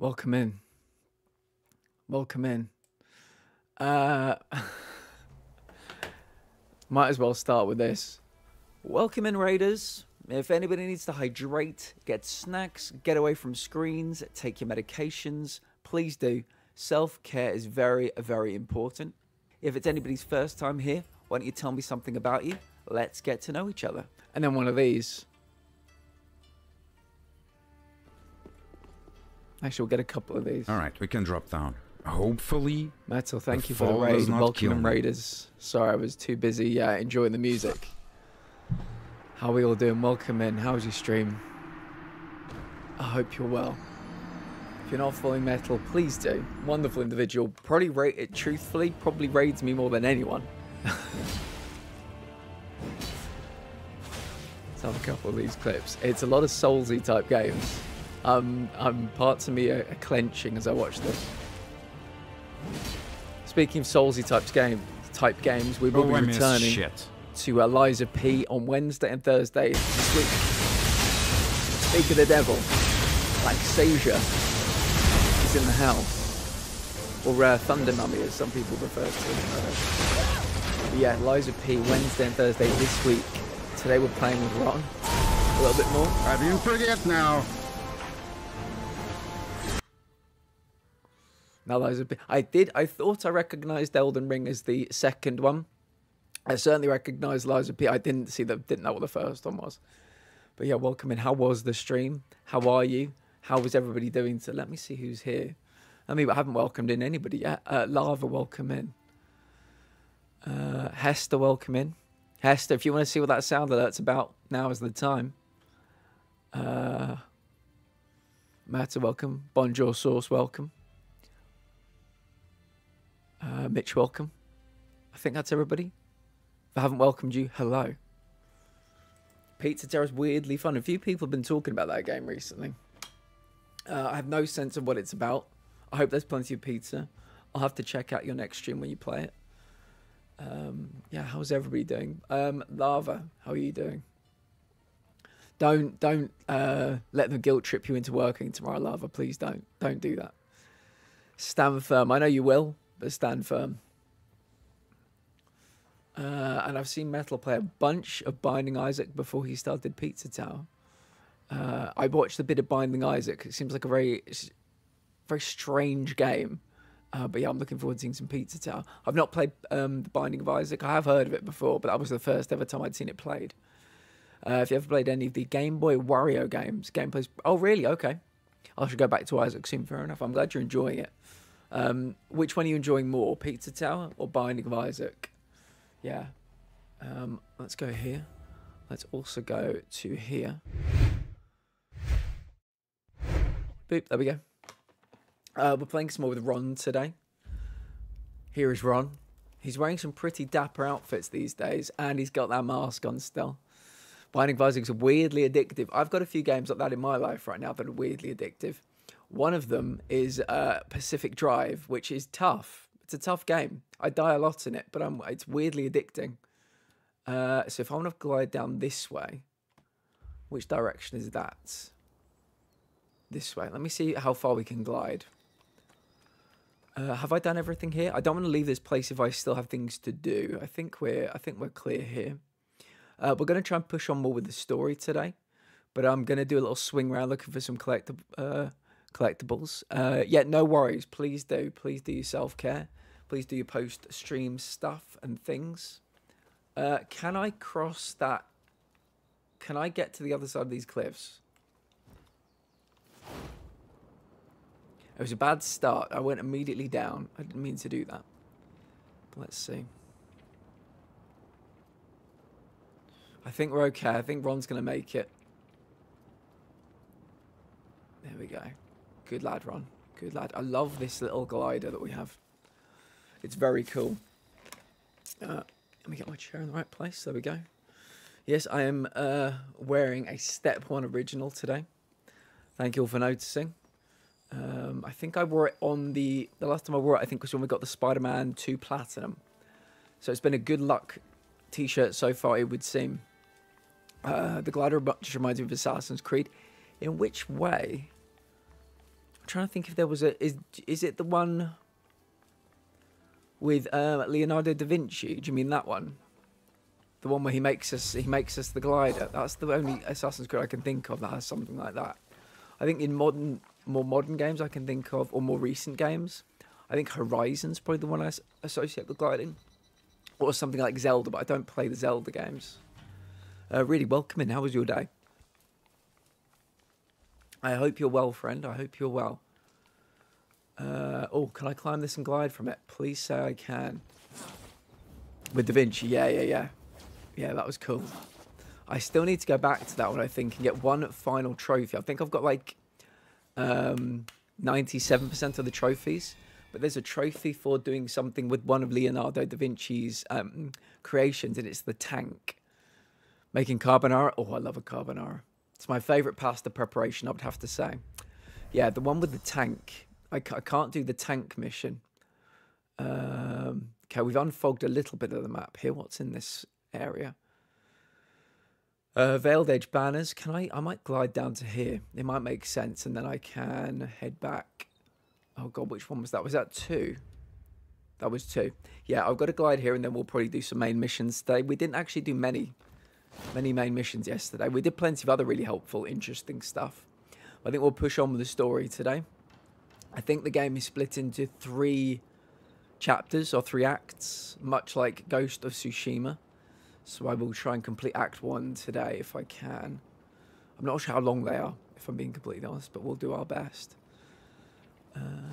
Welcome in. Welcome in. Uh, might as well start with this. Welcome in, Raiders. If anybody needs to hydrate, get snacks, get away from screens, take your medications, please do. Self care is very, very important. If it's anybody's first time here, why don't you tell me something about you? Let's get to know each other. And then one of these. Actually, we'll get a couple of these. All right, we can drop down. Hopefully, Metal, thank you for the raid. Welcome kill in, me. Raiders. Sorry, I was too busy uh, enjoying the music. How are we all doing? Welcome in. How's your stream? I hope you're well. If you're not following Metal, please do. Wonderful individual. Probably rate it truthfully. Probably raids me more than anyone. Let's have a couple of these clips. It's a lot of Soulsy type games. Um, um, parts of me are, are clenching as I watch this. Speaking of Soulsy types game type games, we will oh, be returning to Lies of P on Wednesday and Thursday this week. Speak of the devil, like Sasia is in the house, or uh, Thunder Mummy as some people refer to. it. yeah, Lies of P Wednesday and Thursday this week. Today we're playing with Ron a little bit more. I didn't forget now. Now Lies of P. I did. I thought I recognised Elden Ring as the second one. I certainly recognised Lies of P. I didn't see that. Didn't know what the first one was. But yeah, welcome in. How was the stream? How are you? How was everybody doing? So let me see who's here. I mean, I haven't welcomed in anybody yet. Uh, Lava, welcome in. Uh, Hester, welcome in. Hester, if you want to see what that sound alert's about, now is the time. Uh, Matter, welcome. Bonjour Sauce, welcome. Uh, Mitch, welcome. I think that's everybody. If I haven't welcomed you, hello. Pizza Terror is weirdly fun. A few people have been talking about that game recently. Uh, I have no sense of what it's about. I hope there's plenty of pizza. I'll have to check out your next stream when you play it. Um, yeah, how's everybody doing? Um, Lava, how are you doing? Don't don't uh, let them guilt trip you into working tomorrow, Lava. Please don't don't do that. Stand firm. I know you will, but stand firm. Uh, and I've seen Metal play a bunch of Binding Isaac before he started Pizza Tower. Uh, I watched a bit of Binding Isaac. It seems like a very, very strange game. Uh, but yeah, I'm looking forward to seeing some Pizza Tower. I've not played um, the Binding of Isaac. I have heard of it before, but that was the first ever time I'd seen it played. Uh, if you ever played any of the Game Boy Wario games, gameplay's. Oh, really? Okay. I should go back to Isaac soon. Fair enough. I'm glad you're enjoying it. Um, which one are you enjoying more, Pizza Tower or Binding of Isaac? Yeah. Um, let's go here. Let's also go to here. Boop. There we go. Uh, we're playing some more with Ron today. Here is Ron. He's wearing some pretty dapper outfits these days, and he's got that mask on still. Binding of Isaac's weirdly addictive. I've got a few games like that in my life right now that are weirdly addictive. One of them is uh, Pacific Drive, which is tough. It's a tough game. I die a lot in it, but I'm, it's weirdly addicting. Uh, so if I want to glide down this way, which direction is that? This way. Let me see how far we can glide. Uh, have I done everything here? I don't want to leave this place if I still have things to do. I think we're I think we're clear here. Uh, we're going to try and push on more with the story today, but I'm going to do a little swing around looking for some collectible uh, collectibles. Uh, yeah, no worries. Please do. Please do your self care. Please do your post stream stuff and things. Uh, can I cross that? Can I get to the other side of these cliffs? It was a bad start. I went immediately down. I didn't mean to do that. But let's see. I think we're okay. I think Ron's going to make it. There we go. Good lad, Ron. Good lad. I love this little glider that we have. It's very cool. Uh, let me get my chair in the right place. There we go. Yes, I am uh, wearing a Step 1 original today. Thank you all for noticing. Um, I think I wore it on the the last time I wore it. I think was when we got the Spider-Man 2 Platinum. So it's been a good luck T-shirt so far. It would seem. Uh, the glider much reminds me of Assassin's Creed. In which way? Trying to think if there was a is is it the one with uh, Leonardo da Vinci? Do you mean that one? The one where he makes us he makes us the glider. That's the only Assassin's Creed I can think of that has something like that. I think in modern more modern games I can think of, or more recent games, I think Horizon's probably the one I associate with gliding, or something like Zelda. But I don't play the Zelda games. Uh, really welcome in. How was your day? I hope you're well, friend. I hope you're well. Uh, oh, can I climb this and glide from it? Please say I can. With Da Vinci, yeah, yeah, yeah. Yeah, that was cool. I still need to go back to that one, I think, and get one final trophy. I think I've got like um, 97% of the trophies, but there's a trophy for doing something with one of Leonardo da Vinci's um, creations, and it's the tank. Making carbonara. Oh, I love a carbonara. It's my favourite pasta preparation, I would have to say. Yeah, the one with the tank. I, I can't do the tank mission. Um, okay, we've unfogged a little bit of the map here. What's in this area? Uh, Veiled Edge banners. Can I? I might glide down to here. It might make sense, and then I can head back. Oh god, which one was that? Was that two? That was two. Yeah, I've got to glide here, and then we'll probably do some main missions today. We didn't actually do many, many main missions yesterday. We did plenty of other really helpful, interesting stuff. I think we'll push on with the story today. I think the game is split into three chapters or three acts, much like Ghost of Tsushima. So I will try and complete Act 1 today if I can. I'm not sure how long they are, if I'm being completely honest, but we'll do our best. Um,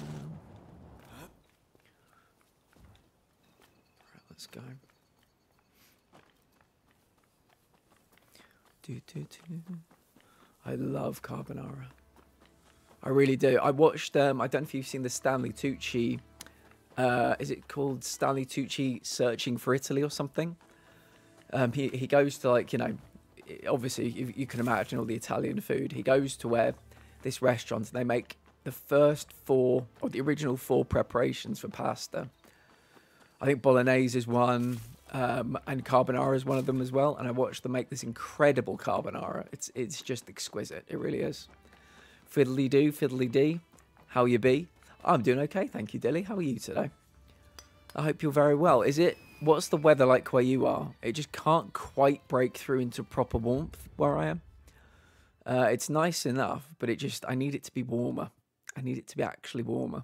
right, let's go. Do, do, do. I love carbonara. I really do. I watched. Um, I don't know if you've seen the Stanley Tucci. Uh, is it called Stanley Tucci Searching for Italy or something? Um, he he goes to like you know, obviously you, you can imagine all the Italian food. He goes to where this restaurant and they make the first four or the original four preparations for pasta. I think bolognese is one, um, and carbonara is one of them as well. And I watched them make this incredible carbonara. It's it's just exquisite. It really is. Fiddly do, fiddly dee. How you be? I'm doing okay, thank you, Dilly. How are you today? I hope you're very well. Is it? What's the weather like where you are? It just can't quite break through into proper warmth where I am. Uh, it's nice enough, but it just I need it to be warmer. I need it to be actually warmer.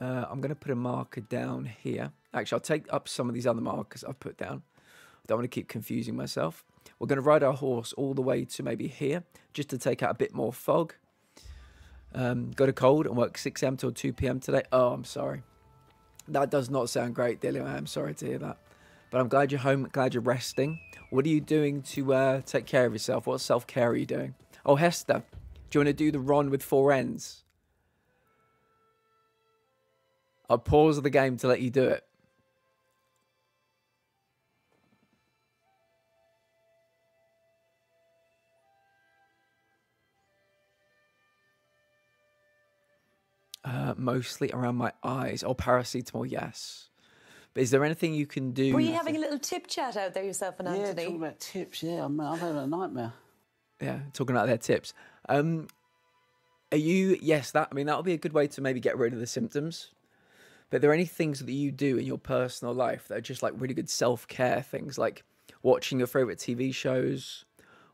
Uh, I'm going to put a marker down here. Actually, I'll take up some of these other markers I've put down. I don't want to keep confusing myself. We're going to ride our horse all the way to maybe here, just to take out a bit more fog. Um, got a cold and work 6 a.m. till 2 p.m. today. Oh, I'm sorry. That does not sound great, Dilly. I am sorry to hear that. But I'm glad you're home. Glad you're resting. What are you doing to uh, take care of yourself? What self care are you doing? Oh, Hester, do you want to do the run with four ends? I'll pause the game to let you do it. Uh, mostly around my eyes. or paracetamol, yes. But is there anything you can do? Were you having a little tip chat out there yourself and Anthony? Yeah, talking about tips. Yeah, I'm, I've had a nightmare. yeah, talking about their tips. Um, are you? Yes, that. I mean, that would be a good way to maybe get rid of the symptoms. But there are there any things that you do in your personal life that are just like really good self care things, like watching your favorite TV shows,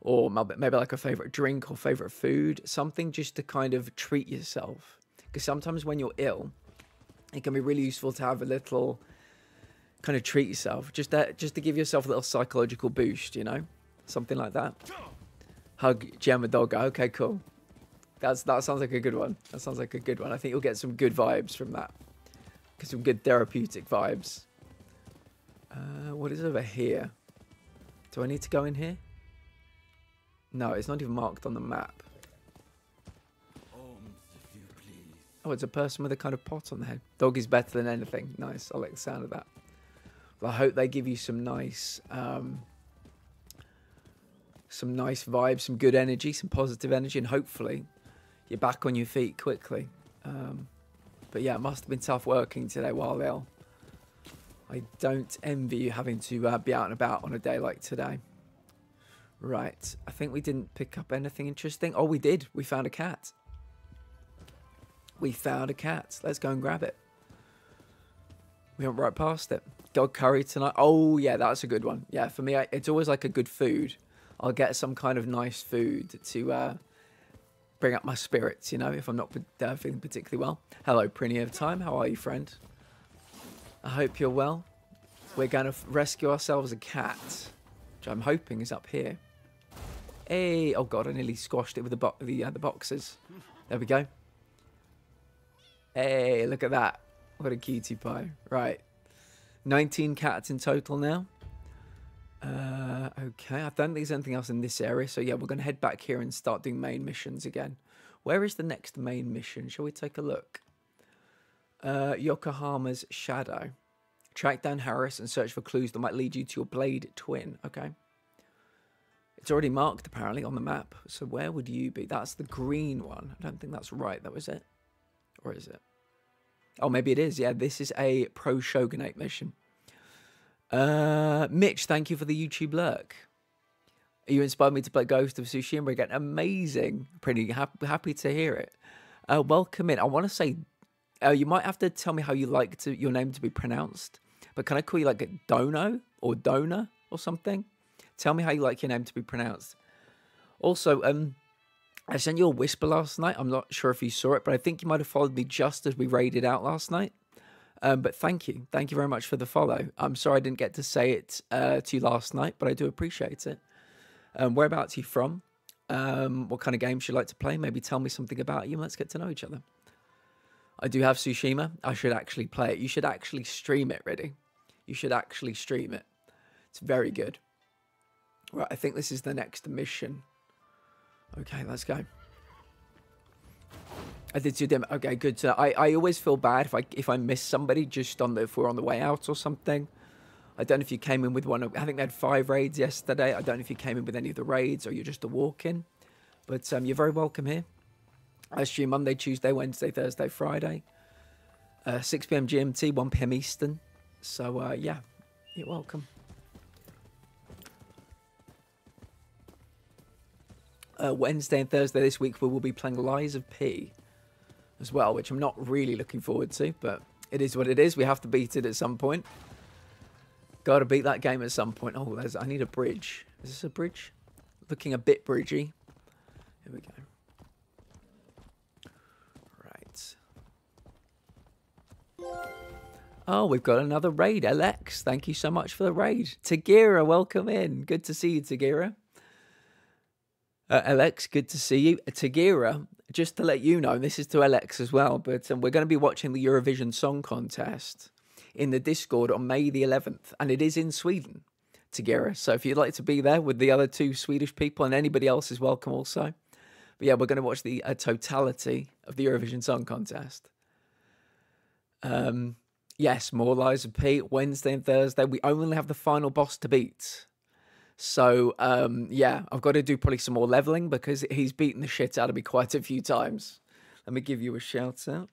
or maybe maybe like a favorite drink or favorite food, something just to kind of treat yourself? Because sometimes when you're ill, it can be really useful to have a little kind of treat yourself, just to, just to give yourself a little psychological boost, you know, something like that. Hug Gemma Doggo. Okay, cool. That's that sounds like a good one. That sounds like a good one. I think you'll get some good vibes from that. Get some good therapeutic vibes. Uh, what is over here? Do I need to go in here? No, it's not even marked on the map. Oh, it's a person with a kind of pot on the head. Dog is better than anything. Nice. I like the sound of that. I hope they give you some nice, um, some nice vibes, some good energy, some positive energy, and hopefully you're back on your feet quickly. Um, but yeah, it must have been tough working today while ill. I don't envy you having to uh, be out and about on a day like today. Right, I think we didn't pick up anything interesting. Oh, we did. We found a cat. We found a cat. Let's go and grab it. We went right past it. Dog curry tonight. Oh, yeah, that's a good one. Yeah, for me, I, it's always like a good food. I'll get some kind of nice food to uh, bring up my spirits, you know, if I'm not uh, feeling particularly well. Hello, Prinny of Time. How are you, friend? I hope you're well. We're going to rescue ourselves a cat, which I'm hoping is up here. Hey, oh god, I nearly squashed it with the bo the, uh, the boxes. There we go. Hey, look at that. What a cutie pie. Right. 19 cats in total now. Uh, okay, I don't think there's anything else in this area. So yeah, we're going to head back here and start doing main missions again. Where is the next main mission? Shall we take a look? Uh, Yokohama's Shadow. Track down Harris and search for clues that might lead you to your Blade twin. Okay. It's already marked apparently on the map. So where would you be? That's the green one. I don't think that's right. That was it. Or is it? Oh, maybe it is. Yeah, this is a pro shogunate mission. Uh, Mitch, thank you for the YouTube lurk. You inspired me to play Ghost of Tsushima again. Amazing. Pretty happy, happy to hear it. Uh, welcome in. I want to say, uh, you might have to tell me how you like to your name to be pronounced. But can I call you like Dono or Dona or something? Tell me how you like your name to be pronounced. Also, um, I sent you a whisper last night. I'm not sure if you saw it, but I think you might have followed me just as we raided out last night. Um, but thank you. Thank you very much for the follow. I'm sorry I didn't get to say it uh, to you last night, but I do appreciate it. Um, whereabouts are you from? Um, what kind of games you like to play? Maybe tell me something about you. Let's get to know each other. I do have Tsushima. I should actually play it. You should actually stream it, ready? You should actually stream it. It's very good. Right, I think this is the next mission. Okay, let's go. I did see them. Okay, good. So I, I always feel bad if I if I miss somebody just on the if we're on the way out or something. I don't know if you came in with one. I think they had five raids yesterday. I don't know if you came in with any of the raids or you're just a walk-in. But um, you're very welcome here. I stream Monday, Tuesday, Wednesday, Thursday, Friday. Uh, 6 p.m. GMT, 1 p.m. Eastern. So uh, yeah, you're welcome. Uh, Wednesday and Thursday this week, we will be playing Lies of P as well, which I'm not really looking forward to, but it is what it is. We have to beat it at some point. Got to beat that game at some point. Oh, there's. I need a bridge. Is this a bridge? Looking a bit bridgy. Here we go. Right. Oh, we've got another raid. Alex, thank you so much for the raid. Tagira, welcome in. Good to see you, Tagira. Uh, Alex, good to see you. Tagira, just to let you know, and this is to Alex as well, but um, we're going to be watching the Eurovision Song Contest in the Discord on May the 11th, and it is in Sweden, Tagira. So if you'd like to be there with the other two Swedish people, and anybody else is welcome also. But yeah, we're going to watch the uh, totality of the Eurovision Song Contest. Um, yes, more Lies of P Wednesday and Thursday. We only have the final boss to beat. So um, yeah, I've got to do probably some more leveling because he's beaten the shit out of me quite a few times. Let me give you a shout out.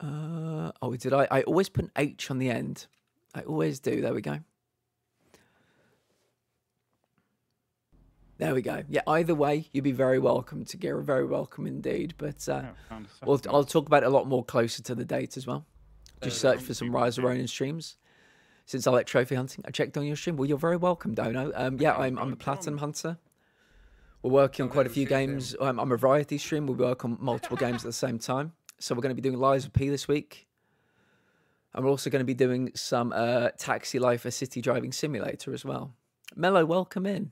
Uh, oh, did I? I always put an H on the end. I always do. There we go. There we go. Yeah, either way, you'd be very welcome Tagira. Very welcome indeed. But uh, Yeah, well, I'll talk about it a lot more closer to the date as well. Just search for some Rise of Ronin streams. Since I like trophy hunting, I checked on your stream. Well, you're very welcome, Dono. Um, yeah, I'm, I'm a platinum hunter. We're working on quite a few games. Um, I'm a variety stream. We work on multiple games at the same time. So we're going to be doing Lies of P this week. And we're also going to be doing some uh, Taxi Life, a city driving simulator as well. Mello, welcome in.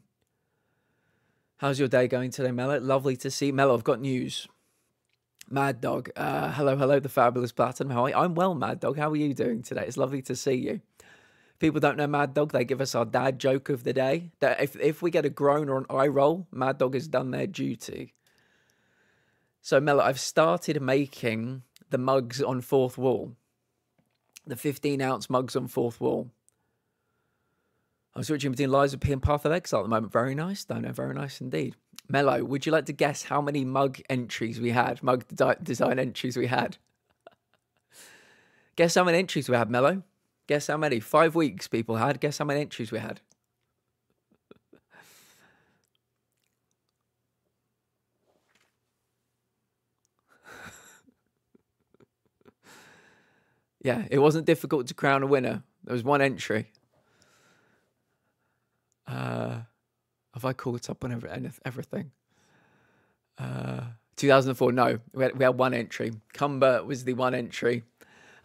How's your day going today, Mello? Lovely to see. Mello, I've got news. Mad Dog. Uh, hello, hello, the fabulous Platinum. How are you? I'm well, Mad Dog. How are you doing today? It's lovely to see you. People don't know Mad Dog. They give us our dad joke of the day. That if if we get a groan or an eye roll, Mad Dog has done their duty. So Mello, I've started making the mugs on Fourthwall. The 15 ounce mugs on Fourthwall. I'm switching between of P and Path of Exile at the moment. Very nice, don't know. Very nice indeed. Mello, would you like to guess how many mug entries we had? Mug de- design entries we had? guess how many entries we had, Mello? Guess how many? Five weeks people had. Guess how many entries we had? yeah, it wasn't difficult to crown a winner. There was one entry. Uh, have I caught up on everything? Uh, 2004, no. We had, we had one entry. Cumber was the one entry.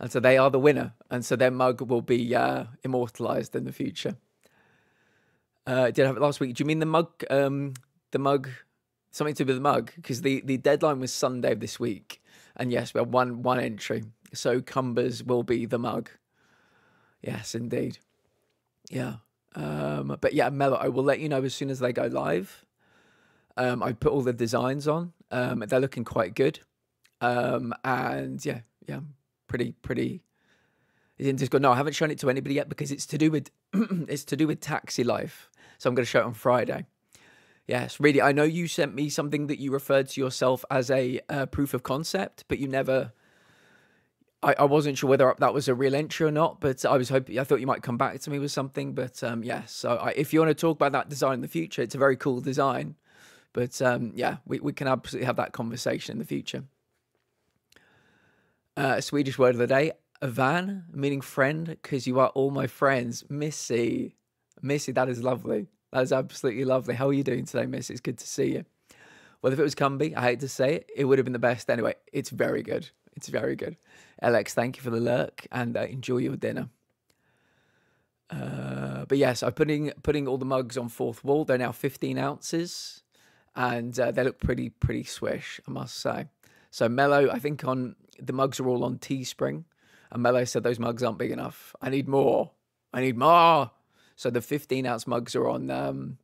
And so they are the winner. And so their mug will be uh, immortalized in the future. Uh, did I have it last week? Do you mean the mug? Um, the mug, something to do with the mug? Because the, the deadline was Sunday of this week. And yes, we had one one entry. So Cumbers will be the mug. Yes, indeed. Yeah. Um, but yeah, Mellow, I will let you know as soon as they go live. Um, I put all the designs on. Um, they're looking quite good. Um, and yeah, yeah, pretty, pretty. It's just go. No, I haven't shown it to anybody yet because it's to do with it's to do with taxi life. So I'm going to show it on Friday. Yes, really. I know you sent me something that you referred to yourself as a uh, proof of concept, but you never. I, I wasn't sure whether that was a real entry or not, but I was hoping. I thought you might come back to me with something, but um, yeah. So I, if you want to talk about that design in the future, it's a very cool design. But um, yeah, we, we can absolutely have that conversation in the future. Uh, Swedish word of the day, van, meaning friend, because you are all my friends. Missy, Missy, that is lovely. That is absolutely lovely. How are you doing today, Miss? It's good to see you. Well, if it was Cumby, I hate to say it, it would have been the best anyway. It's very good. It's very good. Alex, thank you for the lurk and uh, enjoy your dinner. Uh, but yes, I'm putting putting all the mugs on Fourthwall. They're now 15 ounces, and uh, they look pretty pretty swish, I must say. So Mellow, I think on the mugs are all on Teespring, and Mellow said those mugs aren't big enough. I need more. I need more. So the 15 ounce mugs are on um,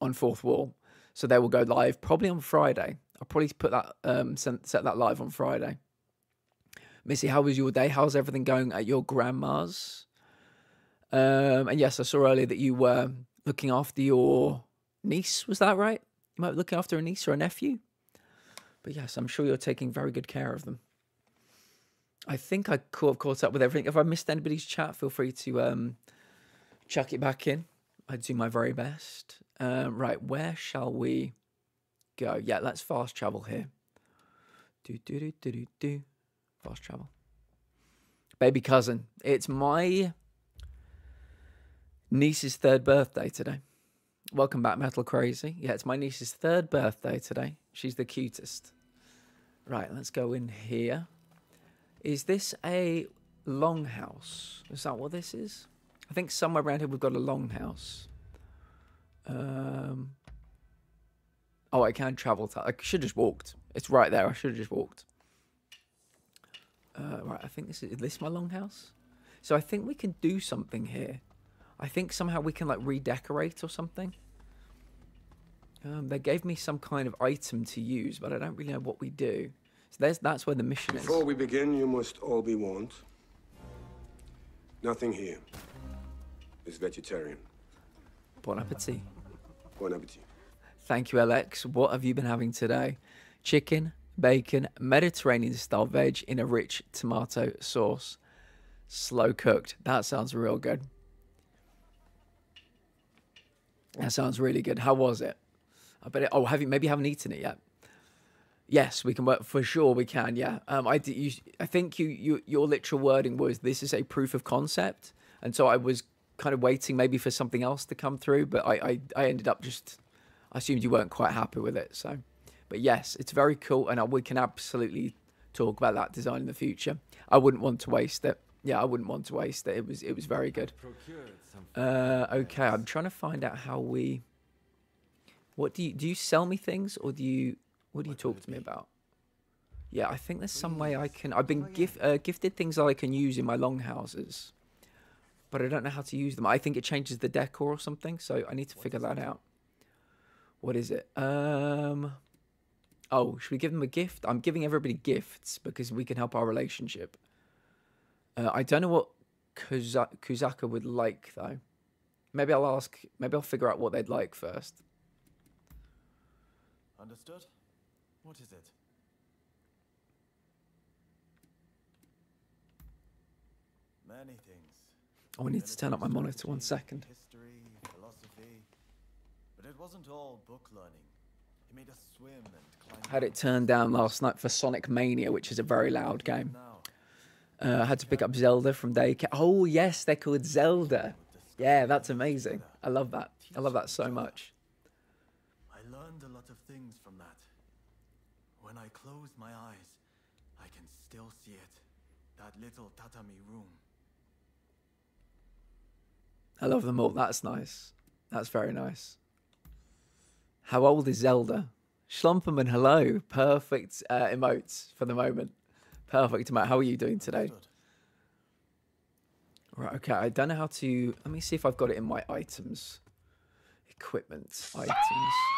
on Fourthwall, so they will go live probably on Friday. I'll probably put that um, set, set that live on Friday. Missy, how was your day? How's everything going at your grandma's? Um, and yes, I saw earlier that you were looking after your niece. Was that right? You might be looking after a niece or a nephew. But yes, I'm sure you're taking very good care of them. I think I could have caught up with everything. If I missed anybody's chat, feel free to um, chuck it back in. I do my very best. Um, right, where shall we go? Yeah, let's fast travel here. Do do do do do do. Fast travel. Baby cousin, it's my niece's third birthday today. Welcome back, Metal Crazy. Yeah, it's my niece's third birthday today. She's the cutest. Right, let's go in here. Is this a longhouse? Is that what this is? I think somewhere around here we've got a longhouse. Um. Oh, I can travel. I should have just walked. It's right there. I should have just walked. Uh, right, I think this is, is this my longhouse. So I think we can do something here. I think somehow we can like redecorate or something. Um, they gave me some kind of item to use, but I don't really know what we do. So that's where the mission is. Before we begin, you must all be warned. Nothing here is vegetarian. Bon appetit. Bon appetit. Thank you, Alex. What have you been having today? Chicken, bacon, Mediterranean style veg in a rich tomato sauce. Slow cooked. That sounds real good. That sounds really good. How was it? I bet it. Oh, have you maybe you haven't eaten it yet? Yes, we can work for sure. We can. Yeah. Um, I. You, I think you, you your literal wording was this is a proof of concept, and so I was kind of waiting maybe for something else to come through, but I I, I ended up just. I assumed you weren't quite happy with it, so. But yes, it's very cool, and I, we can absolutely talk about that design in the future. I wouldn't want to waste it. Yeah, I wouldn't want to waste it. It was it was very good. Uh, okay, I'm trying to find out how we. What do you do? You sell me things, or do you? What do you talk to me about? Yeah, I think there's some way I can. I've been gift, uh, gifted things that I can use in my longhouses, but I don't know how to use them. I think it changes the decor or something, so I need to figure that out. What is it? Um. Oh, should we give them a gift? I'm giving everybody gifts because we can help our relationship. Uh, I don't know what Kuza- Kuzaka would like though. Maybe I'll ask. Maybe I'll figure out what they'd like first. Understood? What is it? Many things. Oh, I need to turn up my monitor one second. History, philosophy. But it wasn't all book learning. Made us swim and climb. Had it turned down last night for Sonic Mania, which is a very loud game. Uh, I had to pick up Zelda from daycare. Oh yes, they're called Zelda. Yeah, that's amazing. I love that. I love that so much. I learned a lot of things from that. When I close my eyes, I can still see it. That little tatami room. I love them all. That's nice. That's very nice. How old is Zelda? Schlumperman, hello. Perfect uh, emotes for the moment. Perfect emote. How are you doing today? Right, okay. I don't know how to. Let me see if I've got it in my items. Equipment items.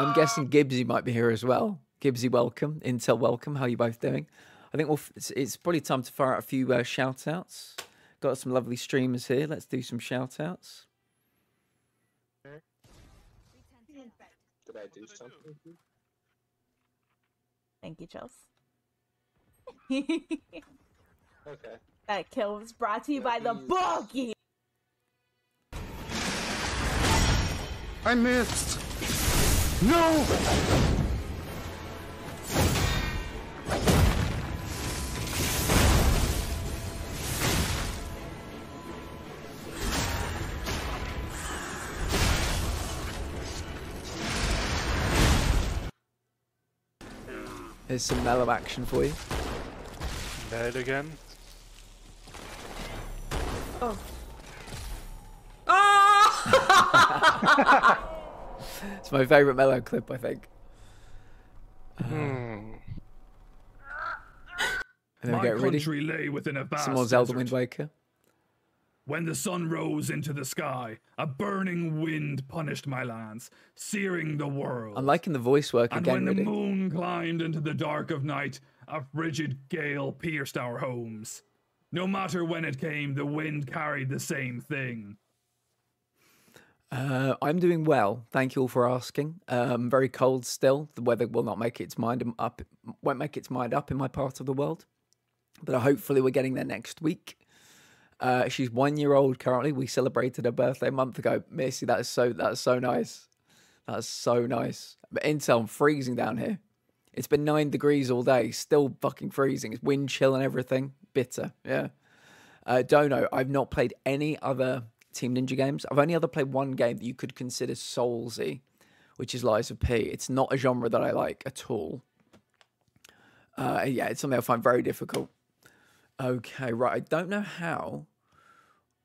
I'm guessing Gibbsy might be here as well. Gibbsy, welcome. Intel, welcome. How are you both doing? I think we'll, f- it's, it's probably time to fire out a few uh, shout outs. Got some lovely streamers here. Let's do some shout outs. Did I do something? Thank you, Chels. Okay. that kill was brought to you by the bookie. I missed! No! Here's some mellow action for you. Dead again. Oh. Oh! It's my favourite mellow clip, I think. Hmm. And then My we get ready. country lay within a vast Some more Zelda desert. Wind Waker. When the sun rose into the sky, a burning wind punished my lands, searing the world. I'm liking the voice work and again, when the moon climbed into the dark of night, a frigid gale pierced our homes. No matter when it came, the wind carried the same thing. Uh, I'm doing well. Thank you all for asking. Um, very cold still. The weather will not make its mind up. Won't make its mind up in my part of the world, but hopefully we're getting there next week. Uh, she's one year old currently. We celebrated her birthday a month ago. Missy, that is so that's so nice. That's so nice. But Intel, I'm freezing down here. It's been nine degrees all day. Still fucking freezing. It's wind chill and everything. Bitter. Yeah. Uh, Dono, I've not played any other Team Ninja games. I've only ever played one game that you could consider Soulsy, which is Lies of P. It's not a genre that I like at all. Uh, yeah, it's something I find very difficult. Okay, right. I don't know how.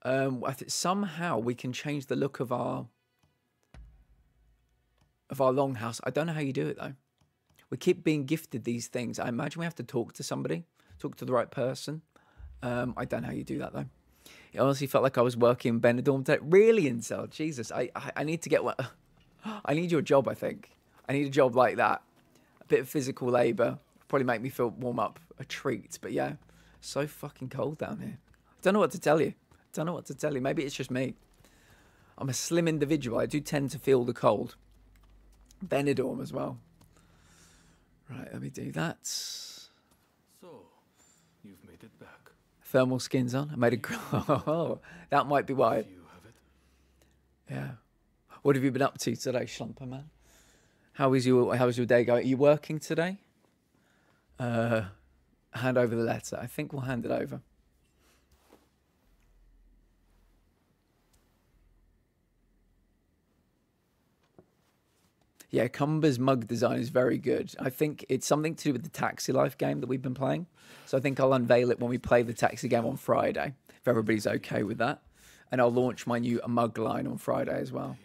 Um, I think somehow we can change the look of our of our longhouse. I don't know how you do it though. We keep being gifted these things. I imagine we have to talk to somebody, talk to the right person. Um, I don't know how you do that though. It honestly felt like I was working in Benidorm today. Really, Intel? Jesus, I, I I need to get one. I need your job. I think I need a job like that. A bit of physical labour probably make me feel warm up. A treat, but yeah, so fucking cold down here. Don't know what to tell you. Don't know what to tell you. Maybe it's just me. I'm a slim individual. I do tend to feel the cold. Benidorm as well. Right, let me do that. So, you've made it back. Thermal skins on. I made a. Oh, that might be why. You have it. Yeah. What have you been up to today, Schlumper man? How is your How is your day going? Are you working today? Uh, hand over the letter. I think we'll hand it over. Yeah, Cumber's mug design is very good. I think it's something to do with the Taxi Life game that we've been playing. So I think I'll unveil it when we play the Taxi game on Friday, if everybody's okay with that. And I'll launch my new mug line on Friday as well.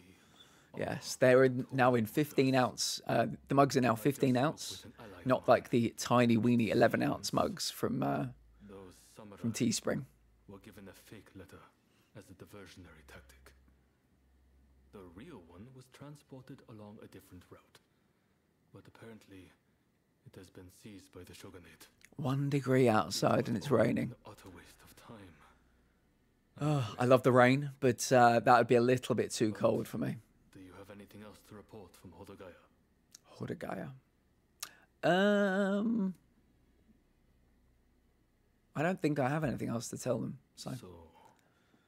Yes, they're in, now in 15 ounce. Uh, the mugs are now 15 ounce, not like the tiny weeny 11 ounce mugs from uh, from Teespring. were given a fake letter as a diversionary tactic. The real one was transported along a different route. But apparently, it has been seized by the shogunate. One degree outside and it's raining. An utter waste of time. Oh, I love the rain, but uh, that would be a little bit too cold for me. Do you have anything else to report from Hodogaya? Hodogaya. Um, I don't think I have anything else to tell them. So So,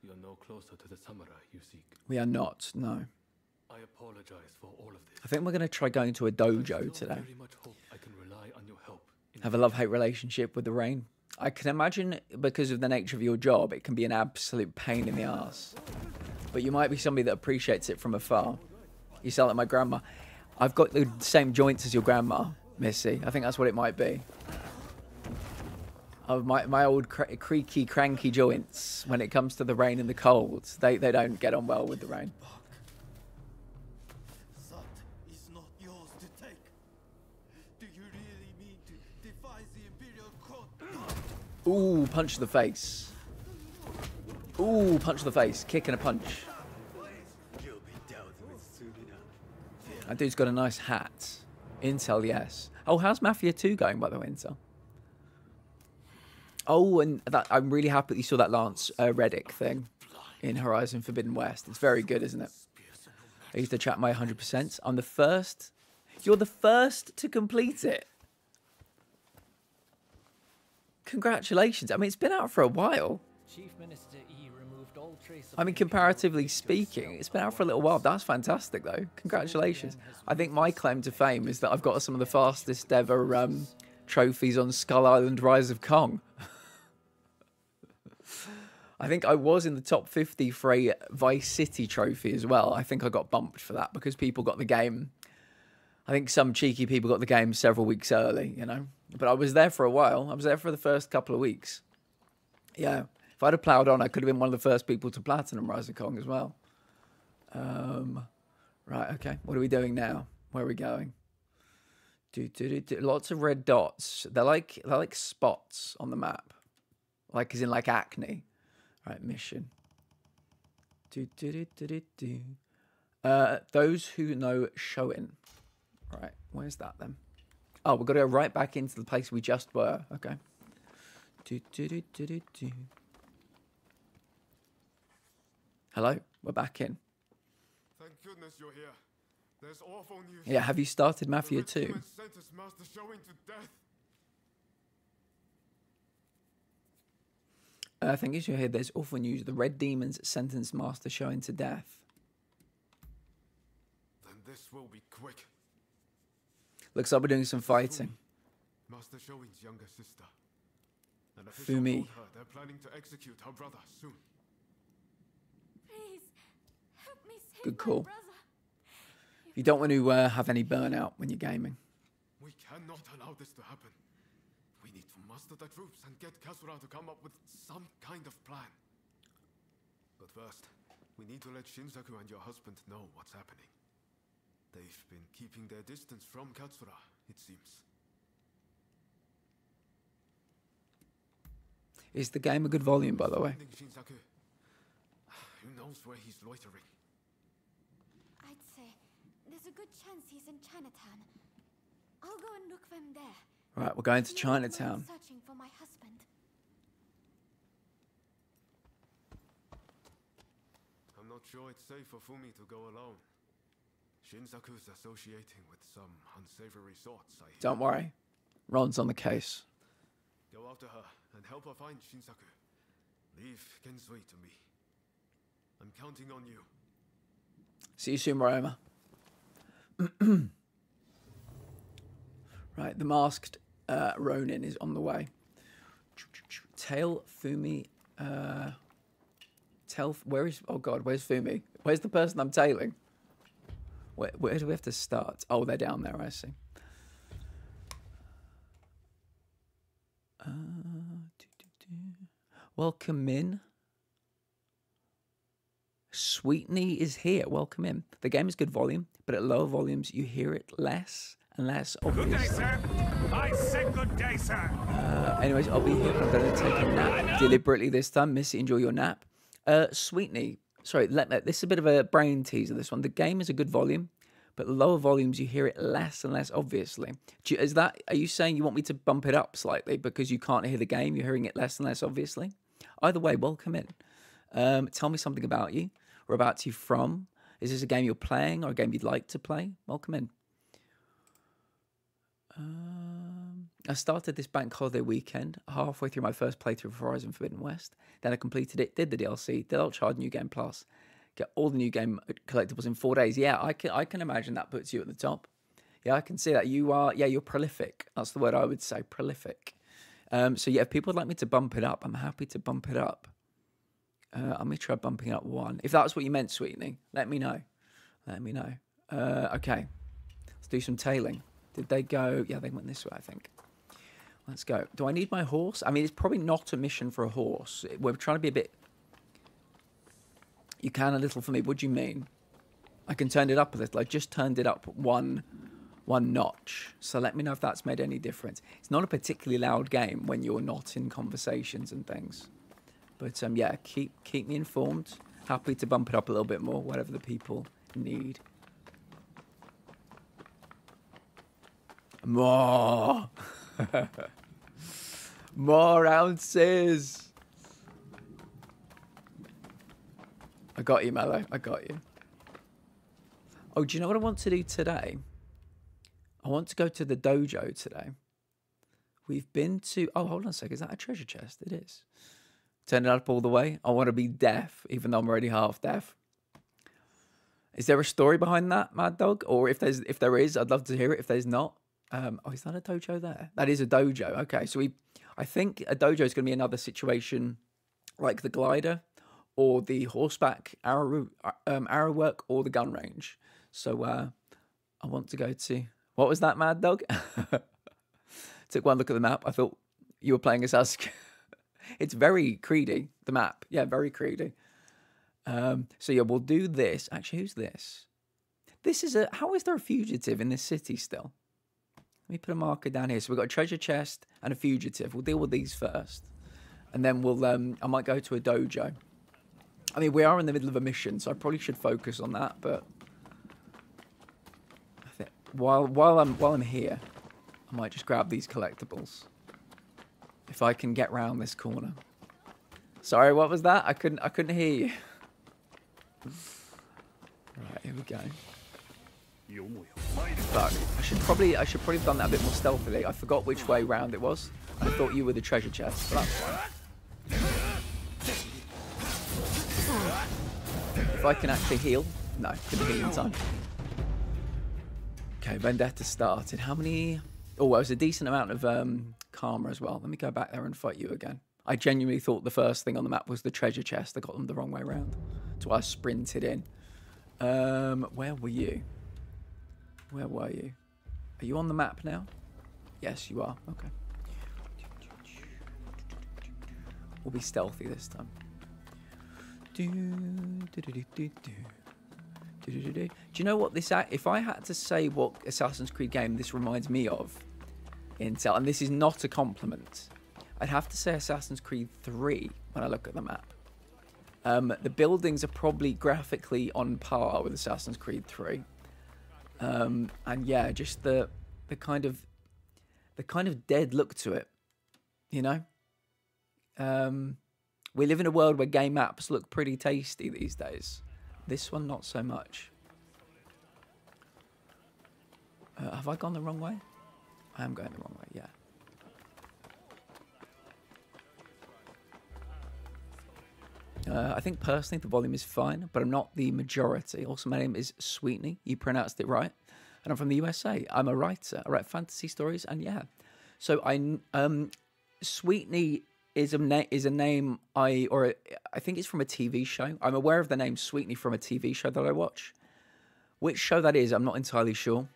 you're no closer to the samurai you seek. we are not. No. I apologize for all of this. I think we're going to try going to a dojo today. Very much hope I can rely on your help. Have a love hate relationship with the rain. I can imagine because of the nature of your job, it can be an absolute pain in the ass. But you might be somebody that appreciates it from afar. You sound like my grandma. I've got the same joints as your grandma, Missy. I think that's what it might be. Of my, my old cre- creaky, cranky joints when it comes to the rain and the cold. They, they don't get on well with the rain. That is not yours to take. Do you really mean to defy the Imperial Court? Ooh, punch to the face. Ooh, punch to the face. Kick and a punch. That dude's got a nice hat. Intel, yes. Oh, how's Mafia 2 going, by the way, Intel? Oh, and that I'm really happy that you saw that Lance uh, Reddick thing in Horizon Forbidden West. It's very good, isn't it? I used to chat my 100%. I'm the first. You're the first to complete it. Congratulations. I mean, it's been out for a while. Chief Minister E removed all trace of I mean, comparatively speaking, it's been out for a little while. That's fantastic, though. Congratulations. I think my claim to fame is that I've got some of the fastest ever um, trophies on Skull Island Rise of Kong. I think I was in the top 50 for a Vice City trophy as well. I think I got bumped for that because people got the game. I think some cheeky people got the game several weeks early, you know. But I was there for a while. I was there for the first couple of weeks. Yeah. If I'd have ploughed on, I could have been one of the first people to platinum Rise of Kong as well. Um, right, okay. What are we doing now? Where are we going? Do, do, do, do. Lots of red dots. They're like they're like spots on the map, like as in like acne. Right, mission. Do, do, do, do, do, do. Uh, those who know Shoin. Right, where's that then? Oh, we've got to go right back into the place we just were. Okay. Do, do, do, do, do, do. Hello, we're back in. Thank goodness you're here. There's awful news. Yeah, have you started The Mafia Red 2? Demon sentenced Master Shoin to death. Uh, thank you for here. There's awful news. The Red Demons sentenced Master Shoin to death. Then this will be quick. Looks like we're doing some fighting. Master Shoin's younger sister. An official Fumi. her they're planning to execute her brother soon. Please, help me save Good my call. brother. You don't want to uh, have any burnout when you're gaming. We cannot allow this to happen. We need to muster the troops and get Katsura to come up with some kind of plan. But first, we need to let Shinsaku and your husband know what's happening. They've been keeping their distance from Katsura, it seems. Is the game a good volume, by the way? Shinsaku. Who knows where he's loitering? I'd say there's a good chance he's in Chinatown. I'll go and look for him there. Right, we're going to He might be Chinatown. Searching for my husband. I'm not sure it's safe for Fumi to go alone. Shinsaku's associating with some unsavory sorts, I hear. Don't worry. Ron's on the case. Go after her and help her find Shinsaku. Leave Genzui to me. I'm counting on you. See you soon, Roma. right, the masked uh, Ronin is on the way. Tail Fumi. Uh, tell where is? Oh God, where's Fumi? Where's the person I'm tailing? Where, where do we have to start? Oh, they're down there. I see. Uh, do, do, do. Welcome in. Sweetney is here. Welcome in. The game is good volume, but at lower volumes you hear it less and less Good day, sir. I said good day, sir. Uh, anyways, I'll be here. I'm going to take a nap deliberately this time. Missy, enjoy your nap. Uh, Sweetney, sorry, let, let- this is a bit of a brain teaser. This one. The game is a good volume, but lower volumes you hear it less and less obviously. You, is that? Are you saying you want me to bump it up slightly because you can't hear the game? You're hearing it less and less obviously. Either way, welcome in. Um, tell me something about you. Whereabouts you from? Is this a game you're playing or a game you'd like to play? Welcome in. Um, I started this bank holiday weekend halfway through my first playthrough of Horizon Forbidden West. Then I completed it, did the DLC, did Ultra Hard New Game Plus, get all the new game collectibles in four days. Yeah, I can I can imagine that puts you at the top. Yeah, I can see that. You are yeah, you're prolific. That's the word I would say, prolific. Um, so yeah, if people would like me to bump it up, I'm happy to bump it up. Uh, I'm gonna try bumping up one. If that's what you meant, Sweetney, let me know. Let me know. Uh, okay, let's do some tailing. Did they go? Yeah, they went this way, I think. Let's go. Do I need my horse? I mean, it's probably not a mission for a horse. We're trying to be a bit. You can a little for me. What do you mean? I can turn it up a little. I just turned it up one, one notch. So let me know if that's made any difference. It's not a particularly loud game when you're not in conversations and things. But um, yeah, keep keep me informed. Happy to bump it up a little bit more, whatever the people need. More. More ounces. I got you, Mello. I got you. Oh, do you know what I want to do today? I want to go to the dojo today. We've been to. Oh, hold on a sec. Is that a treasure chest? It is. Turn it up all the way. I want to be deaf, even though I'm already half deaf. Is there a story behind that, Mad Dog? Or if there's if there is, I'd love to hear it. If there's not, um, oh, is that a dojo there? That is a dojo. Okay, so we, I think a dojo is going to be another situation like the glider or the horseback arrow um, arrow work or the gun range. So uh, I want to go to what was that, Mad Dog? Took one look at the map. I thought you were playing us as it's very creedy. The map, yeah, very creedy. Um, so yeah, we'll do this. Actually, who's this? This is a. How is there a fugitive in this city still? Let me put a marker down here. So we've got a treasure chest and a fugitive. We'll deal with these first, and then we'll. Um, I might go to a dojo. I mean, we are in the middle of a mission, so I probably should focus on that. But I think while while I'm while I'm here, I might just grab these collectibles. If I can get round this corner. Sorry, what was that? I couldn't I couldn't hear you. Right, here we go. Fuck. I should probably I should probably have done that a bit more stealthily. I forgot which way round it was. I thought you were the treasure chest, but that's fine. If I can actually heal. No, couldn't heal in time. Okay, Vendetta started. How many Oh, well, it was a decent amount of um, karma as well. Let me go back there and fight you again. I genuinely thought the first thing on the map was the treasure chest. I got them the wrong way around. So I sprinted in. Um, where were you? Where were you? Are you on the map now? Yes, you are. Okay. We'll be stealthy this time. Do, do, do, do you know what this? If I had to say what Assassin's Creed game this reminds me of, Intel, and this is not a compliment, I'd have to say Assassin's Creed 3 when I look at the map. Um, the buildings are probably graphically on par with Assassin's Creed 3, um, and yeah, just the the kind of the kind of dead look to it, you know. Um, we live in a world where game maps look pretty tasty these days. This one, not so much. Uh, have I gone the wrong way? I am going the wrong way, yeah. Uh, I think personally the volume is fine, but I'm not the majority. Also, my name is Sweetney. You pronounced it right. And I'm from the USA. I'm a writer. I write fantasy stories, and yeah. So I um, Sweetney is a is a name I or a, I think it's from a TV show. I'm aware of the name Sweetney from a TV show that I watch. Which show that is, I'm not entirely sure.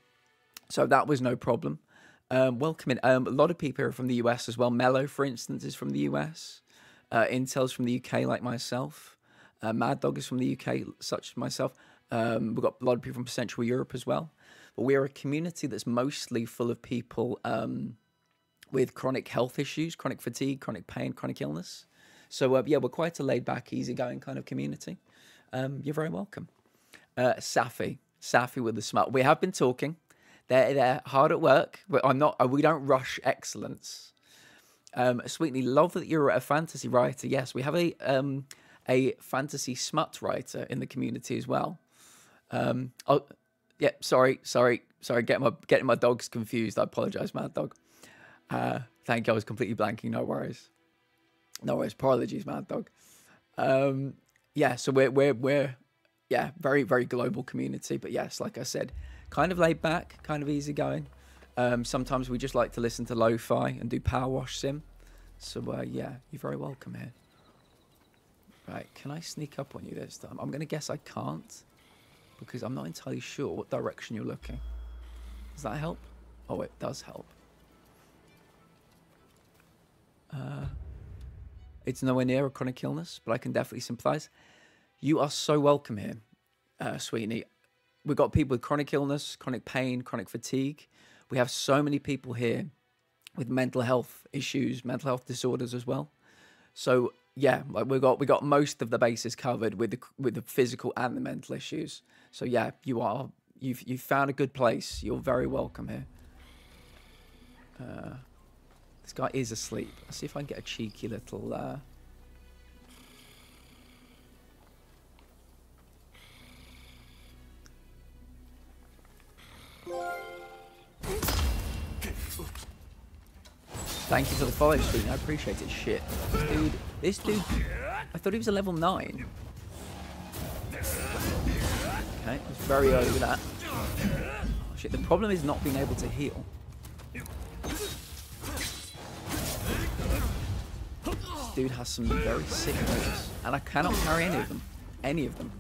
So that was no problem. Um, welcome in. Um, a lot of people are from the US as well. Mello, for instance, is from the US. Uh, Intel's from the UK, like myself. Uh, Mad Dog is from the UK, such as myself. Um, we've got a lot of people from Central Europe as well. But we are a community that's mostly full of people um, with chronic health issues, chronic fatigue, chronic pain, chronic illness. So, uh, yeah, we're quite a laid back, easygoing kind of community. Um, you're very welcome. Uh, Safi, Safi with the smile. We have been talking. They're, they're hard at work, but I'm not. We don't rush excellence. Um, Sweetly, love that you're a fantasy writer. Yes, we have a um, a fantasy smut writer in the community as well. Um, oh, yeah. Sorry, sorry, sorry. Getting my getting my dogs confused. I apologize, Mad Dog. Uh, thank you. I was completely blanking. No worries. No worries. Apologies, Mad Dog. Um, yeah. So we're we're we're yeah, very very global community. But yes, like I said, kind of laid back, kind of easygoing. Um, sometimes we just like to listen to lo-fi and do power wash sim. So uh, yeah, you're very welcome here. Right, can I sneak up on you this time? I'm gonna guess I can't because I'm not entirely sure what direction you're looking. Does that help? Oh, it does help. Uh, it's nowhere near a chronic illness, but I can definitely sympathise. You are so welcome here, uh. We've got people with chronic illness, chronic pain, chronic fatigue. We have so many people here with mental health issues, mental health disorders as well. So yeah, we got we got most of the bases covered with the with the physical and the mental issues. So yeah, you are you've you've found a good place. You're very welcome here. Uh, this guy is asleep. Let's see if I can get a cheeky little. Uh... Thank you for the follow, Sweet. I appreciate it. Shit. This dude, this dude, I thought he was a level 9. Okay, it was very early with that. Oh, shit, the problem is not being able to heal. This dude has some very sick moves, and I cannot carry any of them. Any of them.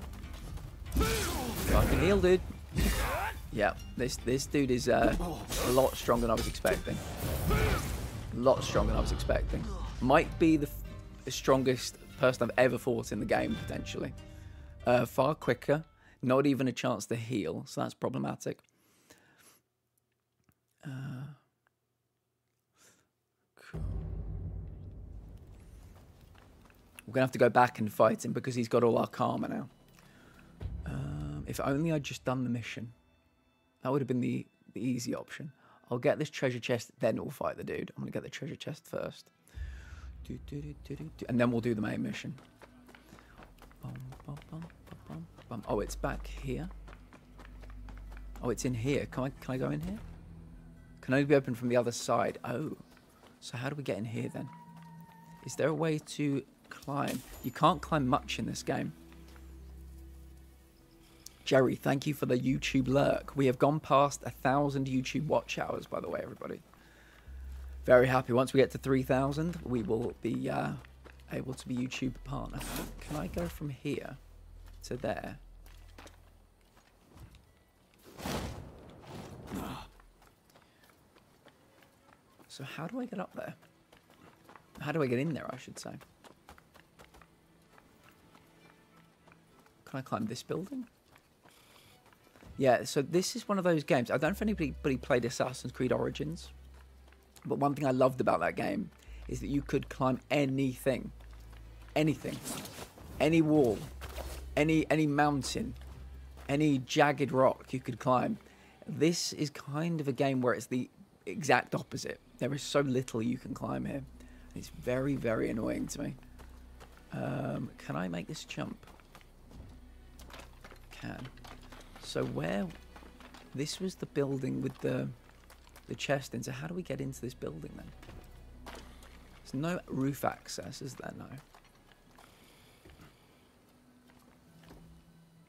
Fucking heal, dude. Yeah, this this dude is uh, a lot stronger than I was expecting. A lot stronger than I was expecting. Might be the, the strongest person I've ever fought in the game, potentially. Uh, far quicker, not even a chance to heal, so that's problematic. Uh, cool. We're going to have to go back and fight him because he's got all our karma now. Um, if only I'd just done the mission. That would have been the, the easy option. I'll get this treasure chest, then we'll fight the dude. I'm going to get the treasure chest first. Do, do, do, and then we'll do the main mission. Bum, bum, bum, oh, it's back here. Oh, it's in here. Can I, can I go in here? Can only be opened from the other side. Oh. So how do we get in here then? Is there a way to climb? You can't climb much in this game. Jerry, thank you for the YouTube lurk. We have gone past a thousand YouTube watch hours, by the way, everybody. Very happy. Once we get to 3,000, we will be uh, able to be YouTube partner. Can I go from here to there? So how do I get up there? How do I get in there, I should say? Can I climb this building? Yeah, so this is one of those games. I don't know if anybody played Assassin's Creed Origins, but one thing I loved about that game is that you could climb anything, anything, any wall, any any mountain, any jagged rock you could climb. This is kind of a game where it's the exact opposite. There is so little you can climb here. It's very, very annoying to me. Um, can I make this jump? Can. So where... This was the building with the the chest in. So how do we get into this building then? There's no roof access, is there? No.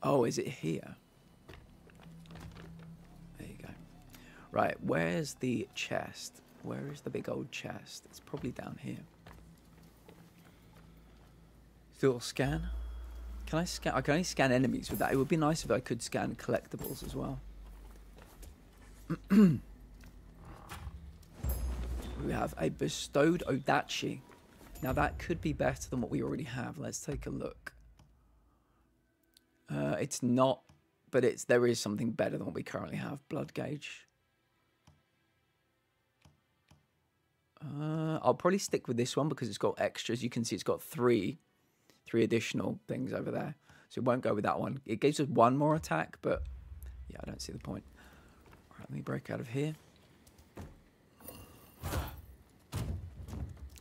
Oh, is it here? There you go. Right, where's the chest? Where is the big old chest? It's probably down here. Still scan. Can I scan? I can only scan enemies with that. It would be nice if I could scan collectibles as well. we have a bestowed Odachi. Now that could be better than what we already have. Let's take a look. Uh, it's not, but it's there is something better than what we currently have. Blood gauge. Uh, I'll probably stick with this one because it's got extras. You can see it's got three three additional things over there. So it won't go with that one. It gives us one more attack, but yeah, I don't see the point. All right, let me break out of here.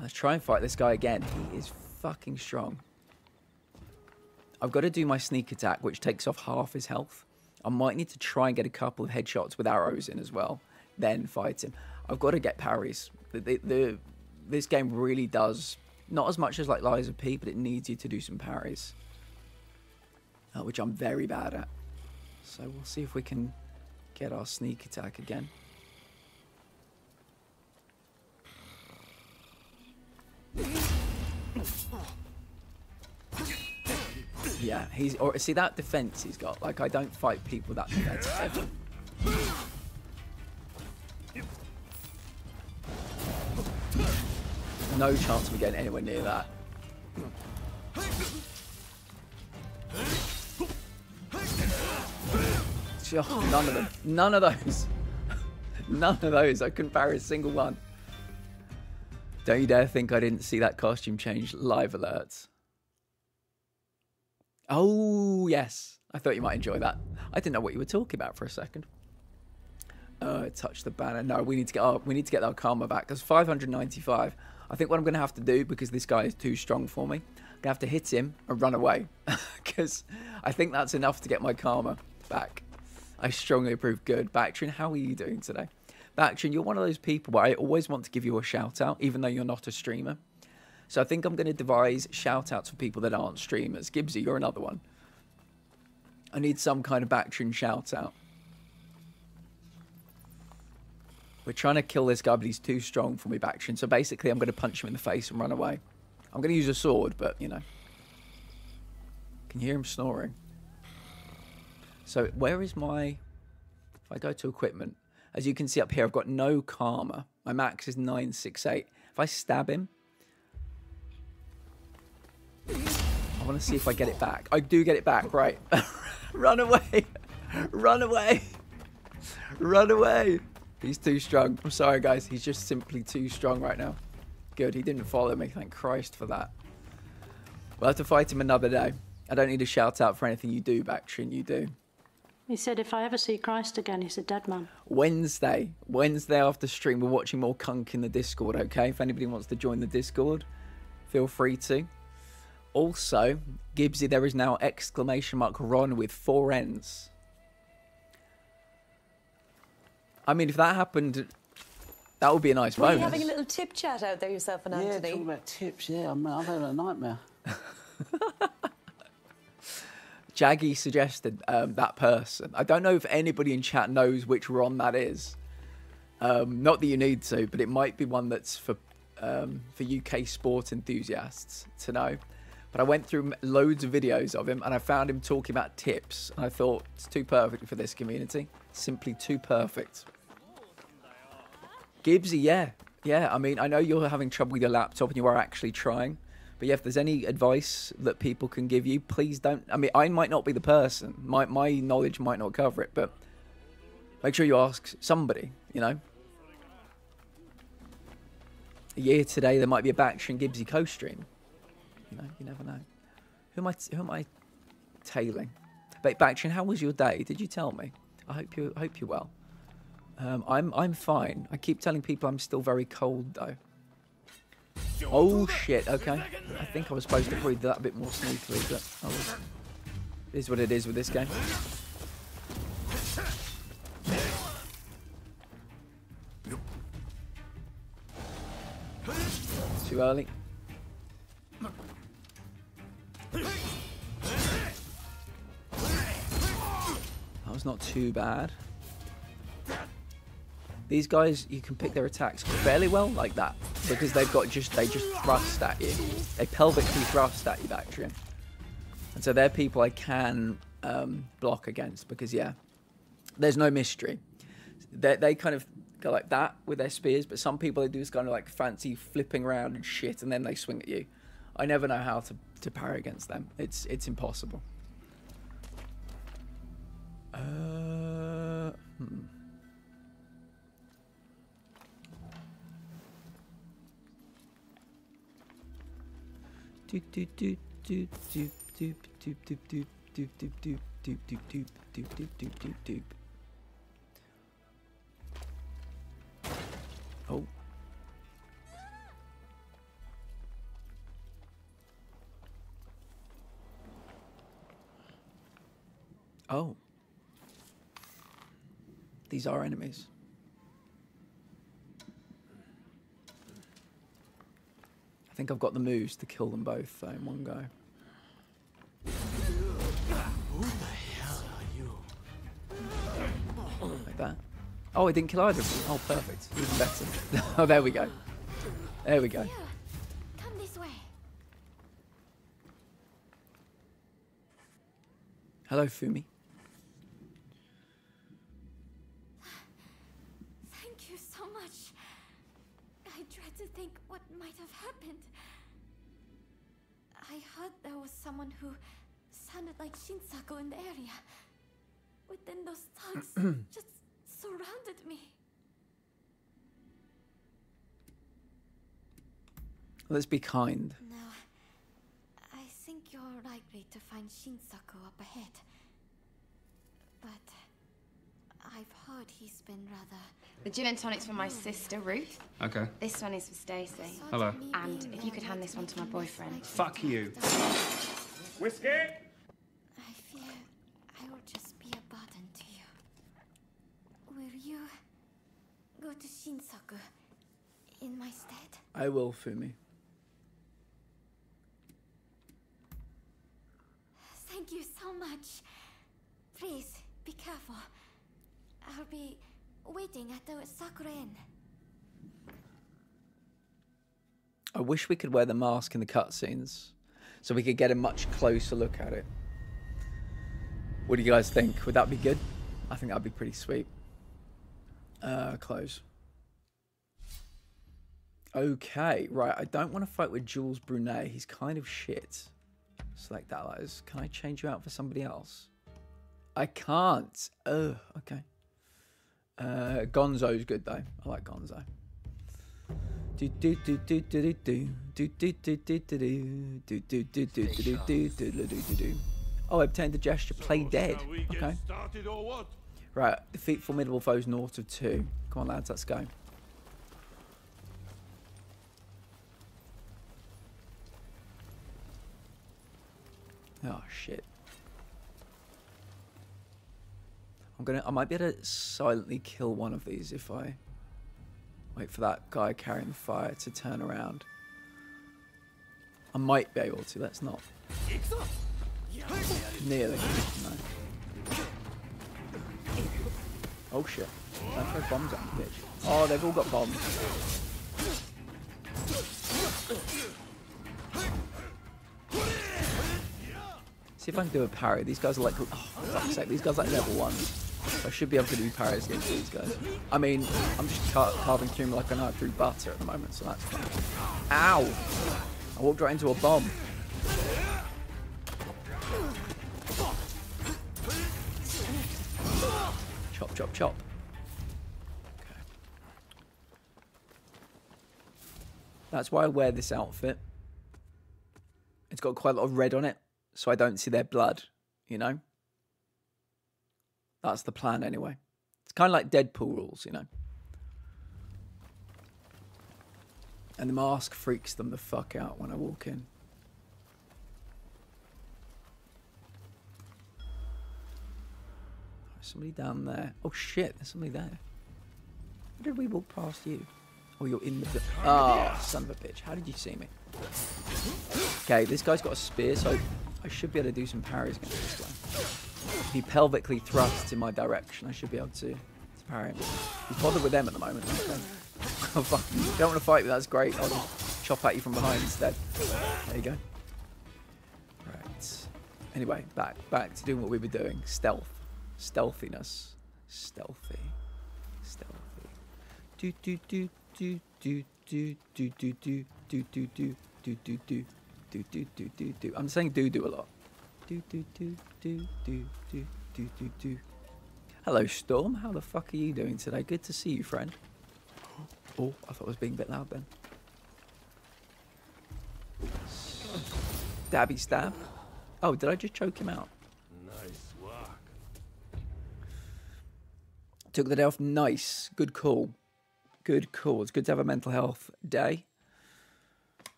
Let's try and fight this guy again. He is fucking strong. I've got to do my sneak attack, which takes off half his health. I might need to try and get a couple of headshots with arrows in as well, then fight him. I've got to get parries. The, the, the, this game really does not as much as like Lies of P, but it needs you to do some parries. uh, which I'm very bad at. So we'll see if we can get our sneak attack again. Yeah, he's or see that defense he's got. Like I don't fight people that defense No chance of me getting anywhere near that. Oh, none of them. None of those. None of those. I couldn't parry a single one. Don't you dare think I didn't see that costume change live alerts. Oh, yes. I thought you might enjoy that. I didn't know what you were talking about for a second. Uh, touch the banner. No, we need to get our we need to get our karma back. Because 595. I think what I'm going to have to do because this guy is too strong for me, I'm going to have to hit him and run away. Because I think that's enough to get my karma back. I strongly approve. Good. Bactrian, how are you doing today? Bactrian, you're one of those people where I always want to give you a shout out, even though you're not a streamer. So I think I'm going to devise shout outs for people that aren't streamers. Gibbsy, you're another one. I need some kind of Bactrian shout out. We're trying to kill this guy, but he's too strong for me, Bactrian. So basically, I'm going to punch him in the face and run away. I'm going to use a sword, but, you know. Can you hear him snoring? So where is my... If I go to equipment, as you can see up here, I've got no karma. My max is 968. If I stab him, I want to see if I get it back. I do get it back, right. Run away. Run away. Run away. He's too strong. I'm sorry, guys. He's just simply too strong right now. Good. He didn't follow me. Thank Christ for that. We'll have to fight him another day. I don't need a shout out for anything you do, Bactrian. You do. He said, if I ever see Christ again, he's a dead man. Wednesday. Wednesday after stream, we're watching more Cunk in the Discord, okay? If anybody wants to join the Discord, feel free to. Also, Gibbsy, there is now exclamation mark Ron with four N's. I mean, if that happened, that would be a nice Were you bonus. having a little tip chat out there yourself and Yeah, Anthony? talking about tips. Yeah, I mean, I've had a nightmare. Jaggy suggested um, that person. I don't know if anybody in chat knows which Ron that is. Um, not that you need to, but it might be one that's for um, for UK sport enthusiasts to know. But I went through loads of videos of him and I found him talking about tips. And I thought it's too perfect for this community. Simply too perfect. Gibbsy, yeah. Yeah, I mean, I know you're having trouble with your laptop and you are actually trying. But yeah, if there's any advice that people can give you, please don't. I mean, I might not be the person. My, my knowledge might not cover it, but make sure you ask somebody, you know? A year today, there might be a Bactrian Gibbsy co-stream. You know, you never know. Who am I, who am I tailing? But Bactrian, how was your day? Did you tell me? I hope you, I hope you're well. Um, I'm, I'm fine. I keep telling people I'm still very cold though. Oh shit, okay. I think I was supposed to breathe that a bit more smoothly, but I. It is what it is with this game. Too early. That was not too bad. These guys, you can pick their attacks fairly well like that because they've got just they just thrust at you. They pelvically thrust at you, Bactrian. And so they're people I can um, block against because yeah, there's no mystery. They they kind of go like that with their spears, but some people they do this kind of like fancy flipping around and shit, and then they swing at you. I never know how to to parry against them. It's it's impossible. Uh, hmm. Oh. These are enemies. I think I've got the moves to kill them both though, in one go. Who the hell are you? Like that. Oh, I didn't kill either of them. Oh, perfect. Even better. oh, there we go. There we go. Come this way. Hello, Fumi. Heard there was someone who sounded like Shinsaku in the area. But then those thugs just surrounded me. Let's be kind. No, I think you're likely to find Shinsaku up ahead. But I've heard he's been rather. The gin and tonic's for my sister Ruth. Okay. This one is for Stacy. Hello. And if you could hand this one to my boyfriend. Fuck you. Whiskey? I fear I will just be a burden to you. Will you go to Shinsaku in my stead? I will, Fumi. Thank you so much. Please be careful. I'll be waiting at the Sakura Inn. I wish we could wear the mask in the cutscenes so we could get a much closer look at it. What do you guys think? Would that be good? I think that'd be pretty sweet. Uh, close. Okay, right. I don't want to fight with Jules Brunet. He's kind of shit. Select allies. Can I change you out for somebody else? I can't. Oh, okay. Uh, Gonzo's good though. I like Gonzo. Oh, I obtained the gesture. Play dead. Okay. Right. Defeat formidable foes north of two. Come on, lads. Let's go. Oh, shit. I'm gonna. I might be able to silently kill one of these if I wait for that guy carrying the fire to turn around. I might be able to. Let's not. Nearly. No. Oh shit! Don't throw bombs at me, bitch. Oh, they've all got bombs. See if I can do a parry. These guys are like, oh, fuck's sake, these guys are like level one. I should be able to do parries against these guys. I mean, I'm just car carving through them like I know through butter at the moment, so that's fine. Ow! I walked right into a bomb. Chop, chop, chop. Okay. That's why I wear this outfit. It's got quite a lot of red on it, so I don't see their blood, you know? That's the plan anyway. It's kind of like Deadpool rules, you know? And the mask freaks them the fuck out when I walk in. Somebody down there. Oh shit, there's somebody there. How did we walk past you? Oh, you're in the... Oh, son of a bitch. How did you see me? Okay, this guy's got a spear, so I should be able to do some parries against this guy. He pelvically thrusts in my direction, I should be able to, to parry him. He's bothered with them at the moment. Oh, don't want to fight me, that's great. I'll just chop at you from behind instead. There you go. Right. Anyway, back back to doing what we were doing. Stealth. Stealthiness. Stealthy. Stealthy. Do do do do do do do do do do do do do do do do do do do do. I'm saying do do a lot. Do do do do do do do do do. Hello, Storm. How the fuck are you doing today? Good to see you, friend. Oh, I thought I was being a bit loud then. Dabby stab. Oh, did I just choke him out? Nice work. Took the day off. Nice. Good call. Good call. It's good to have a mental health day.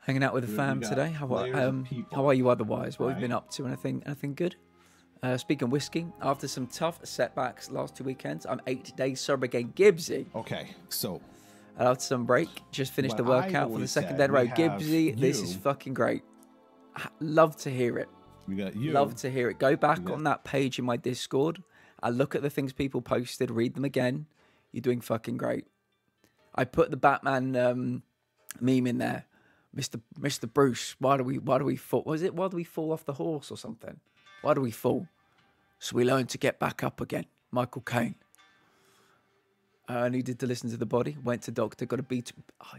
Hanging out with the fam today. How are um how are you otherwise? What have you been up to? Anything anything good? Uh, speaking of whiskey, after some tough setbacks last two weekends, I'm eight days sober again. Gibbsy. Okay, so after some break, just finished the workout for the second day in a row. Gibbsy, this is fucking great. Love to hear it. we got you. Love to hear it. Go back got- on that page in my Discord I look at the things people posted, read them again. You're doing fucking great. I put the Batman um, meme in there. Mr. Mr. Bruce, why do we why do we fall? Was it why do we fall off the horse or something? Why do we fall? So we learn to get back up again. Michael Caine. Uh, I needed to listen to the body. Went to doctor. Got a B. Oh,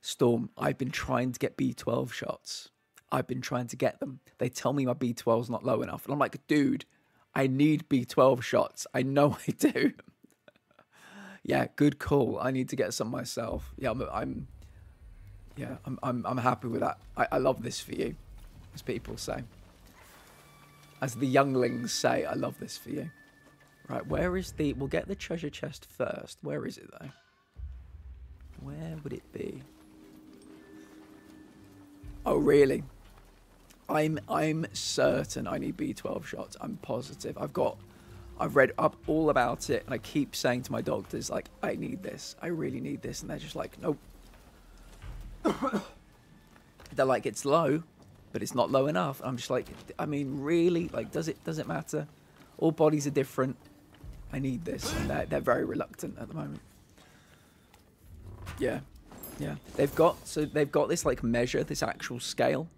Storm. I've been trying to get B12 shots. I've been trying to get them. They tell me my B12's not low enough, and I'm like, dude, I need B12 shots. I know I do. yeah, good call. I need to get some myself. Yeah, I'm, I'm yeah, I'm, I'm, I'm happy with that. I, I love this for you, as people say. As the younglings say, I love this for you. Right, where is the... We'll get the treasure chest first. Where is it, though? Where would it be? Oh, really? I'm I'm certain I need B12 shots. I'm positive. I've got... I've read up all about it, and I keep saying to my doctors, like, I need this. I really need this. And they're just like, nope. they're like, it's low, but it's not low enough. I'm just like, I mean, really? Like, does it does it matter? All bodies are different. I need this. And they're, they're very reluctant at the moment. Yeah. Yeah. They've got, so they've got this like measure, this actual scale.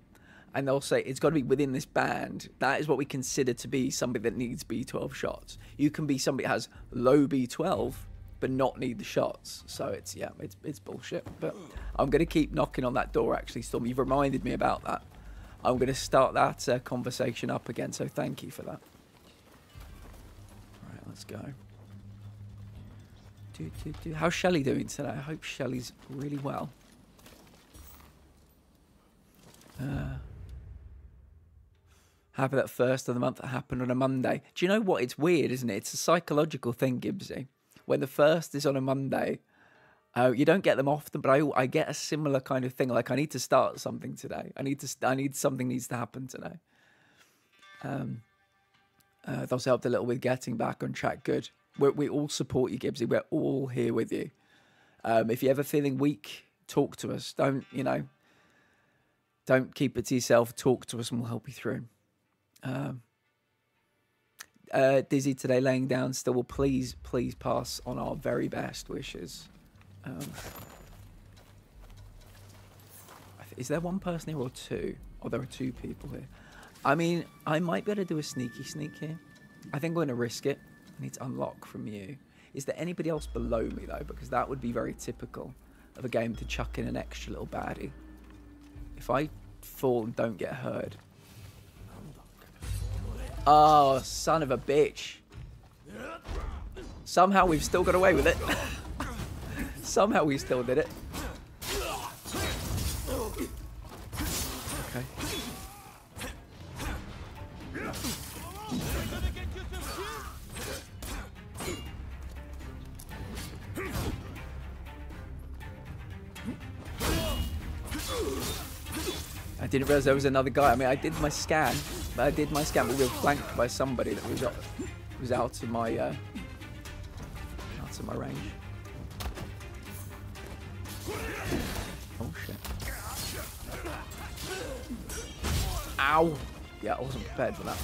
And they'll say it's got to be within this band. That is what we consider to be somebody that needs B12 shots. You can be somebody that has low B12, but not need the shots. So it's, yeah, it's, it's bullshit. But I'm going to keep knocking on that door, actually, Storm. You've reminded me about that. I'm going to start that uh, conversation up again. So thank you for that. All right, let's go. Do, do, do. How's Shelley doing today? I hope Shelley's really well. Uh, happy that first of the month that happened on a Monday. Do you know what? It's weird, isn't it? It's a psychological thing, Gibbsy. When the first is on a Monday, uh, you don't get them often, but I, I get a similar kind of thing. Like I need to start something today. I need to. I need something needs to happen today. Um, uh, those helped a little with getting back on track. Good. We're, we all support you, Gibbsy. We're all here with you. Um, if you're ever feeling weak, talk to us. Don't, you know, don't keep it to yourself. Talk to us and we'll help you through. Um, uh, Dizzy today laying down still. Well, please, please pass on our very best wishes. Um, is there one person here or two? Oh, there are two people here. I mean, I might be able to do a sneaky sneak here. I think I'm going to risk it. I need to unlock from you. Is there anybody else below me, though? Because that would be very typical of a game to chuck in an extra little baddie. If I fall and don't get heard. Oh, son of a bitch. Somehow we've still got away with it. Somehow we still did it. Okay. I didn't realize there was another guy. I mean, I did my scan, I did my scan, but we were flanked by somebody that was, was out of my uh, out of my range. Oh shit! Ow! Yeah, I wasn't prepared for that.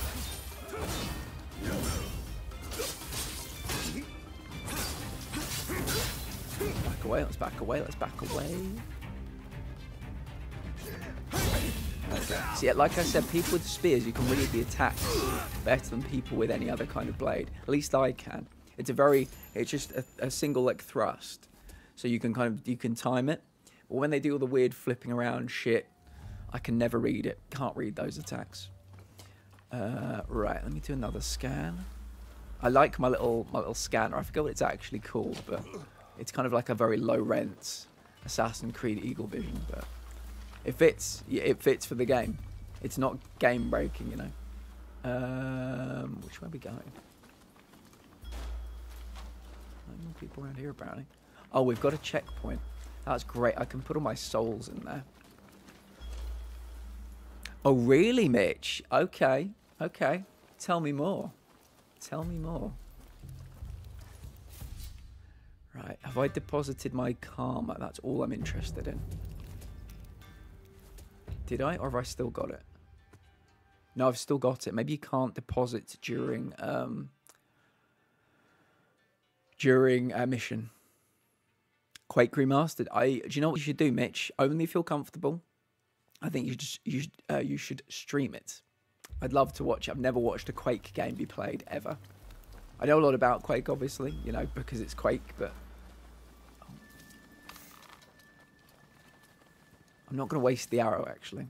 Back away. Let's back away. Let's back away. See, like I said, people with spears, you can really be attacked better than people with any other kind of blade. At least I can. It's a very, it's just a, a single like thrust. So you can kind of, you can time it. But when they do all the weird flipping around shit, I can never read it. Can't read those attacks. Uh, right, let me do another scan. I like my little my little scanner. I forget what it's actually called, but it's kind of like a very low rent Assassin's Creed Eagle Vision, but it fits. It fits for the game. It's not game breaking, you know. Um, which way are we going? No more people around here apparently. Oh, we've got a checkpoint. That's great. I can put all my souls in there. Oh, really, Mitch? Okay. Okay. Tell me more. Tell me more. Right. Have I deposited my karma? That's all I'm interested in. Did I? Or have I still got it? No, I've still got it. Maybe you can't deposit during um, during a mission. Quake remastered. I do you know what you should do, Mitch? Only feel comfortable. I think you just you should, uh, you should stream it. I'd love to watch. it. I've never watched a Quake game be played ever. I know a lot about Quake, obviously, you know, because it's Quake, but I'm not going to waste the arrow, actually.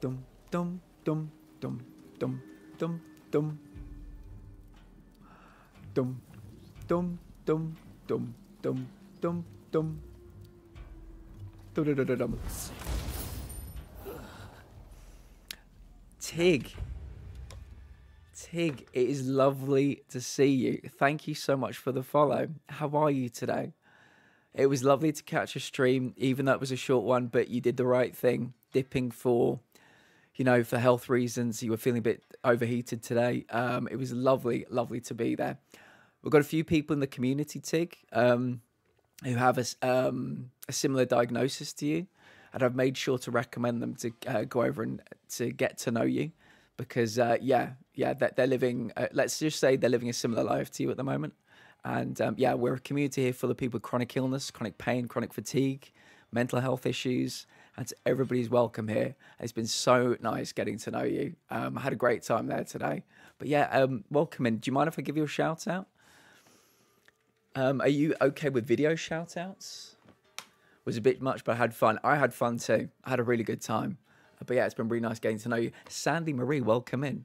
Dum, dum, dum, dum, dum, dum, dum. Dum, dum, dum, dum, dum, dum, dum. Dum-dum-dum-dum. Tig. Tig, it is lovely to see you. Thank you so much for the follow. How are you today? It was lovely to catch a stream, even though it was a short one, but you did the right thing, dipping for, you know, for health reasons. You were feeling a bit overheated today. Um, it was lovely, lovely to be there. We've got a few people in the community, Tig, um, who have a, um, a similar diagnosis to you. And I've made sure to recommend them to uh, go over and to get to know you because, uh, yeah, yeah, they're living, uh, let's just say they're living a similar life to you at the moment. And um, yeah, we're a community here full of people with chronic illness, chronic pain, chronic fatigue, mental health issues. And everybody's welcome here. It's been so nice getting to know you. Um, I had a great time there today. But yeah, um, welcome in. Do you mind if I give you a shout out? Um, are you okay with video shout outs? Was a bit much, but I had fun. I had fun too. I had a really good time. But yeah, it's been really nice getting to know you. Sandy Marie, welcome in.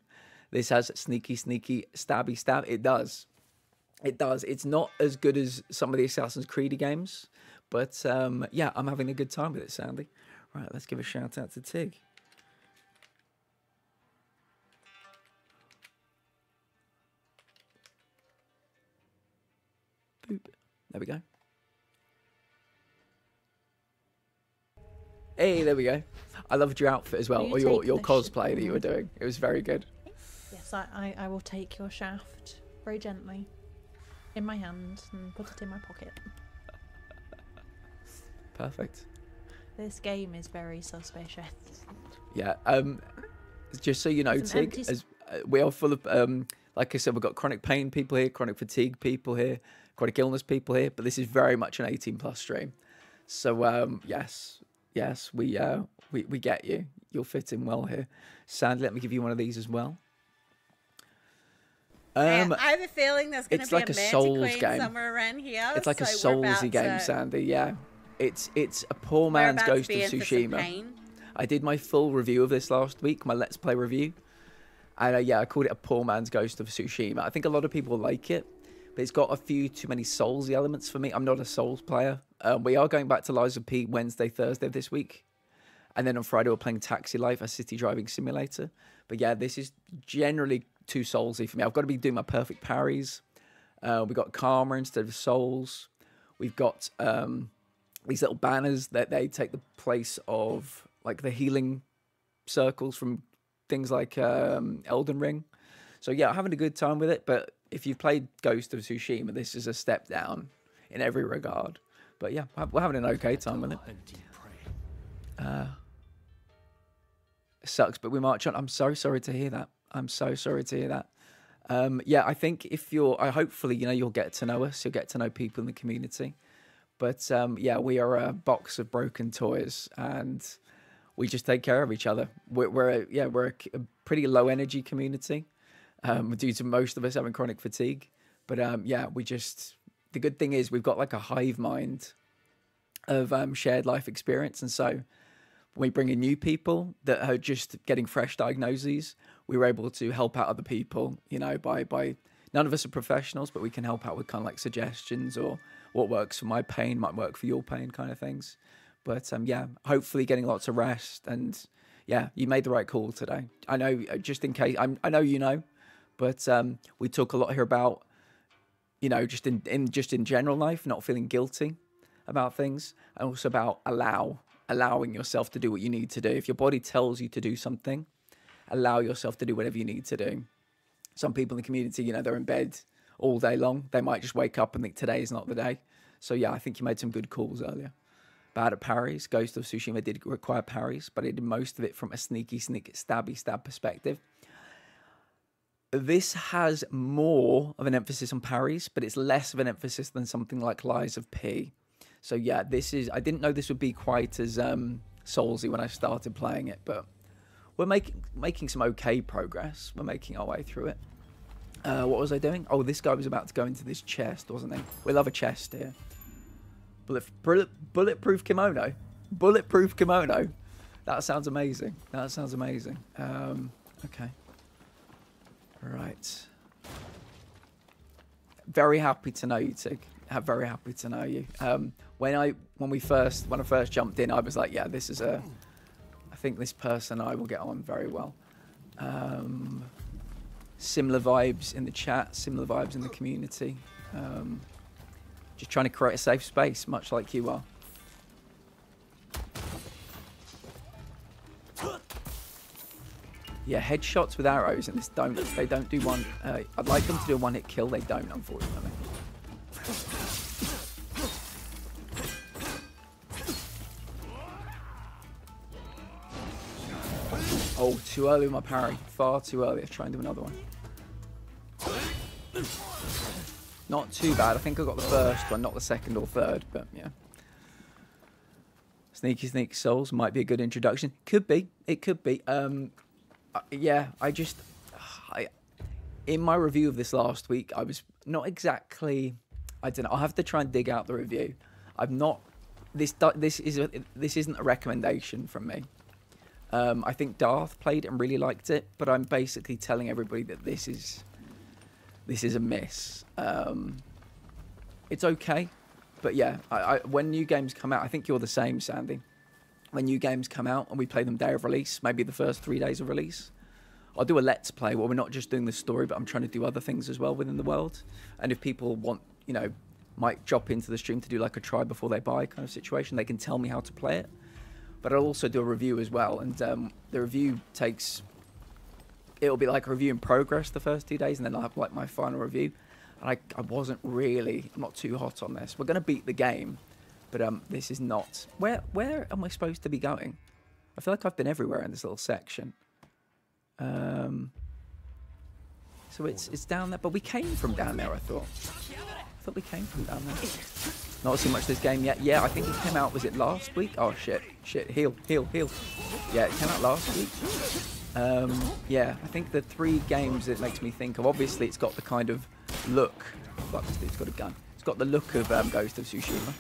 This has sneaky, sneaky, stabby, stab. It does. It does. It's not as good as some of the Assassin's Creed games, but um, yeah, I'm having a good time with it, Sandy. Right, let's give a shout out to Tig. Boop. There we go. Hey, there we go. I loved your outfit as well, you or your, your cosplay that you were doing. It was very good. Yes, I, I, I will take your shaft very gently in my hand and put it in my pocket. Perfect. This game is very suspicious. Yeah. Um, just so you know, Tig, empty as uh, we are full of um, like I said, we've got chronic pain people here, chronic fatigue people here, chronic illness people here, but this is very much an 18 plus stream. So um, yes, yes, we uh, we we get you. You'll fit in well here. Sandy, let me give you one of these as well. Um, I have a feeling there's going to it's be like a, a Souls game. somewhere around here. it's like a so we're soulsy game, to- Sandy. Yeah, it's it's a poor man's Ghost of be in for some Tsushima. I did my full review of this last week, my Let's Play review, and uh, yeah, I called it a poor man's Ghost of Tsushima. I think a lot of people like it, but it's got a few too many Soulsy elements for me. I'm not a Souls player. Um, we are going back to Lies of P Wednesday, Thursday of this week, and then on Friday we're playing Taxi Life, a city driving simulator. But yeah, this is generally too Soulsy for me. I've got to be doing my perfect parries. Uh, we got Karma instead of Souls. We've got um, these little banners that they take the place of like the healing circles from things like um, Elden Ring. So yeah, I'm having a good time with it. But if you've played Ghost of Tsushima, this is a step down in every regard. But yeah, we're we're having an okay time with it. Uh, it sucks, but we march on. I'm so sorry to hear that. I'm so sorry to hear that. Um, yeah, I think if you're, I hopefully you know you'll get to know us. You'll get to know people in the community. But um, yeah, we are a box of broken toys, and we just take care of each other. We're, we're a, yeah, we're a, a pretty low energy community um, due to most of us having chronic fatigue. But um, yeah, we just the good thing is we've got like a hive mind of um, shared life experience, and so we bring in new people that are just getting fresh diagnoses, we were able to help out other people. You know, by by none of us are professionals, but we can help out with kind of like suggestions or what works for my pain might work for your pain, kind of things. But um, yeah, hopefully getting lots of rest and yeah, you made the right call today. I know, uh, just in case, I'm, I know you know, but um, we talk a lot here about, you know, just in, in just in general life, not feeling guilty about things, and also about allow allowing yourself to do what you need to do. If your body tells you to do something, allow yourself to do whatever you need to do. Some people in the community, you know, they're in bed all day long. They might just wake up and think today is not the day. So yeah, I think you made some good calls earlier. Bad at parries. Ghost of Tsushima did require parries, but it did most of it from a sneaky, sneak, stabby, stab perspective. this has more of an emphasis on parries, but it's less of an emphasis than something like Lies of P. So yeah, this is. I didn't know this would be quite as um, soulsy when I started playing it, but we're making making some okay progress. We're making our way through it. Uh, what was I doing? Oh, this guy was about to go into this chest, wasn't he? We love a chest here. Bullet, bullet, bulletproof kimono. Bulletproof kimono. That sounds amazing. That sounds amazing. Um, okay. Right. Very happy to know you, Tig. Very happy to know you. Um, when I when we first when I first jumped in, I was like, yeah, this is a. I think this person I will get on very well. Um, similar vibes in the chat, similar vibes in the community. Um, just trying to create a safe space, much like you are. Yeah, headshots with arrows in this don't they don't do one. Uh, I'd like them to do a one-hit kill. They don't, unfortunately. Too early with my parry. Far too early. Let's try and do another one. Not too bad. I think I got the first one, not the second or third, but yeah. Sneaky Sneaky Souls might be a good introduction. Could be. It could be. Um, uh, yeah, I just, I, in my review of this last week, I was not exactly. I don't know. I'll have to try and dig out the review. I'm not. This this is a, this isn't a recommendation from me. Um, I think Darth played and really liked it, but I'm basically telling everybody that this is this is a miss. Um, it's okay, but yeah, I, I, when new games come out, I think you're the same, Sandy. When new games come out and we play them day of release, maybe the first three days of release, I'll do a let's play where we're not just doing the story, but I'm trying to do other things as well within the world. And if people want, you know, might drop into the stream to do like a try before they buy kind of situation, they can tell me how to play it. But I'll also do a review as well, and um, the review takes. It'll be like a review in progress the first two days, and then I'll have like my final review. And I, I wasn't really, I'm not too hot on this. We're gonna beat the game, but um, this is not. Where where am I supposed to be going? I feel like I've been everywhere in this little section. Um. So it's it's down there, but we came from down there. I thought. I thought we came from down there. Not seen much this game yet. Yeah, I think it came out. Was it last week? Oh shit, shit. Heal, heal, heal. Yeah, it came out last week. Um, yeah, I think the three games it makes me think of. Obviously, it's got the kind of look. Fuck, this dude's got a gun. It's got the look of um, Ghost of Tsushima.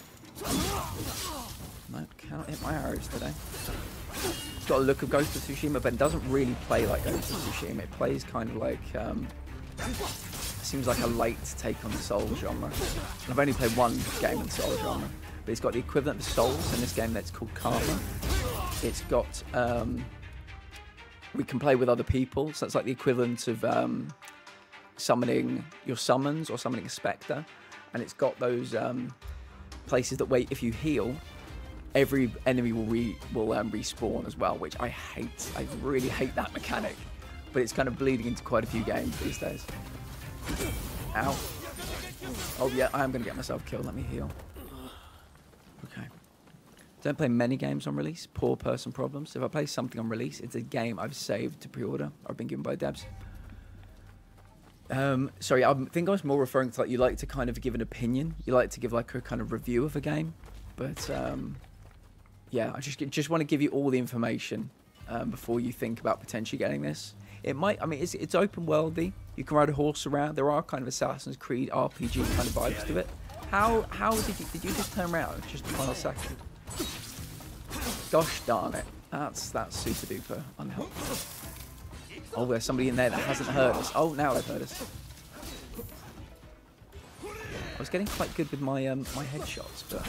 No, cannot hit my arrows today. It's got a look of Ghost of Tsushima, but it doesn't really play like Ghost of Tsushima. It plays kind of like. Um, seems like a late take on the Soul genre. I've only played one game in the Soul genre, but it's got the equivalent of Souls in this game that's called Karma. It's got. Um, we can play with other people, so it's like the equivalent of um, summoning your summons or summoning a spectre, and it's got those um, places that wait if you heal. Every enemy will re will um, respawn as well, which I hate. I really hate that mechanic, but it's kind of bleeding into quite a few games these days. Ow. Oh yeah, I am going to get myself killed. Let me heal. Okay. Don't play many games on release. Poor person problems. If I play something on release, it's a game I've saved to pre-order or I've been given by devs. Um, sorry, I think I was more referring to like you like to kind of give an opinion. You like to give like a kind of review of a game, but um, yeah, I just just want to give you all the information um, before you think about potentially getting this. It might. I mean, it's it's open worldy. You can ride a horse around. There are kind of Assassin's Creed RPG kind of vibes to it. How how did you did you just turn around just final second? Gosh darn it! That's that's super duper unhelpful. Oh, there's somebody in there that hasn't heard us. Oh, now they've heard us. I was getting quite good with my um my headshots, but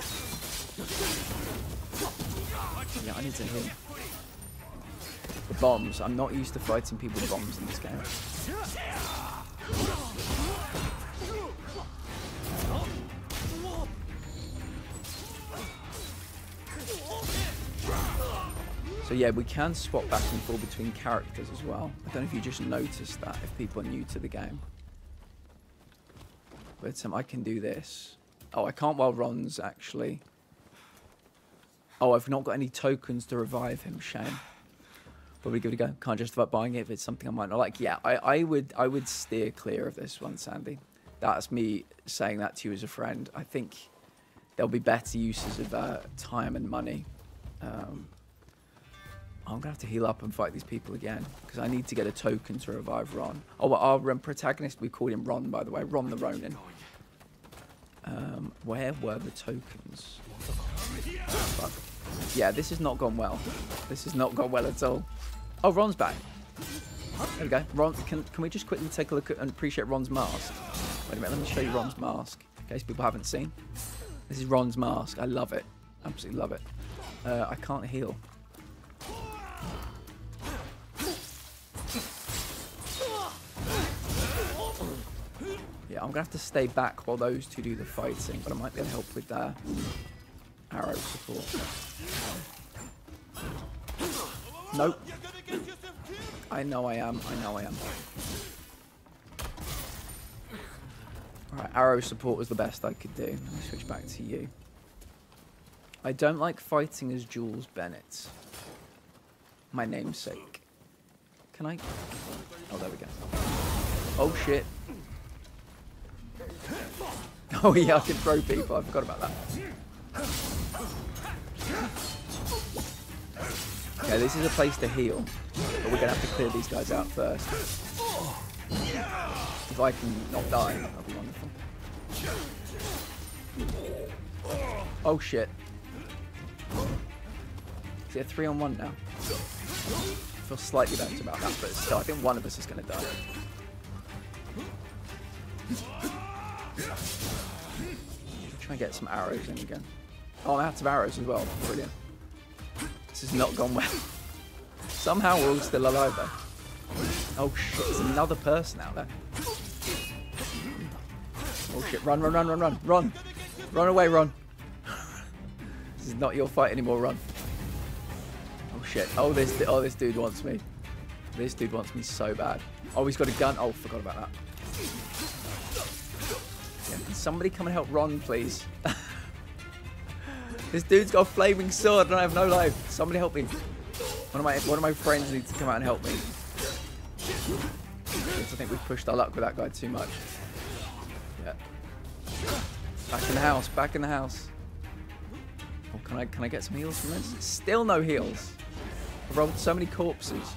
yeah, I need to hit. The bombs. I'm not used to fighting people with bombs in this game. So yeah, we can swap back and forth between characters as well. I don't know if you just noticed that if people are new to the game. But um, I can do this. Oh, I can't while Ron's actually. Oh, I've not got any tokens to revive him. Shame. Probably give it a go. Can't just about buying it if it's something I might not like. Yeah, I, I would I would steer clear of this one, Sandy. That's me saying that to you as a friend. I think there'll be better uses of uh, time and money. Um, I'm gonna have to heal up and fight these people again because I need to get a token to revive Ron. Oh, well, our um, protagonist, we called him Ron, by the way, Ron the Ronin. Um, where were the tokens? Fuck. Yeah, this has not gone well. This has not gone well at all. Oh, Ron's back. There we go. Ron, can, can we just quickly take a look at and appreciate Ron's mask? Wait a minute, let me show you Ron's mask, in case people haven't seen. This is Ron's mask. I love it. Absolutely love it. Uh, I can't heal. Yeah, I'm gonna have to stay back while those two do the fighting, but I might be able to help with their arrow support. Nope. I know I am. I know I am. Alright, arrow support was the best I could do. Let me switch back to you. I don't like fighting as Jules Bennett. My namesake. Can I? Oh, there we go. Oh, shit. Oh, yeah, I can throw people. I forgot about that. Okay, this is a place to heal. But we're going to have to clear these guys out first. If I can not die, that'll be wonderful. Oh, shit. Is it a three on one now? I feel slightly better about that, but still, I think one of us is going to die. Try and get some arrows in again. Oh, I'm out of arrows as well. Brilliant. This has not gone well. Somehow we're all still alive though. Oh shit, there's another person out there. Oh shit, run, run, run, run, run, run. Run away, run. this is not your fight anymore, run. Oh shit. Oh this oh this dude wants me. This dude wants me so bad. Oh he's got a gun. Oh forgot about that. Yeah, can somebody come and help Ron, please? this dude's got a flaming sword and I have no life. Somebody help me. One of my one of my friends needs to come out and help me. I think we've pushed our luck with that guy too much. Yeah. Back in the house. Back in the house. Oh, can I can I get some heals from this? Still no heals. I've rolled so many corpses.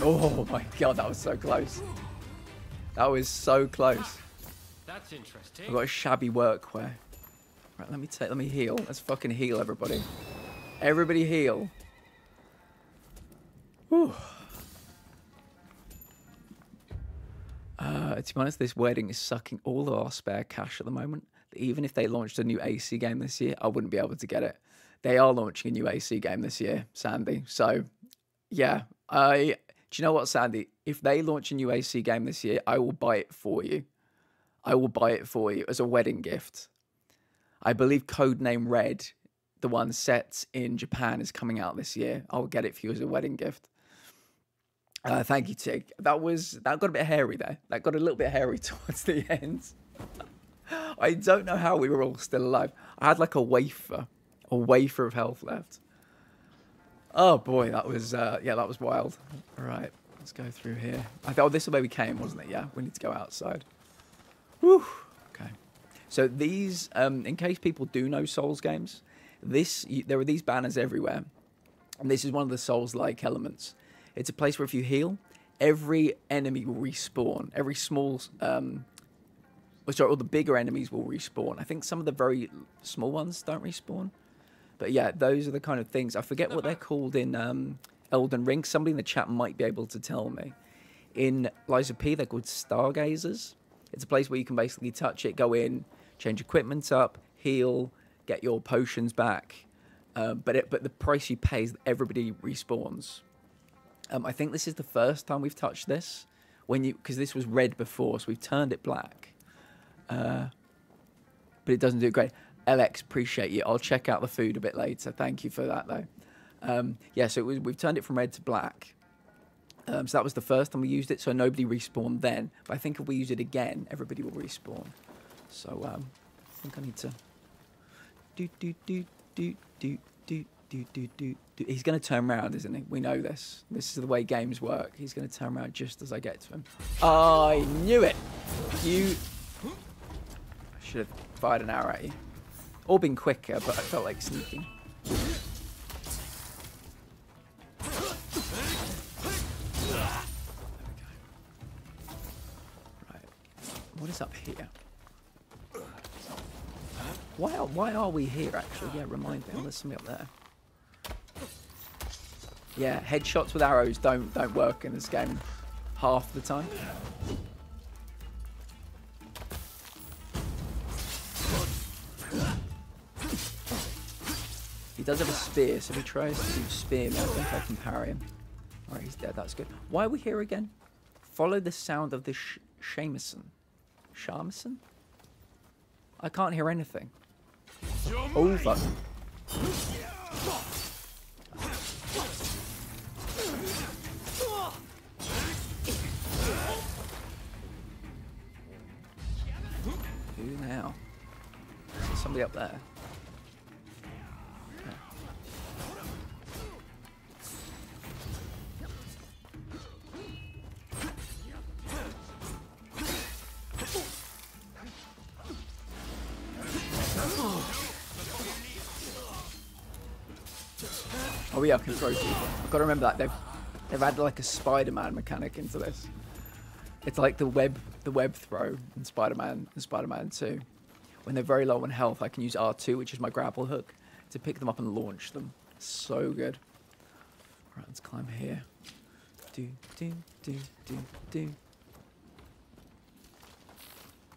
Oh my god, that was so close. That was so close. That's interesting. I've got a shabby workwear. Right, let me take, let me heal. Let's fucking heal, everybody. Everybody heal. Whew. Uh, to be honest, this wedding is sucking all of our spare cash at the moment. Even if they launched a new AC game this year, I wouldn't be able to get it. They are launching a new AC game this year, Sandy. So, yeah, I. Do you know what, Sandy? If they launch a new AC game this year, I will buy it for you. I will buy it for you as a wedding gift. I believe Codename Red, the one set in Japan, is coming out this year. I'll get it for you as a wedding gift. Uh, thank you, Tig. That was that got a bit hairy there. That got a little bit hairy towards the end. I don't know how we were all still alive. I had like a wafer, a wafer of health left. Oh boy, that was uh, yeah, that was wild. All right, let's go through here. I thought oh, this is where we came, wasn't it? Yeah, we need to go outside. Whew. Okay. So these, um, in case people do know Souls games, this you, there are these banners everywhere, and this is one of the Souls-like elements. It's a place where if you heal, every enemy will respawn. Every small, um, or sorry, all the bigger enemies will respawn. I think some of the very small ones don't respawn. But yeah, those are the kind of things. I forget what they're called in um, Elden Ring. Somebody in the chat might be able to tell me. In of P, they're called Stargazers. It's a place where you can basically touch it, go in, change equipment up, heal, get your potions back. Uh, but it, but the price you pay is everybody respawns. Um, I think this is the first time we've touched this when you because this was red before, so we've turned it black. Uh, but it doesn't do great. LX, appreciate you. I'll check out the food a bit later. Thank you for that though. Um, yeah, so was, we've turned it from red to black. Um, so that was the first time we used it, so nobody respawned then. But I think if we use it again, everybody will respawn. So um, I think I need to do do do do do, do, do, do, do, do. He's going to turn around, isn't he? We know this. This is the way games work. He's going to turn around just as I get to him. I knew it. You. I should have fired an arrow at you. Or been quicker, but I felt like sneaking. Why are, why are we here, actually? Yeah, remind me. There's something up there. Yeah, headshots with arrows don't don't work in this game half the time. He does have a spear, so if he tries to spear me, I think I can parry him. Alright, he's dead, that's good. Why are we here again? Follow the sound of the sh shamisen. Shamisen? I can't hear anything. Over. Who now? There's somebody up there. I can throw people. I've got to remember that they've they've added like a Spider-Man mechanic into this. It's like the web the web throw in Spider-Man and Spider-Man 2. When they're very low on health, I can use R2, which is my grapple hook, to pick them up and launch them. So good. Right, let's climb here. Do do do do do.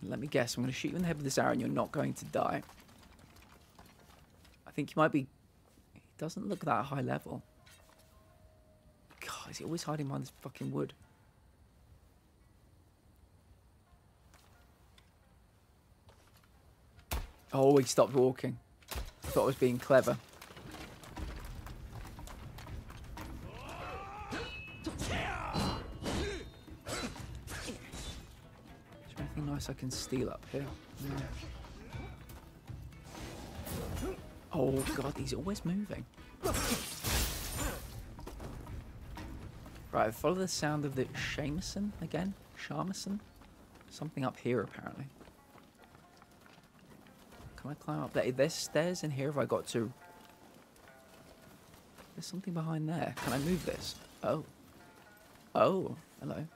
Let me guess. I'm going to shoot you in the head with this arrow, and you're not going to die. I think you might be doesn't look that high level. God, is he always hiding behind this fucking wood? Oh, he stopped walking. I thought I was being clever. Is there anything nice I can steal up here? Oh god, he's always moving. Right, follow the sound of the Shamisen again. Shamisen? Something up here apparently. Can I climb up there? There's stairs in here. Have I got to? There's something behind there. Can I move this? Oh. Oh, hello.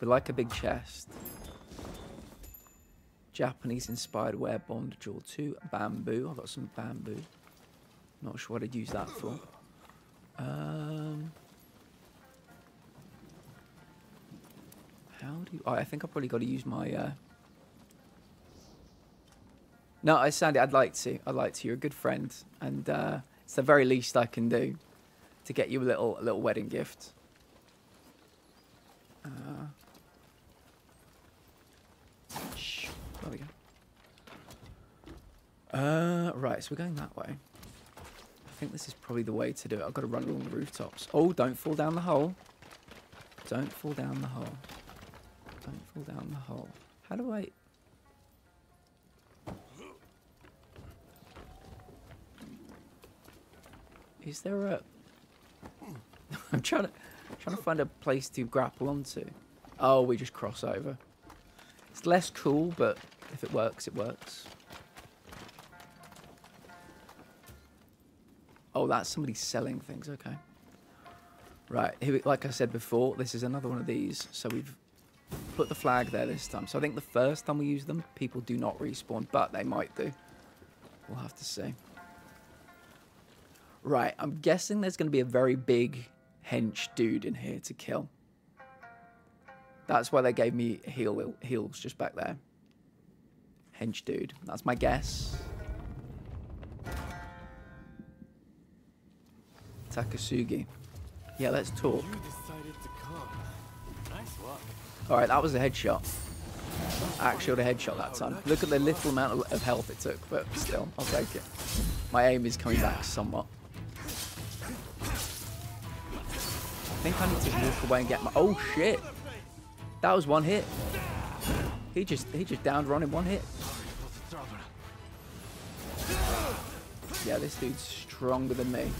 We like a big chest. Japanese inspired wear bond jewel 2 bamboo. I've got some bamboo. Not sure what I'd use that for. Um How do you, oh, I think I've probably got to use my uh No, I Sandy, I'd like to. I'd like to. You're a good friend and uh it's the very least I can do to get you a little a little wedding gift. Uh Shh. There we go. Uh, right, so we're going that way. I think this is probably the way to do it. I've got to run along the rooftops. Oh, don't fall down the hole. Don't fall down the hole. Don't fall down the hole. How do I... Is there a... I'm trying to trying to find a place to grapple onto. Oh, we just cross over. It's less cool, but if it works, it works. Oh, that's somebody selling things. Okay. Right. Here, like I said before, this is another one of these. So we've put the flag there this time. So I think the first time we use them, people do not respawn, but they might do. We'll have to see. Right. I'm guessing there's going to be a very big hench dude in here to kill. That's why they gave me heal heals just back there. Hench dude. That's my guess. Takasugi. Yeah, let's talk. You decided to come. Nice. Alright, that was a headshot. I actually a headshot that time. Look at the little amount of- of health it took, but still, I'll take it. My aim is coming back somewhat. I think I need to walk away and get my... Oh, shit! That was one hit. He just he just downed Ron in one hit. Yeah, this dude's stronger than me.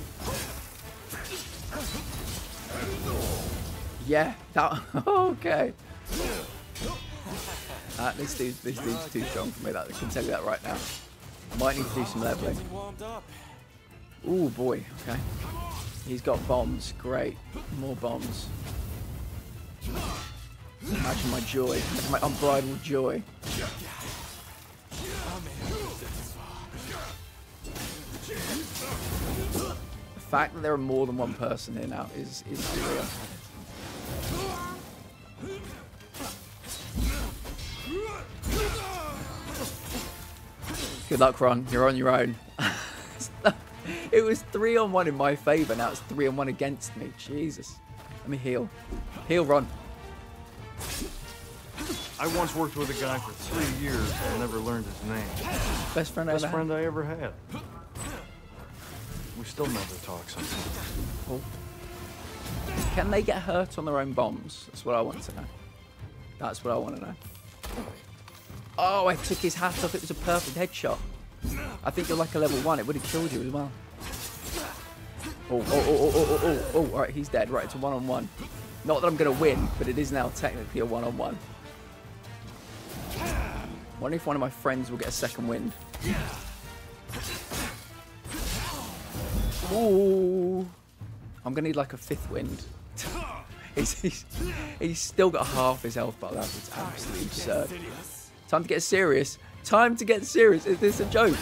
Yeah, that. okay. Uh, this dude, this dude's too strong for me. That I can tell you that right now. Might need to do some leveling. Ooh boy. Okay. He's got bombs. Great. More bombs. Imagine my joy. Imagine my unbridled joy. Fact that there are more than one person here now is is unreal. Good luck, Ron. You're on your own. it was three on one in my favour. Now it's three on one against me. Jesus. Let me heal. Heal, Ron. I once worked with a guy for three years and never learned his name. Best friend I Best ever friend I ever had. We still never talk sometimes. Oh. Can they get hurt on their own bombs? That's what I want to know. That's what I want to know. Oh, I took his hat off. It was a perfect headshot. I think you're like a level one. It would have killed you as well. Oh, oh, oh, oh, oh, oh, oh, oh. All right, he's dead. Right, it's a one-on-one. Not that I'm going to win, but it is now technically a one-on-one. Wonder if one of my friends will get a second wind. Ooh. I'm going to need like a fifth wind. he's, he's, he's still got half his health, but that's it's absolutely absurd. Time to get serious. Time to get serious. Is this a joke?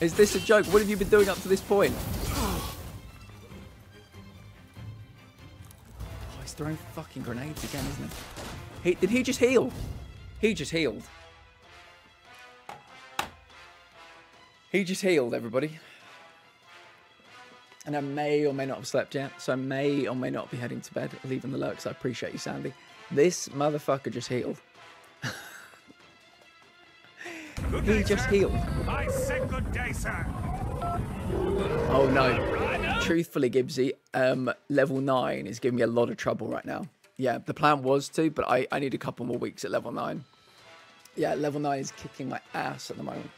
Is this a joke? What have you been doing up to this point? Oh, he's throwing fucking grenades again, isn't he? he? Did he just heal? He just healed. He just healed, everybody. And I may or may not have slept yet, so I may or may not be heading to bed, leaving the lurks. I appreciate you, Sandy. This motherfucker just healed. he just healed. I said good day, sir. Oh no. Truthfully, Gibbsy, um, level 9 is giving me a lot of trouble right now. Yeah, the plan was to, but I, I need a couple more weeks at level 9. Yeah, level 9 is kicking my ass at the moment.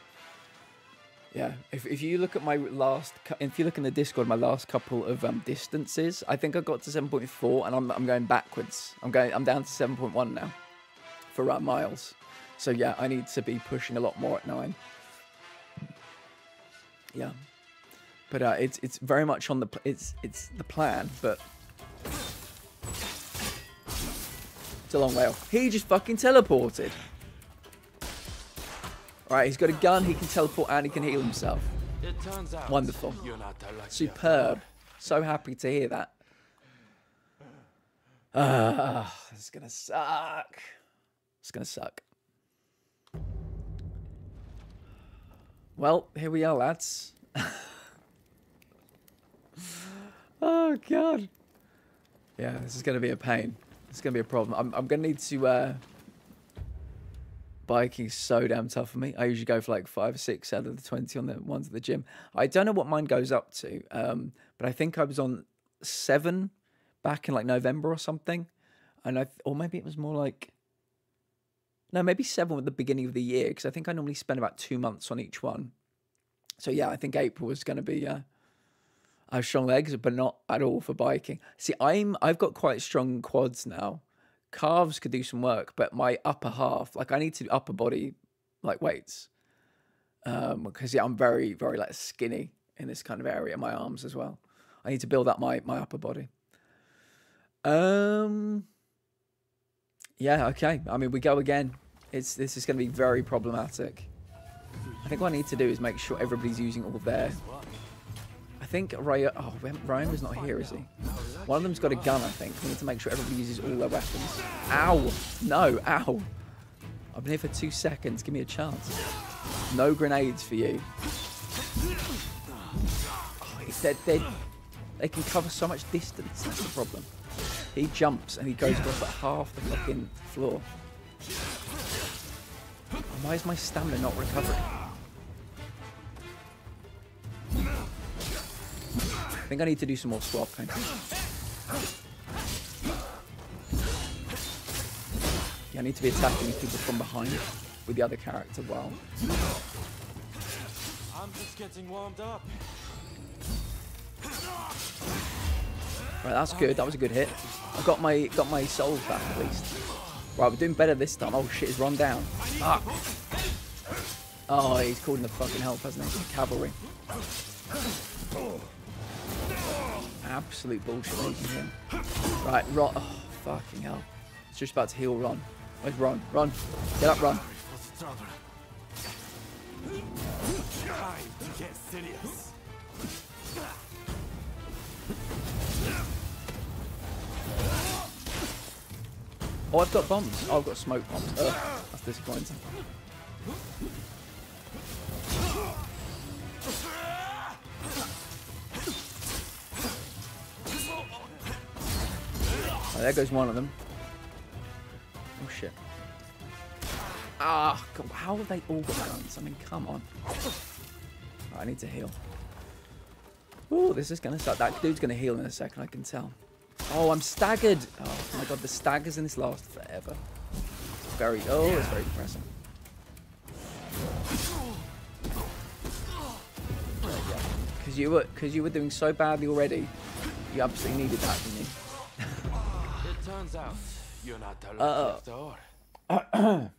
Yeah, if, if you look at my last, if you look in the Discord, my last couple of um, distances, I think I got to 7.4 and I'm, I'm going backwards. I'm going, I'm down to 7.1 now for uh, miles. So yeah, I need to be pushing a lot more at 9. Yeah. But uh, it's it's very much on the it's it's the plan, but it's a long way off. He just fucking teleported. All right, he's got a gun. He can teleport and he can heal himself. Wonderful. Superb. So happy to hear that. Ah, this is gonna suck. It's gonna suck. Well, here we are, lads. oh god. Yeah, this is going to be a pain. It's going to be a problem. I'm, I'm going to need to... Uh... Biking's so damn tough for me. I usually go for like 5 or 6 out of the 20 on the ones at the gym. I don't know what mine goes up to, um, but I think I was on 7 back in like November or something. And I, Or maybe it was more like... No, maybe 7 at the beginning of the year, because I think I normally spend about 2 months on each one. So yeah, I think April was going to be... Uh, I have strong legs, but not at all for biking. See, I'm I've got quite strong quads now. Calves could do some work, but my upper half, like I need to do upper body like weights. Um, because yeah, I'm very, very like skinny in this kind of area, my arms as well. I need to build up my my upper body. Um Yeah, okay. I mean we go again. It's this is gonna be very problematic. I think what I need to do is make sure everybody's using all their I think Ryan. Oh, Ryan was not here, is he? One of them's got a gun. I think we need to make sure everybody uses all their weapons. Ow! No! Ow! I've been here for two seconds. Give me a chance. No grenades for you. Oh, they, they, they can cover so much distance. That's the problem. He jumps and he goes across like half the fucking floor. And Why is my stamina not recovering? I think I need to do some more swapping. Yeah, I need to be attacking these people from behind with the other character well. I'm just getting warmed up. Right, that's good. That was a good hit. I got my got my souls back at least. Right, we're doing better this time. Oh shit, he's run down. Fuck. Oh, he's called in the fucking help, hasn't he? Cavalry. Absolute bullshit using him. Right, Ron. Oh, fucking hell. It's just about to heal Ron. Where's Ron? Ron. Get up, Ron. Oh, I've got bombs. Oh, I've got smoke bombs. Ugh, that's disappointing. Oh, there goes one of them. Oh shit. Ah, God, how have they all got guns? I mean, come on. Right, I need to heal. Oh, this is gonna start. That dude's gonna heal in a second. I can tell. Oh, I'm staggered. Oh my god, the staggers in this last forever. Very. Oh, it's very depressing. Because you were, because you were doing so badly already. You absolutely needed that, didn't you? Turns out you're not the Uh, after.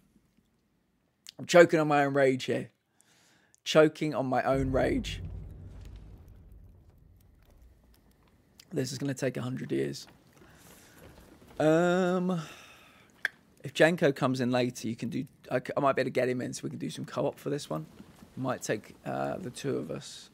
I'm choking on my own rage here. Choking on my own rage. This is going to take 100 years. Um, if Jenko comes in later, you can do. I might be able to get him in so we can do some co op for this one. Might take uh, the two of us.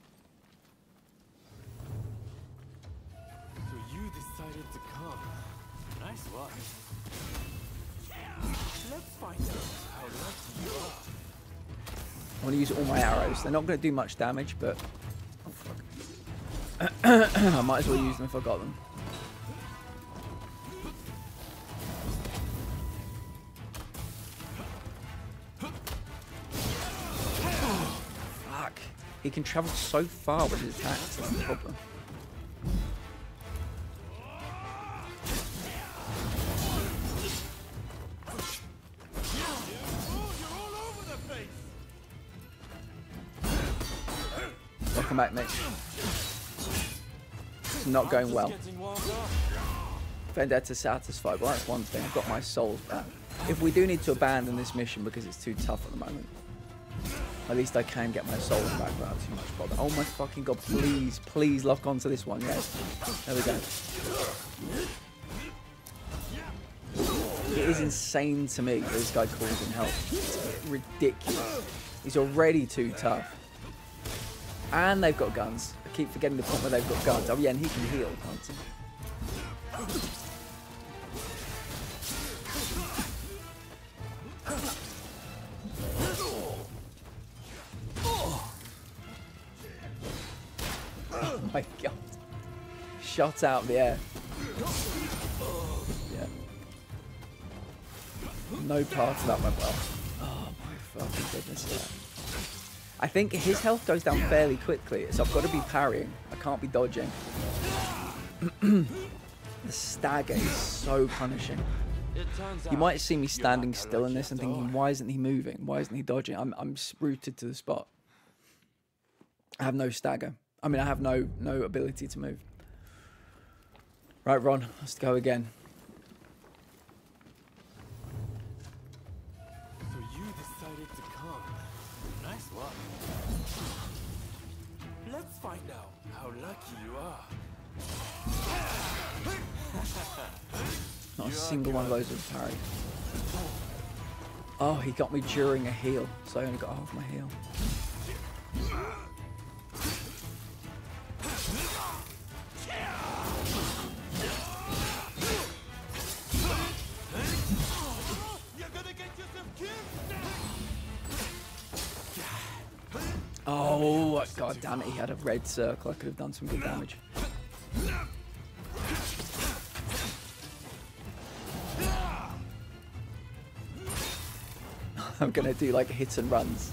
I want to use all my arrows. They're not going to do much damage, but. Oh. I might as well use them if I got them. Fuck. He can travel so far with his attacks. That's the problem. Welcome back, Mitch. It's not going well. Vendetta satisfied. Well, that's one thing. I've got my souls back. If we do need to abandon this mission because it's too tough at the moment, at least I can get my souls back without too much bother. Oh my fucking god, please, please lock onto this one, yes. There we go. It is insane to me that this guy calls in help. It's ridiculous. He's already too tough. And they've got guns. I keep forgetting the point where they've got guns. Oh yeah, and he can heal, can't he? Oh my god. Shot out the air. Yeah. No part of that went well. Oh my fucking goodness, yeah. I think his health goes down fairly quickly, so I've got to be parrying. I can't be dodging. the stagger is so punishing. You might see me standing still in this and thinking, why isn't he moving? Why isn't he dodging? I'm, I'm rooted to the spot. I have no stagger. I mean, I have no no ability to move. Right, Ron, let's go again. Not a single one of those was parried. Oh, he got me during a heal, so I only got half my heal. Oh, god damn it, he had a red circle. I could have done some good damage. I'm gonna do like hits and runs.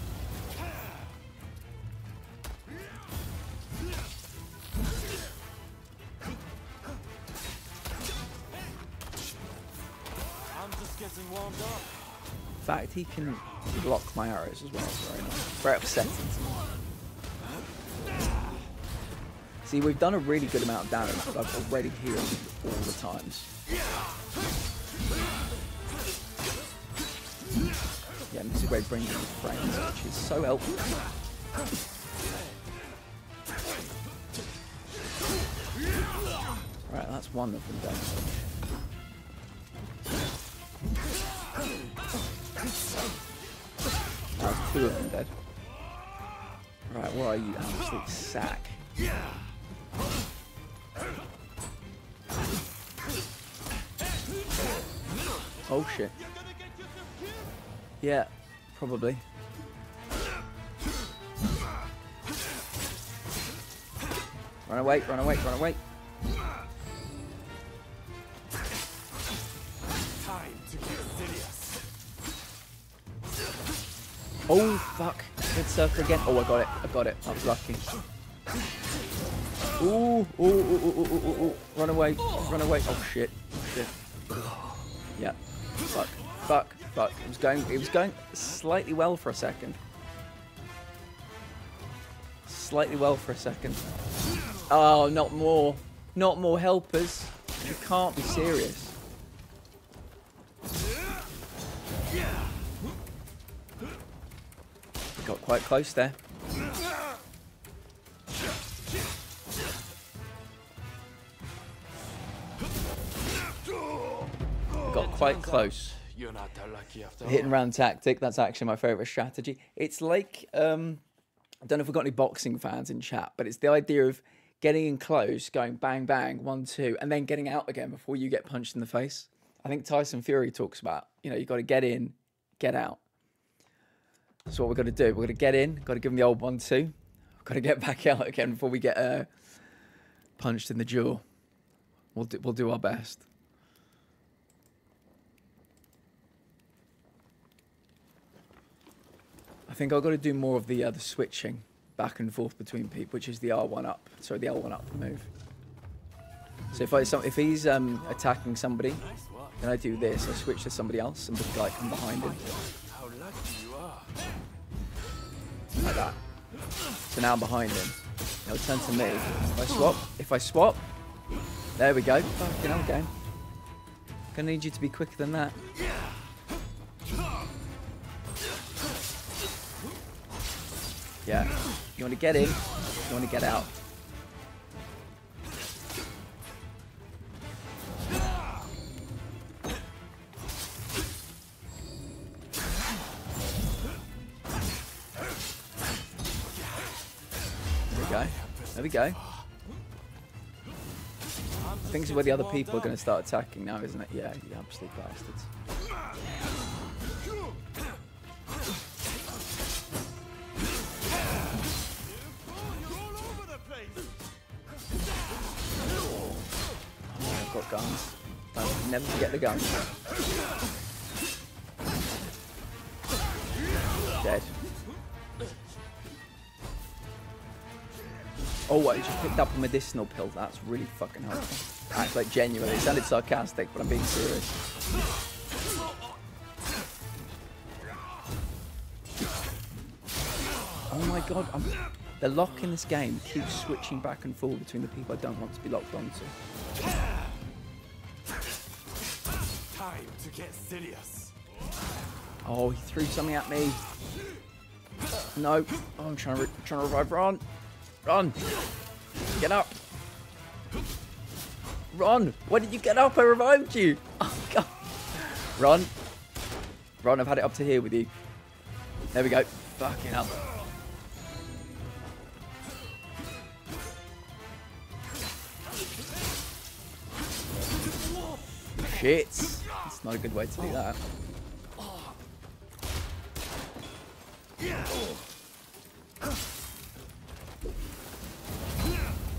I'm just getting warmed up. In fact, he can block my arrows as well. Very nice. Very upsetting. See, we've done a really good amount of damage, but I've already healed all the times. And this is where he brings in his friends, which is so helpful. Right, that's one of them done. That's two of them dead. Right, where are you, absolute sack? Oh shit. Yeah, probably. Run away, run away, run away. Oh fuck. Good circle again. Oh I got it. I got it. I was lucky. Ooh, ooh, ooh, ooh, ooh, ooh, ooh. Run away. Run away. Oh shit. Oh, shit. Yeah. Fuck. Fuck. Fuck. It was going it was going slightly well for a second. Slightly well for a second. Oh, not more. Not more helpers. You can't be serious. Got quite close there. Got quite close. You're not that lucky after Hit and run tactic. That's actually my favorite strategy. It's like um, I don't know if we've got any boxing fans in chat, but it's the idea of getting in close, going bang bang, one two, and then getting out again before you get punched in the face. I think Tyson Fury talks about you know you got to get in, get out. That's what we're going to do. We're going to get in, got to give him the old one two, got to get back out again before we get uh, punched in the jaw. We'll do, we'll do our best. Think I've got to do more of the uh, the switching back and forth between people, which is the R1 up. Sorry, the L1 up move. So if I so if he's um, attacking somebody, then I do this. I switch to somebody else and just like come behind him like that. So now I'm behind him. He'll turn to me. If I swap, if I swap, there we go. Fucking hell, game. Gonna need you to be quicker than that. Yeah. You want to get in, you want to get out. There we go. There we go. I is where the other people are going to start attacking now, isn't it? Yeah, you absolute bastards. I've got guns. Don't never forget the guns. Dead. Oh, I just picked up a medicinal pill. That's really fucking helpful. That's like genuinely. It sounded sarcastic, but I'm being serious. Oh my god, I'm, the lock in this game keeps switching back and forth between the people I don't want to be locked onto. Time to get serious. Oh, he threw something at me. No. Oh, I'm trying to, trying to revive Ron. Run. Get up. Ron, why did you get up? I revived you. Oh, God. Ron. Ron, I've had it up to here with you. There we go. Fucking hell. Shit. It's not a good way to do that. I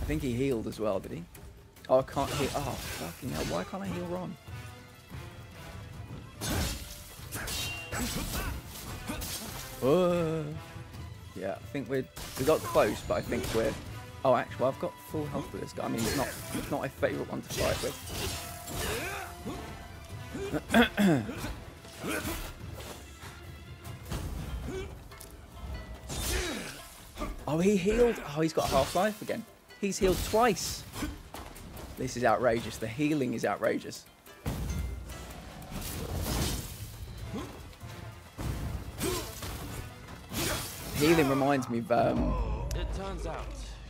think he healed as well, did he? Oh, I can't heal. Oh, fucking hell. Why can't I heal Ron? Uh, yeah, I think we're we got close, but I think we're. Oh, actually, I've got full health with this guy. I mean, he's not he's not my favourite one to fight with. oh, he healed. Oh, he's got half life again. He's healed twice. This is outrageous. The healing is outrageous. Healing reminds me of um, It turns out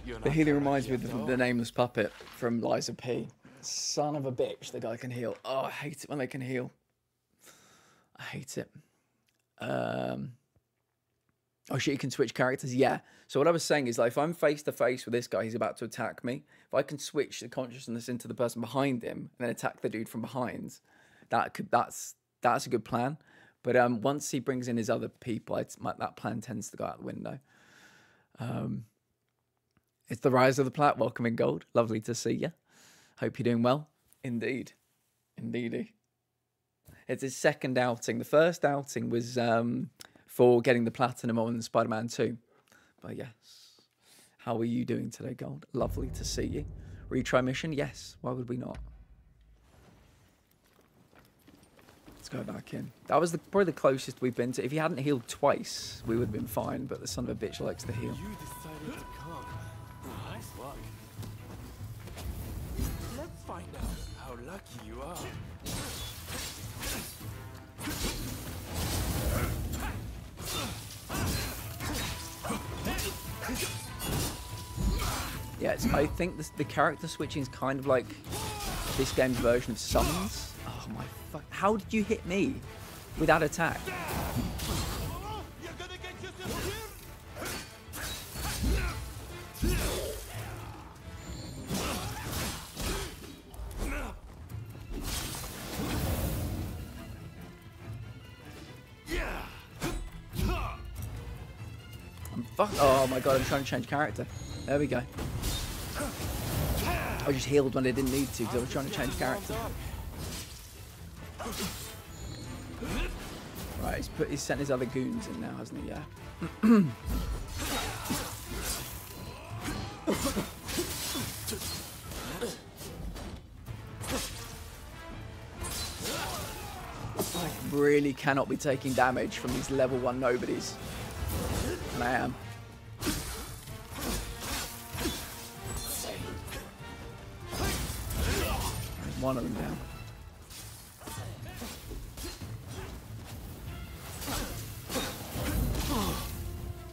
you're the healing reminds me of after the nameless puppet from Lies of P. Son of a bitch, the guy can heal. Oh, I hate it when they can heal. I hate it. Um, oh shit, you can switch characters. Yeah. So what I was saying is, like, if I'm face to face with this guy, he's about to attack me. If I can switch the consciousness into the person behind him and then attack the dude from behind, that could that's that's a good plan. But um, once he brings in his other people, my, that plan tends to go out the window. Um, it's the rise of the plat. Welcome in gold. Lovely to see you. Hope you're doing well. Indeed, indeedy. It's his second outing. The first outing was um, for getting the platinum on Spider-Man 2. But yes, how are you doing today, Gold? Lovely to see you. Retry mission? Yes. Why would we not? Let's go back in. That was the, probably the closest we've been to. If he hadn't healed twice, we would have been fine. But the son of a bitch likes to heal. Yeah, I think this, the character switching is kind of like this game's version of summons. Oh my fuck! How did you hit me with that attack? I'm fuck. Oh my god! I'm trying to change character. There we go. I just healed when I didn't need to because I was trying to change character. Right, he's put he's sent his other goons in now, hasn't he? Yeah. I really cannot be taking damage from these level one nobodies. And I am. One of them down.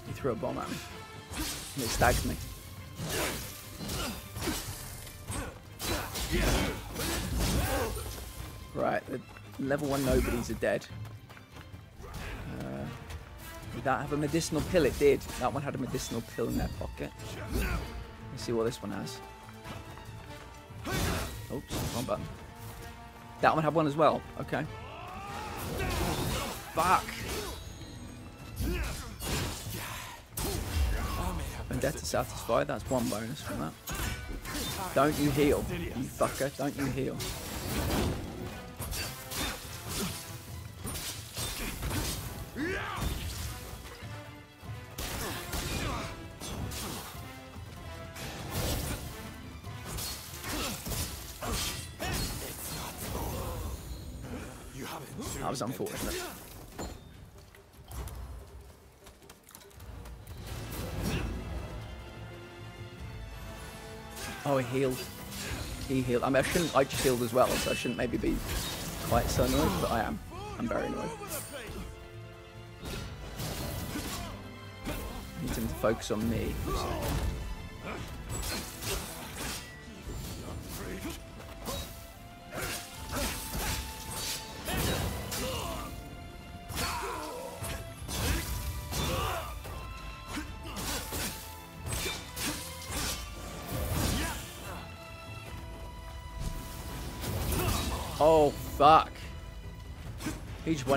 He threw a bomb at me. And it stagged me. Right, the level one nobodies are dead. Uh, did that have a medicinal pill? It did. That one had a medicinal pill in their pocket. Let's see what this one has. Oops, wrong button. That one had one as well. Okay. Fuck. Vendetta satisfied. That's one bonus from that. Don't you heal, you fucker. Don't you heal. Oh, he healed. He healed. I mean, I shouldn't. I just healed as well, so I shouldn't maybe be quite so annoyed, but I am. I'm very annoyed. Need him to focus on me. so-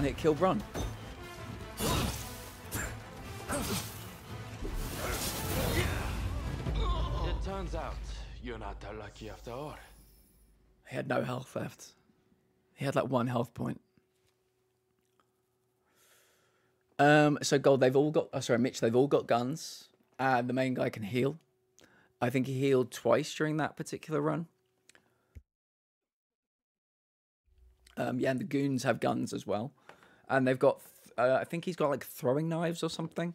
one hit kill Bron. It turns out you're not that lucky after all. He had no health left. He had like one health point. Um, so gold, they've all got. Oh, sorry, Mitch. They've all got guns, and the main guy can heal. I think he healed twice during that particular run. Um, yeah, and the goons have guns as well, and they've got uh, I think he's got like throwing knives or something.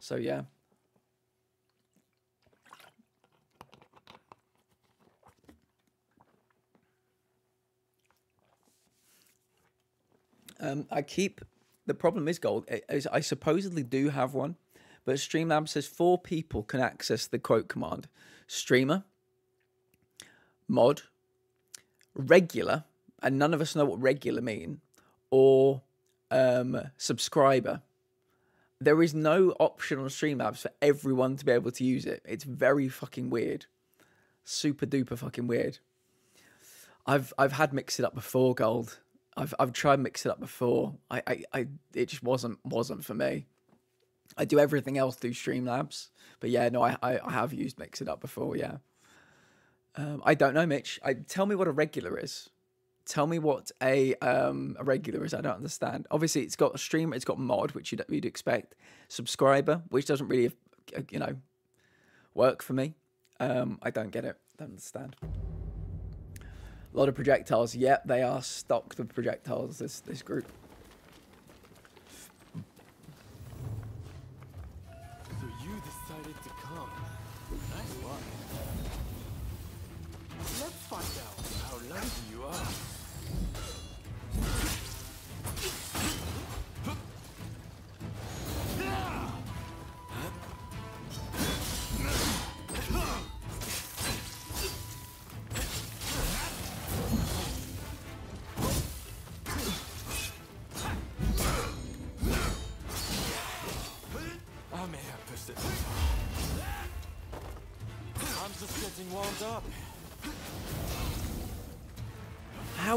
So yeah. Um, I keep the problem is gold is I supposedly do have one, but Streamlabs says four people can access the quote command: streamer, mod, regular, and none of us know what regular mean, or um, subscriber. There is no option on Streamlabs for everyone to be able to use it. It's very fucking weird, super duper fucking weird. I've I've had mix it up before, gold. I've I've tried mix it up before. I, I, I it just wasn't wasn't for me. I do everything else through Streamlabs, but yeah, no, I I, I have used mix it up before. Yeah. Um, I don't know, Mitch. I tell me what a regular is. Tell me what a um a regular is. I don't understand. Obviously, it's got a streamer, it's got mod, which you'd, you'd expect. Subscriber, which doesn't really, uh, you know, work for me. Um, I don't get it. Don't understand. A lot of projectiles. Yep, they are stocked with projectiles. This this group.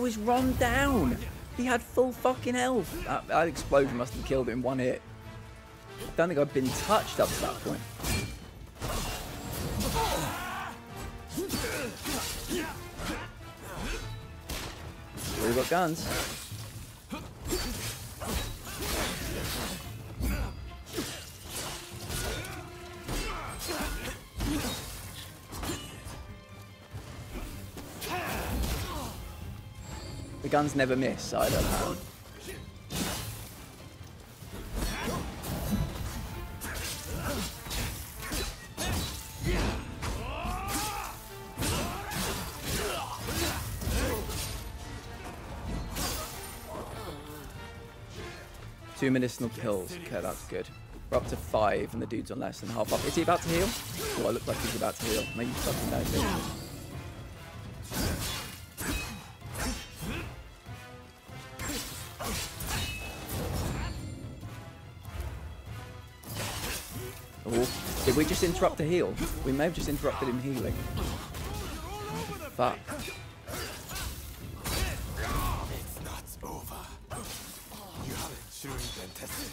Is run down? He had full fucking health. That, that explosion must have killed him in one hit. Don't think I've been touched up to that point. We've got guns. The guns never miss either. apparently. Two medicinal kills. Okay, that's good. We're up to five, and the dude's on less than half up. Is he about to heal? Oh, I look like he's about to heal. Maybe fucking. Just interrupt a heal? We may have just interrupted him healing. Fuck. It's not over. You haven't been tested.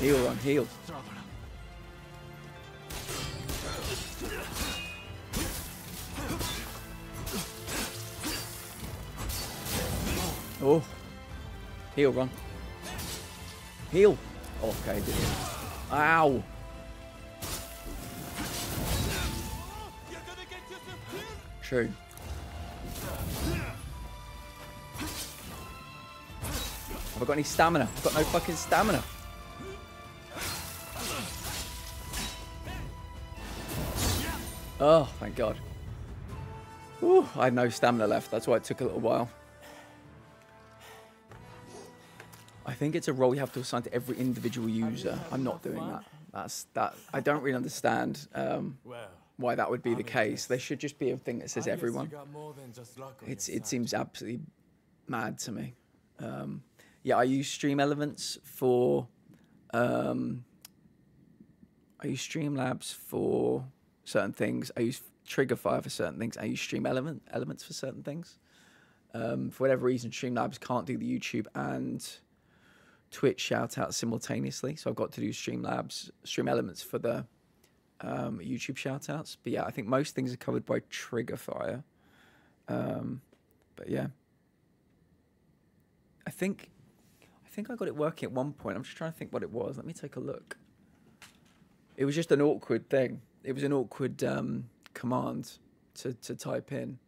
Heal, Ron, heal. Heal, run. Heal. Okay, did it. Ow. True. Have I got any stamina? I've got no fucking stamina. Oh, thank God. Whew, I had no stamina left. That's why it took a little while. I think it's a role you have to assign to every individual user. I'm not doing that. That's that. I don't really understand um, why that would be the case. There should just be a thing that says everyone. It's it seems absolutely mad to me. Um, yeah, I use Stream Elements for. Um, I use Streamlabs for certain things. I use Triggerfyre for certain things. I use Stream Element Elements for certain things. Um, for whatever reason, Streamlabs can't do the YouTube and Twitch shout out simultaneously. So I've got to do Streamlabs, Stream Elements for the um, YouTube shout outs. But yeah, I think most things are covered by Triggerfyre. Um, but yeah. I think I think I got it working at one point. I'm just trying to think what it was. Let me take a look. It was just an awkward thing. It was an awkward um, command to, to type in.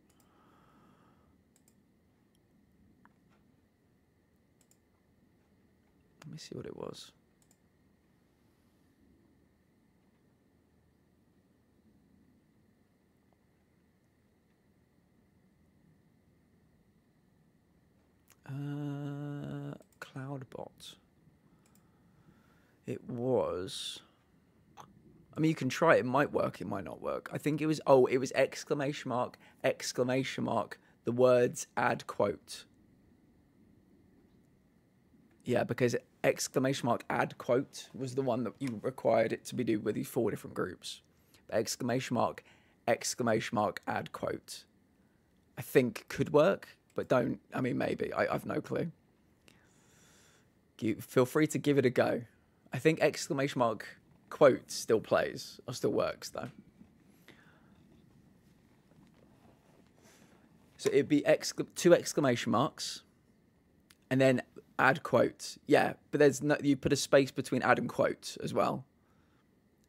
me see what it was. Uh, Cloudbot. It was. I mean, you can try. It might work. It might not work. I think it was. Oh, it was exclamation mark exclamation mark. The words add quote. Yeah, because exclamation mark add quote was the one that you required it to be do with these four different groups. Exclamation mark, exclamation mark add quote. I think could work, but don't. I mean, maybe. I, I've no clue. You, feel free to give it a go. I think exclamation mark quote still plays or still works though. So it'd be excla- two exclamation marks, and then add quote. Yeah, but there's no. You put a space between add and quote as well.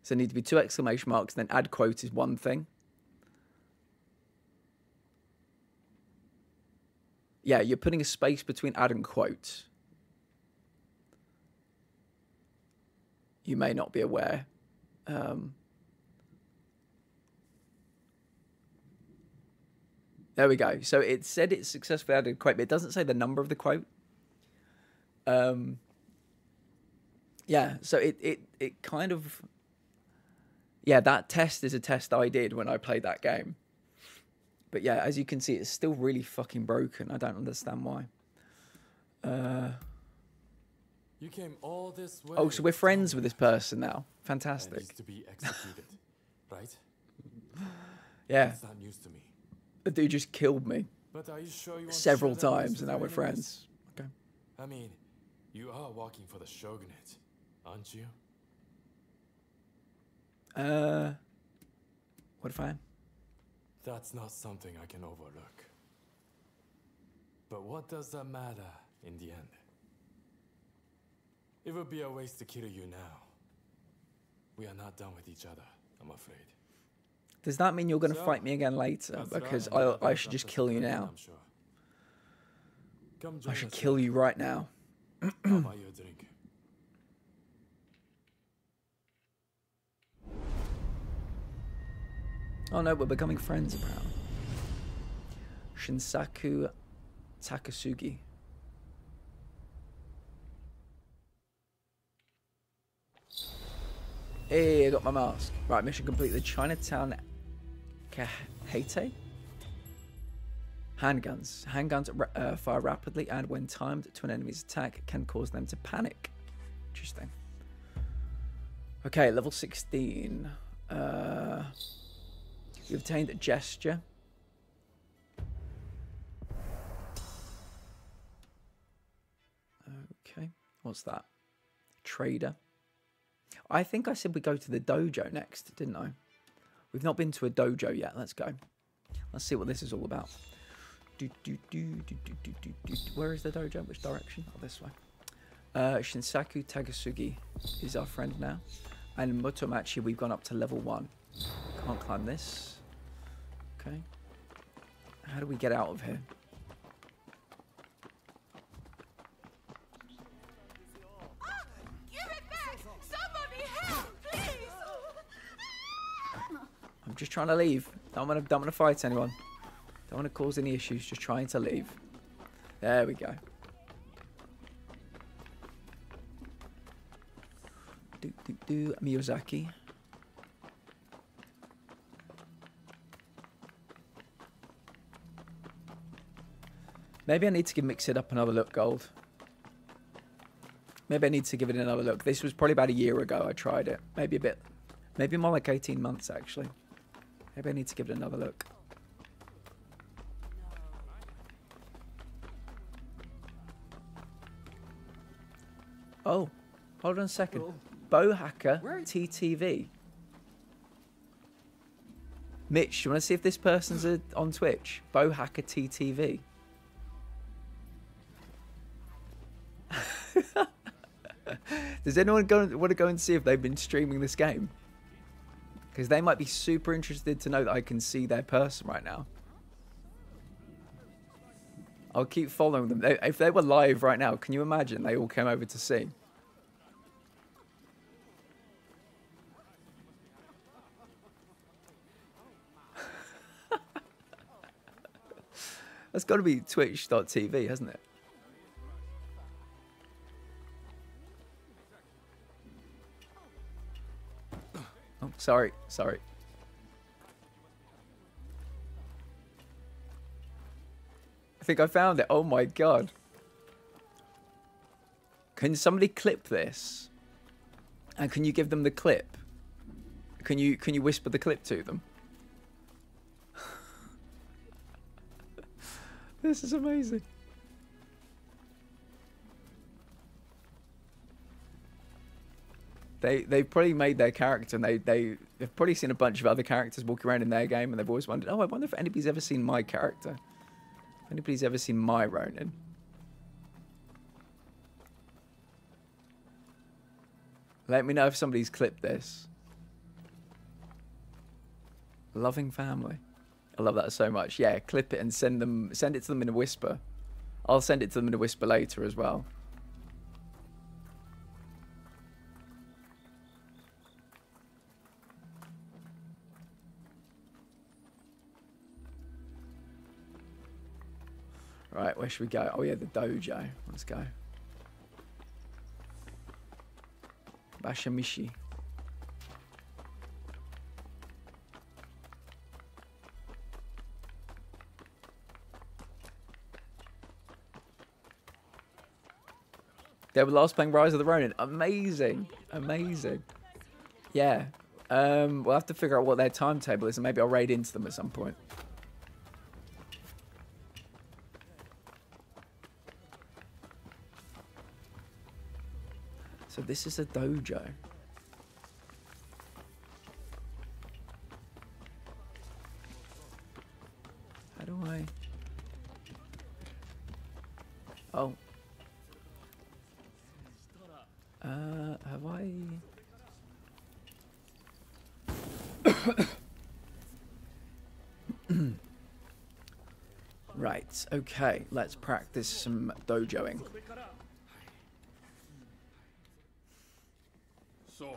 So there need to be two exclamation marks. Then add quote is one thing. Yeah, you're putting a space between add and quote. You may not be aware. Um, there we go. So it said it successfully added a quote, but it doesn't say the number of the quote. Um, yeah, so it, it, it kind of. Yeah, that test is a test I did when I played that game. But yeah, as you can see, it's still really fucking broken. I don't understand why. Uh, You came all this way. oh, so we're friends with this person now. Fantastic. To be executed, right? Yeah. That's not news to me. The dude just killed me But are you sure you want several times, and now we're friends. Okay. I mean, you are walking for the shogunate, aren't you? Uh, what if I am? That's not something I can overlook. But what does that matter in the end? It would be a waste to kill you now. We are not done with each other, I'm afraid. Does that mean you're going to So, fight me again later? Because I I, I should just kill you now. I'm sure. I should kill you right now. How about you a drink? Oh no, we're becoming friends apparently. Shinsaku Takasugi. Hey, I got my mask. Right, mission complete. The Chinatown Kahete? Handguns. Handguns uh, fire rapidly and when timed to an enemy's attack can cause them to panic. Interesting. Okay, level 16. Uh, you've obtained a gesture. Okay, what's that? Trader. I think I said we go to the dojo next, didn't I? We've not been to a dojo yet. Let's go. Let's see what this is all about. Do, do, do, do, do, do, do, do. Where is the dojo? Which direction? Oh, this way. Uh, Shinsaku Takasugi is our friend now. And Mutomachi, we've gone up to level one. Can't climb this. Okay. How do we get out of here? Give it back! Somebody help, please! I'm just trying to leave. Don't want to, don't want to fight anyone. Don't want to cause any issues. Just trying to leave. There we go. Do, do, do. Miyazaki. Maybe I need to give Mix It Up another look, Gold. Maybe I need to give it another look. This was probably about a year ago I tried it. Maybe a bit. Maybe more like 18 months, actually. Maybe I need to give it another look. Oh, hold on a second. Bowhacker TTV. Mitch, do you want to see if this person's a, on Twitch? Bowhacker TTV. Does anyone go, want to go and see if they've been streaming this game? Because they might be super interested to know that I can see their person right now. I'll keep following them. They, if they were live right now, can you imagine they all came over to see? That's got to be twitch.tv, hasn't it? Oh, sorry, sorry. Think I found it. Oh my god. Can somebody clip this? And can you give them the clip? Can you can you whisper the clip to them? this is amazing. They they've probably made their character and they they they've probably seen a bunch of other characters walking around in their game and they've always wondered, oh, I wonder if anybody's ever seen my character. If anybody's ever seen my Ronin. Let me know if somebody's clipped this. Loving family. I love that so much. Yeah, clip it and send them send it to them in a whisper. I'll send it to them in a whisper later as well. Right, where should we go? Oh yeah, the dojo. Let's go. Bashamishi. They were last playing Rise of the Ronin. Amazing. Amazing. Yeah. Um, we'll have to figure out what their timetable is and maybe I'll raid into them at some point. So this is a dojo. How do I... Oh. Uh, have I... right, okay, let's practice some dojoing. So,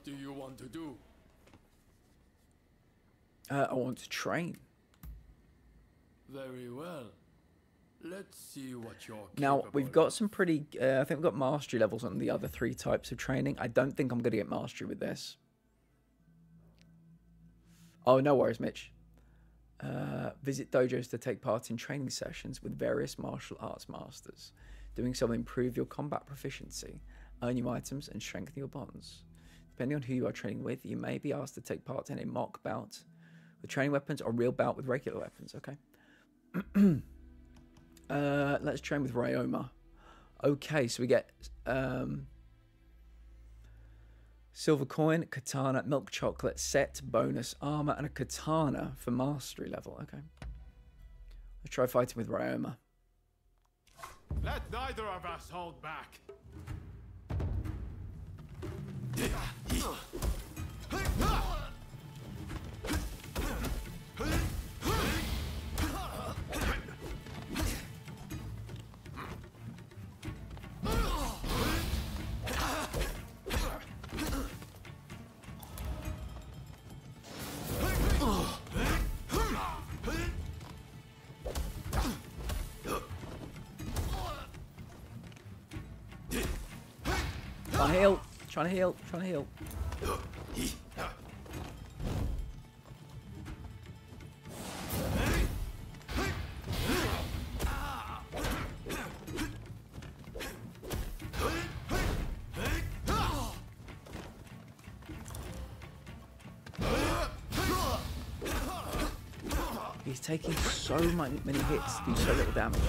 what do you want to do? Uh, I want to train. Very well. Let's see what you're Now, we've got some pretty... Uh, I think we've got mastery levels on the other three types of training. I don't think I'm going to get mastery with this. Oh, no worries, Mitch. Uh, visit dojos to take part in training sessions with various martial arts masters. Doing so will improve your combat proficiency, earn you items, and strengthen your bonds. Depending on who you are training with, you may be asked to take part in a mock bout with training weapons or real bout with regular weapons. Okay. uh, let's train with Ryoma. Okay, so we get um, silver coin, katana, milk chocolate, set, bonus, armor, and a katana for mastery level. Okay. Let's try fighting with Ryoma. Let neither of us hold back. Heal. Trying to heal. Trying to heal. He's taking so many, hits do so little damage.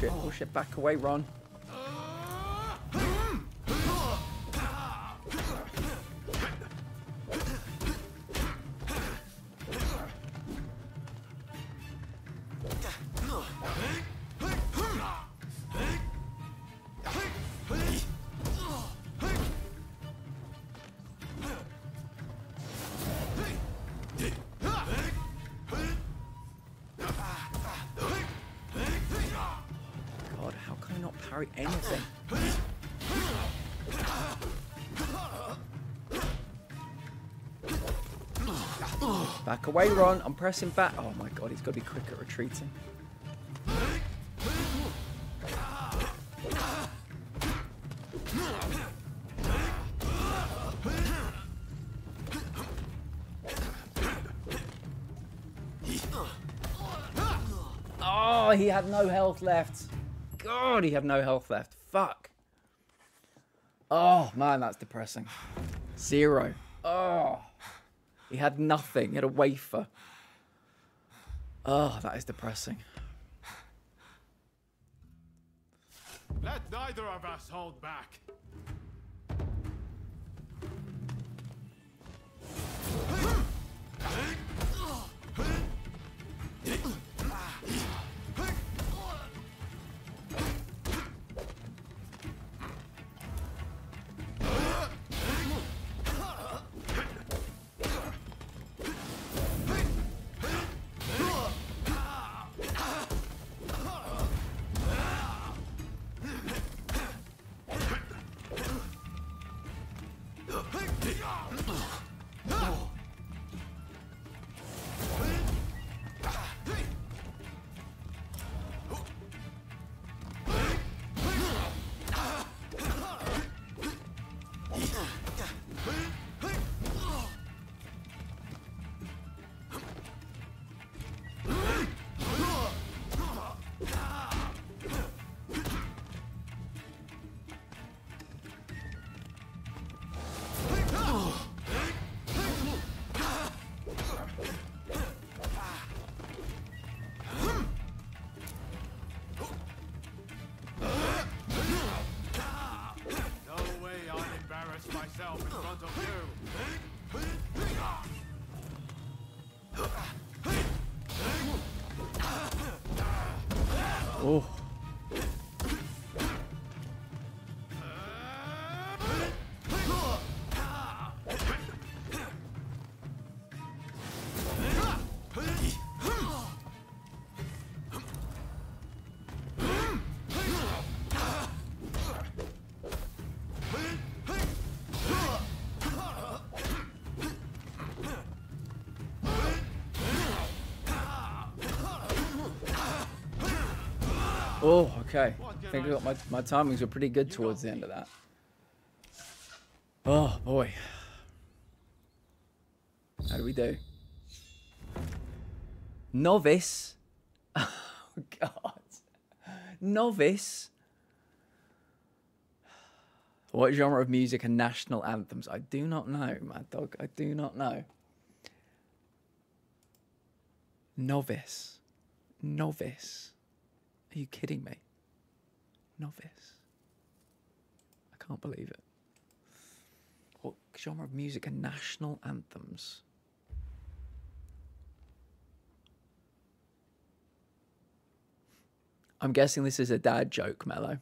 Shit, shit, oh back away, Ron. Away, Ron. I'm pressing back. Oh my god, he's got to be quick at retreating. Oh, he had no health left. God, he had no health left. Fuck. Oh, man, that's depressing. Zero. Oh. He had nothing. He had a wafer. Oh, that is depressing. Let neither of us hold back. Okay. I think I got my, my timings were pretty good towards the end of that. Oh, boy. How do we do? Novice. Oh, God. Novice. What genre of music are national anthems? I do not know, Mad Dog. I do not know. Novice. Novice. Are you kidding me? Novice. I can't believe it. What genre of music are national anthems? I'm guessing this is a dad joke, Mello.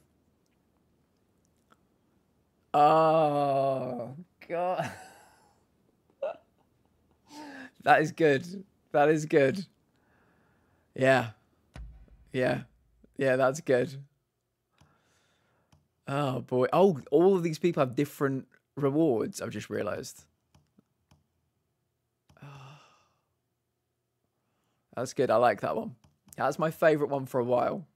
Oh, God. that is good. That is good. Yeah. Yeah. Yeah, that's good. Oh boy. Oh, all of these people have different rewards, I've just realized. That's good. I like that one. That's my favorite one for a while.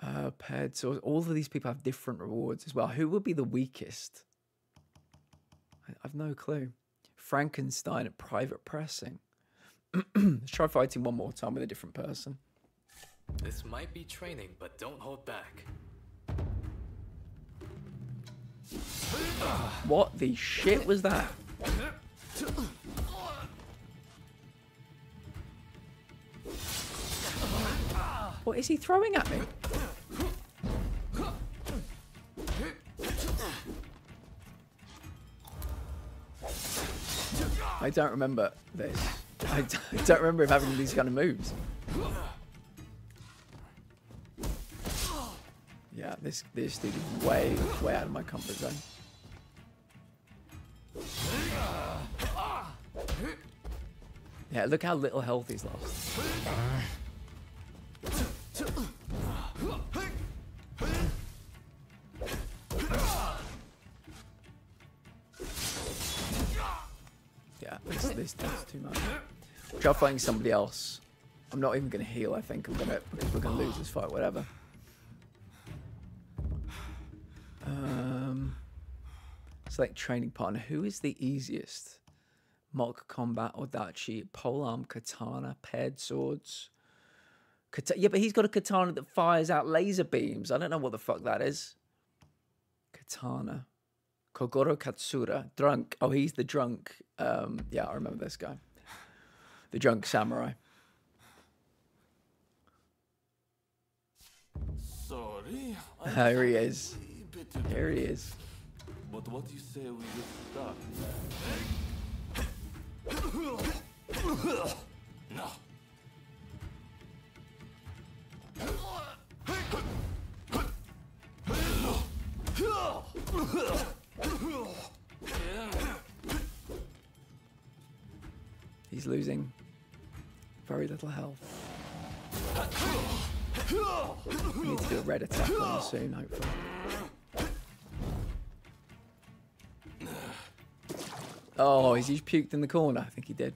Uh, paired so all of these people have different rewards as well. Who would be the weakest? I, I've no clue. Frankenstein at private pressing. Let's try fighting one more time with a different person. This might be training, but don't hold back. What the shit was that? What is he throwing at me? I don't remember this. I don't remember him having these kind of moves. Yeah, this this dude is way way out of my comfort zone. Yeah, look how little health he's lost. Yeah, this, this It's too much. Try fighting somebody else. I'm not even going to heal, I think. I'm going to, because we're going to lose this fight, whatever. Um, select training partner. Who is the easiest? Mock combat Odachi, polearm katana, paired swords. Kata- yeah, but he's got a katana that fires out laser beams. I don't know what the fuck that is. Katana. Kogoro Katsura. Drunk. Oh, he's the drunk. Um, yeah, I remember this guy. The drunk samurai. Sorry. Here he is. Here he is. But what do you say we just start? No. He's losing very little health. We need to do a red attack on soon, hopefully. Oh, is he puked in the corner? I think he did.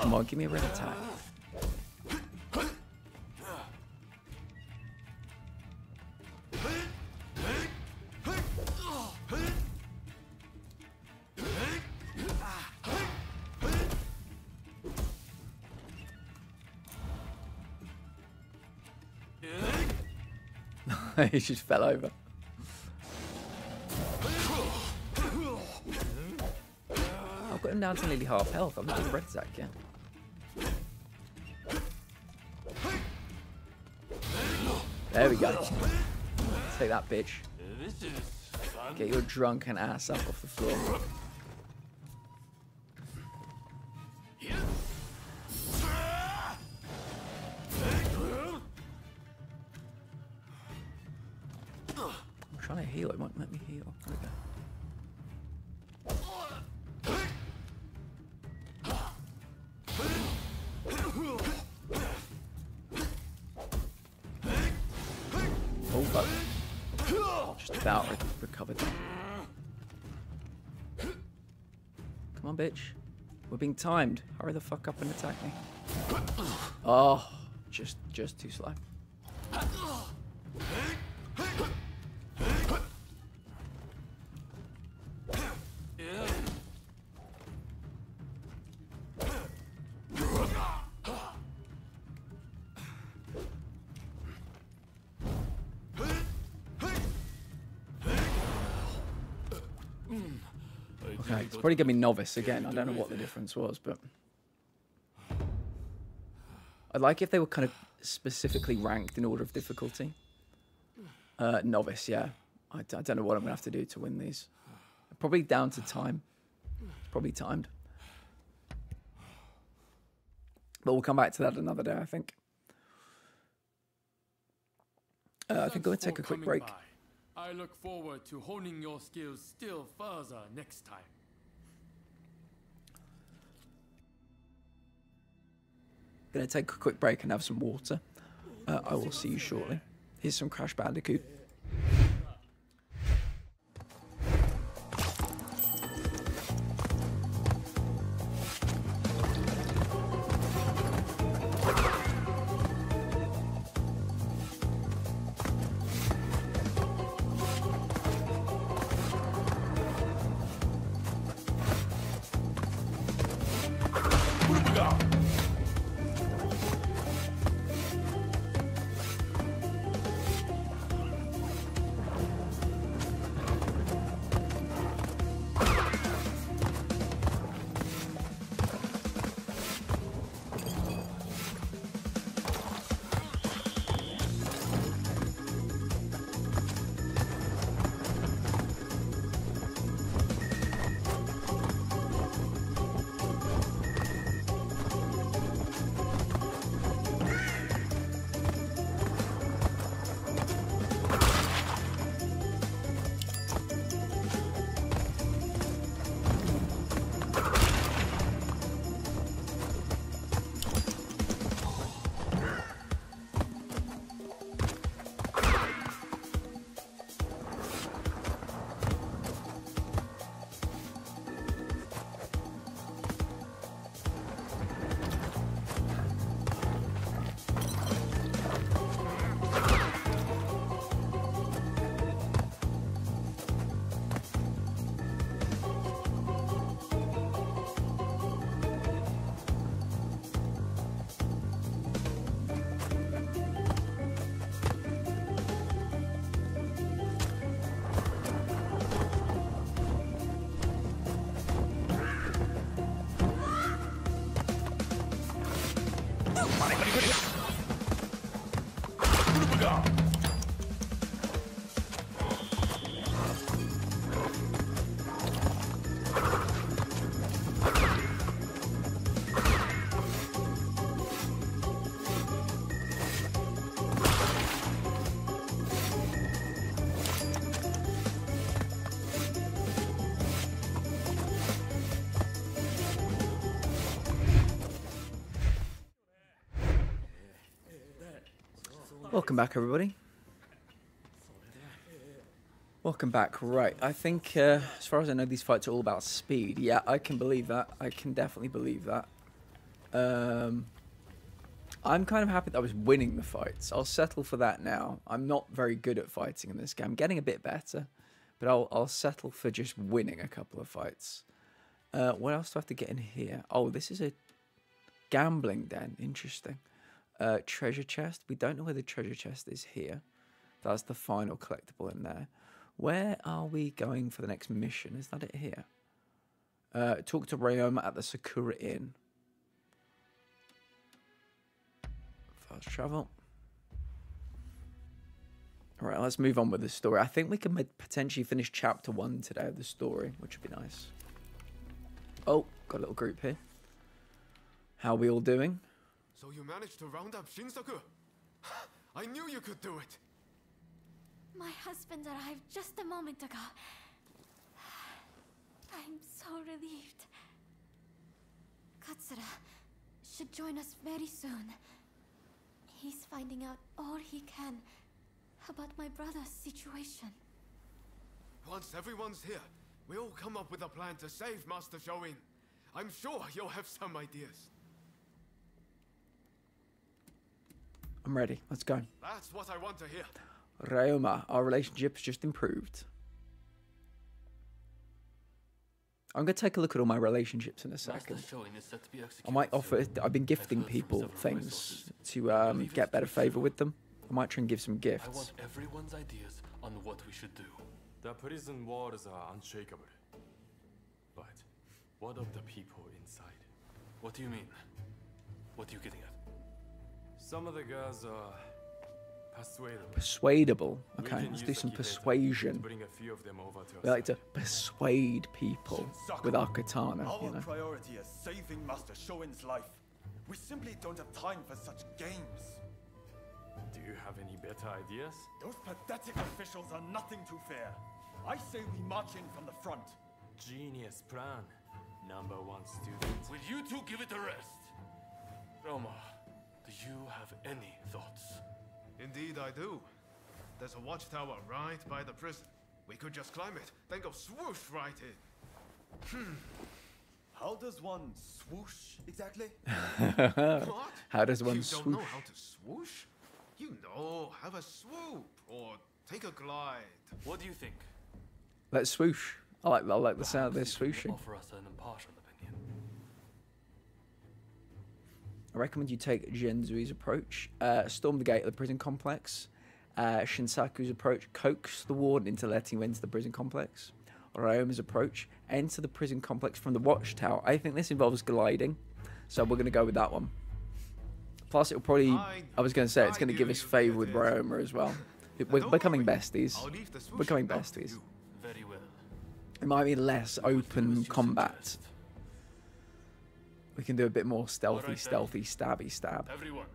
Come on, give me a red attack. he just fell over. I've got him down to nearly half health. I'm not doing red yet. There we go. Take that, bitch. Get your drunken ass up off the floor. Being timed. Hurry the fuck up and attack me. Oh, just just too slow. Probably gonna be novice again. I don't know what the difference was, but I'd like if they were kind of specifically ranked in order of difficulty. Uh, novice, yeah. I don't know what I'm gonna have to do to win these. Probably down to time. It's Probably timed. But we'll come back to that another day, I think. Uh, I think I'm gonna take a quick break. by. I look forward to honing your skills still further next time. Gonna take a quick break and have some water. Uh, I will see you shortly. Here's some Crash Bandicoot. Welcome back, everybody. Welcome back. Right, I think, uh, as far as I know, these fights are all about speed. Yeah, I can believe that. I can definitely believe that. Um, I'm kind of happy that I was winning the fights. I'll settle for that now. I'm not very good at fighting in this game. I'm getting a bit better, but I'll I'll settle for just winning a couple of fights. Uh, what else do I have to get in here? Oh, this is a gambling den. Interesting. Uh, treasure chest. We don't know where the treasure chest is here. That's the final collectible in there. Where are we going for the next mission? Is that it here? Uh, talk to Ryoma at the Sakura Inn. Fast travel. All right, let's move on with the story. I think we can potentially finish chapter one today of the story, which would be nice. Oh, got a little group here. How are we all doing? So you managed to round up Shinsaku? I knew you could do it! My husband arrived just a moment ago. I'm so relieved. Katsura should join us very soon. He's finding out all he can about my brother's situation. Once everyone's here, we'll come up with a plan to save Master Shoin. I'm sure you'll have some ideas. I'm ready. Let's go. That's what I want to hear. Ryoma, our relationship's just improved. I'm gonna take a look at all my relationships in a second. I might offer. I've been gifting people things to um, get better favor with them. I might try and give some gifts. I want everyone's ideas on what we should do. The prison walls are unshakable. But what of the people inside? What do you mean? What are you getting at? Some of the girls are persuadable. Persuadable. Okay, let's do some persuasion. Bring a few of them over to We like to persuade people with our katana. Our You know. priority is saving Master Shoin's life. We simply don't have time for such games. Do you have any better ideas? Those pathetic officials are nothing to fear. I say we march in from the front. Genius plan. Number one student. Will you two give it a rest? Ryoma, do you have any thoughts? Indeed, I do. There's a watchtower right by the prison. We could just climb it, then go swoosh right in. Hmm. How does one swoosh exactly? what? How does one you swoosh? don't know how to swoosh? You know, have a swoop or take a glide. What do you think? Let's swoosh. I like. I like the sound of this swooshing. Offer us an impartial I recommend you take Genzui's approach. Uh, storm the gate of the prison complex. Uh, Shinsaku's approach, coax the warden into letting you into the prison complex. Ryoma's approach, enter the prison complex from the watchtower. I think this involves gliding, so we're going to go with that one. Plus, it'll probably, I was going to say, it's going to give us favour with Ryoma as well. We're becoming besties. We're Becoming besties. Well. It might be less open combat. We can do a bit more stealthy, then. stealthy, stabby stab. Everyone,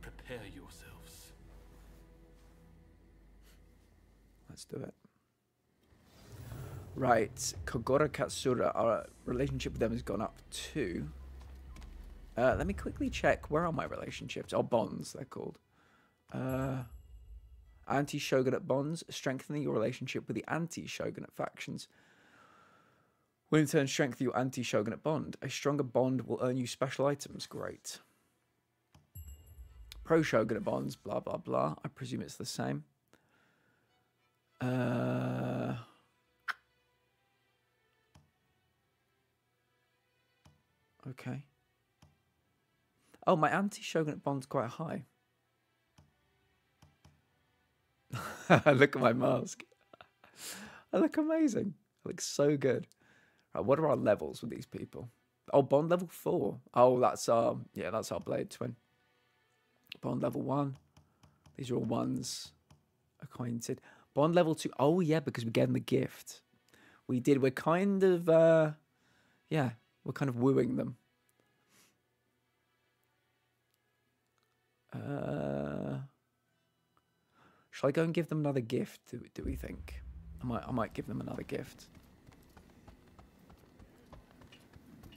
prepare yourselves. Let's do it. Right, Kogoro Katsura, our relationship with them has gone up too. Uh, let me quickly check. Where are my relationships? Oh, bonds, they're called. Uh, anti shogunate bonds, strengthening your relationship with the anti shogunate factions. Will in turn strengthen your anti shogunate bond. A stronger bond will earn you special items. Great. Pro shogunate bonds, blah, blah, blah. I presume it's the same. Uh, okay. Oh, my anti-shogunate bond's quite high. look at my mask. I look amazing. I look so good. Right, what are our levels with these people? Oh, bond level four. Oh, that's our yeah, that's our blade twin. Bond level one. These are all ones acquainted. Bond level two. Oh yeah, because we gave them a gift. We did. We're kind of uh yeah, we're kind of wooing them. Uh Shall I go and give them another gift, do, do we think? I might I might give them another gift.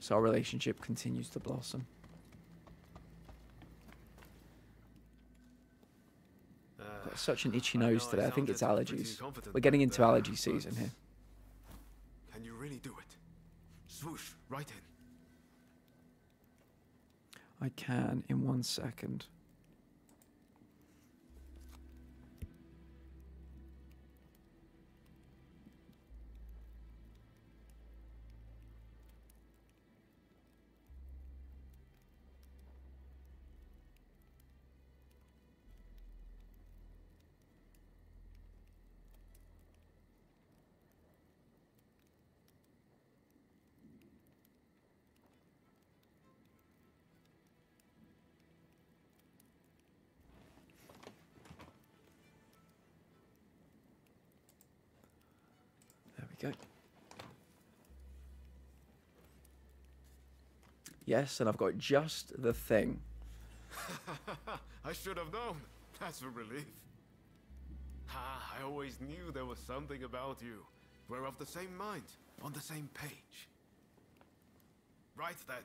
So our relationship continues to blossom. Got uh, such an itchy nose today. I think it's allergies. We're getting into allergy season here. Can you really do it? Swoosh, right in. I can in one second. Yes, and I've got just the thing. I should have known. That's a relief. Ah, I always knew there was something about you. We're of the same mind, on the same page. Right then.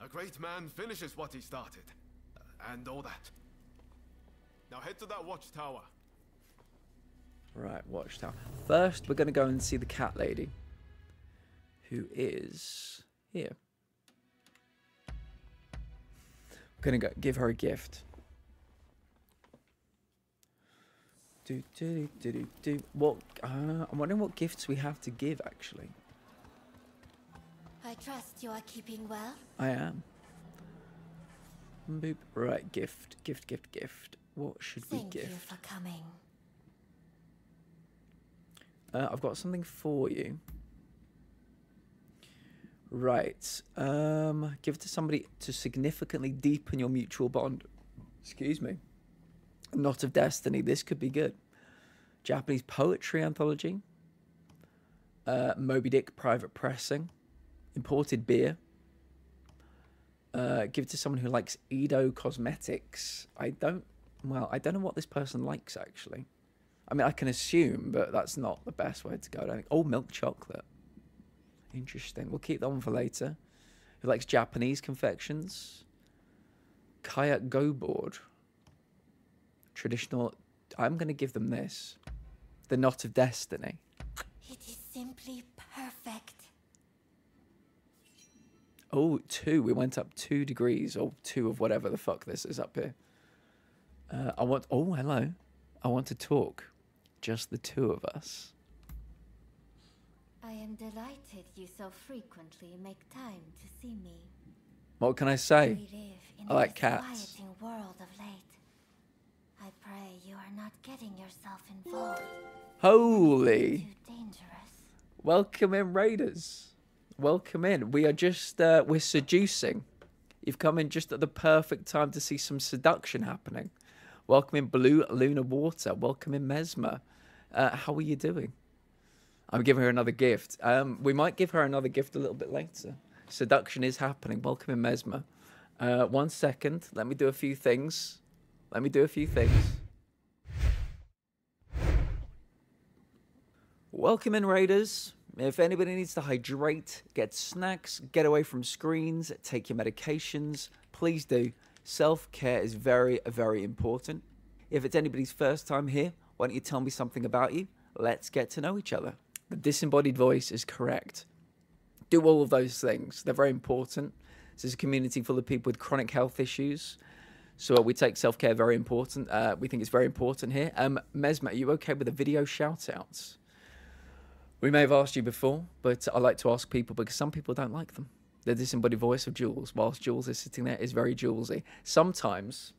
A great man finishes what he started. uh, And all that. Now head to that watchtower. Right, watchtower. First, we're going to go and see the cat lady, who is here. To go give her a gift. Do, do, do, do, do. What? Uh, I'm wondering what gifts we have to give, actually. I trust you are keeping well. I am. Boop. Right, gift, gift, gift, gift. What should we Thank you for coming. Uh, I've got something for you. Right. Um, give it to somebody to significantly deepen your mutual bond. Excuse me. Knot of Destiny. This could be good. Japanese poetry anthology. Uh, Moby Dick private pressing. Imported beer. Uh, give it to someone who likes Edo cosmetics. I don't. Well, I don't know what this person likes actually. I mean, I can assume, but that's not the best way to go. I think. Oh, milk chocolate. Interesting. We'll keep that one for later. Who likes Japanese confections? Kaya Go board. Traditional. I'm going to give them this. The Knot of Destiny. It is simply perfect. Oh, two. We went up two degrees, or two of whatever the fuck this is up here. Uh, I want. Oh, hello. I want to talk. Just the two of us. I am delighted you so frequently make time to see me. What can I say? We live in I like cats. world of late. I pray you are not getting yourself involved. Holy. Dangerous. Welcome in, Raiders. Welcome in. We are just uh, we're seducing. You've come in just at the perfect time to see some seduction happening. Welcome in, Blue Luna Water. Welcome in, Mesmer. Uh, how are you doing? I'm giving her another gift. Um, we might give her another gift a little bit later. Seduction is happening. Welcome in, Mesmer. Uh, one second. Let me do a few things. Let me do a few things. Welcome in, Raiders. If anybody needs to hydrate, get snacks, get away from screens, take your medications, please do. Self care is very, very important. If it's anybody's first time here, why don't you tell me something about you? Let's get to know each other. The disembodied voice is correct. Do all of those things, they're very important. This is a community full of people with chronic health issues. So we take self care very important. Uh, we think it's very important here. Um, Mesmer, are you okay with the video shout outs? We may have asked you before, but I like to ask people because some people don't like them. The disembodied voice of Jules, whilst Jules is sitting there, is very Julesy. Sometimes,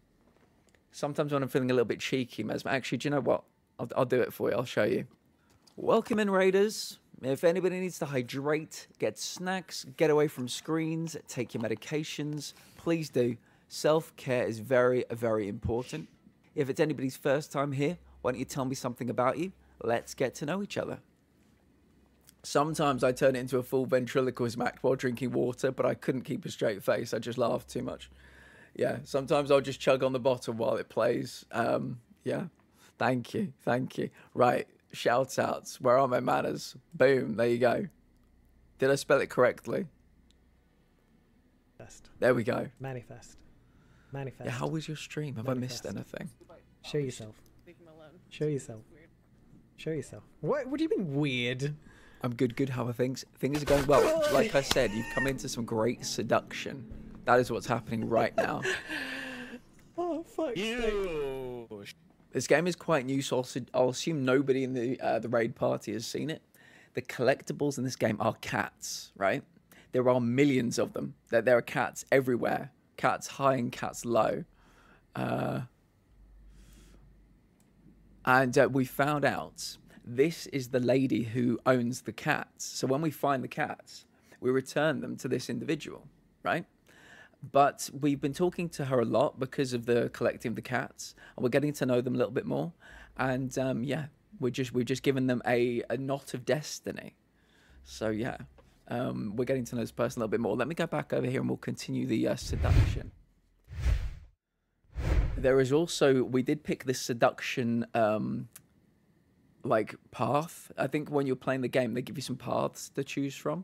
sometimes when I'm feeling a little bit cheeky, Mesmer, actually, do you know what? I'll, I'll do it for you. I'll show you. Welcome in, Raiders. If anybody needs to hydrate, get snacks, get away from screens, take your medications, please do. Self care is very, very important. If it's anybody's first time here, why don't you tell me something about you? Let's get to know each other. Sometimes I turn it into a full ventriloquism act while drinking water, but I couldn't keep a straight face. I just laughed too much. Yeah, sometimes I'll just chug on the bottle while it plays. Um, yeah, thank you, thank you. Right, shout outs. Where are my manners? Boom, there you go. Did I spell it correctly? Manifest. There we go. Manifest. Manifest. Yeah, how was your stream? Have I missed anything? Show yourself. Leave him alone. Show yourself. Show yourself. What? What do you mean weird? I'm good, good. How are things? Things are going well. Like I said, you've come into some great seduction. That is what's happening right now. Oh fuck. You. This game is quite new, so I'll, su- I'll assume nobody in the uh, the raid party has seen it. The collectibles in this game are cats, right? There are millions of them. There, there are cats everywhere. Cats high and cats low. Uh, and uh, we found out this is the lady who owns the cats. So when we find the cats, we return them to this individual, right? But we've been talking to her a lot because of the collecting of the cats, and we're getting to know them a little bit more. And um, yeah, we're just we've just given them a, a knot of destiny. So yeah, um, we're getting to know this person a little bit more. Let me go back over here and we'll continue the uh, seduction. There is also we did pick this seduction um, like path. I think when you're playing the game, they give you some paths to choose from.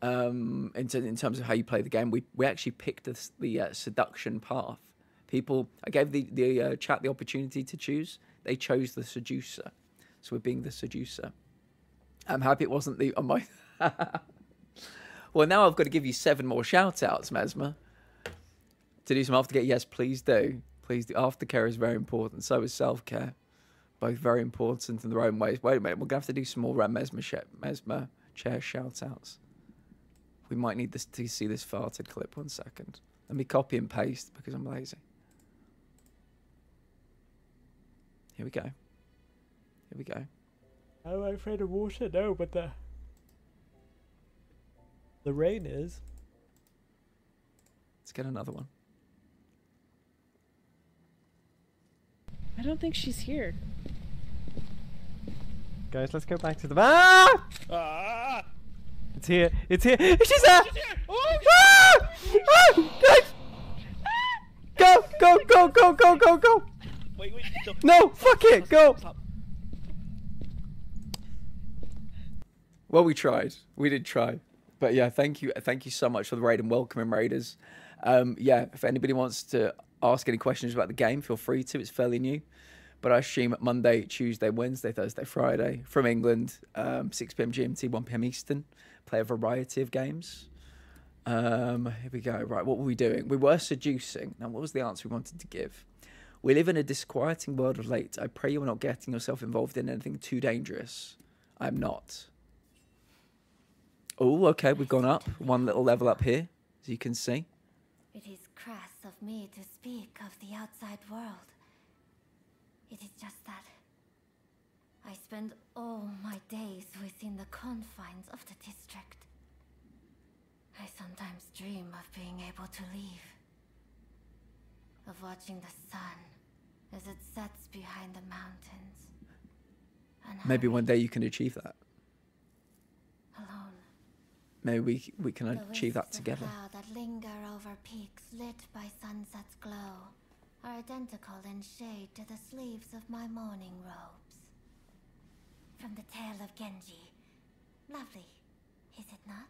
Um, in, in terms of how you play the game, we we actually picked this, the uh, seduction path. People, I gave the the uh, chat the opportunity to choose. They chose the seducer, so we're being the seducer. I'm happy it wasn't the on my. well, now I've got to give you seven more shout outs, Mesmer. To do some aftercare, yes, please do. Please do. Aftercare is very important. So is self care. Both very important in their own ways. Wait a minute, we're going to have to do some more uh, Mesmer, Mesmer chair shout outs. We might need this to see this farted clip. One second. Let me copy and paste because I'm lazy. Here we go. Here we go. Oh, I'm afraid of water. No, but the the rain is. Let's get another one. I don't think she's here. Guys, let's go back to the. Ah! Ah! It's here. It's here. She's there. Ah! Ah! Guys! Go! Go! Go! Go! Go! Go! Go! Wait, wait, stop. No! Fuck it! Go! Well, we tried. We did try. But yeah, thank you. Thank you so much for the raid and welcoming raiders. Um, yeah, if anybody wants to ask any questions about the game, feel free to. It's fairly new. But I stream Monday, Tuesday, Wednesday, Thursday, Friday from England, um, 6 p.m. GMT, 1 p.m. Eastern. Play a variety of games. Um, here we go. Right, what were we doing? We were seducing. Now, what was the answer we wanted to give? We live in a disquieting world of late. I pray you are not getting yourself involved in anything too dangerous. I'm not. Oh, okay, we've gone up. One little level up here, as you can see. It is crass of me to speak of the outside world. It is just that I spend all my days within the confines of the district. I sometimes dream of being able to leave. Of watching the sun as it sets behind the mountains. And Maybe one day you can achieve that. alone. Maybe we, we can The achieve that together. cloud that linger over peaks lit by sunset's glow are identical in shade to the sleeves of my mourning robes. From the tale of Genji. Lovely, is it not?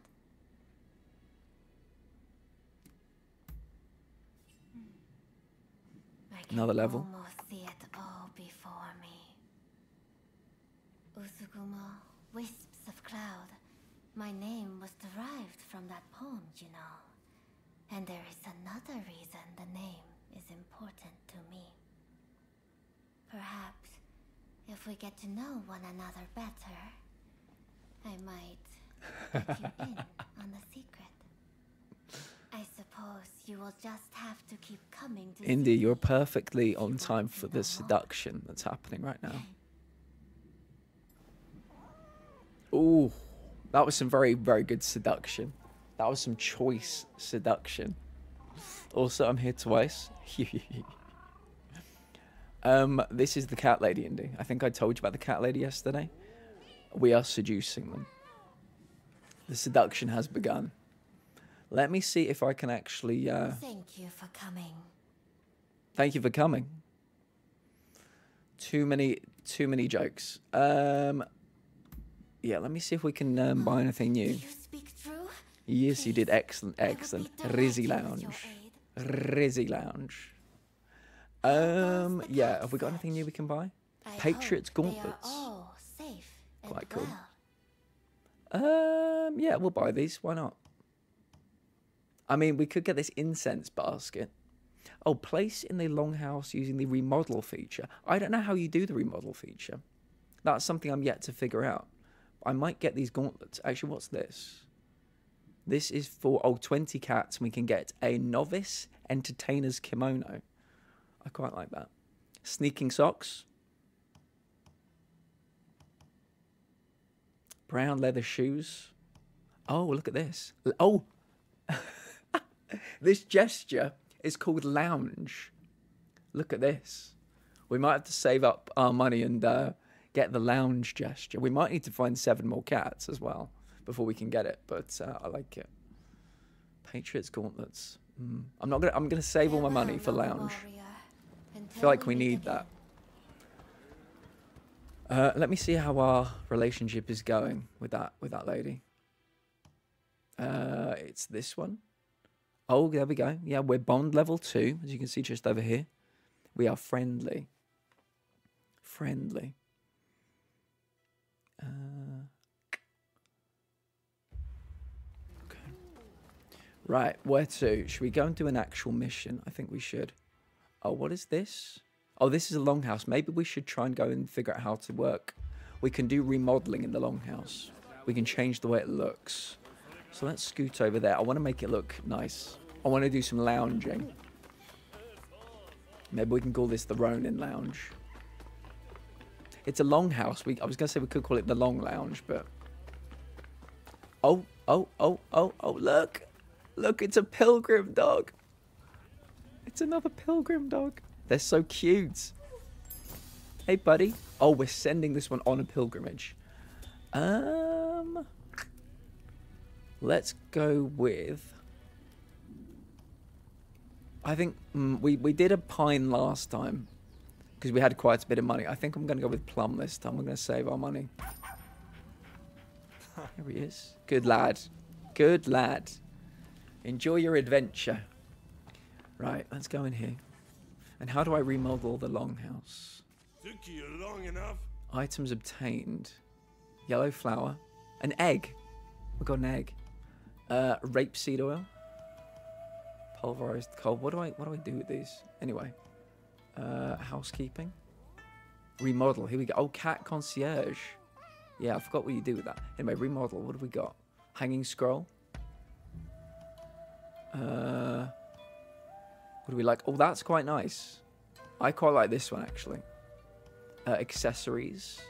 Hmm. I can Another level. almost see it all before me. Usugumo, wisps of cloud. My name was derived from that poem, you know. And there is another reason the name is important to me. Perhaps, if we get to know one another better, I might let you in on the secret. I suppose you will just have to keep coming to Indy, you're perfectly on time for the seduction that's happening right now. Ooh, that was some very, very good seduction. That was some choice seduction. Also, I'm here twice. Um, this is the cat lady, Indy. I think I told you about the cat lady yesterday. We are seducing them. The seduction has begun. Let me see if I can actually. Uh, Thank you for coming. thank you for coming. Too many, too many jokes. Um, yeah, let me see if we can um, buy anything new. Speak true? Yes, you did. Excellent, excellent. Rizzy Lounge. Rizzy Lounge. Um, yeah, have we got anything new we can buy? Patriots Gauntlets. Quite cool. well. Um, yeah, we'll buy these. Why not? I mean, we could get this incense basket. Oh, place in the longhouse using the remodel feature. I don't know how you do the remodel feature. That's something I'm yet to figure out. I might get these gauntlets. Actually, what's this? This is for oh 20 cats. and We can get a novice entertainer's kimono. I quite like that. Sneaking socks. Brown leather shoes. Oh, look at this. Oh, this gesture is called lounge. Look at this. We might have to save up our money and uh, get the lounge gesture. We might need to find seven more cats as well before we can get it, but uh, I like it. Patriots gauntlets. Mm. I'm not gonna. I'm gonna save all my money for lounge. I feel like we need that. Uh, let me see how our relationship is going with that with that lady. Uh, it's this one. Oh, there we go. Yeah, we're bond level two, as you can see just over here. We are friendly. Friendly. Uh, okay. Right, where to? Should we go and do an actual mission? I think we should. Oh, what is this? Oh, this is a longhouse. Maybe we should try and go and figure out how to work. We can do remodeling in the longhouse. We can change the way it looks. So let's scoot over there. I want to make it look nice. I want to do some lounging. Maybe we can call this the Ronin Lounge. It's a longhouse. We, I was going to say we could call it the Long Lounge, but... Oh, oh, oh, oh, oh, look. Look, it's a pilgrim dog. It's another pilgrim dog. They're so cute. Hey, buddy. Oh, we're sending this one on a pilgrimage. Um, let's go with. I think mm, we we did a pine last time because we had quite a bit of money. I think I'm going to go with plum this time. We're going to save our money. Here he is. Good lad. Good lad. Enjoy your adventure. Right, let's go in here. And how do I remodel the longhouse? Took you long enough. Items obtained. Yellow flower. An egg. We got an egg. Uh, rapeseed oil. Pulverized coal. What do I what do I do with these? Anyway. Uh, housekeeping. Remodel. Here we go. Oh, cat concierge. Yeah, I forgot what you do with that. Anyway, remodel. What have we got? Hanging scroll. Uh, do we like? Oh, that's quite nice. I quite like this one actually. Uh, accessories.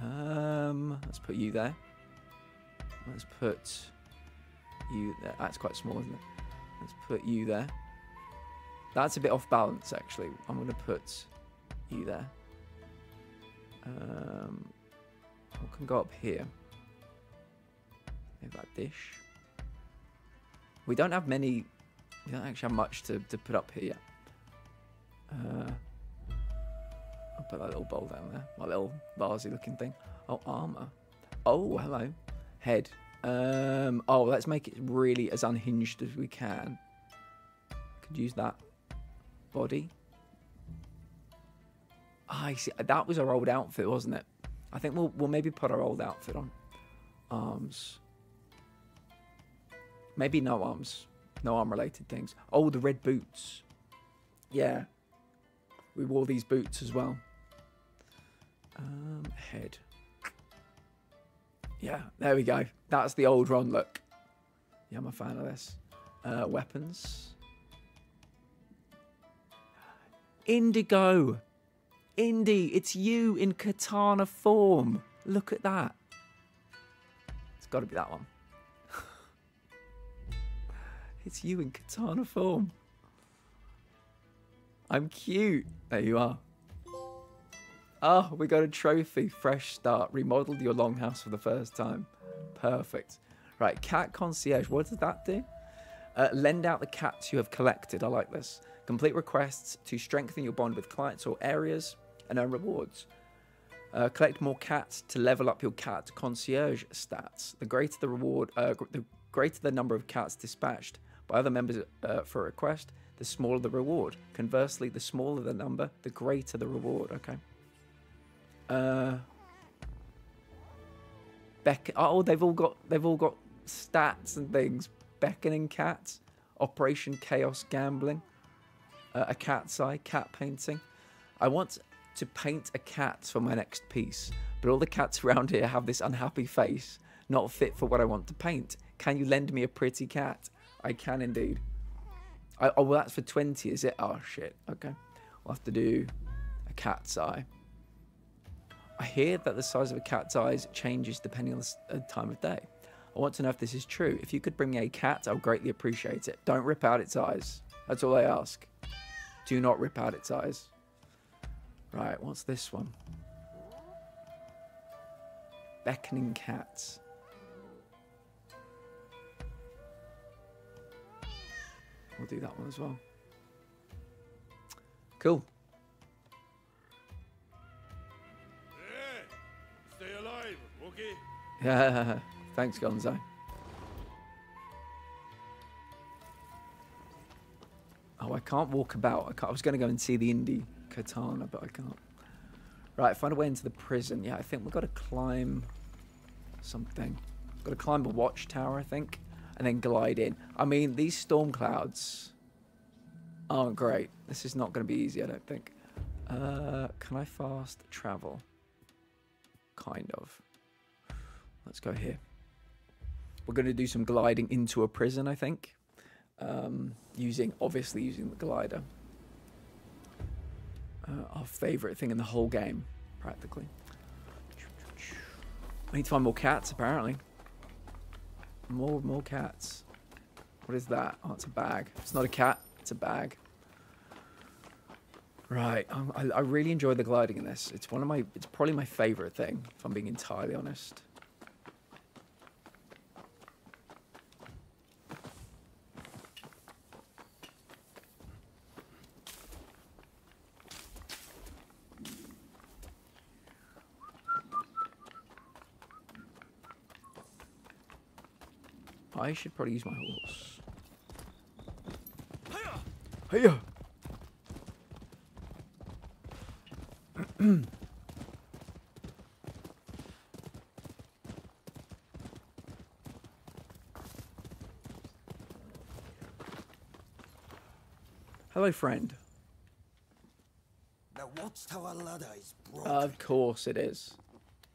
Um, let's put you there. Let's put you there. That's quite small, isn't it? Let's put you there. That's a bit off balance, actually. I'm going to put you there. Um, what can go up here? Maybe that dish. We don't have many. We don't actually have much to, to put up here yet. Uh, I'll put that little bowl down there. My little vasey looking thing. Oh, armor. Oh, hello. Head. Um, oh, let's make it really as unhinged as we can. Could use that. Body. Ah, I see. That was our old outfit, wasn't it? I think we'll we'll maybe put our old outfit on. Arms. Maybe no arms. No arm related things. Oh, the red boots. Yeah. We wore these boots as well. Um, head. Yeah, there we go. That's the old Ron look. Yeah, I'm a fan of this. Uh, weapons. Indigo. Indy, it's you in katana form. Look at that. It's got to be that one. It's you in katana form. I'm cute. There you are. Oh, we got a trophy. Fresh start. Remodeled your longhouse for the first time. Perfect. Right, cat concierge. What does that do? Uh, lend out the cats you have collected. I like this. Complete requests to strengthen your bond with clients or areas and earn rewards. Uh, collect more cats to level up your cat concierge stats. The greater the reward, uh, the greater the number of cats dispatched by other members uh, for a request, the smaller the reward. Conversely, the smaller the number, the greater the reward. Okay. Uh. Beck. Oh, they've all got they've all got stats and things. Beckoning cats, Operation Chaos Gambling, uh, a cat's eye, cat painting. I want to paint a cat for my next piece, but all the cats around here have this unhappy face, not fit for what I want to paint. Can you lend me a pretty cat? I can indeed. I, oh, well, that's for 20, is it? Oh, shit. Okay. We'll have to do a cat's eye. I hear that the size of a cat's eyes changes depending on the uh, time of day. I want to know if this is true. If you could bring me a cat, I'll greatly appreciate it. Don't rip out its eyes. That's all I ask. Do not rip out its eyes. Right, what's this one? Beckoning cats. We'll do that one as well. Cool. Stay alive, okay? Yeah, thanks, Gonzo. Oh, I can't walk about. I, can't, I was going to go and see the indie katana, but I can't. Right, find a way into the prison. Yeah, I think we've got to climb something. Got to climb a watchtower, I think, and then glide in. I mean, these storm clouds aren't great. This is not going to be easy, I don't think. Uh, can I fast travel? Kind of. Let's go here. We're going to do some gliding into a prison, I think. Um, using, obviously, using the glider. Uh, our favourite thing in the whole game, practically. I need to find more cats, apparently. More, more cats. What is that? Oh, it's a bag. It's not a cat. It's a bag. Right. Um, I, I really enjoy the gliding in this. It's one of my. It's probably my favourite thing, if I'm being entirely honest. I should probably use my horse. Hiya! Hello, friend. The watchtower ladder is broken. Of course it is.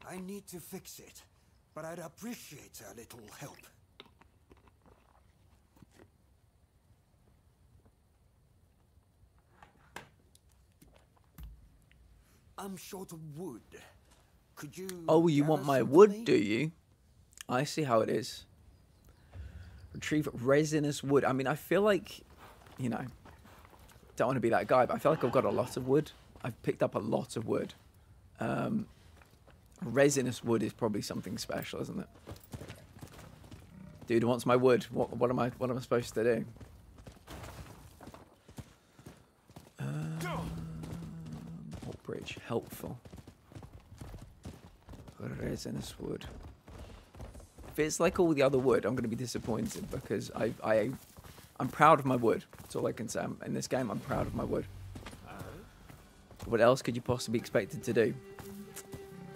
I need to fix it, but I'd appreciate a little help. I'm short of wood. Could you? Oh, you want my wood, do you? I see how it is. Retrieve resinous wood. I mean, I feel like, you know, don't want to be that guy, but I feel like I've got a lot of wood. I've picked up a lot of wood. Um, resinous wood is probably something special, isn't it? Dude wants my wood. What, what am I? What am I supposed to do? Helpful. Resinous wood. If it's like all the other wood, I'm going to be disappointed because I, I, I'm proud of my wood. That's all I can say. I'm- In this game, I'm proud of my wood. What else could you possibly be expected to do?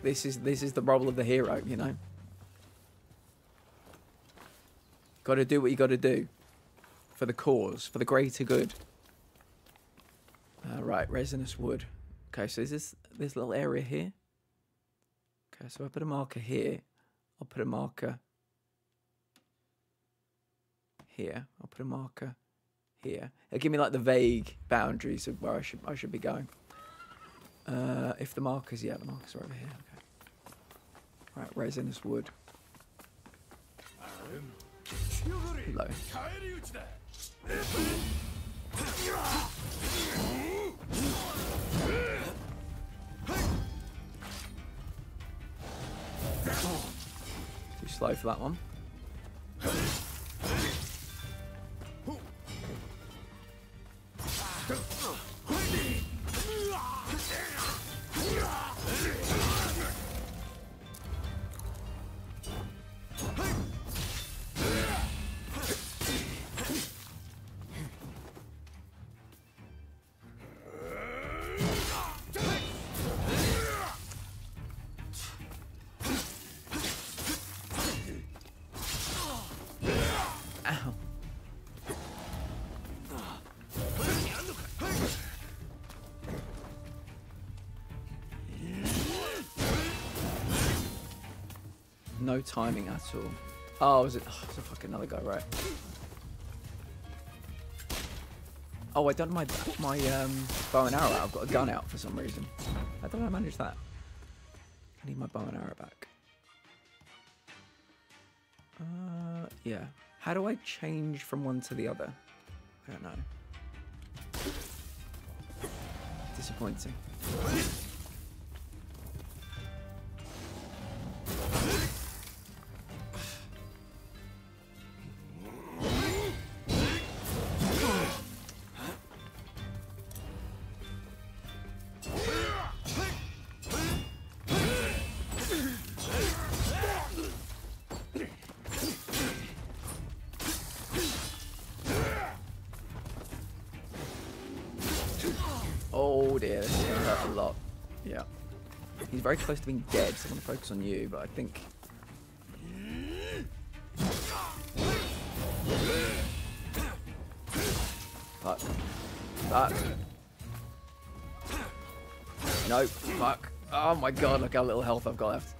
This is this is the role of the hero, you know. Got to do what you got to do for the cause, for the greater good. Uh, right, resinous wood. Okay, so is this this little area here? Okay, so I put a marker here. I'll put a marker here. I'll put a marker here. It'll give me like the vague boundaries of where I should I should be going. Uh, if the markers, yeah, the markers are over here. Okay. Right, resinous wood. Hello. Too slow for that one. Timing at all. Oh, is it? Oh, it's a fucking another guy, right? Oh, I done my my um, bow and arrow. I've got a gun out for some reason. How did I manage that? I need my bow and arrow back. Uh, yeah. How do I change from one to the other? I don't know. Disappointing. Close to being dead, so I'm going to focus on you, but I think... Fuck. Fuck. No, fuck. Oh my god, look how little health I've got left.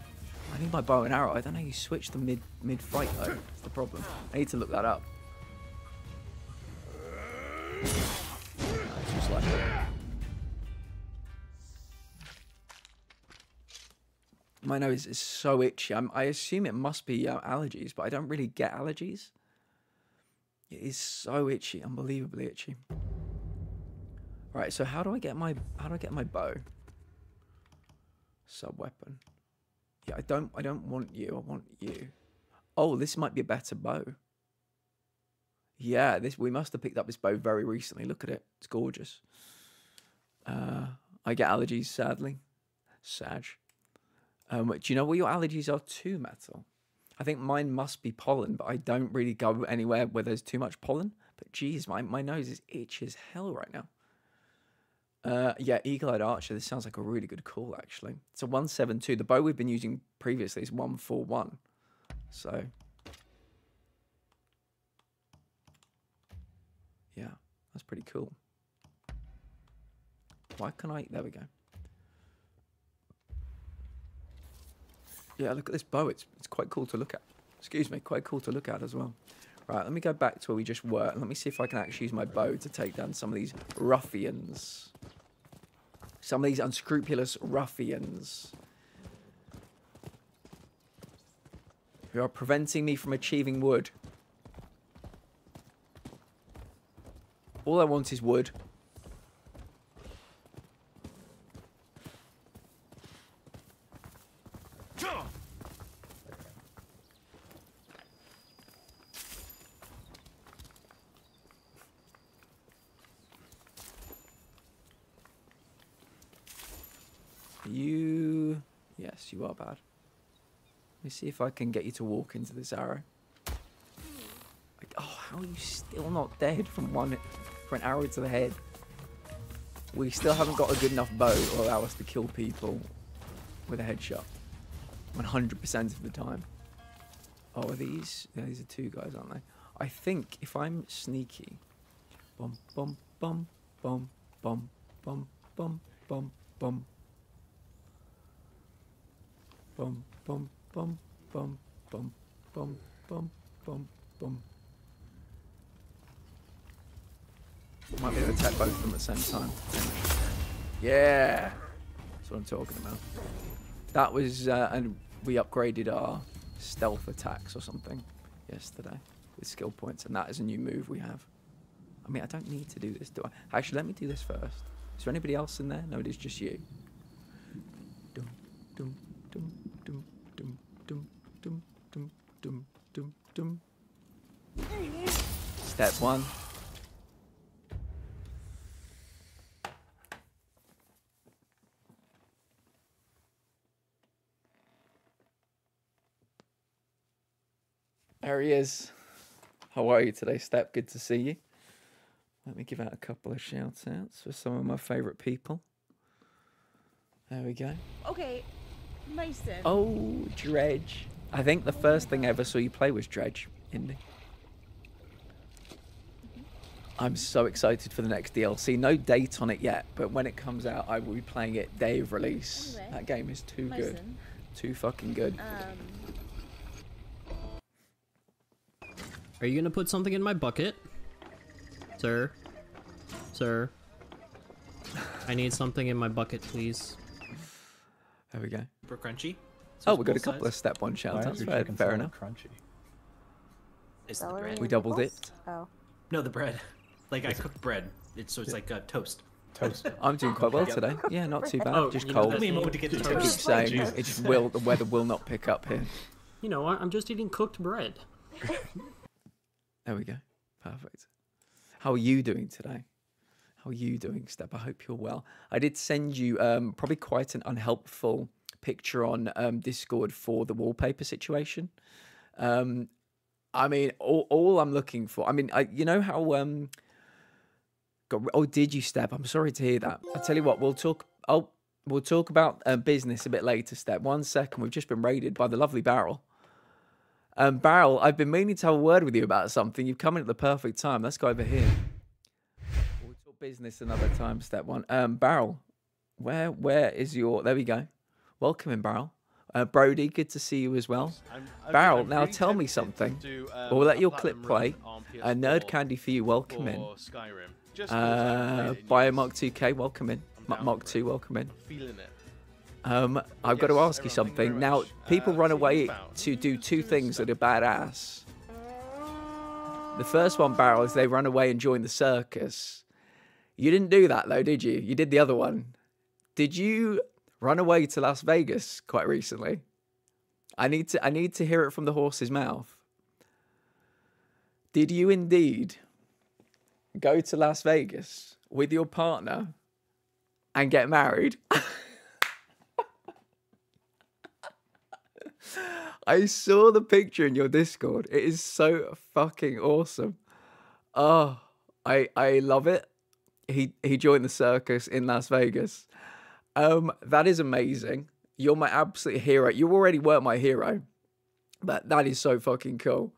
I need my bow and arrow. I don't know how you switch the mid mid fight though. That's the problem. I need to look that up. My nose is so itchy. I'm, I assume it must be uh, allergies, but I don't really get allergies. It is so itchy, unbelievably itchy. Right, so how do I get my how do I get my bow? Sub weapon. Yeah, I don't I don't want you. I want you. Oh, this might be a better bow. Yeah, this we must have picked up this bow very recently. Look at it. It's gorgeous. Uh, I get allergies, sadly. Sag. Um, do you know what your allergies are to metal? I think mine must be pollen, but I don't really go anywhere where there's too much pollen. But geez, my, my nose is itchy as hell right now. Uh, yeah, Eagle-Eyed Archer. This sounds like a really good call, actually. It's a 172. The bow we've been using previously is 141. So, yeah, that's pretty cool. Why can I? There we go. Yeah, look at this bow. It's it's quite cool to look at. Excuse me, quite cool to look at as well. Right, let me go back to where we just were. Let me see if I can actually use my bow to take down some of these ruffians. Some of these unscrupulous ruffians. Who are preventing me from achieving wood. All I want is wood. You... Yes, you are bad. Let me see if I can get you to walk into this arrow. Like, oh, how are you still not dead from one... for an arrow to the head? We still haven't got a good enough bow to allow us to kill people with a headshot. 100% of the time. Oh, are these? Yeah, these are two guys, aren't they? I think if I'm sneaky... Bum, bum, bum, bum, bum, bum, bum, bum, bum, bum bum bum bum bum bum bum bum. Might be able to attack both of them at the same time. Yeah, that's what I'm talking about. That was, uh, and we upgraded our stealth attacks or something yesterday with skill points, and that is a new move we have. I mean, I don't need to do this, do I? Actually, let me do this first. Is there anybody else in there? No, it is just you. Step one. There he is. How are you today, Step? Good to see you. Let me give out a couple of shout outs for some of my favourite people. There we go. Okay, Mason. Oh, Dredge. I think the first thing I ever saw you play was Dredge, Indy. I'm so excited for the next DLC. No date on it yet, but when it comes out, I will be playing it day of release. Anyway, that game is too good. Mason. Too fucking good. Um, Are you gonna put something in my bucket? Sir? Sir? I need something in my bucket, please. There we go. Super crunchy? Oh, we got a couple of step one shout Why outs. Fair, fair enough. crunchy? Is the bread? We double dipped. Oh. No, the bread. Like I cooked bread. It's so it's like uh, toast. Toast. I'm doing quite well today. Yeah, not too bad. Oh, just you know cold. that thing? to get Just toast. keep saying Jesus. it just will. The weather will not pick up here. You know, I- I'm just eating cooked bread. There we go. Perfect. How are you doing today? How are you doing, Step? I hope you're well. I did send you um, probably quite an unhelpful picture on um, Discord for the wallpaper situation. Um, I mean, all, all I'm looking for. I mean, I, you know how um, oh, did you step? I'm sorry to hear that. I tell you what, we'll talk. Oh, we'll talk about uh, business a bit later. Step one second. We've just been raided by the lovely Barrel. Um, Barrel, I've been meaning to have a word with you about something. You've come in at the perfect time. Let's go over here. We'll talk business another time. Step one. Um, Barrel, where where is your? There we go. Welcome in, Barrel. Uh, Brody, good to see you as well. I'm- I'm- Barrel, I'm now tell me something. do, um, we'll let your clip play. Uh, Nerd Candy for you. Welcome in. Skyrim. Uh, played it Mark 2K, welcome in. Mark 2, welcome in. feeling it. Um, I've got to ask you something. Now, people Uh, run away to do two things that are badass. The first one, Barrel, is they run away and join the circus. You didn't do that, though, did you? You did the other one. Did you run away to Las Vegas quite recently? I need to. I need to hear it from the horse's mouth. Did you indeed go to Las Vegas with your partner and get married? I saw the picture in your Discord. It is so fucking awesome. Oh, I I love it. He he joined the circus in Las Vegas. Um, that is amazing. You're my absolute hero. You already were my hero, but that is so fucking cool.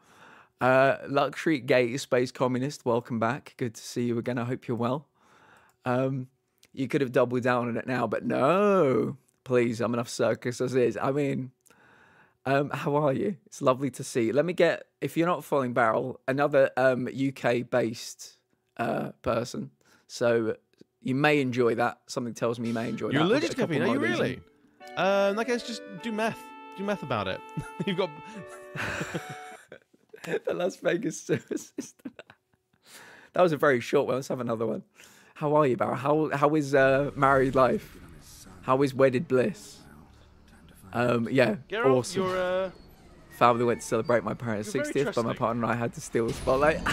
Uh, Luxury Gate Space Communist, welcome back. Good to see you again. I hope you're well. Um, you could have doubled down on it now, but no, please. I'm enough circus as is. I mean, um, how are you? It's lovely to see. you. Let me get, if you're not following Barrel, another um, UK based uh, person. So you may enjoy that. Something tells me you may enjoy You're that. Allergic to caffeine, are you more of these really? Um, I guess just do meth. Do meth about it. You've got. the Las Vegas system. that was a very short one. Let's have another one. How are you, Barry? How, how is uh, married life? How is wedded bliss? Um, yeah, Geralt, awesome. you're. Uh... Family went to celebrate my parents' 60th, but my partner and I had to steal the spotlight.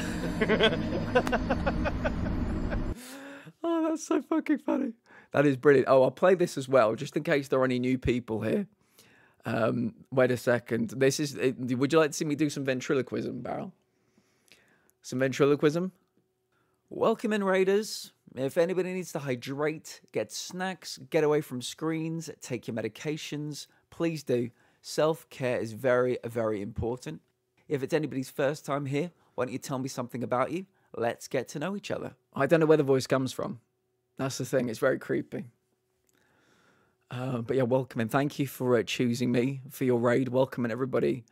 oh, that's so fucking funny. That is brilliant. Oh, I'll play this as well, just in case there are any new people here. Um, wait a second. This is. uh, Would you like to see me do some ventriloquism, Barrel? Some ventriloquism. Welcome in, Raiders. If anybody needs to hydrate, get snacks, get away from screens, take your medications, please do. Self care is very, very important. If it's anybody's first time here, why don't you tell me something about you? Let's get to know each other. I don't know where the voice comes from. That's the thing, it's very creepy. Uh, but yeah, welcome and thank you for uh, choosing me for your raid. Welcome and everybody.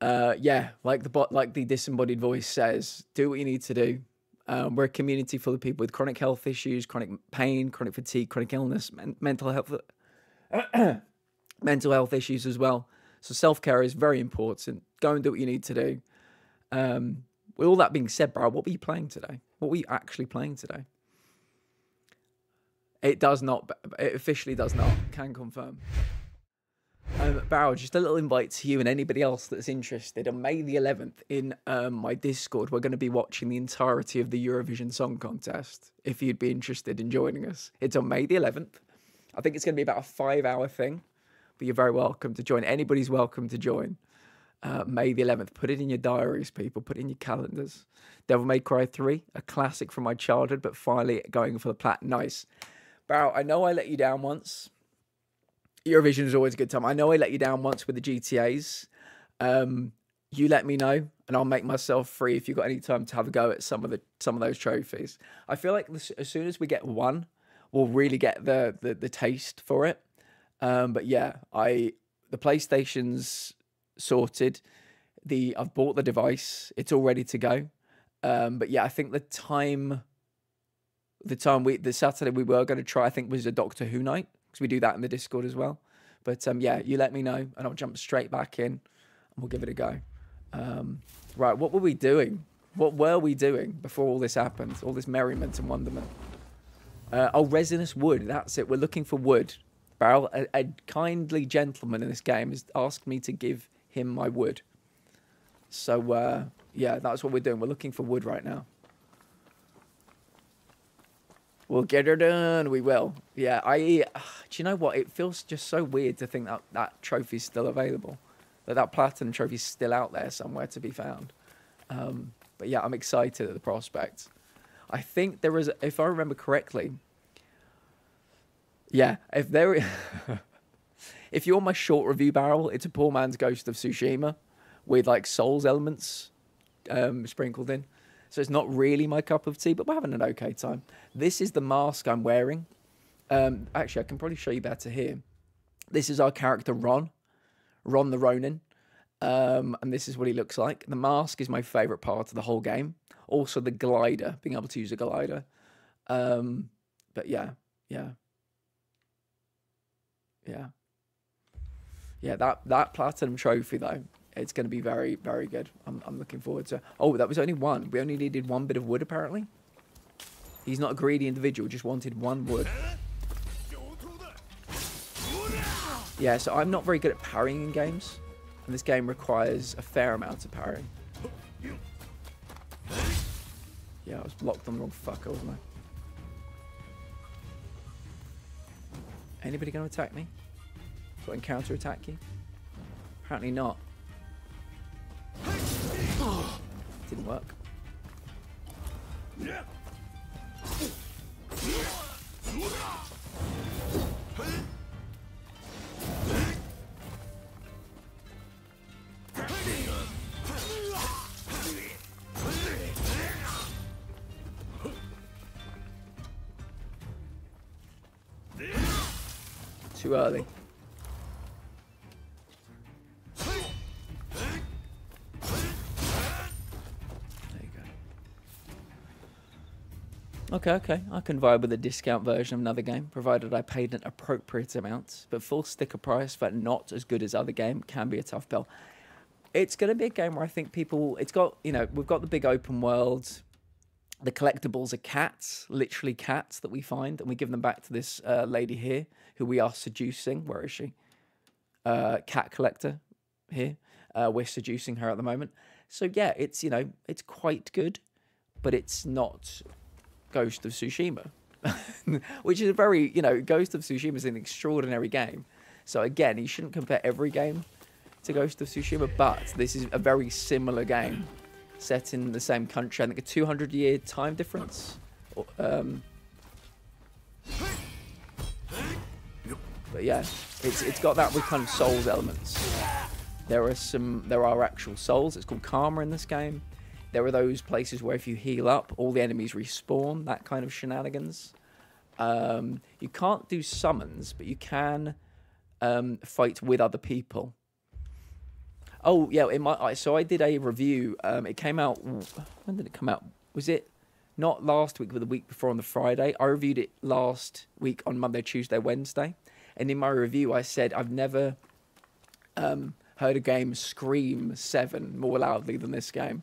Uh, yeah, like the bot, like the disembodied voice says, do what you need to do. Um, we're a community full of people with chronic health issues, chronic pain, chronic fatigue, chronic illness, men- mental health, mental health issues as well. So self care is very important. Go and do what you need to do. Um, with all that being said, bro, what were you playing today? What were you actually playing today? It does not. It officially does not. Can confirm. Um, Barrel, just a little invite to you and anybody else that's interested. On May the 11th, in um, my Discord, we're going to be watching the entirety of the Eurovision Song Contest. If you'd be interested in joining us, it's on May the 11th. I think it's going to be about a five-hour thing, but you're very welcome to join. Anybody's welcome to join. Uh, May the 11th. Put it in your diaries, people. Put it in your calendars. Devil May Cry 3, a classic from my childhood, but finally going for the plat. Nice. Barrel, I know I let you down once. Eurovision is always a good time. I know I let you down once with the GTAs. Um, you let me know, and I'll make myself free if you've got any time to have a go at some of the some of those trophies. I feel like this, as soon as we get one, we'll really get the the, the taste for it. Um, but yeah, I the PlayStation's sorted. The I've bought the device; it's all ready to go. Um, but yeah, I think the time, the time we the Saturday we were going to try, I think was a Doctor Who night because we do that in the Discord as well. But um, yeah, you let me know, and I'll jump straight back in, and we'll give it a go. Um, right, what were we doing? What were we doing before all this happened? All this merriment and wonderment. Uh, oh, resinous wood. That's it. We're looking for wood. Barrel, a, a kindly gentleman in this game has asked me to give him my wood. So uh, yeah, that's what we're doing. We're looking for wood right now. We'll get her done. We will. Yeah, I. Do you know what? It feels just so weird to think that that trophy's still available, that that platinum trophy's still out there somewhere to be found. Um, but yeah, I'm excited at the prospect. I think there is, if I remember correctly. Yeah, if there, if you're my short review barrel, it's a poor man's Ghost of Tsushima, with like Souls elements um, sprinkled in. So it's not really my cup of tea, but we're having an okay time. This is the mask I'm wearing. Um, actually, I can probably show you better here. This is our character Ron, Ron the Ronin. Um, and this is what he looks like. The mask is my favourite part of the whole game. Also the glider, being able to use a glider. Um, but yeah, yeah. Yeah. Yeah, that, that platinum trophy though, it's going to be very, very good. I'm, I'm looking forward to. Oh, that was only one. We only needed one bit of wood, apparently. He's not a greedy individual. Just wanted one wood. Yeah, so I'm not very good at parrying in games, and this game requires a fair amount of parrying. Yeah, I was blocked on the wrong fucker, wasn't I? Anybody going to attack me? So I counter attack you? Apparently not. Didn't work. Too early. Okay, okay. I can vibe with a discount version of another game, provided I paid an appropriate amount. But full sticker price for not as good as other game can be a tough bill. It's going to be a game where I think people. It's got you know we've got the big open world. The collectibles are cats, literally cats that we find, and we give them back to this uh, lady here, who we are seducing. Where is she? Uh, cat collector here. Uh, we're seducing her at the moment. So yeah, it's you know it's quite good, but it's not Ghost of Tsushima, which is a very, you know, Ghost of Tsushima is an extraordinary game. So again, you shouldn't compare every game to Ghost of Tsushima, but this is a very similar game set in the same country. I think a 200 year time difference. Um, but yeah, it's it's got that with kind of souls elements. There are some, there are actual souls. It's called karma in this game. There are those places where if you heal up, all the enemies respawn, that kind of shenanigans. Um, you can't do summons, but you can um, fight with other people. Oh, yeah, in my, so I did a review. Um, it came out, when did it come out? Was it not last week, but the week before on the Friday? I reviewed it last week on Monday, Tuesday, Wednesday. And in my review, I said I've never um, heard a game scream 7 more loudly than this game.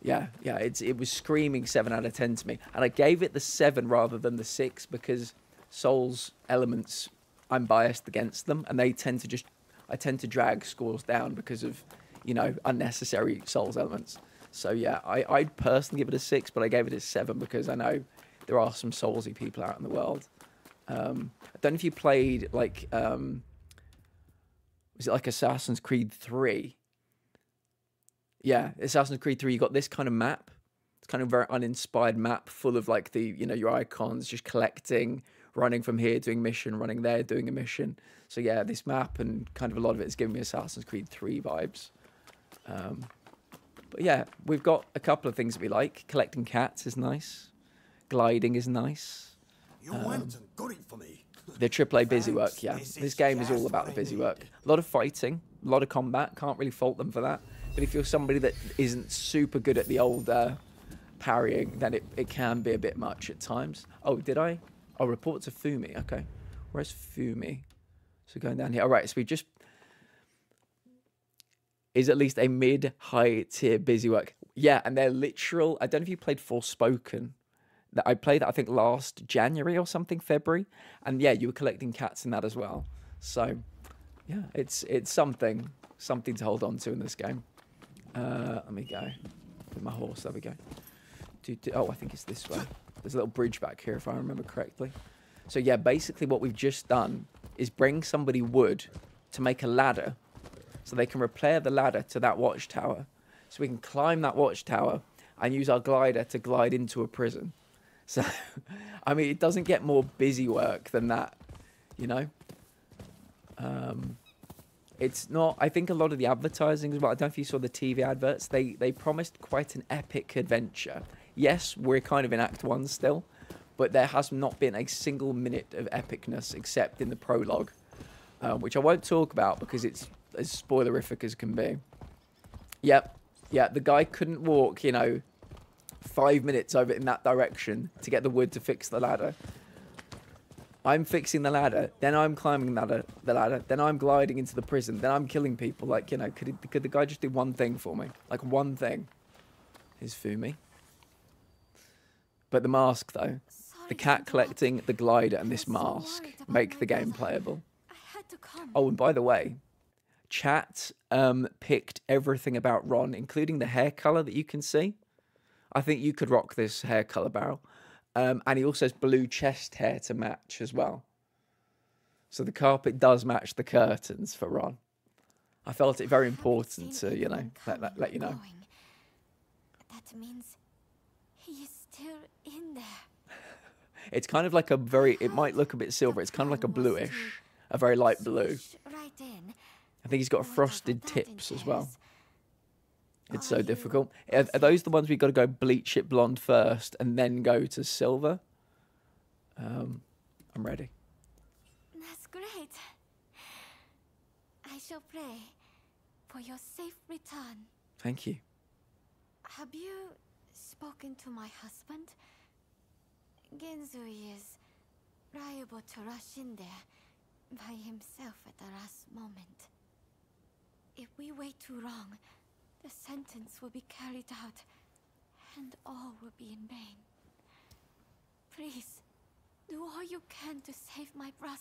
Yeah, yeah, it's it was screaming seven out of ten to me, and I gave it the seven rather than the six because Souls elements I'm biased against them, and they tend to just I tend to drag scores down because of you know unnecessary Souls elements. So yeah, I I personally give it a six, but I gave it a seven because I know there are some Soulsy people out in the world. Um, I don't know if you played like um, was it like Assassin's Creed Three? Yeah, Assassin's Creed Three. You got this kind of map. It's kind of a very uninspired map, full of like the you know your icons, just collecting, running from here, doing mission, running there, doing a mission. So yeah, this map and kind of a lot of it is giving me Assassin's Creed Three vibes. Um, but yeah, we've got a couple of things that we like. Collecting cats is nice. Gliding is nice. You Um, went and got it for me. The AAA busy work, yeah. This game is all about the busy work. A lot of fighting, a lot of combat. Can't really fault them for that. But if you're somebody that isn't super good at the old uh, parrying, then it, it can be a bit much at times. Oh, did I? Oh, report to Fumi. Okay. Where's Fumi? So going down here. All right, so we just is at least a mid high tier busy work. Yeah, and they're literal. I don't know if you played Forspoken. That I played that I think last January or something, February, and yeah, you were collecting cats in that as well. So yeah, it's it's something something to hold on to in this game. Uh, let me go with my horse. There we go. Do, do, oh, I think it's this way. There's a little bridge back here, if I remember correctly. So yeah, basically what we've just done is bring somebody wood to make a ladder, so they can repair the ladder to that watchtower, so we can climb that watchtower and use our glider to glide into a prison. So, I mean, it doesn't get more busy work than that, you know. Um, it's not. I think a lot of the advertising as well. I don't know if you saw the TV adverts. They they promised quite an epic adventure. Yes, we're kind of in Act One still, but there has not been a single minute of epicness except in the prologue, um, which I won't talk about because it's as spoilerific as can be. Yep, yeah. The guy couldn't walk. You know, five minutes over in that direction to get the wood to fix the ladder. I'm fixing the ladder, then I'm climbing the ladder, the ladder, then I'm gliding into the prison, then I'm killing people. Like, you know, could, it, could the guy just do one thing for me? Like, one thing. Here's Fumi. But the mask, though. The cat collecting, the glider, and this mask make the game playable. Oh, and by the way, chat um, picked everything about Ron, including the hair color that you can see. I think you could rock this hair color barrel. Um, and he also has blue chest hair to match as well. So the carpet does match the curtains for Ron. I felt it very important to, you know, let, let, let you know. That means he is still in there. It's kind of like a very, it might look a bit silver. It's kind of like a bluish, a very light blue. I think he's got frosted tips as well. It's so difficult. Are, are those the ones we've got to go bleach it blonde first and then go to silver? Um, I'm ready. That's great. I shall pray for your safe return. Thank you. Have you spoken to my husband? Genzui is liable to rush in there by himself at the last moment. If we wait too long, the sentence will be carried out, and all will be in vain. Please, do all you can to save my brother.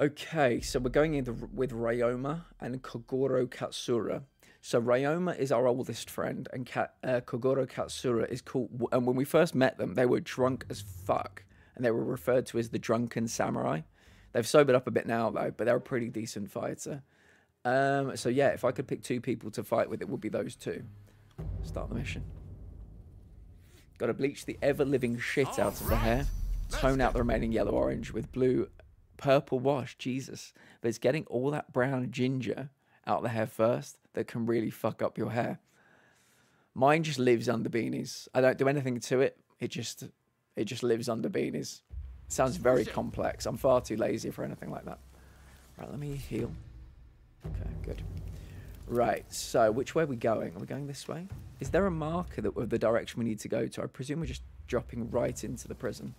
Okay, so we're going in with Ryoma and Kogoro Katsura. So Ryoma is our oldest friend, and Kat, uh, Kogoro Katsura is called. And when we first met them, they were drunk as fuck, and they were referred to as the drunken samurai. They've sobered up a bit now though, but they're a pretty decent fighter. Um, so yeah, if I could pick two people to fight with, it would be those two. Start the mission. Got to bleach the ever-living shit out of the hair. Tone out the remaining yellow-orange with blue, purple wash. Jesus, but it's getting all that brown ginger out of the hair first that can really fuck up your hair. Mine just lives under beanies. I don't do anything to it. It just, it just lives under beanies. Sounds very complex. I'm far too lazy for anything like that. Right, let me heal. Okay, good. Right, so which way are we going? Are we going this way? Is there a marker that of the direction we need to go to? I presume we're just dropping right into the prison.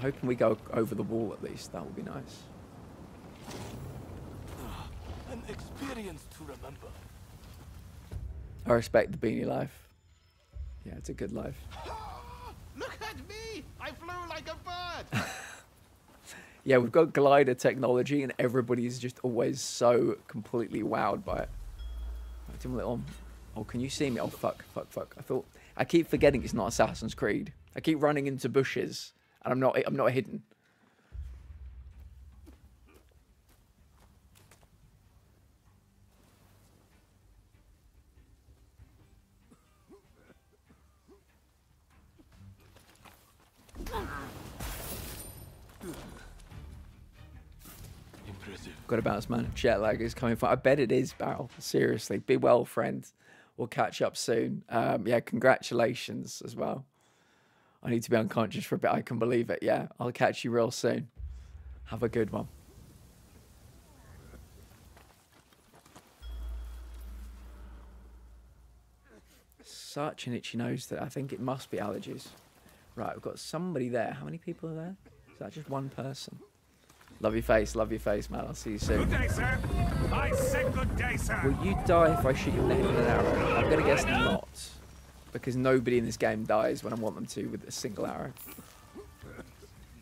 hoping we go over the wall at least. That would be nice. Ah, an experience to remember. I respect the beanie life. Yeah, it's a good life. Look at me! I flew like a bird! Yeah, we've got glider technology, and everybody's just always so completely wowed by it. Right, a little. Oh, can you see me? Oh, fuck, fuck, fuck. I thought I keep forgetting it's not Assassin's Creed. I keep running into bushes, and I'm not. I'm not hidden. Got to bounce, man. Jet lag is coming. From, I bet it is, Barrel. Seriously, be well, friend. We'll catch up soon. Um, yeah, congratulations as well. I need to be unconscious for a bit. I can believe it. Yeah, I'll catch you real soon. Have a good one. Such an itchy nose that I think it must be allergies. Right, we've got somebody there. How many people are there? Is that just one person? Love your face, love your face, man. I'll see you soon. Good day, sir. I said good day, sir. Will you die if I shoot your neck with an arrow? I'm gonna guess not, because nobody in this game dies when I want them to with a single arrow.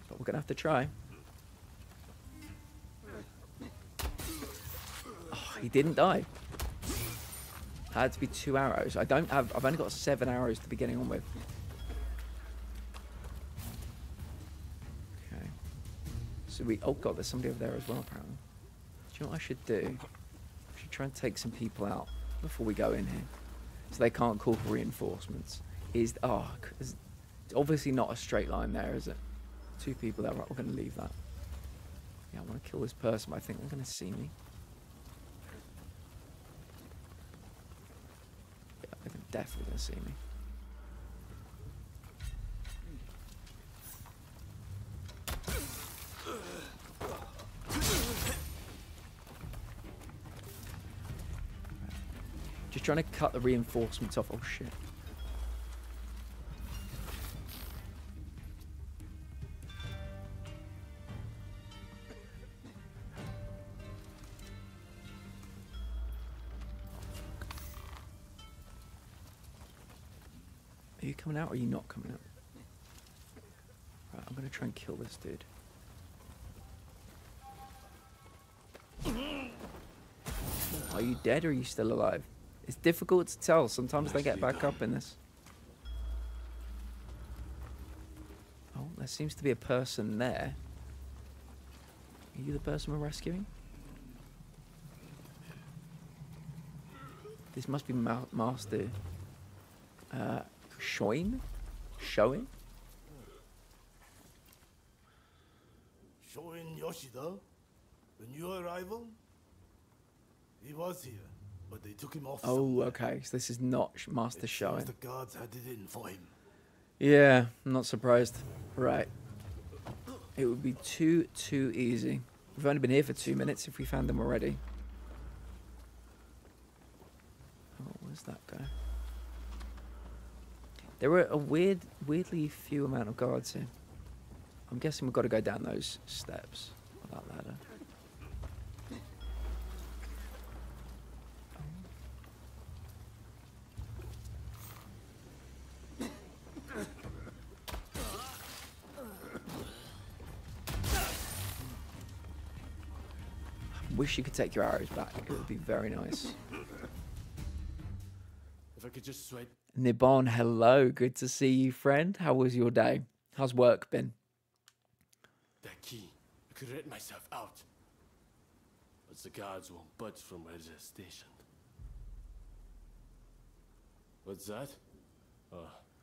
But we're gonna have to try. Oh, he didn't die. Had to be two arrows. I don't have. I've only got seven arrows to be getting on with. We. Oh god, there's somebody over there as well. Apparently. Do you know what I should do? I should try and take some people out before we go in here, so they can't call for reinforcements. Is ah, oh, it's obviously not a straight line there, is it? Two people there. Right, we're going to leave that. Yeah, I want to kill this person, but I think they're going to see me. Yeah, they're definitely going to see me. Trying to cut the reinforcements off. Oh shit. Are you coming out or are you not coming out? Right, I'm gonna try and kill this dude. Are you dead or are you still alive? It's difficult to tell. Sometimes they get back up in this. Oh, there seems to be a person there. Are you the person we're rescuing? This must be Ma- Master uh, Shoin? Showing? Shoin Yoshida, the new arrival? He was here, but they took him off. Oh, okay. So this is not Master Showing. The guards had it in for him. Yeah, I'm not surprised. Right. It would be too, too easy. We've only been here for two minutes if we found them already. Oh, where's that guy? There were a weird, weirdly few amount of guards here. I'm guessing we've got to go down those steps, or that ladder. Wish you could take your arrows back. It would be very nice. If I could just swipe. Nibon, hello. Good to see you, friend. How was your day? How's work been? That key. I could let myself out. But the guards won't budge from where they're stationed. What's that? Oh,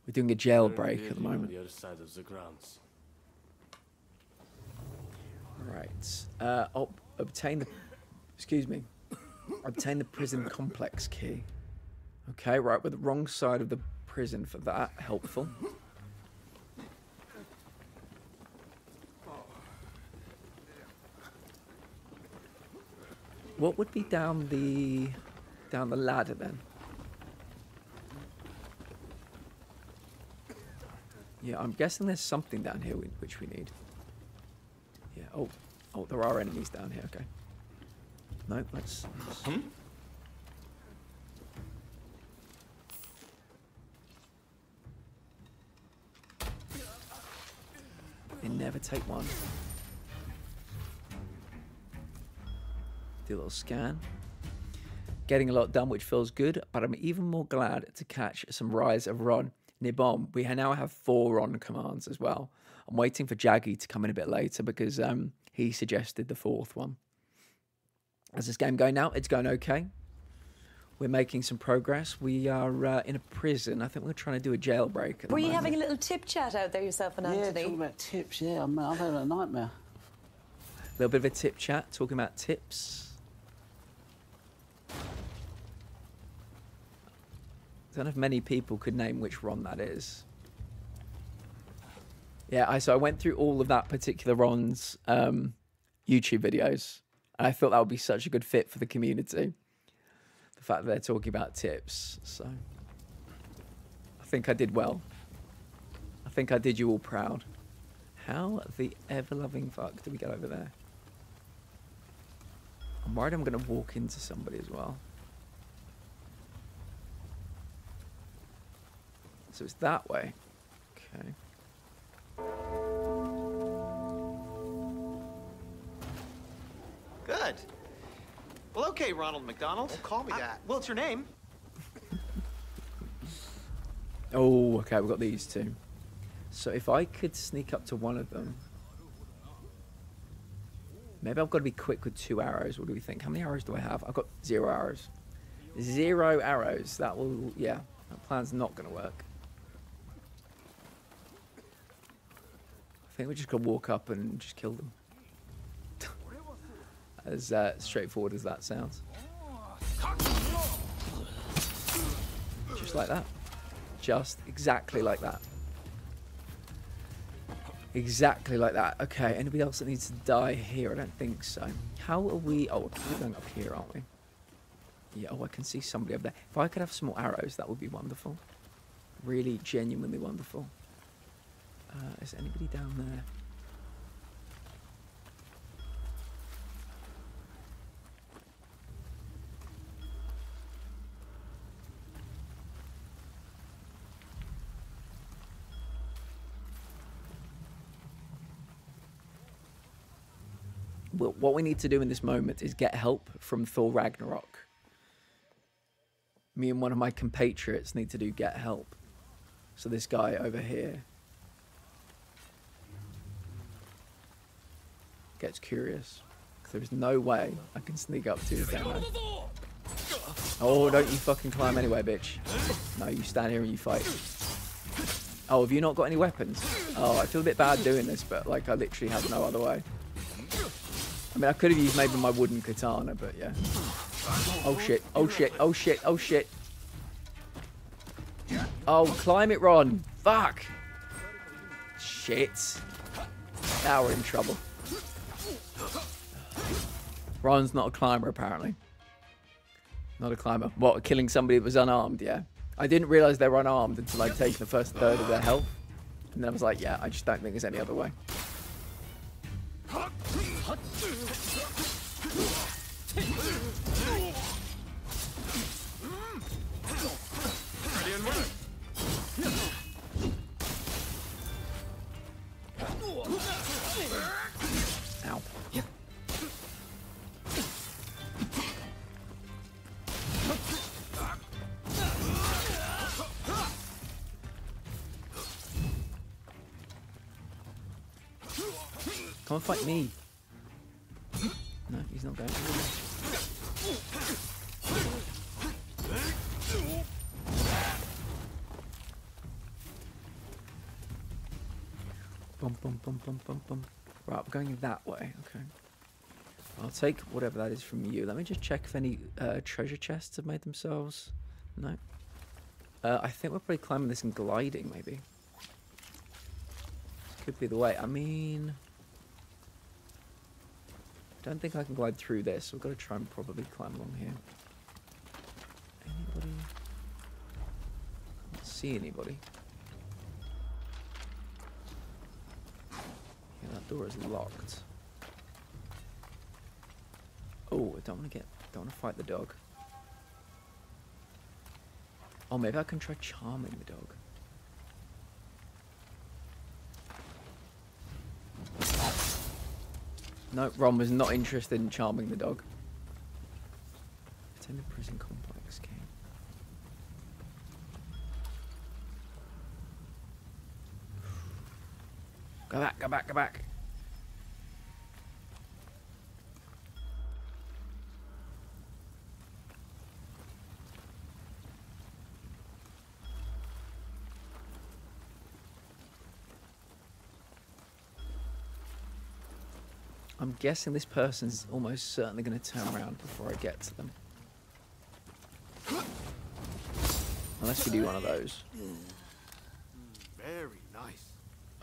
We're doing a jailbreak at the moment. the other side of the grounds. Right. Uh, ob- obtain the. Excuse me. Obtain the prison complex key. Okay, right. We're the wrong side of the prison for that. Helpful. What would be down the down the ladder then? Yeah, I'm guessing there's something down here which we need. Yeah. Oh, oh, there are enemies down here. Okay. No, let's. let's- They never take one. Do a little scan. Getting a lot done, which feels good, but I'm even more glad to catch some Rise of Ron Nibom. We now have four Ron commands as well. I'm waiting for Jaggy to come in a bit later because um, he suggested the fourth one. How's this game going now? It's going okay. We're making some progress. We are uh, in a prison. I think we're trying to do a jailbreak. At the Were you moment. having a little tip chat out there yourself and Yeah, Anthony? talking about tips. Yeah, I'm, I've had a nightmare. A little bit of a tip chat, talking about tips. I don't know if many people could name which Ron that is. Yeah, I so I went through all of that particular Ron's um, YouTube videos, I thought that would be such a good fit for the community. The fact that they're talking about tips, so I think I did well. I think I did you all proud. How the ever-loving fuck do we get over there? I'm worried I'm going to walk into somebody as well. So it's that way. Okay. Good. Well, okay, Ronald McDonald. Don't call me that. Well, it's your name. Oh, okay, we've got these two. So if I could sneak up to one of them. Maybe I've got to be quick with two arrows. What do we think? How many arrows do I have? I've got zero arrows. Zero arrows. That will, yeah. That plan's not going to work. I think we just got to walk up and just kill them. As uh, straightforward as that sounds. Just like that. Just exactly like that. Exactly like that. Okay, anybody else that needs to die here? I don't think so. How are we... Oh, we're going up here, aren't we? Yeah, oh, I can see somebody up there. If I could have some more arrows, that would be wonderful. Really, genuinely wonderful. Uh, is anybody down there? What we need to do in this moment is get help from Thor Ragnarok. Me and one of my compatriots need to do get help. So this guy over here gets curious. There is no way I can sneak up to down there. Oh, don't you fucking climb anyway, bitch. No, you stand here and you fight. Oh, have you not got any weapons? Oh, I feel a bit bad doing this, but like I literally have no other way. I mean, I could have used maybe my wooden katana, but yeah. Oh shit, oh shit, oh shit, oh shit. Oh, climb it, Ron. Fuck. Shit. Now we're in trouble. Ron's not a climber, apparently. Not a climber. What, killing somebody that was unarmed, yeah. I didn't realise they were unarmed until I'd taken the first third of their health. And then I was like, yeah, I just don't think there's any other way. Me. No, he's not going. Bum, bum, bum, bum, bum, bum. Right, we're going that way. Okay. I'll take whatever that is from you. Let me just check if any uh, treasure chests have made themselves. No. Uh, I think we're probably climbing this and gliding, maybe. This could be the way. I mean... I don't think I can glide through this. We've got to try and probably climb along here. Anybody? Can't see anybody. Yeah, that door is locked. Oh, I don't want to get. Don't want to fight the dog. Oh, maybe I can try charming the dog. No, Ron was not interested in charming the dog. Attend the prison complex, King. Go back, go back, go back. I'm guessing this person's almost certainly going to turn around before I get to them. Unless we do one of those. Very nice.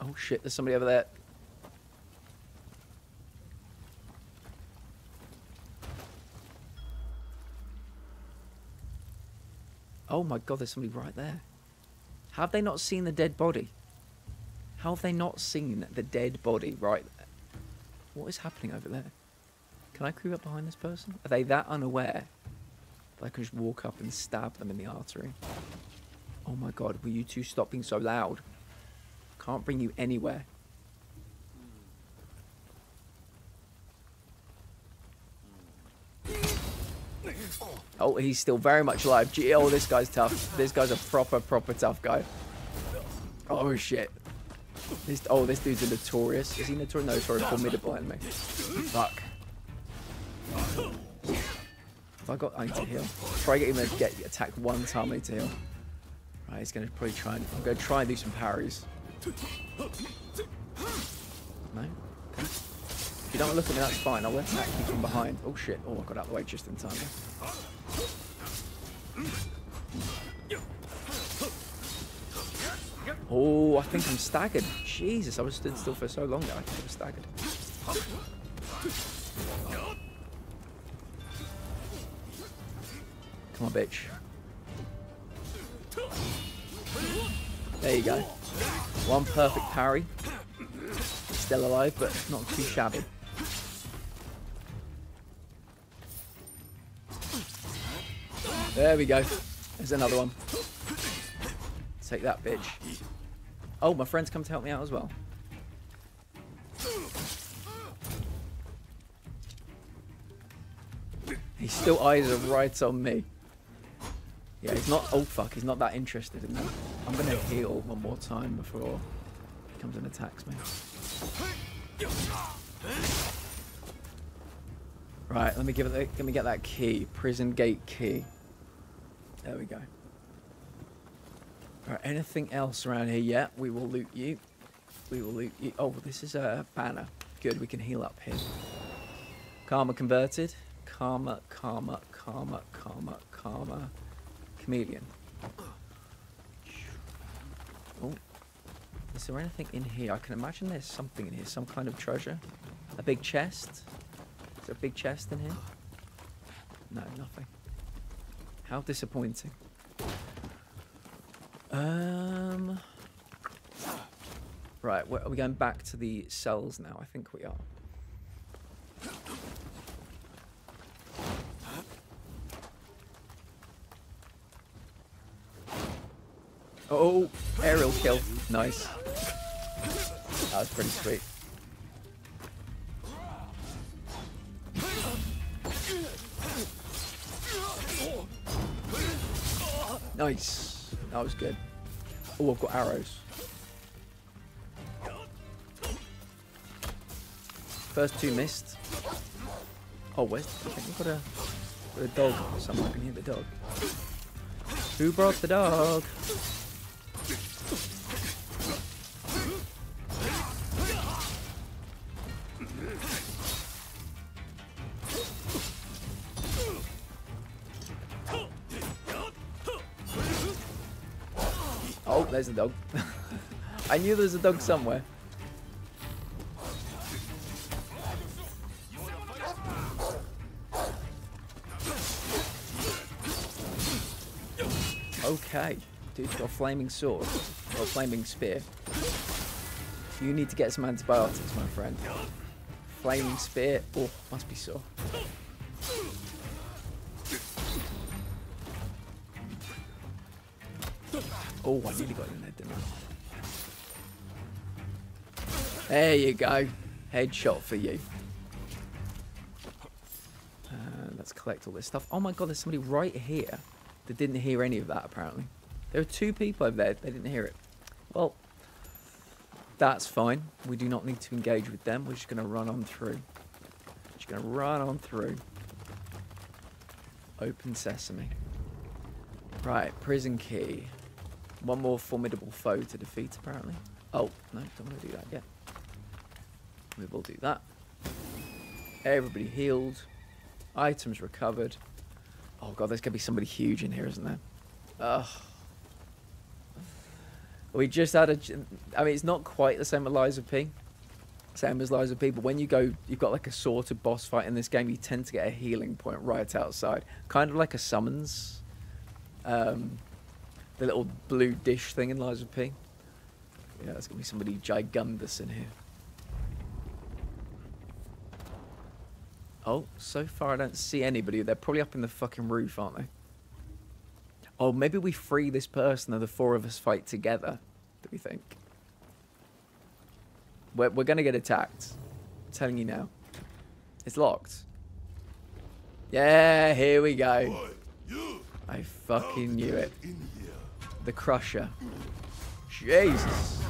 Oh shit, there's somebody over there. Oh my god, there's somebody right there. Have they not seen the dead body? How have they not seen the dead body right there? What is happening over there? Can I creep up behind this person? Are they that unaware that I can just walk up and stab them in the artery? Oh my god, will you two stop being so loud? Can't bring you anywhere. Oh, he's still very much alive. Gee, oh, this guy's tough. This guy's a proper, proper tough guy. Oh, shit. This, oh, this dude's a notorious. Is he notorious? No, sorry, formidable enemy. Fuck. If I got, I need to heal. Try get him to get attack one time, I need to heal. Right, he's gonna probably try and, I'm gonna try and do some parries. No? Okay. If you don't look at me, that's fine. I'll attack you from behind. Oh shit. Oh, I got out of the way just in time. Oh, I think I'm staggered. Jesus, I was stood still for so long that I think I was staggered. Come on, bitch. There you go. One perfect parry. Still alive, but not too shabby. There we go. There's another one. Take that, bitch. Oh, my friend's come to help me out as well. He still eyes are right on me. Yeah, he's not. Oh fuck, he's not that interested in me. I'm gonna heal one more time before he comes and attacks me. Right, let me give it. Let me get that key. Prison gate key. There we go. Right, anything else around here yet? We will loot you. We will loot you. Oh, this is a banner. Good, we can heal up here. Karma converted. Karma, karma, karma, karma, karma. Chameleon. Oh. Is there anything in here? I can imagine there's something in here. Some kind of treasure. A big chest. Is there a big chest in here? No, nothing. How disappointing. Um. Right, are we going back to the cells now? I think we are. Oh, aerial kill. Nice. That was pretty sweet. Nice. That was good. Oh, I've got arrows. First two missed. Oh, where's... I think we've got a, got a dog somewhere. I can hear the dog. Who brought the dog? There's a dog. I knew there was a dog somewhere. Okay. Dude's got a flaming sword. Or a flaming spear. You need to get some antibiotics, my friend. Flaming spear. Oh, must be sore. Oh, I nearly got in there, didn't I? There you go. Headshot for you. Uh, let's collect all this stuff. Oh my god, there's somebody right here that didn't hear any of that, apparently. There are two people over there, they didn't hear it. Well, that's fine. We do not need to engage with them. We're just going to run on through. Just going to run on through. Open sesame. Right, prison key. One more formidable foe to defeat, apparently. Oh, no, don't want to do that yet. We will do that. Everybody healed. Items recovered. Oh god, there's going to be somebody huge in here, isn't there? Ugh. We just had a... I mean, it's not quite the same as P. Same as Lies of P, but when you go... You've got like a sort of boss fight in this game, you tend to get a healing point right outside. Kind of like a summons. Um, the little blue dish thing in Lies of P. Yeah, there's going to be somebody gigundous in here. Oh, so far I don't see anybody. They're probably up in the fucking roof, aren't they? Oh, maybe we free this person and the four of us fight together. Do we think? We're, we're going to get attacked. I'm telling you now. It's locked. Yeah, here we go. I fucking knew it. The Crusher. Jesus.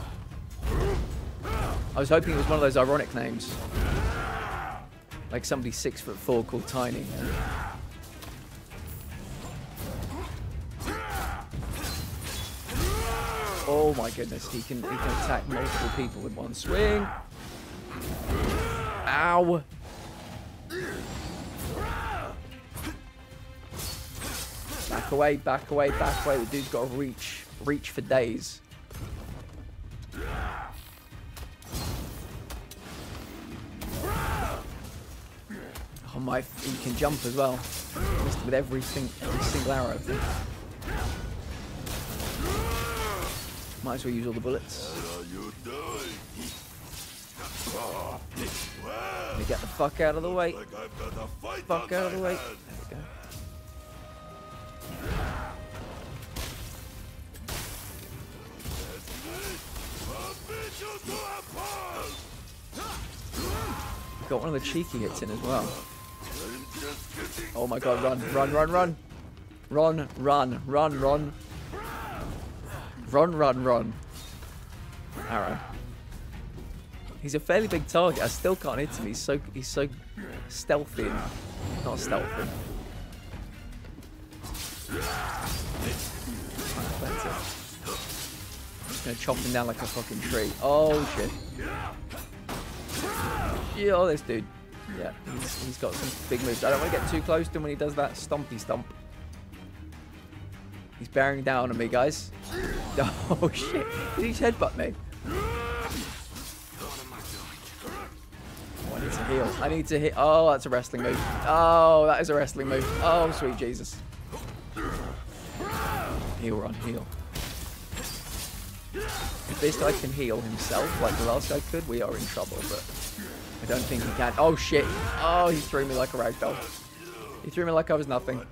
I was hoping it was one of those ironic names. Like somebody six foot four called Tiny. Oh my goodness, he can he can attack multiple people with one swing. Ow! Back away, back away, back away. The dude's got to reach, reach for days. Oh my, he can jump as well. Missed with every, sing, every single arrow. Might as well use all the bullets. Let me get the fuck out of the way. Fuck out of the way. There we go. Got one of the cheeky hits in as well. Oh my god, run, run, run, run. Run, run, run, run. Run, run, run. Arrow. He's a fairly big target. I still can't hit him. He's so he's so stealthy. Not stealthy. Just gonna chop him down like a fucking tree. Oh shit. Yeah, oh, this dude. Yeah, he's, he's got some big moves. I don't want to get too close to him when he does that stompy stomp. He's bearing down on me, guys. Oh shit! Did he headbutt me? Oh, I need to heal. I need to hit. Oh, that's a wrestling move. Oh, that is a wrestling move. Oh, sweet Jesus. Heal, run, heal. If this guy can heal himself like the last guy could, we are in trouble, but I don't think he can. Oh, shit. Oh, he threw me like a ragdoll. He threw me like I was nothing.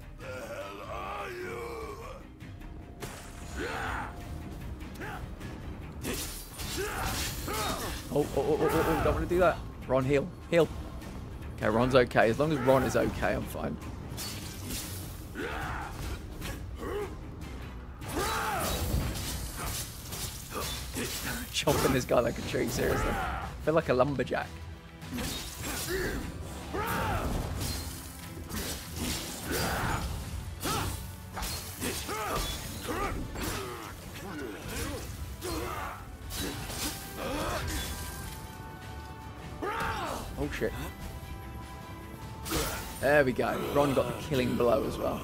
Oh, oh, oh, oh, oh, oh, don't want to do that. Ron, heal. Heal. Okay, Ron's okay. As long as Ron is okay, I'm fine. Chopping this guy like a tree, seriously. I feel like a lumberjack. Oh shit. There we go. Ron got the killing blow as well.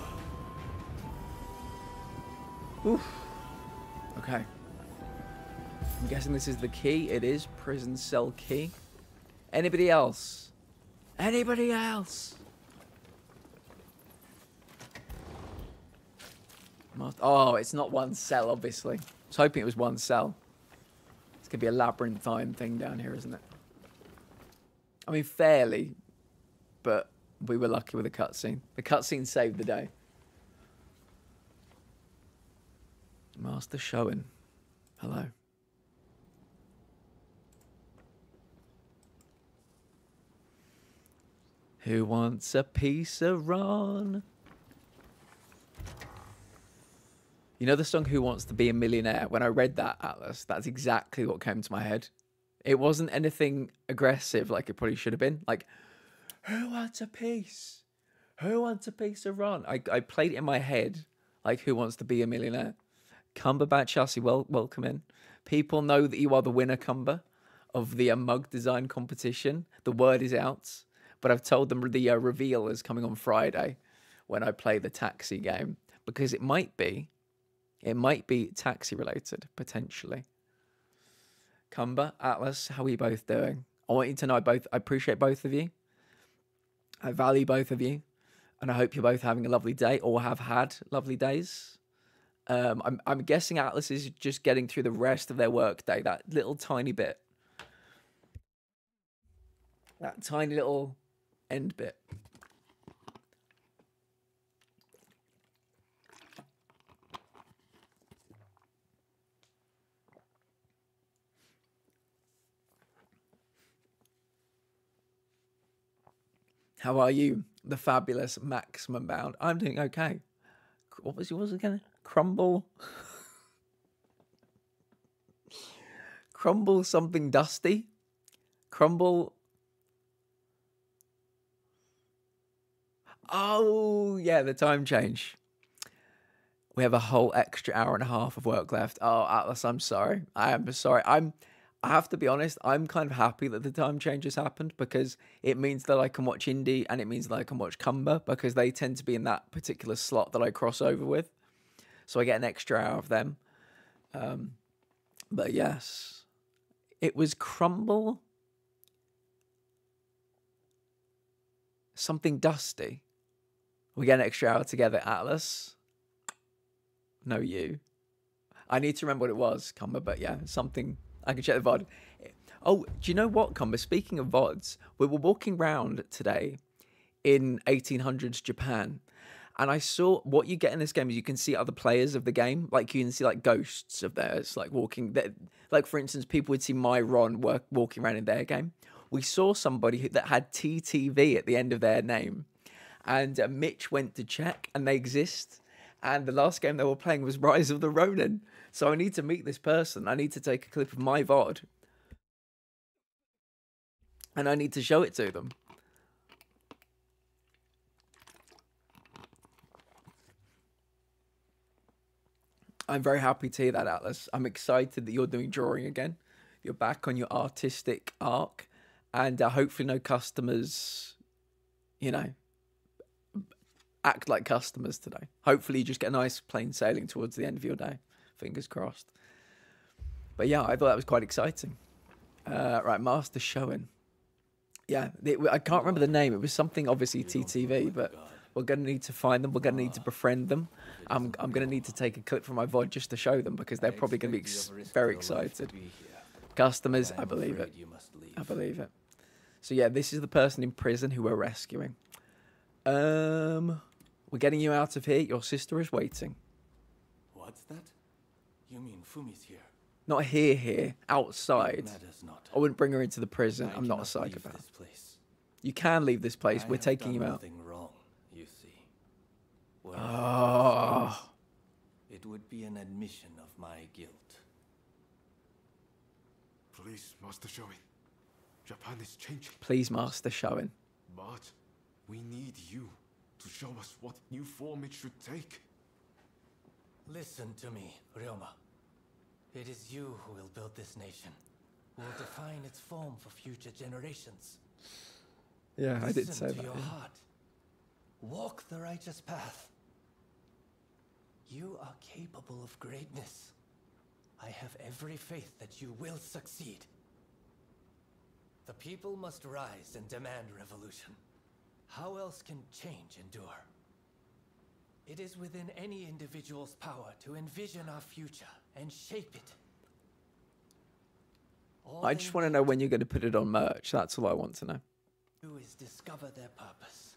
Oof. Okay. I'm guessing this is the key. It is prison cell key. Anybody else? Anybody else? Oh, it's not one cell, obviously. I was hoping it was one cell. It's gonna be a labyrinthine thing down here, isn't it? I mean, fairly, but we were lucky with the cutscene. The cutscene saved the day. Master Shoin. Hello. Who wants a piece of Ron? You know the song Who Wants to Be a Millionaire? When I read that, Atlas, that's exactly what came to my head. It wasn't anything aggressive like it probably should have been. Like, who wants a piece? Who wants a piece of Ron? I, I played it in my head like Who Wants to Be a Millionaire? Cumberbatch Chelsea, well, welcome in. People know that you are the winner, Cumber, of the mug design competition. The word is out, but I've told them the uh, reveal is coming on Friday when I play the taxi game because it might be, it might be taxi related potentially. Cumber, Atlas, how are you both doing? I want you to know I both I appreciate both of you. I value both of you, and I hope you're both having a lovely day or have had lovely days. Um, I'm I'm guessing Atlas is just getting through the rest of their workday, that little tiny bit, that tiny little end bit. How are you, the fabulous maximum bound? I'm doing okay. What was yours again? Crumble. Crumble something dusty. Crumble. Oh, yeah, the time change. We have a whole extra hour and a half of work left. Oh, Atlas, I'm sorry. I am sorry. I'm I have to be honest, I'm kind of happy that the time change has happened because it means that I can watch indie and it means that I can watch Cumber because they tend to be in that particular slot that I cross over with. So I get an extra hour of them. Um, but yes, it was Crumble. Something dusty. We get an extra hour together, Atlas. No, you. I need to remember what it was, Cumber, but yeah, mm. something I can check the VOD. Oh, do you know what, Cumber? Speaking of VODs, we were walking around today in 1800s Japan, and I saw what you get in this game is you can see other players of the game. Like you can see like ghosts of theirs, like walking. Like for instance, people would see my Ron work, walking around in their game. We saw somebody who, that had TTV at the end of their name, and uh, Mitch went to check, and they exist. And the last game they were playing was Rise of the Ronin. So I need to meet this person. I need to take a clip of my VOD. And I need to show it to them. I'm very happy to hear that, Atlas. I'm excited that you're doing drawing again. You're back on your artistic arc. And uh, hopefully, no customers, you know, act like customers today. Hopefully, you just get a nice plain sailing towards the end of your day. Fingers crossed. But yeah, I thought that was quite exciting. Uh, right, Master Shoin. Yeah, I can't remember the name. It was something obviously TTV, but we're going to need to find them. We're going to need to befriend them. I'm, I'm going to need to take a clip from my VOD just to show them because they're probably going to be ex- very excited. Customers, I believe it. I believe it. So yeah, this is the person in prison who we're rescuing. Um, we're getting you out of here. Your sister is waiting. What's that? You mean Fumi's here? Not here, here, outside. matters not. I wouldn't bring her into the prison. I I'm not a psychopath. leave this place. You can leave this place. I We're taking done you out. Nothing wrong, you see. Were I Oh. It would be an admission of my guilt. Please, Master Shoin. Japan is changing, Please, Master Shoin. but we need you to show us what new form it should take. Listen to me, Ryoma. It is you who will build this nation, who will define its form for future generations. Yeah, I did Listen say to that. your yeah. heart. Walk the righteous path. You are capable of greatness. I have every faith that you will succeed. The people must rise and demand revolution. How else can change endure? It is within any individual's power to envision our future and shape it. All I just want to know when you're going to put it on merch. That's all I want to know. do is discover their purpose,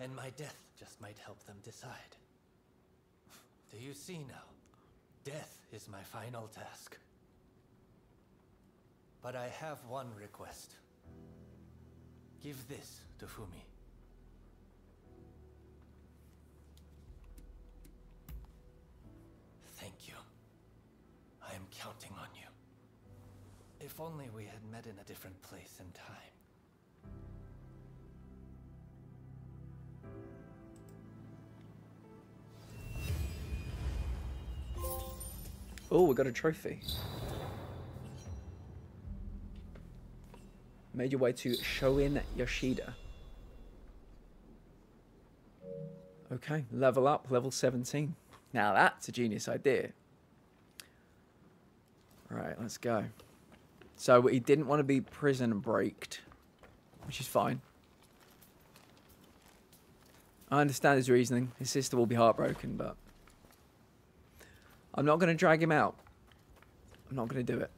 and my death just might help them decide. Do you see now? Death is my final task. But I have one request. Give this to Fumi. Counting on you. If only we had met in a different place and time. Oh, we got a trophy. Made your way to Shoin Yoshida. Okay, level up, level 17. Now that's a genius idea. Right, let's go. So he didn't want to be prison breaked, which is fine. I understand his reasoning. His sister will be heartbroken, but I'm not going to drag him out. I'm not going to do it.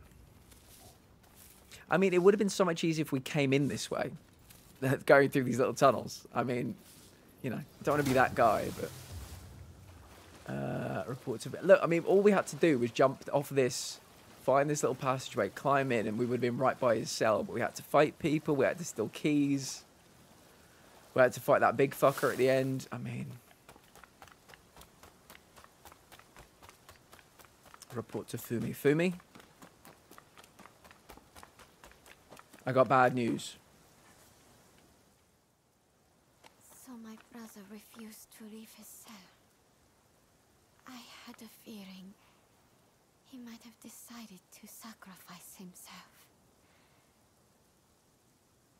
I mean, it would have been so much easier if we came in this way, going through these little tunnels. I mean, you know, don't want to be that guy, but uh, reports of it. Look, I mean, all we had to do was jump off this, find this little passageway, climb in, and we would have been right by his cell. But we had to fight people. We had to steal keys. We had to fight that big fucker at the end. I mean, report to Fumi. Fumi, I got bad news. So my brother refused to leave his cell. I had a feeling he might have decided to sacrifice himself.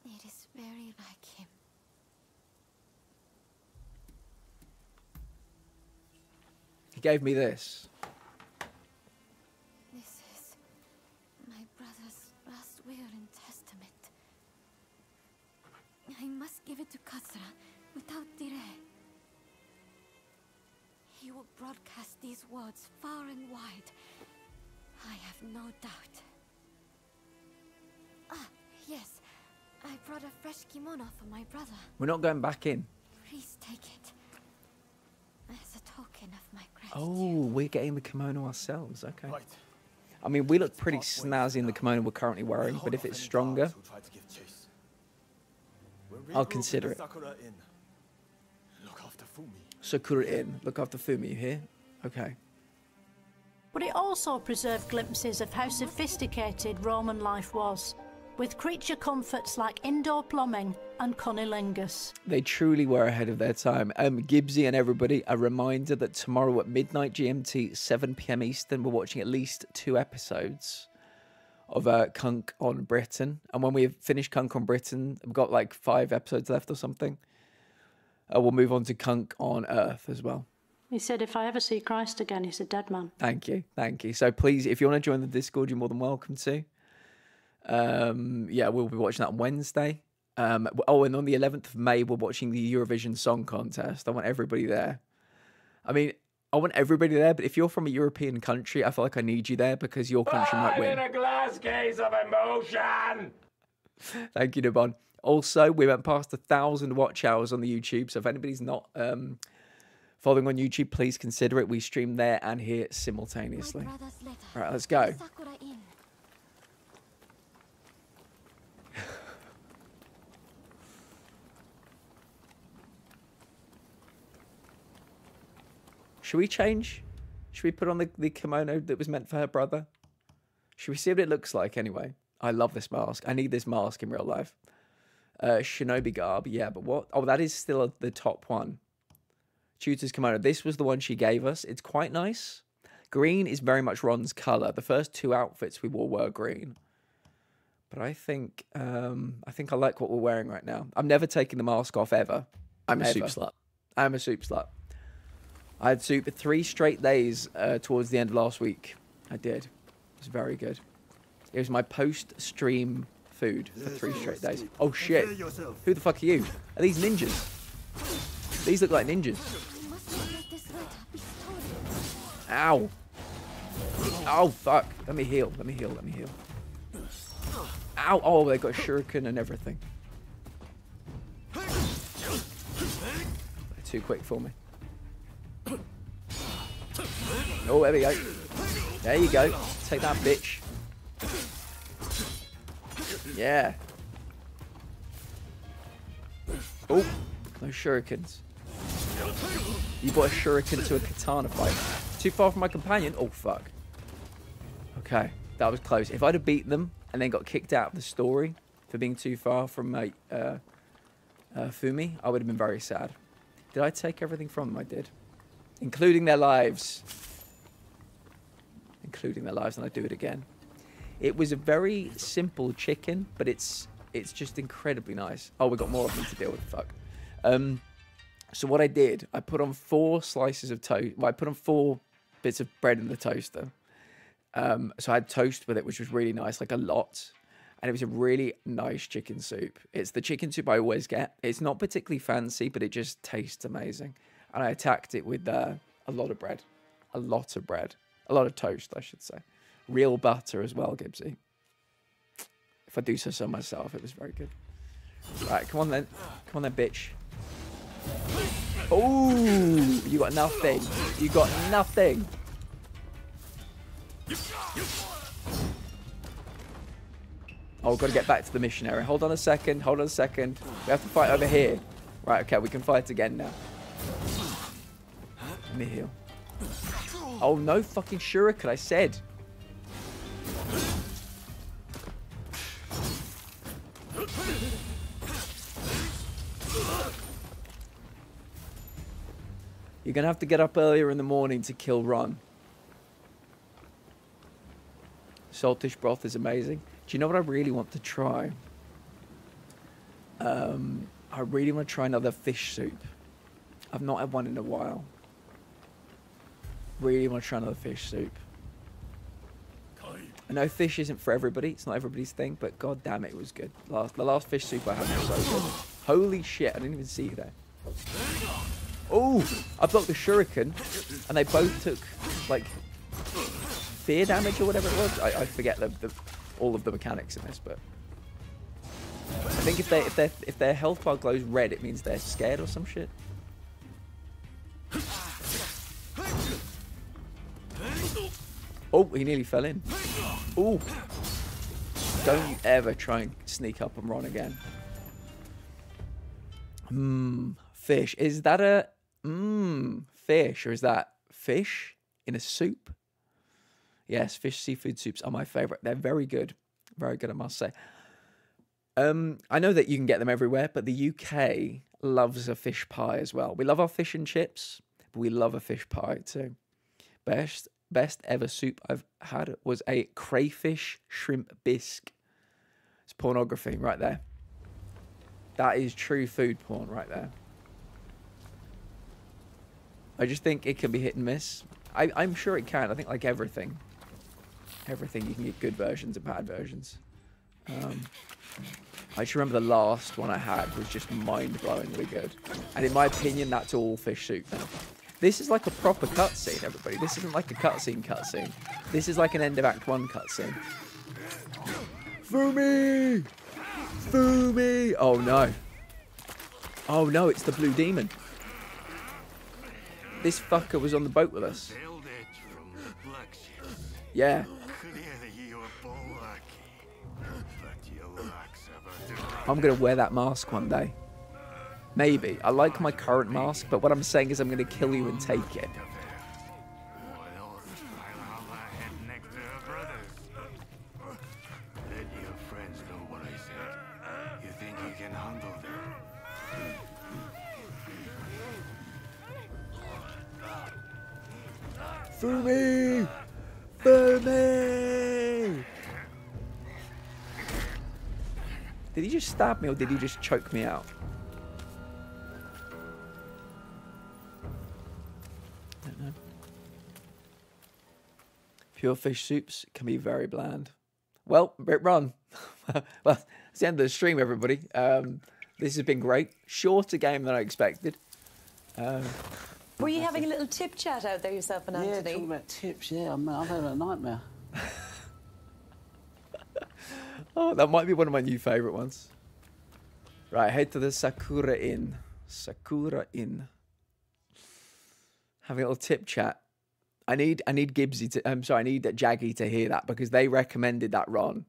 It is very like him. He gave me this. This is my brother's last will and testament. I must give it to Katsura without delay. He will broadcast these words far and wide. I have no doubt. Ah, yes. I brought a fresh kimono for my brother. We're not going back in. Please take it. As a token of my gratitude. Oh, we're getting the kimono ourselves. Okay. I mean, we look pretty snazzy in the kimono we're currently wearing, but if it's stronger, I'll consider it. Sakura Inn. Look after Fumi. Sakura Inn. Look after Fumi, you hear? Okay. But it also preserved glimpses of how sophisticated Roman life was, with creature comforts like indoor plumbing and cunnilingus. They truly were ahead of their time. Um, Gibbsy and everybody, a reminder that tomorrow at midnight GMT, 7 p.m. Eastern, we're watching at least two episodes of uh, Cunk on Britain. And when we have finished Cunk on Britain, we've got like five episodes left or something. Uh, we'll move on to Cunk on Earth as well. He said, if I ever see Christ again, he's a dead man. Thank you, thank you. So please, if you want to join the Discord, you're more than welcome to. Um, yeah, we'll be watching that on Wednesday. Um, oh, and on the 11th of May, we're watching the Eurovision Song Contest. I want everybody there. I mean, I want everybody there, but if you're from a European country, I feel like I need you there because your country might win. in a glass case of emotion. Thank you, Nibon. Also, we went past a thousand watch hours on the YouTube, so if anybody's not um, following on YouTube, please consider it. We stream there and here simultaneously. Right, let's go. Should we change? Should we put on the, the kimono that was meant for her brother? Should we see what it looks like anyway? I love this mask. I need this mask in real life. Uh, Shinobi garb, yeah, but what? Oh, that is still the top one. Tutor's kimono. This was the one she gave us. It's quite nice. Green is very much Ron's color. The first two outfits we wore were green. But I think um, I think I like what we're wearing right now. I'm never taking the mask off ever. I'm a soup slut. I'm a soup slut. I had soup three straight days uh, towards the end of last week. I did. It was very good. It was my post-stream food for three straight days. Oh shit! Who the fuck are you? Are these ninjas? These look like ninjas. Ow! Oh fuck! Let me heal. Let me heal. Let me heal. Ow! Oh, they got shuriken and everything. They're too quick for me. Oh, there we go. There you go. Take that, bitch. Yeah. Oh, no shurikens. You brought a shuriken to a katana fight. Too far from my companion? Oh, fuck. Okay, that was close. If I'd have beat them and then got kicked out of the story for being too far from my uh, uh, Fumi, I would have been very sad. Did I take everything from them? I did. Including their lives. Including their lives, and I do it again. It was a very simple chicken, but it's it's just incredibly nice. Oh, we got more of them to deal with. Fuck. Um, so what I did, I put on four slices of toast. Well, I put on four bits of bread in the toaster. Um, so I had toast with it, which was really nice, like a lot. And it was a really nice chicken soup. It's the chicken soup I always get. It's not particularly fancy, but it just tastes amazing. And I attacked it with uh, a lot of bread, a lot of bread, a lot of toast, I should say. Real butter as well, Gibbsy. If I do so so myself, it was very good. Right, come on then. Come on then, bitch. Oh, you got nothing. You got nothing. Oh, gotta get back to the missionary. Hold on a second. Hold on a second. We have to fight over here. Right, okay, we can fight again now. Let me heal. Oh, no fucking shuriken, I said. You're going to have to get up earlier in the morning to kill Ron. Saltish broth is amazing. Do you know what I really want to try? Um, I really want to try another fish soup. I've not had one in a while. Really want to try another fish soup. I know fish isn't for everybody. It's not everybody's thing, but god damn it, it was good. Last, the last fish soup I had was so good. Holy shit, I didn't even see you there. Oh, I blocked the shuriken, and they both took, like, fear damage or whatever it was. I, I forget the, the, all of the mechanics in this, but I think if they if their if their health bar glows red, it means they're scared or some shit. Oh, he nearly fell in. Oh, don't you ever try and sneak up and run again. Mmm, fish. Is that a mmm fish or is that fish in a soup? Yes, fish seafood soups are my favorite. They're very good. Very good, I must say. Um, I know that you can get them everywhere, but the UK loves a fish pie as well. We love our fish and chips, but we love a fish pie too. Best best ever soup I've had was a crayfish shrimp bisque. It's pornography right there. That is true food porn right there. I just think it can be hit and miss. I, I'm sure it can. I think like everything. Everything, you can get good versions and bad versions. Um, I just remember the last one I had was just mind-blowingly good. And in my opinion, that's all fish soup now. This is like a proper cutscene, everybody. This isn't like a cutscene cutscene. This is like an end of Act 1 cutscene. Fumi! Fumi! Oh no. Oh no, it's the blue demon. This fucker was on the boat with us. Yeah. I'm gonna wear that mask one day. Maybe. I like my current mask, but what I'm saying is I'm gonna kill you and take it. Fumi! Fumi! Did he just stab me or did he just choke me out? I don't know. Pure fish soups can be very bland. Well, Brit Run. well, it's the end of the stream, everybody. Um, this has been great. Shorter game than I expected. Um, Were you having a little tip chat out there yourself and Anthony? Yeah, Anthony? talking about tips. Yeah, I'm, I'm having a nightmare. Oh, that might be one of my new favorite ones. Right, head to the Sakura Inn. Sakura Inn. Having a little tip chat. I need I need Gibbsy to I'm sorry, I need Jaggy to hear that because they recommended that Ron.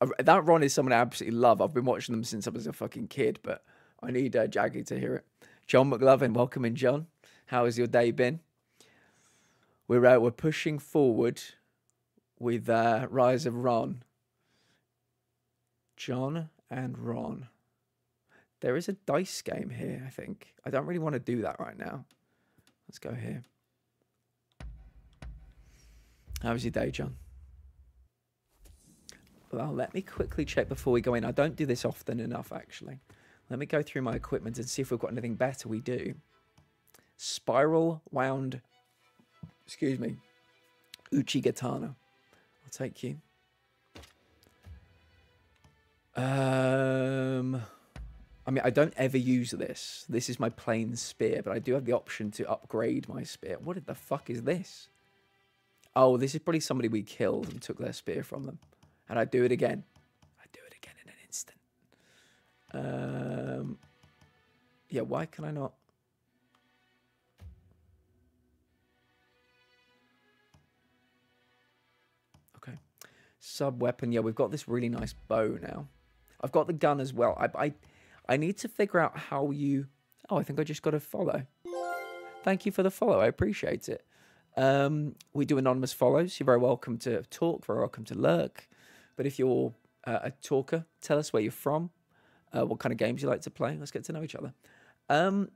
Uh, That Ron is someone I absolutely love. I've been watching them since I was a fucking kid, but I need uh, Jaggy to hear it. John McLovin, welcome in, John. How has your day been? We're we're pushing forward with uh, Rise of Ron. John and Ron. There is a dice game here, I think. I don't really want to do that right now. Let's go here. How was your day, John? Well, let me quickly check before we go in. I don't do this often enough, actually. Let me go through my equipment and see if we've got anything better. We do. Spiral wound, excuse me, Uchi Uchigatana. I'll take you. Um, I mean, I don't ever use this. This is my plain spear, but I do have the option to upgrade my spear. What the fuck is this? Oh, this is probably somebody we killed and took their spear from them. And I do it again. I do it again in an instant. Um, yeah, why can I not? Sub weapon. Yeah, we've got this really nice bow now. I've got the gun as well. I, I, I need to figure out how you... Oh, I think I just got a follow. Thank you for the follow. I appreciate it. Um, we do anonymous follows. You're very welcome to talk, very welcome to lurk. But if you're uh, a talker, tell us where you're from, uh, what kind of games you like to play. Let's get to know each other. Um,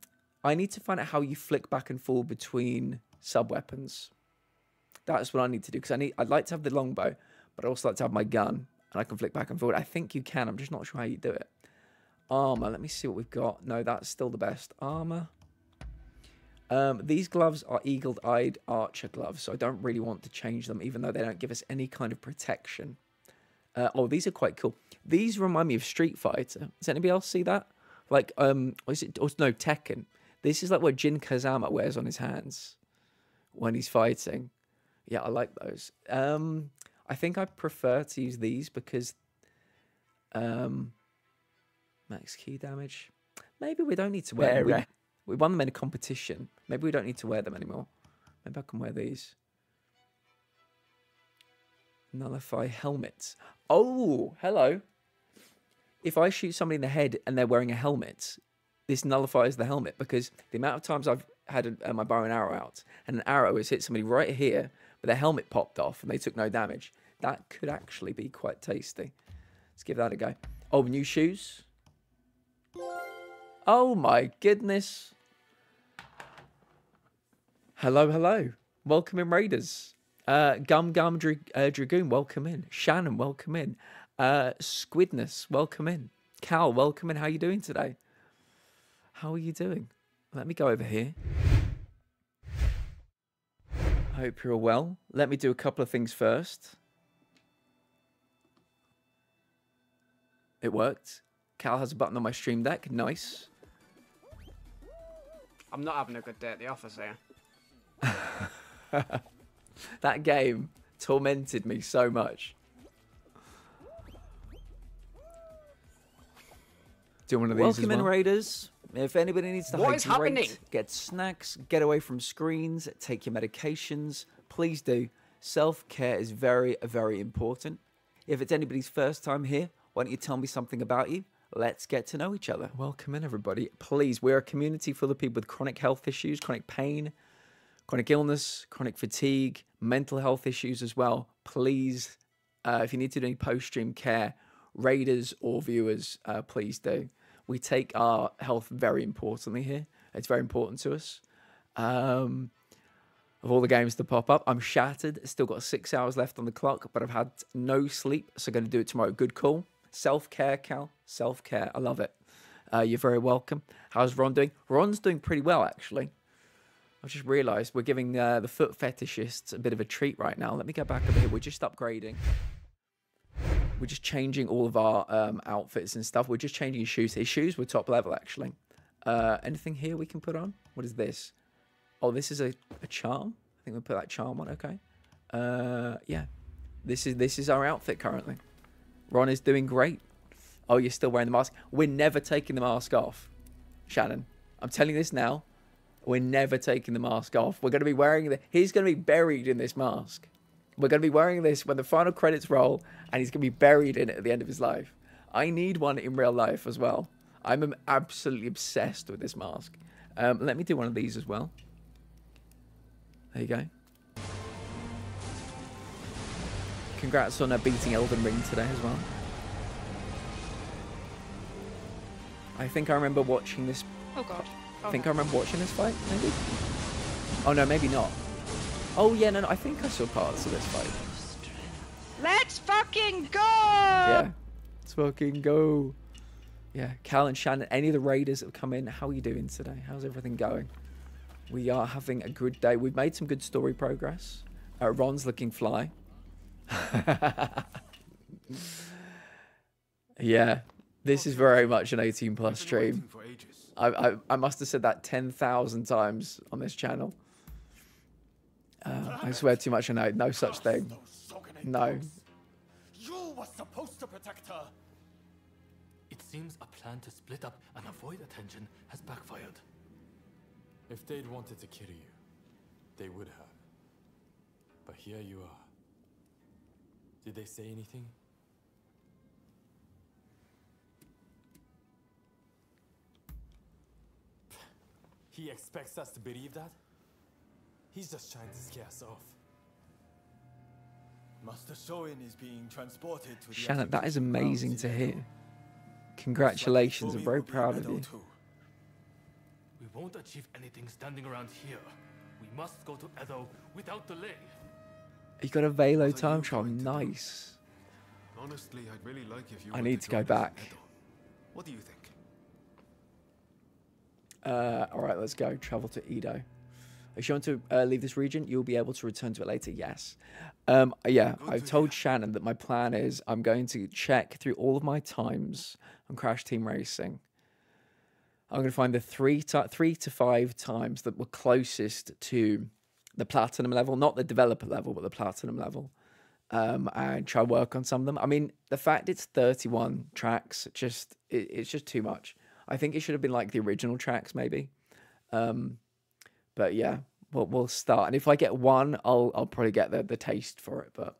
I need to find out how you flick back and forth between sub weapons. That's what I need to do because I need. I'd like to have the longbow, but I also like to have my gun and I can flick back and forward. I think you can. I'm just not sure how you do it. Armor. Let me see what we've got. No, that's still the best. Armor. Um, these gloves are eagle-eyed archer gloves, so I don't really want to change them, even though they don't give us any kind of protection. Uh, oh, these are quite cool. These remind me of Street Fighter. Does anybody else see that? Like, um, is it? Or, no, Tekken. This is like what Jin Kazama wears on his hands when he's fighting. Yeah, I like those. Um, I think I prefer to use these because, um, max key damage. Maybe we don't need to wear. We, we won them in a competition. Maybe we don't need to wear them anymore. Maybe I can wear these. Nullify helmets. Oh, hello. If I shoot somebody in the head and they're wearing a helmet, this nullifies the helmet because the amount of times I've had a, uh, my bow and arrow out and an arrow has hit somebody right here, but their helmet popped off and they took no damage. That could actually be quite tasty. Let's give that a go. Oh, new shoes. Oh my goodness. Hello, hello. Welcome in, Raiders. Uh, Gum Gum Dra- uh, Dragoon, welcome in. Shannon, welcome in. Uh, Squidness, welcome in. Cal, welcome in. How are you doing today? How are you doing? Let me go over here. I hope you're all well. Let me do a couple of things first. It worked. Cal has a button on my stream deck. Nice. I'm not having a good day at the office here. that game tormented me so much. Do one of these Welcome as well. in, Raiders. If anybody needs to What hydrate, happening? get snacks, get away from screens, take your medications, please do. Self care is very, very important. If it's anybody's first time here, why don't you tell me something about you? Let's get to know each other. Welcome in, everybody. Please, we're a community full of people with chronic health issues, chronic pain, chronic illness, chronic fatigue, mental health issues as well. Please, uh, if you need to do any post stream care, raiders or viewers, uh, please do. We take our health very importantly here. It's very important to us. Um, of all the games to pop up, I'm shattered. Still got six hours left on the clock, but I've had no sleep, so going to do it tomorrow. Good call. Self care, Cal. Self care. I love it. Uh, you're very welcome. How's Ron doing? Ron's doing pretty well, actually. I've just realised we're giving uh, the foot fetishists a bit of a treat right now. Let me go back over here. We're just upgrading. We're just changing all of our um, outfits and stuff. We're just changing his shoes. His shoes were top level, actually. Uh, anything here we can put on? What is this? Oh, this is a, a charm. I think we'll put that charm on. Okay. Uh, yeah. This is this is our outfit currently. Ron is doing great. Oh, you're still wearing the mask. We're never taking the mask off, Shannon. I'm telling you this now. We're never taking the mask off. We're going to be wearing the. He's going to be buried in this mask. We're going to be wearing this when the final credits roll, and he's going to be buried in it at the end of his life. I need one in real life as well. I'm absolutely obsessed with this mask. Um, let me do one of these as well. There you go. Congrats on uh, beating Elden Ring today as well. I think I remember watching this. Oh god. I think I remember watching this fight, maybe? Oh no, maybe not. Oh yeah, no, no, I think I saw parts of this fight. Let's fucking go! Yeah. Let's fucking go. Yeah, Cal and Shannon, any of the raiders that have come in, how are you doing today? How's everything going? We are having a good day. We've made some good story progress. Uh, Ron's looking fly. yeah, this is very much an 18 plus stream. I, I, I must have said that 10,000 times on this channel. Uh, I swear too much. And I know no such thing. No. You were supposed to protect her. It seems a plan to split up and avoid attention has backfired. If they'd wanted to kill you, they would have. But here you are. Did they say anything? He expects us to believe that? He's just trying to scare us off. Master Shoin is being transported to the Shannon, that is amazing to hear. Congratulations. I'm very proud of you. We won't achieve anything standing around here. We must go to Edo without delay. You got a Velo time trial. Nice. Honestly, I'd really like if you I need to go join us in back. What do you think? Uh, all right, let's go. Travel to Edo. If you want to uh, leave this region, you'll be able to return to it later. Yes. Um, yeah, I've told Shannon that my plan is I'm going to check through all of my times on Crash Team Racing. I'm going to find the three to, three to five times that were closest to the platinum level, not the developer level, but the platinum level, um, and try work on some of them. I mean, the fact it's 31 tracks, just it, it's just too much. I think it should have been like the original tracks, maybe. Um, but yeah, we'll, we'll start. And if I get one, I'll I'll probably get the, the taste for it. But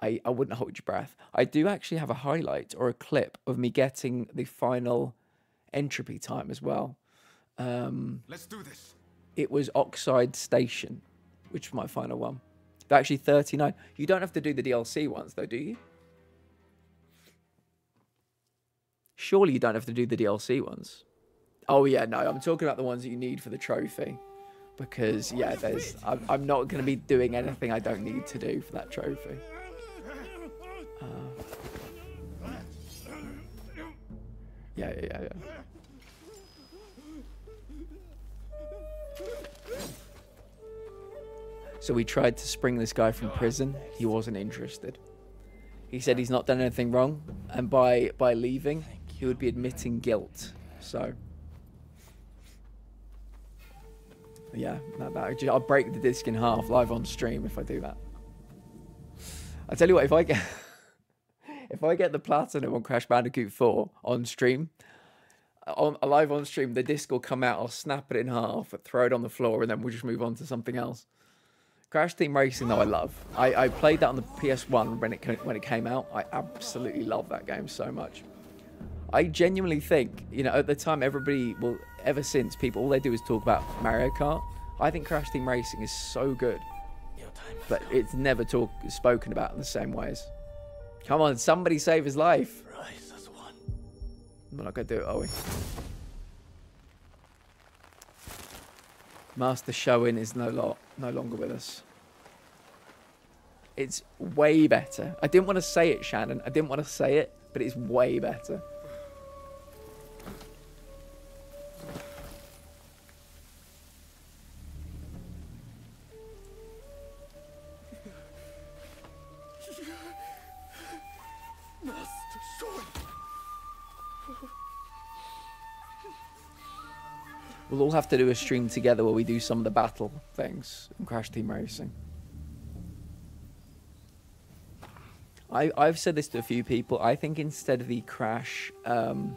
I, I wouldn't hold your breath. I do actually have a highlight or a clip of me getting the final N. Tropy time as well. Um, Let's do this. it was Oxide Station, which was my final one. They're actually 39. You don't have to do the DLC ones though, do you? Surely you don't have to do the DLC ones. Oh yeah, no, I'm talking about the ones that you need for the trophy. Because yeah, there's I'm, I'm not going to be doing anything I don't need to do for that trophy. Uh, yeah, yeah, yeah, yeah. So we tried to spring this guy from prison. He wasn't interested. He said he's not done anything wrong, and by by leaving, he would be admitting guilt. So, yeah, that, I'll break the disc in half live on stream if I do that. I tell you what, if I get if I get the platinum on Crash Bandicoot 4 on stream, on live on stream, the disc will come out. I'll snap it in half, throw it on the floor, and then we'll just move on to something else. Crash Team Racing, though, I love. I, I played that on the PS1 when it when it came out. I absolutely love that game so much. I genuinely think, you know, at the time, everybody, well, ever since, people, all they do is talk about Mario Kart. I think Crash Team Racing is so good, but it's never talk spoken about in the same ways. Come on, somebody save his life. We're not gonna do it, are we? Master Shoin is no lot, no longer with us. It's way better. I didn't want to say it, Shannon. I didn't want to say it, but it's way better. We'll all have to do a stream together where we do some of the battle things in Crash Team Racing. I, I've said this to a few people. I think instead of the Crash, um,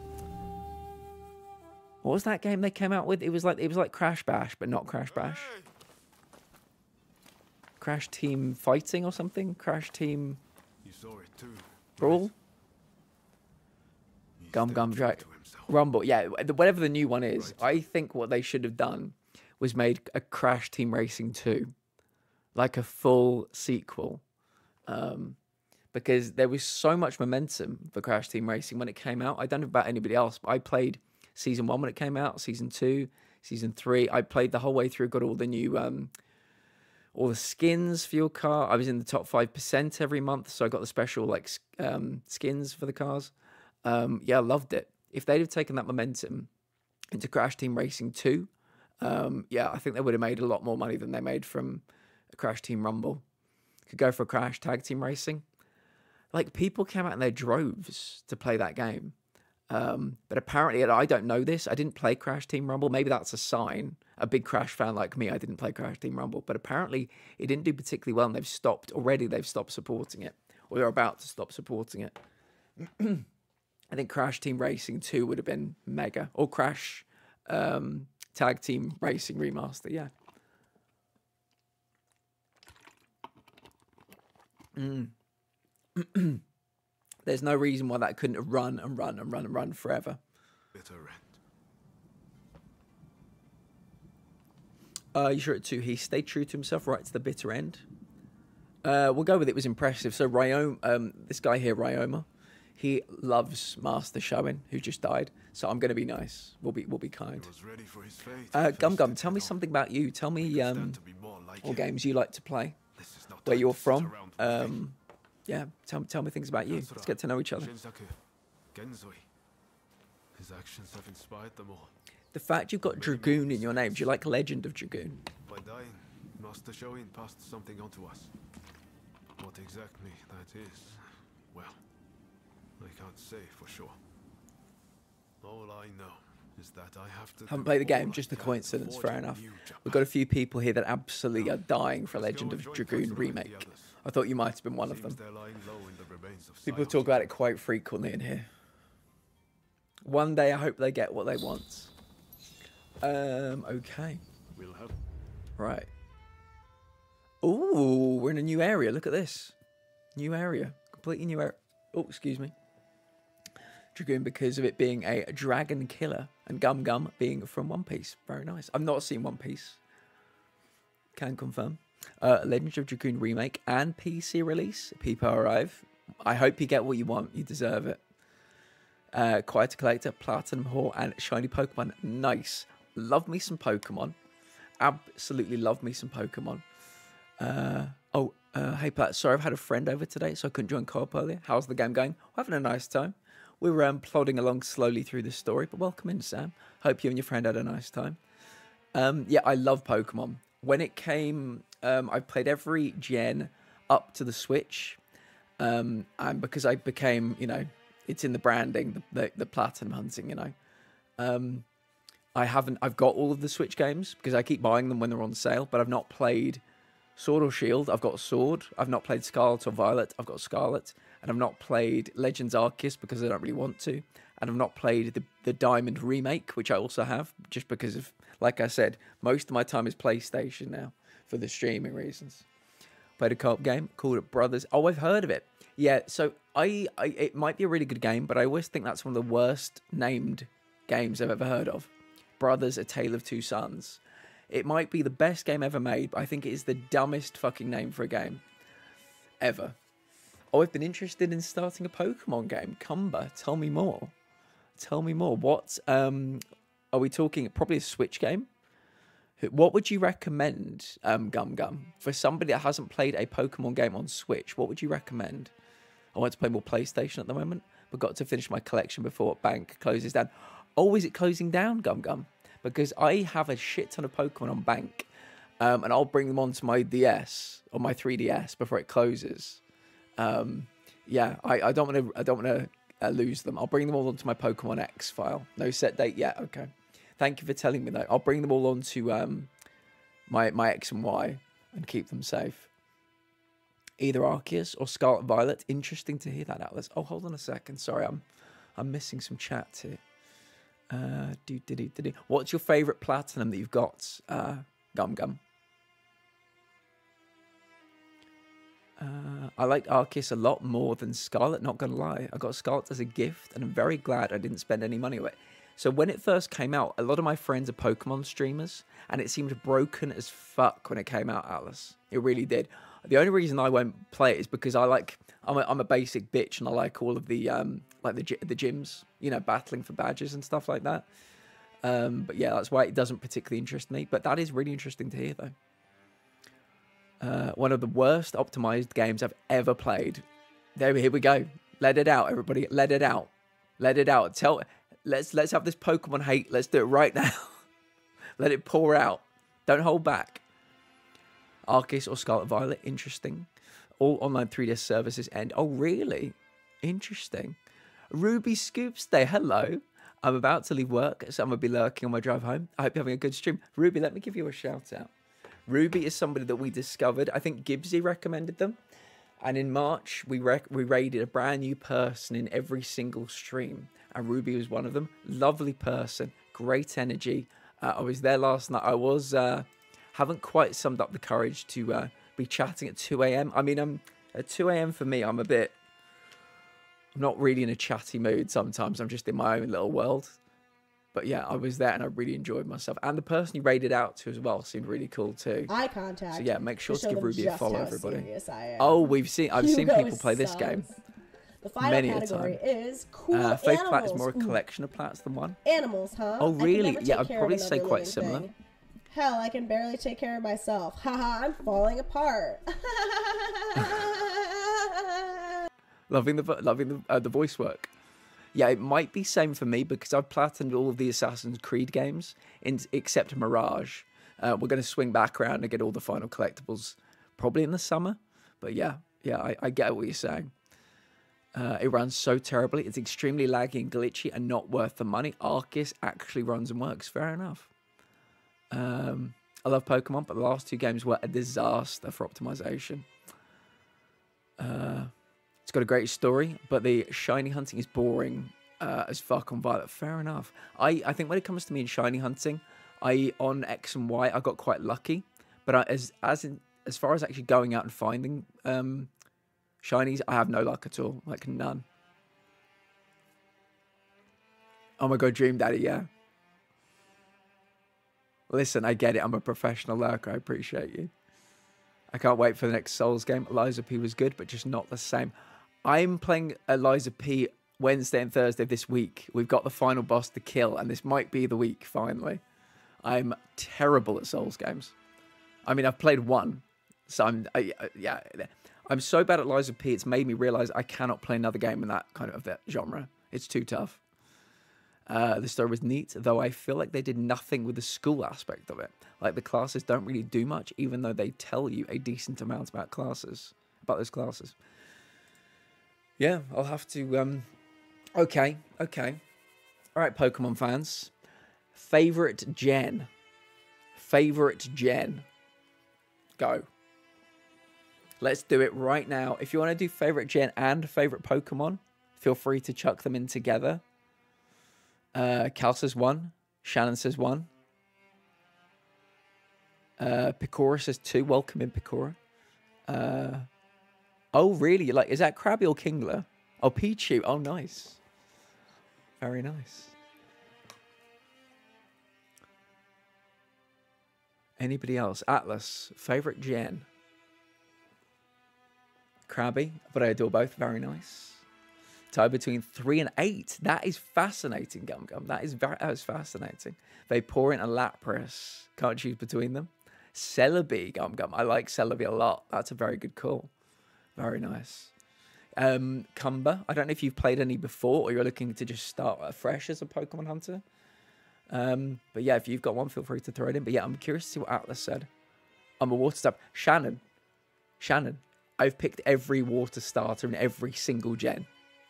What was that game they came out with? It was like it was like Crash Bash, but not Crash Bash. Crash Team Fighting or something? Crash Team You saw it too. Brawl? Gum Gum Drag Rumble. Yeah, whatever the new one is. I think what they should have done was made a Crash Team Racing 2. Like a full sequel. Um, because there was so much momentum for Crash Team Racing when it came out. I don't know about anybody else, but I played season one when it came out, season two, season three. I played the whole way through, got all the new um, all the skins for your car. I was in the top five percent every month, so I got the special like um, skins for the cars. Um, yeah, I loved it. If they'd have taken that momentum into Crash Team Racing Two, um, yeah, I think they would have made a lot more money than they made from Crash Team Rumble. Could go for a Crash Tag Team Racing. Like people came out in their droves to play that game. Um, but apparently, I don't know this. I didn't play Crash Team Rumble. Maybe that's a sign. A big Crash fan like me, I didn't play Crash Team Rumble. But apparently, it didn't do particularly well, and they've stopped already. They've stopped supporting it, or they're about to stop supporting it. I think Crash Team Racing 2 would have been mega, or Crash um, Tag Team Racing Remaster. Yeah. Mm. There's no reason why that couldn't have run and run and run and run forever. Bitter end. Uh, you sure it too? He stayed true to himself right to the bitter end. Uh, we'll go with it was impressive. So Ryoma, um, this guy here, Ryoma, he loves Master Shoin, who just died. So I'm going to be nice. We'll be we'll be kind. Was ready for his fate. Uh, Gum Gum, tell me something about you. Tell me um, what games you like to play, where you're from. Um, yeah, tell tell me things about you. Let's get to know each other. His actions have inspired them all. The fact you've got Dragoon in your name, do you like Legend of Dragoon? By dying, Master Shoin passed something on to us. What exactly that is, well, I can't say for sure. All I know is that I have to. Haven't played the game, just a coincidence, fair enough. We've got a few people here that absolutely are dying for a Legend of Dragoon remake. I thought you might have been one of them. Seems they're lying low in the remains of People talk about it quite frequently in here. One day I hope they get what they want. Um, okay. Right. Ooh, we're in a new area. Look at this. New area. Completely new area. Oh, excuse me. Dragoon because of it being a dragon killer and Gum Gum being from One Piece. Very nice. I've not seen One Piece. Can confirm. Uh, Legend of Dragoon remake and PC release. People arrive. I hope you get what you want. You deserve it. Uh, Quiet Collector, Platinum Whore, and Shiny Pokemon. Nice. Love me some Pokemon. Absolutely love me some Pokemon. Uh, oh, uh, hey Pat, sorry I've had a friend over today, so I couldn't join co-op earlier. How's the game going? We're having a nice time. We were um, plodding along slowly through the story, but welcome in, Sam. Hope you and your friend had a nice time. Um, yeah, I love Pokemon. When it came, um, I played every gen up to the Switch, um, and because I became, you know, it's in the branding, the, the, the platinum hunting, you know. Um, I haven't. I've got all of the Switch games because I keep buying them when they're on sale, but I've not played Sword or Shield. I've got Sword. I've not played Scarlet or Violet. I've got Scarlet, and I've not played Legends Arceus because I don't really want to, and I've not played the the Diamond remake, which I also have, just because of, like I said, most of my time is PlayStation now for the streaming reasons. Played a co-op game called Brothers. Oh, I've heard of it. Yeah, so I, I it might be a really good game, but I always think that's one of the worst named games I've ever heard of. Brothers: A Tale of Two Sons. It might be the best game ever made, but I think it is the dumbest fucking name for a game ever. Oh, I've been interested in starting a Pokemon game. Cumber, tell me more. Tell me more. What um are we talking? Probably a Switch game. What would you recommend, um, Gum Gum, for somebody that hasn't played a Pokemon game on Switch? What would you recommend? I want to play more PlayStation at the moment, but got to finish my collection before Bank closes down. Oh, is it closing down, Gum Gum? Because I have a shit ton of Pokemon on Bank, um, and I'll bring them onto my DS or my 3DS before it closes. Um, yeah, I, I don't want to. I don't want to uh, lose them. I'll bring them all onto my Pokemon X file. No set date yet. Okay. Thank you for telling me that. I'll bring them all onto um, my my X and Y and keep them safe. Either Arceus or Scarlet Violet. Interesting to hear that, Atlas. Oh, hold on a second. Sorry, I'm I'm missing some chat here. Uh, do, do, do, do, do. What's your favorite platinum that you've got? Uh, Gum Gum. Uh, I liked Arceus a lot more than Scarlet, not gonna lie. I got Scarlet as a gift, and I'm very glad I didn't spend any money on it. So when it first came out, a lot of my friends are Pokemon streamers, and it seemed broken as fuck when it came out, Alice. It really did. The only reason I won't play it is because I like I'm a, I'm a basic bitch, and I like all of the um like the the gyms, you know, battling for badges and stuff like that. Um, but yeah, that's why it doesn't particularly interest me. But that is really interesting to hear, though. Uh, one of the worst optimized games I've ever played. There, here we go. Let it out, everybody. Let it out. Let it out. Tell. Let's let's have this Pokemon hate. Let's do it right now. Let it pour out. Don't hold back. Arceus or Scarlet Violet, interesting. All online 3DS services end. Oh, really? Interesting. Ruby Scoops Day, hello. I'm about to leave work, so I'm going to be lurking on my drive home. I hope you're having a good stream. Ruby, let me give you a shout out. Ruby is somebody that we discovered. I think Gibbsy recommended them. And in March, we rec- we raided a brand new person in every single stream. And Ruby was one of them. Lovely person, great energy. Uh, I was there last night. I was uh, haven't quite summed up the courage to uh, be chatting at 2 a.m. I mean, I'm at 2 a.m. for me. I'm a bit. I'm not really in a chatty mood sometimes. I'm just in my own little world. But yeah, I was there and I really enjoyed myself. And the person you raided out to as well seemed really cool too. Eye contact. So yeah, make sure to, show give Ruby a follow, everybody. I am. Oh, we've seen. I've seen people play this game. The final Many a category time. is cool Uh, Faith animals. Plat is more a collection of plats than one. Animals, huh? Oh, really? Yeah, I'd probably say quite similar. thing. Hell, I can barely take care of myself. Haha, I'm falling apart. Loving the loving the uh, the voice work. Yeah, it might be same for me because I've platinumed all of the Assassin's Creed games, in, except Mirage. Uh, we're going to swing back around and get all the final collectibles probably in the summer. But yeah, yeah, I, I get what you're saying. Uh, it runs so terribly. It's extremely laggy and glitchy and not worth the money. Arceus actually runs and works. Fair enough. Um, I love Pokemon, but the last two games were a disaster for optimization. Uh, it's got a great story, but the shiny hunting is boring uh, as fuck on Violet. Fair enough. I, I think when it comes to me in shiny hunting, I on X and Y I got quite lucky, but I, as as in, as far as actually going out and finding um, shinies, I have no luck at all. Like none. Oh my god, Dream Daddy, yeah. Listen, I get it. I'm a professional lurker. I appreciate you. I can't wait for the next Souls game. Lies of P was good, but just not the same. I'm playing Lies of P Wednesday and Thursday this week. We've got the final boss to kill, and this might be the week finally. I'm terrible at Souls games. I mean, I've played one, so I'm I, yeah. I'm so bad at Lies of P. It's made me realize I cannot play another game in that kind of that genre. It's too tough. Uh, the story was neat, though I feel like they did nothing with the school aspect of it. Like the classes don't really do much, even though they tell you a decent amount about classes, about those classes. Yeah, I'll have to. Um, okay, okay. All right, Pokemon fans. Favorite gen. Favorite gen. Go. Let's do it right now. If you want to do favorite gen and favorite Pokemon, feel free to chuck them in together. Uh, Cal says one. Shannon says one. Uh, Picora says two. Welcome in, Picora. Uh, oh, really? Like, is that Krabby or Kingler? Oh, Pichu. Oh, nice. Very nice. Anybody else? Atlas. Favorite gen? Krabby, but I adore both. Very nice. Tie between three and eight. That is fascinating, Gum Gum. That is very that is fascinating. They pour in a Lapras. Can't choose between them. Celebi, Gum Gum. I like Celebi a lot. That's a very good call. Very nice. Um, Cumber. I don't know if you've played any before or you're looking to just start afresh as a Pokemon hunter. Um, but yeah, if you've got one, feel free to throw it in. But yeah, I'm curious to see what Atlas said. I'm a water type. Shannon. Shannon. I've picked every water starter in every single gen.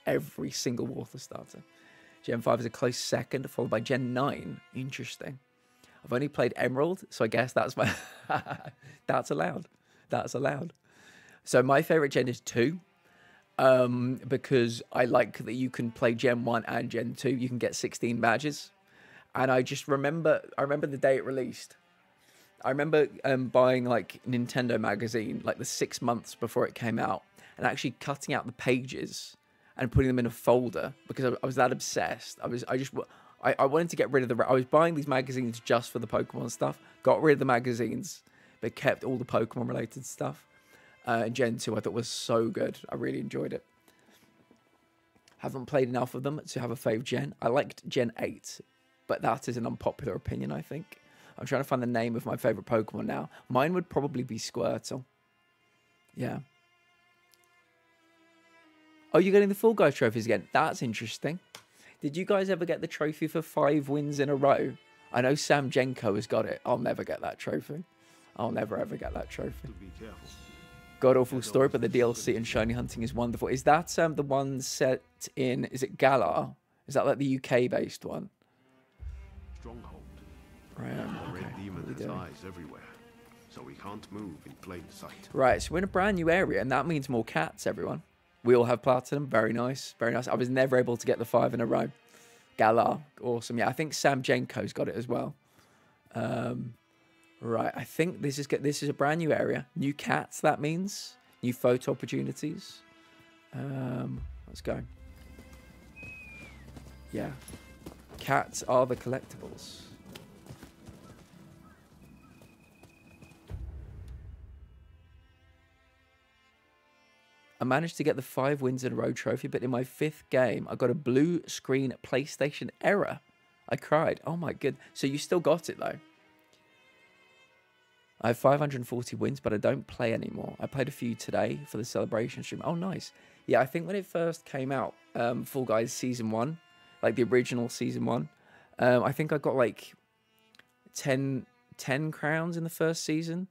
Every single water starter. Gen 5 is a close second, followed by Gen 9. Interesting. I've only played Emerald, so I guess that's my. that's allowed. That's allowed. So my favorite gen is 2 um, because I like that you can play Gen 1 and Gen 2. You can get 16 badges. and I just remember I remember the day it released. I remember um, buying like Nintendo magazine like the six months before it came out, and actually cutting out the pages and putting them in a folder because I, I was that obsessed. I was I just I, I wanted to get rid of the. I was buying these magazines just for the Pokemon stuff. Got rid of the magazines, but kept all the Pokemon related stuff. Uh, Gen two I thought was so good. I really enjoyed it. Haven't played enough of them to have a fave gen. I liked Gen 8, but that is an unpopular opinion, I think. I'm trying to find the name of my favorite Pokemon now. Mine would probably be Squirtle. Yeah. Oh, you're getting the Fall Guys trophies again. That's interesting. Did you guys ever get the trophy for five wins in a row? I know Sam Jenko has got it. I'll never get that trophy. I'll never ever get that trophy. Be careful. God awful story, but the DLC and shiny hunting is wonderful. Is that um the one set in? Is it Galar? Is that like the UK based one? Stronghold. Right. um, The red okay. demon What are we has eyes everywhere, so we can't move in plain sight. Right, so we're in a brand new area, and that means more cats, everyone. We all have platinum. Very nice. Very nice. I was never able to get the five in a row. Galar, awesome. Yeah, I think Sam Jenko's got it as well. Um, right, I think this is this is a brand new area. New cats, that means. New photo opportunities. Um, let's go. Yeah. Cats are the collectibles. I managed to get the five wins in a row trophy, but in my fifth game, I got a blue screen PlayStation error. I cried. Oh my good. So you still got it though. I have 540 wins, but I don't play anymore. I played a few today for the celebration stream. Oh, nice. Yeah, I think when it first came out, um, Fall Guys season one, like the original season one, um, I think I got like 10, 10 crowns in the first season.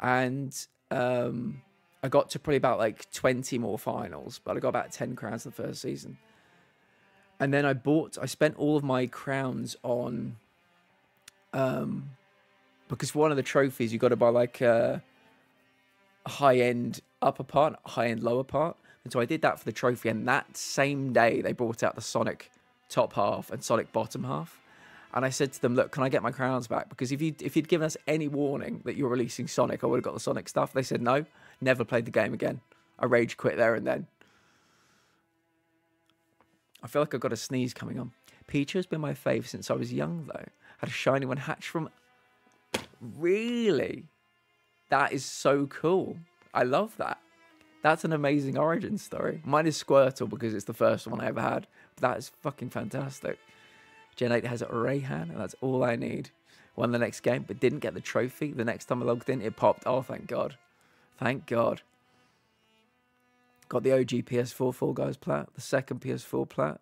And um, I got to probably about like 20 more finals, but I got about 10 crowns in the first season. And then I bought, I spent all of my crowns on, um, because for one of the trophies, you got to buy like uh, a, a high end upper part, high end lower part. And so I did that for the trophy. And that same day, they brought out the Sonic top half and Sonic bottom half. And I said to them, "Look, can I get my crowns back? Because if you if you'd given us any warning that you're releasing Sonic, I would have got the Sonic stuff." They said no, never played the game again. I rage quit there and then. I feel like I've got a sneeze coming on. Pichu has been my fave since I was young, though. Had a shiny one hatched from. Really? That is so cool. I love that. That's an amazing origin story. Mine is Squirtle because it's the first one I ever had. That is fucking fantastic. Gen 8 has a Raihan, and that's all I need. Won the next game, but didn't get the trophy. The next time I logged in, it popped. Oh, thank God. Thank God. Got the OG PS4 Fall Guys plat, the second PS4 plat.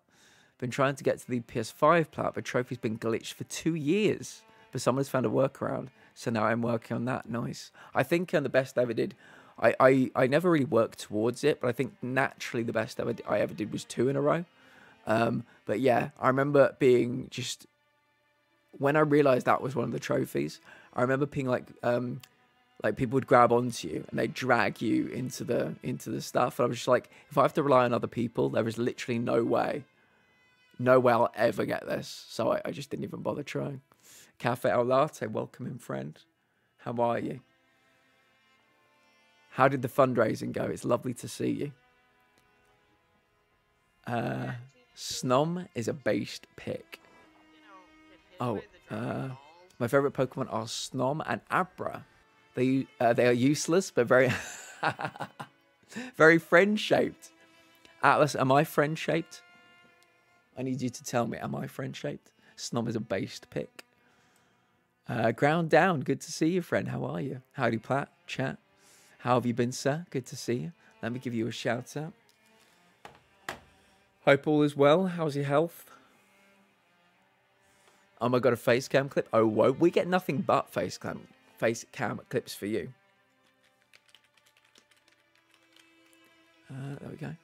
Been trying to get to the PS5 plat, but trophy's been glitched for two years. But someone's found a workaround, so now I'm working on that. Nice. I think um, the best I ever did, I, I, I never really worked towards it, but I think naturally the best ever I ever did was two in a row. Um, but yeah, I remember being just when I realized that was one of the trophies. I remember being like, um, like people would grab onto you and they drag you into the into the stuff. And I was just like, if I have to rely on other people, there is literally no way, no way I'll ever get this. So I, I just didn't even bother trying. Cafe El Latte, welcome in, friend. How are you? How did the fundraising go? It's lovely to see you. Uh, Snom is a based pick. Oh, uh, my favorite Pokemon are Snom and Abra. They uh, they are useless, but very very friend shaped. Atlas, am I friend shaped? I need you to tell me, am I friend shaped? Snom is a based pick. Uh, ground down, good to see you, friend. How are you? Howdy, Platt. Chat. How have you been, sir? Good to see you. Let me give you a shout out. Hope all is well. How's your health? Oh my god, a face cam clip. Oh whoa, we get nothing but face cam face cam clips for you. Uh, there we go.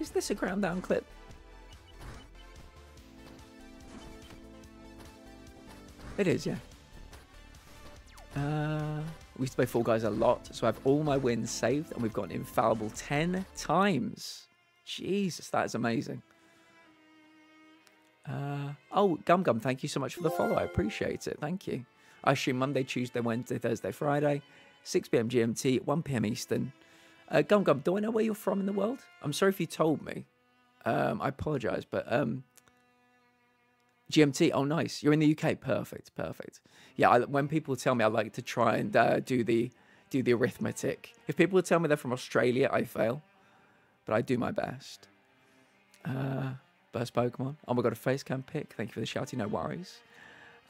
Is this a ground down clip? It is, yeah. Uh, We used to play Fall Guys a lot, so I have all my wins saved, and we've got an infallible 10 times. Jesus, that is amazing. Uh, oh, Gum Gum, thank you so much for the follow. I appreciate it. Thank you. I stream Monday, Tuesday, Wednesday, Thursday, Friday, 6 p.m. GMT, 1 p.m. Eastern. Uh, Gum Gum, do I know where you're from in the world? I'm sorry if you told me. Um, I apologize, but um, GMT. Oh, nice. You're in the UK. Perfect. Perfect. Yeah. I, when people tell me, I like to try and uh, do the do the arithmetic. If people tell me they're from Australia, I fail, but I do my best. Uh, burst Pokemon. Oh my god, a face cam pick. Thank you for the shouty. No worries.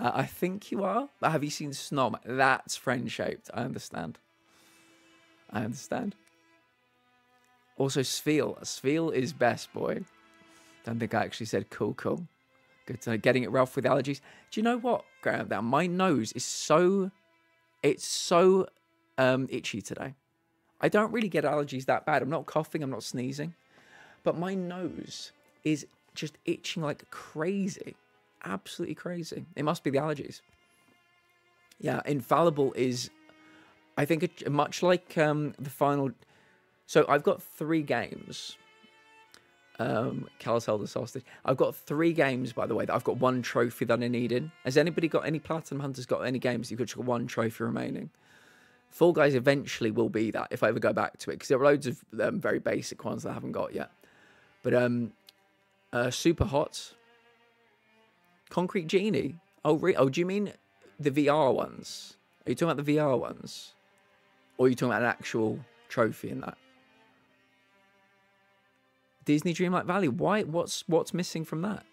Uh, I think you are. But have you seen Snom? That's friend shaped. I understand. I understand. Also, Spheal. Spheal is best boy. Don't think I actually said cool, cool. Good to know. Getting it rough with allergies. Do you know what, Graham? That my nose is so, it's so um, itchy today. I don't really get allergies that bad. I'm not coughing. I'm not sneezing, but my nose is just itching like crazy, absolutely crazy. It must be the allergies. Yeah, infallible is, I think, much like um, the final. So I've got three games um, Callus Elder Sausage. I've got three games, by the way, that I've got one trophy that I need in. Has anybody got any Platinum Hunters got any games you've got one trophy remaining? Fall Guys eventually will be that if I ever go back to it, because there are loads of um, very basic ones that I haven't got yet. But um, uh, Super Hot, Concrete Genie. Oh, oh, do you mean the VR ones? Are you talking about the VR ones? Or are you talking about an actual trophy in that? Disney Dreamlight Valley. Why? What's what's missing from that?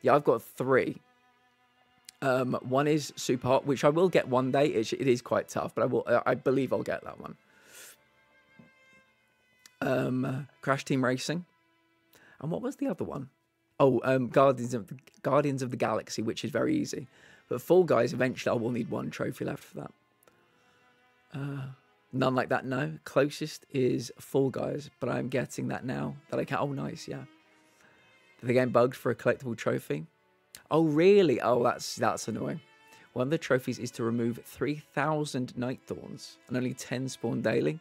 Yeah, I've got three. Um, one is Super Hot, which I will get one day. It, is quite tough, but I will. I believe I'll get that one. Um, Crash Team Racing, and what was the other one? Oh, um, Guardians of the Guardians of the Galaxy, which is very easy. But Fall Guys, eventually, I will need one trophy left for that. Uh, None like that, no. Closest is Fall Guys, but I'm getting that now that I can. Oh, nice, yeah. The game bugged for a collectible trophy. Oh, really? Oh, that's that's annoying. One of the trophies is to remove 3,000 night thorns and only 10 spawn daily.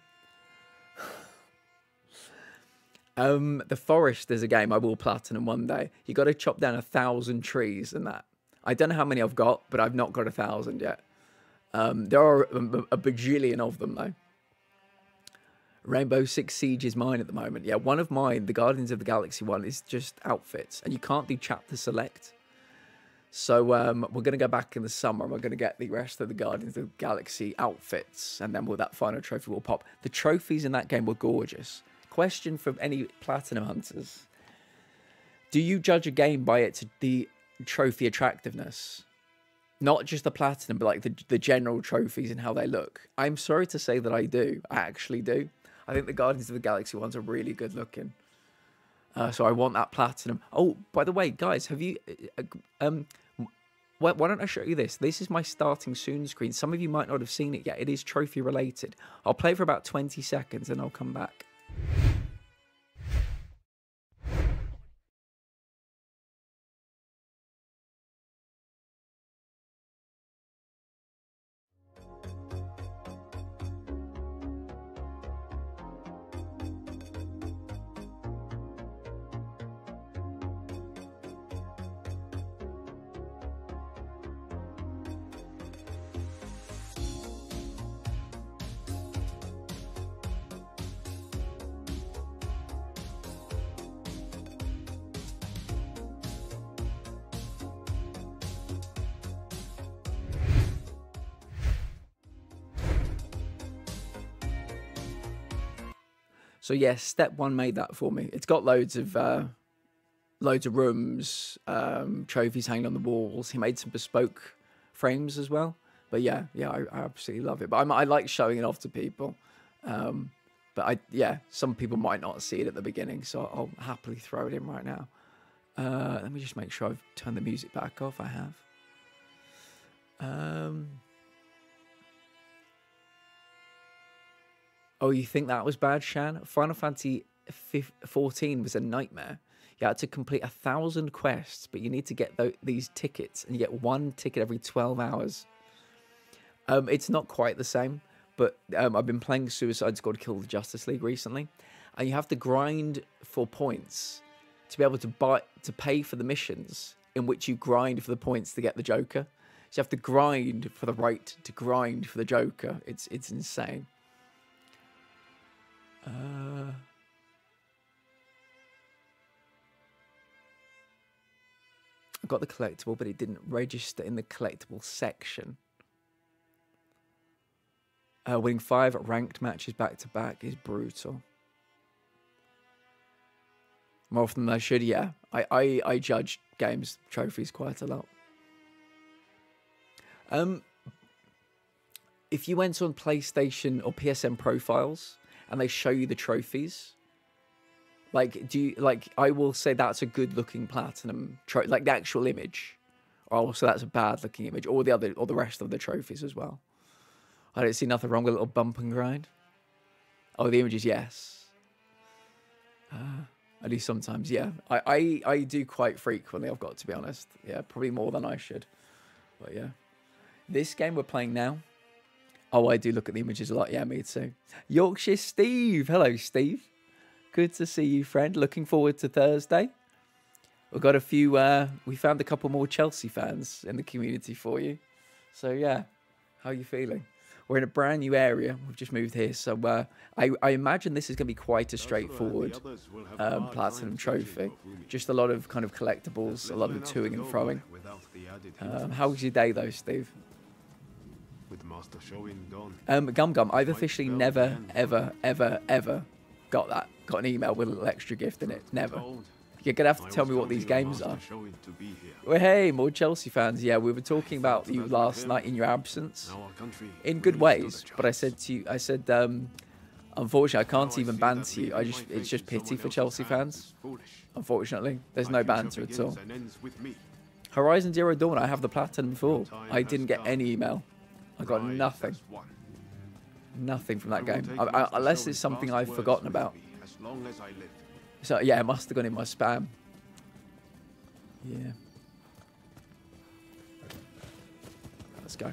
um, the forest is a game I will platinum one day. You got to chop down a thousand trees and that. I don't know how many I've got, but I've not got a thousand yet. Um, there are a, a bajillion of them, though. Rainbow Six Siege is mine at the moment. Yeah, one of mine, the Guardians of the Galaxy one, is just outfits, and you can't do chapter select. So um, we're going to go back in the summer. and We're going to get the rest of the Guardians of the Galaxy outfits, and then that final trophy will pop. The trophies in that game were gorgeous. Question from any platinum hunters: Do you judge a game by its the trophy attractiveness? Not just the platinum, but like the the general trophies and how they look. I'm sorry to say that I do. I actually do. I think the Guardians of the Galaxy ones are really good looking. Uh, so I want that platinum. Oh, by the way, guys, have you? Uh, um, why, why don't I show you this? This is my starting soon screen. Some of you might not have seen it yet. It is trophy related. I'll play for about 20 seconds and I'll come back. So yes, step one made that for me. It's got loads of uh, loads of rooms, um, trophies hanging on the walls. He made some bespoke frames as well. But yeah, yeah, I, I absolutely love it. But I'm, i like showing it off to people. Um, but I, yeah, some people might not see it at the beginning, so I'll happily throw it in right now. Uh, let me just make sure I've turned the music back off. I have. Um, Oh, you think that was bad, Shan? Final Fantasy 14 was a nightmare. You had to complete a thousand quests, but you need to get th- these tickets, and you get one ticket every 12 hours. Um, it's not quite the same, but um, I've been playing Suicide Squad Kill the Justice League recently, and you have to grind for points to be able to buy to pay for the missions in which you grind for the points to get the Joker. So you have to grind for the right to grind for the Joker. It's it's insane. Uh, I got the collectible, but it didn't register in the collectible section. Uh, winning five ranked matches back to back is brutal. More often than I should, yeah. I, I, I judge games trophies quite a lot. Um, if you went on PlayStation or PSN profiles and they show you the trophies, like do you like? I will say that's a good looking platinum tro like the actual image, or also that's a bad looking image, or the other, or the rest of the trophies as well. I don't see nothing wrong with a little bump and grind. Oh, the images, yes. Uh, at least sometimes, yeah. I, I, I do quite frequently, I've got to be honest. Yeah, probably more than I should. But yeah. This game we're playing now. Oh, I do look at the images a lot. Yeah, me too. Yorkshire Steve. Hello, Steve. Good to see you, friend. Looking forward to Thursday. We've got a few, uh, we found a couple more Chelsea fans in the community for you. So yeah, how are you feeling? We're in a brand new area. We've just moved here, so uh, I, I, imagine this is going to be quite a straightforward um, platinum trophy. Just a lot of kind of collectibles, a lot of toing and throwing. Um, how was your day, though, Steve? With master Shoin done. Um, Gum Gum, I've officially never, ever, ever, ever got that. Got an email with a little extra gift in it. Never. You're gonna have to tell me what these games are. Well, hey, more Chelsea fans. Yeah, we were talking about you last night in your absence, in good ways. But I said to you, I said, um, unfortunately, I can't even banter you. I just, it's just pity for Chelsea fans. Unfortunately, there's no banter at all. Horizon Zero Dawn, I have the platinum before. I didn't get any email. I got nothing. Nothing from that game, I, I, unless it's something I've forgotten about. So yeah, it must have gone in my spam. Yeah. Let's go.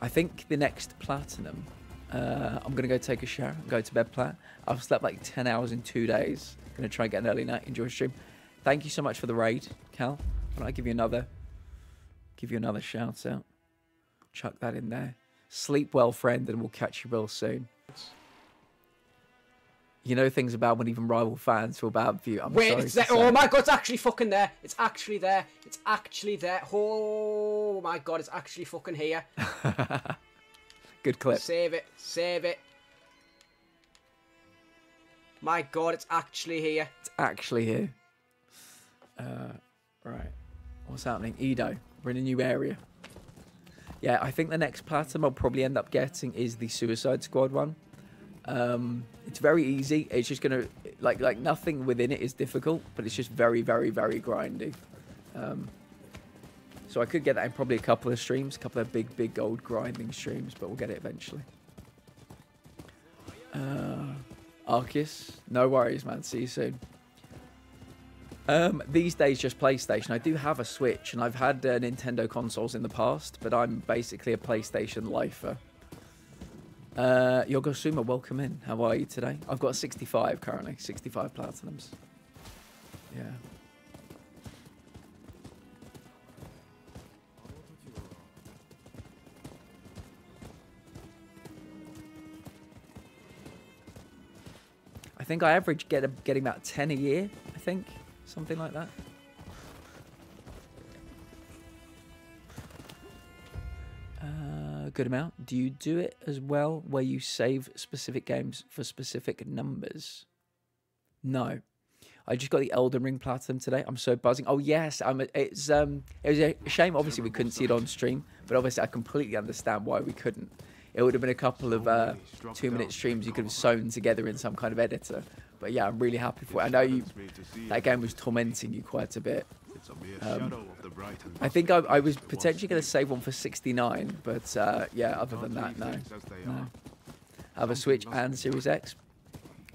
I think the next platinum, uh, I'm gonna go take a shower and go to bed. Plat. I've slept like 10 hours in two days. Gonna try and get an early night. Enjoy stream. Thank you so much for the raid, Cal. Why don't I give you another? Give you another shout out. Chuck that in there. Sleep well, friend, and we'll catch you real soon. You know things about when even rival fans feel bad for you. I'm Wait, sorry it's there. Oh my god, it's actually fucking there. It's actually there. It's actually there. Oh my god, it's actually fucking here. Good clip. Save it. Save it. My god, it's actually here. It's actually here. Uh, right. What's happening? Edo. We're in a new area. Yeah, I think the next platinum I'll probably end up getting is the Suicide Squad one. Um, it's very easy. It's just gonna like like nothing within it is difficult, but it's just very very very grindy. Um, so I could get that in probably a couple of streams, a couple of big big gold grinding streams, but we'll get it eventually. Uh, Arceus, no worries, man. See you soon. Um, these days, just PlayStation. I do have a Switch, and I've had uh, Nintendo consoles in the past, but I'm basically a PlayStation lifer. Uh, Yogosuma, welcome in. How are you today? I've got 65 currently, 65 platinums. Yeah. I think I average get a, getting about 10 a year, I think. Something like that. Uh, good amount. Do you do it as well where you save specific games for specific numbers? No. I just got the Elden Ring Platinum today. I'm so buzzing. Oh yes, I'm. It's um. It was a shame. Obviously, we couldn't see it on stream, but obviously, I completely understand why we couldn't. It would have been a couple of uh, two-minute streams you could have sewn together in some kind of editor. But yeah, I'm really happy for it. I know you. That game was tormenting you quite a bit. Um, I think I, I was potentially going to save one for 69, but uh, yeah, other than that, no. no. I have a Switch and Series X,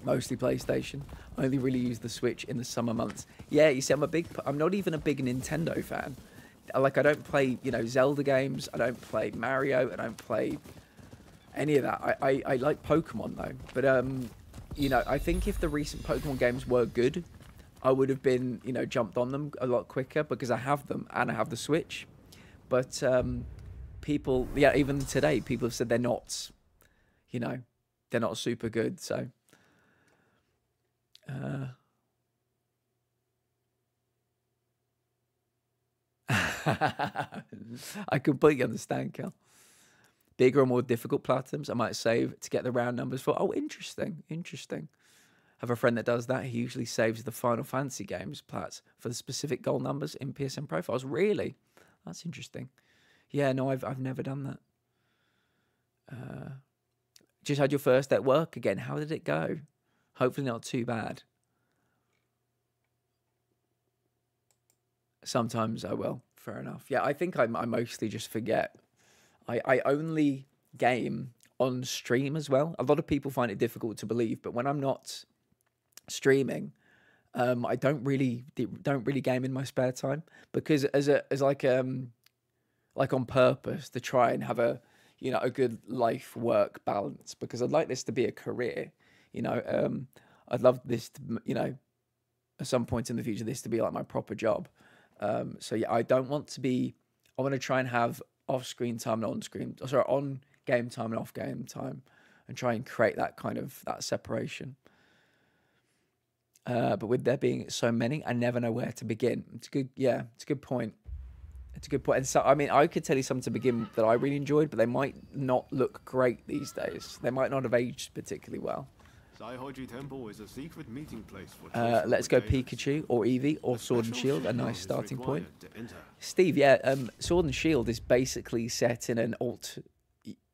mostly PlayStation. I only really use the Switch in the summer months. Yeah, you see, I'm a big. I'm not even a big Nintendo fan. like I don't play you know Zelda games. I don't play Mario. I don't play any of that. I, I, I like Pokemon though, but um, you know I think if the recent Pokemon games were good, I would have been you know jumped on them a lot quicker because I have them and I have the Switch. But um, people, yeah, even today, people have said they're not, you know, they're not super good. So. Uh, I completely understand, Kel. Bigger or more difficult platinums, I might save to get the round numbers for. Oh, interesting, interesting. I have a friend that does that. He usually saves the Final Fantasy games plats for the specific goal numbers in PSN profiles. Really, that's interesting. Yeah, no, I've I've never done that. Uh, just had your first day at work again. How did it go? Hopefully not too bad. Sometimes I will. Fair enough. Yeah, I think I, I mostly just forget. I, I only game on stream as well. A lot of people find it difficult to believe, but when I'm not streaming, um, I don't really don't really game in my spare time because as a as like um like on purpose to try and have a you know a good life work balance because I'd like this to be a career. You know, um, I'd love this to you know at some point in the future this to be like my proper job. Um, so yeah, I don't want to be. I want to try and have off screen time and on screen, sorry, on game time and off game time, and try and create that kind of that separation. Uh, but with there being so many, I never know where to begin. It's a good, yeah, it's a good point. It's a good point. And so, I mean, I could tell you some to begin that I really enjoyed, but they might not look great these days. They might not have aged particularly well. Daihoji Temple is a secret meeting place for Uh, let's go Pikachu or Eevee or Sword and Shield, a nice starting point. Steve, yeah, um, Sword and Shield is basically set in an alt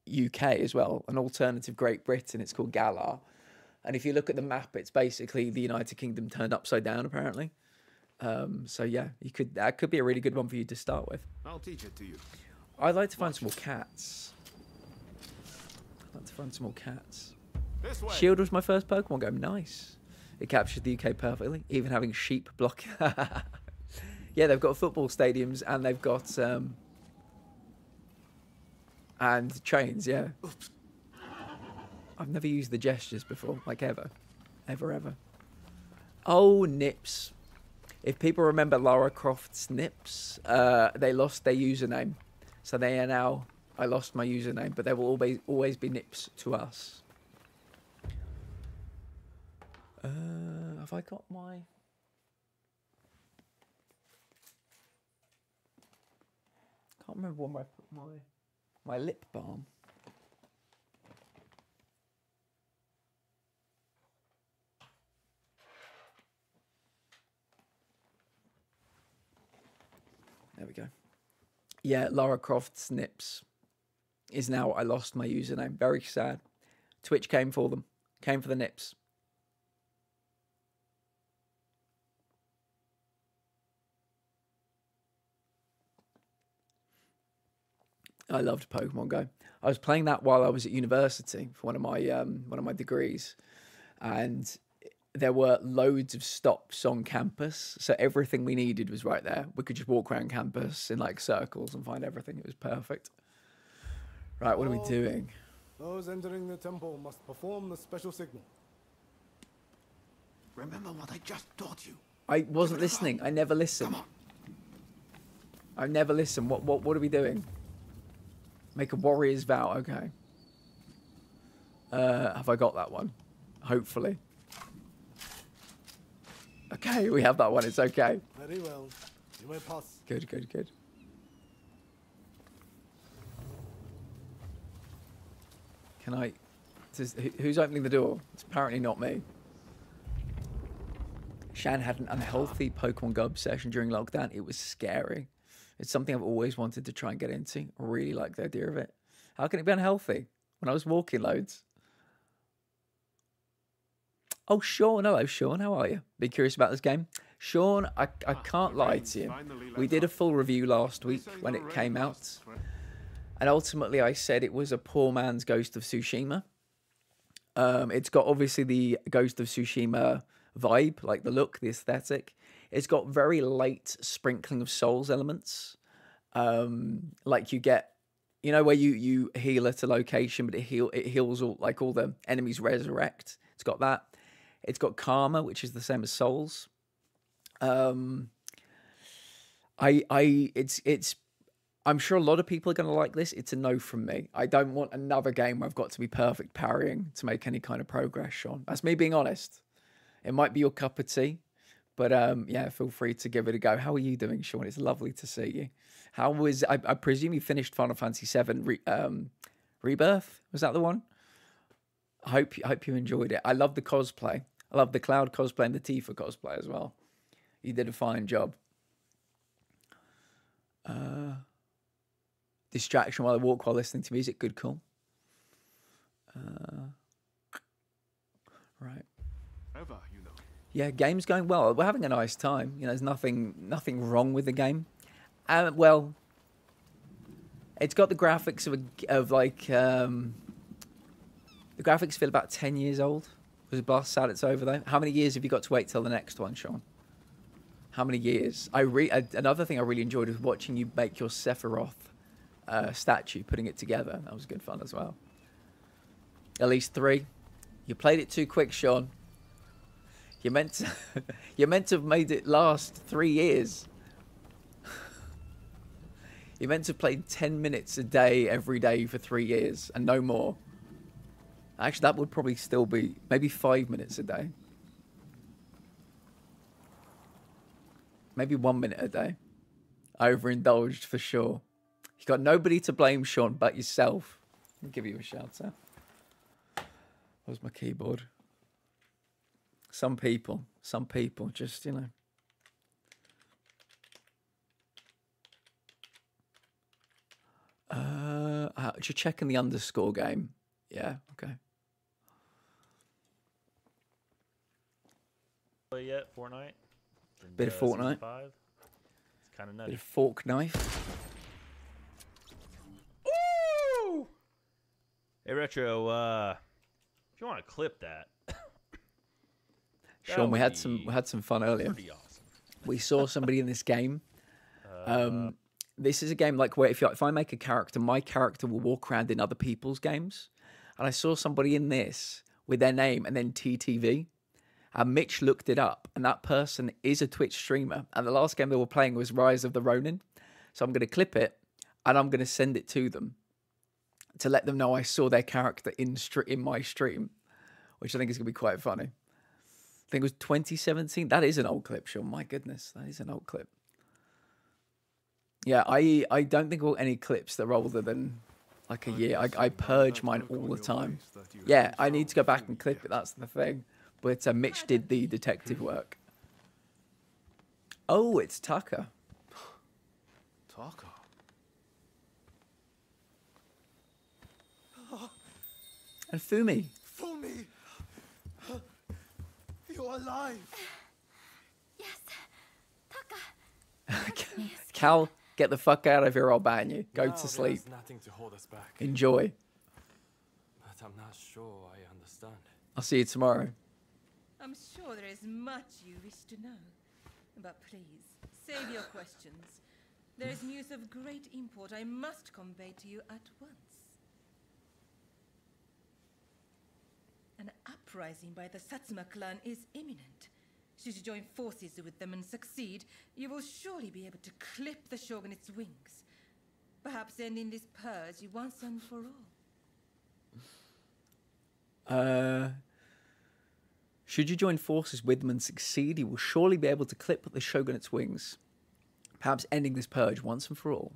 UK as well, an alternative Great Britain. It's called Galar. And if you look at the map, it's basically the United Kingdom turned upside down, apparently. Um, so yeah, you could that could be a really good one for you to start with. I'll teach it to you. I'd like to find some more cats. I'd like to find some more cats. Shield was my first Pokemon game. Nice. It captured the UK perfectly, even having sheep block. yeah, they've got football stadiums and they've got um, and trains. Yeah. Oops. I've never used the gestures before, like ever, ever, ever. Oh, Nips. If people remember Lara Croft's Nips, uh, they lost their username, so they are now. I lost my username, but they will always always be Nips to us. Uh, have I got my? Can't remember where I put my my lip balm. There we go. Yeah, Lara Croft's Nips is now I lost my username. Very sad. Twitch came for them. Came for the Nips. I loved Pokemon Go. I was playing that while I was at university for one of my um, one of my degrees, and there were loads of stops on campus. So everything we needed was right there. We could just walk around campus in like circles and find everything. It was perfect. Right, what are we doing? Those entering the temple must perform the special signal. Remember what I just taught you. I wasn't listening. I never listen. I never listen. What what what are we doing? Make a warrior's vow. Okay. Uh, have I got that one? Hopefully. Okay, we have that one. It's okay. Very well. You may pass. Good, good, good. Can I? Does, who's opening the door? It's apparently not me. Shan had an unhealthy Pokemon Go obsession during lockdown. It was scary. It's something I've always wanted to try and get into. I really like the idea of it. How can it be unhealthy? When I was walking loads. Oh, Sean. Hello, Sean. How are you? Be curious about this game. Sean, I, I can't lie to you. We did a full review last week when it came out. And ultimately, I said it was a poor man's Ghost of Tsushima. Um, it's got obviously the Ghost of Tsushima vibe, like the look, the aesthetic. It's got very late sprinkling of Souls elements. Um, like you get, you know, where you you heal at a location, but it heal it heals all like all the enemies resurrect. It's got that. It's got karma, which is the same as souls. Um, I I it's it's I'm sure a lot of people are going to like this. It's a no from me. I don't want another game where I've got to be perfect parrying to make any kind of progress, Sean. That's me being honest. It might be your cup of tea, but um, yeah, feel free to give it a go. How are you doing, Sean? It's lovely to see you. How was I, I presume you finished Final Fantasy VII Re, um, Rebirth? Was that the one? I hope I hope you enjoyed it. I love the cosplay. I love the Cloud cosplay and the Tifa cosplay as well. You did a fine job. Uh, distraction while I walk while listening to music. Good call. Uh, right. Know. Yeah, game's going well. We're having a nice time. You know, there's nothing nothing wrong with the game. Uh, well, it's got the graphics of a, of like um, the graphics feel about ten years old. Was a Blast sad it's over though? How many years have you got to wait till the next one, Sean? How many years? I re- another thing I really enjoyed was watching you make your Sephiroth uh, statue, putting it together. That was good fun as well. At least three. You played it too quick, Sean. You meant to, you meant to have made it last three years. you meant to play ten minutes a day every day for three years and no more. Actually, that would probably still be maybe five minutes a day. Maybe one minute a day. Overindulged for sure. You got nobody to blame, Sean, but yourself. I'll give you a shout out. Where's my keyboard? Some people, some people just, you know. Uh, uh, just checking the underscore game. Yeah, okay. Play yet Fortnite? Bit of uh, Fortnite. five? It's kind of Bit nutty. of fork knife. Ooh! Hey Retro, uh, if you want to clip that, Sean, we had some we had some fun earlier. pretty awesome. We saw somebody in this game. Um, this is a game like where if you, if I make a character, my character will walk around in other people's games, and I saw somebody in this with their name and then TTV. And Mitch looked it up, and that person is a Twitch streamer. And the last game they were playing was Rise of the Ronin. So I'm going to clip it, and I'm going to send it to them to let them know I saw their character in in my stream, which I think is going to be quite funny. I think it was 2017. That is an old clip, Sean. My goodness, that is an old clip. Yeah, I I don't think all any clips that are older than like a year. I, I purge mine all the time. Yeah, I need to go back and clip it. That's the thing. But uh, Mitch did the detective work. Oh, it's Tucker. Tucker. And Fumi. Fumi! You're alive! Cal, get the fuck out of here. I'll ban you. Go Now to sleep. Nothing to hold us back. Enjoy. But I'm not sure I understand. I'll see you tomorrow. I'm sure there is much you wish to know. But please, save your questions. There is news of great import I must convey to you at once. An uprising by the Satsuma clan is imminent. Should you join forces with them and succeed, you will surely be able to clip the shogunate's wings. Perhaps ending this purge once and for all. Uh, should you join forces with them and succeed, you will surely be able to clip the shogunate's wings, perhaps ending this purge once and for all.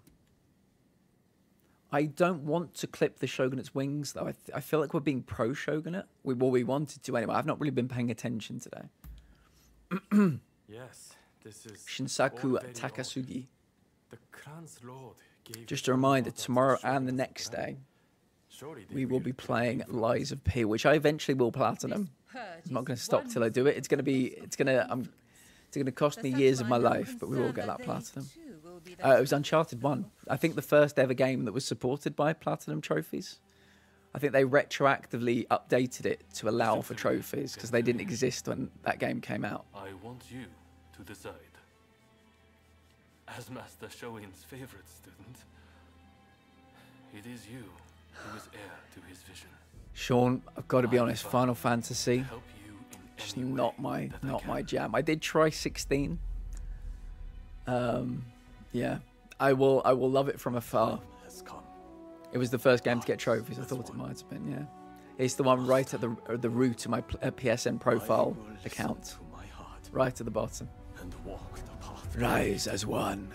I don't want to clip the shogunate's wings, though. I, th- I feel like we're being pro shogunate. We, well, we wanted to anyway. I've not really been paying attention today. Yes, this is Shinsaku all very old. Takasugi. The clan's lord gave Just a reminder, tomorrow and the next day, Surely we will be playing Lies of P, which I eventually will platinum. I'm not going to stop till I do it. It's going to be, it's going to, I'm, um, it's going to cost me years of my life, but we will get that platinum. Uh, it was Uncharted 1. I think the first ever game that was supported by platinum trophies. I think they retroactively updated it to allow for trophies because they didn't exist when that game came out. I want you to decide. As Master Shoin's favorite student, it is you who is heir to his vision. Sean, I've got to be honest, Final Fantasy, just not my not my jam. I did try 16. Um, yeah, I will I will love it from afar. It was the first game to get trophies. I thought it might have been. Yeah, it's the one right at the at the root of my uh, PSN profile account, right at the bottom. And walk the path. Rise as one.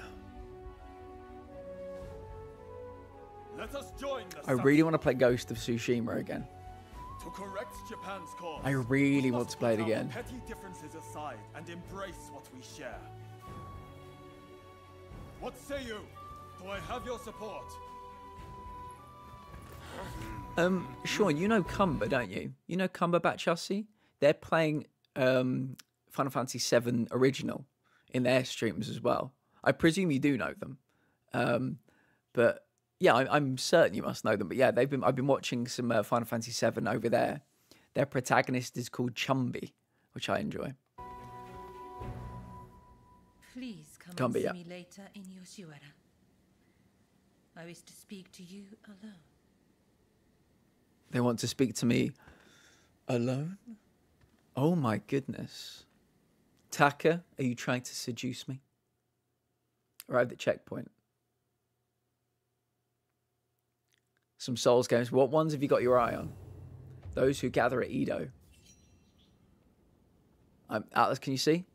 Let us join the I really want to play Ghost of Tsushima again. to correct Japan's cause. I really want to play it again. Petty differences aside and embrace what we share. What say you? Do I have your support? Um, Sean, you know Cumber, don't you? You know Cumber Chelsea? They're playing um, Final Fantasy VII Original in their streams as well. I presume you do know them, um, but yeah, I, I'm certain you must know them. But yeah, they've been. I've been watching some uh, Final Fantasy VII over there. Their protagonist is called Chumby, which I enjoy. Please come Come, and but see yeah. me later in Yoshiwara. I wish to speak to you alone. They want to speak to me alone. Oh my goodness, Taka, are you trying to seduce me? Arrived at the checkpoint. Some Souls games. What ones have you got your eye on? Those who gather at Edo. Um, Atlas, can you see?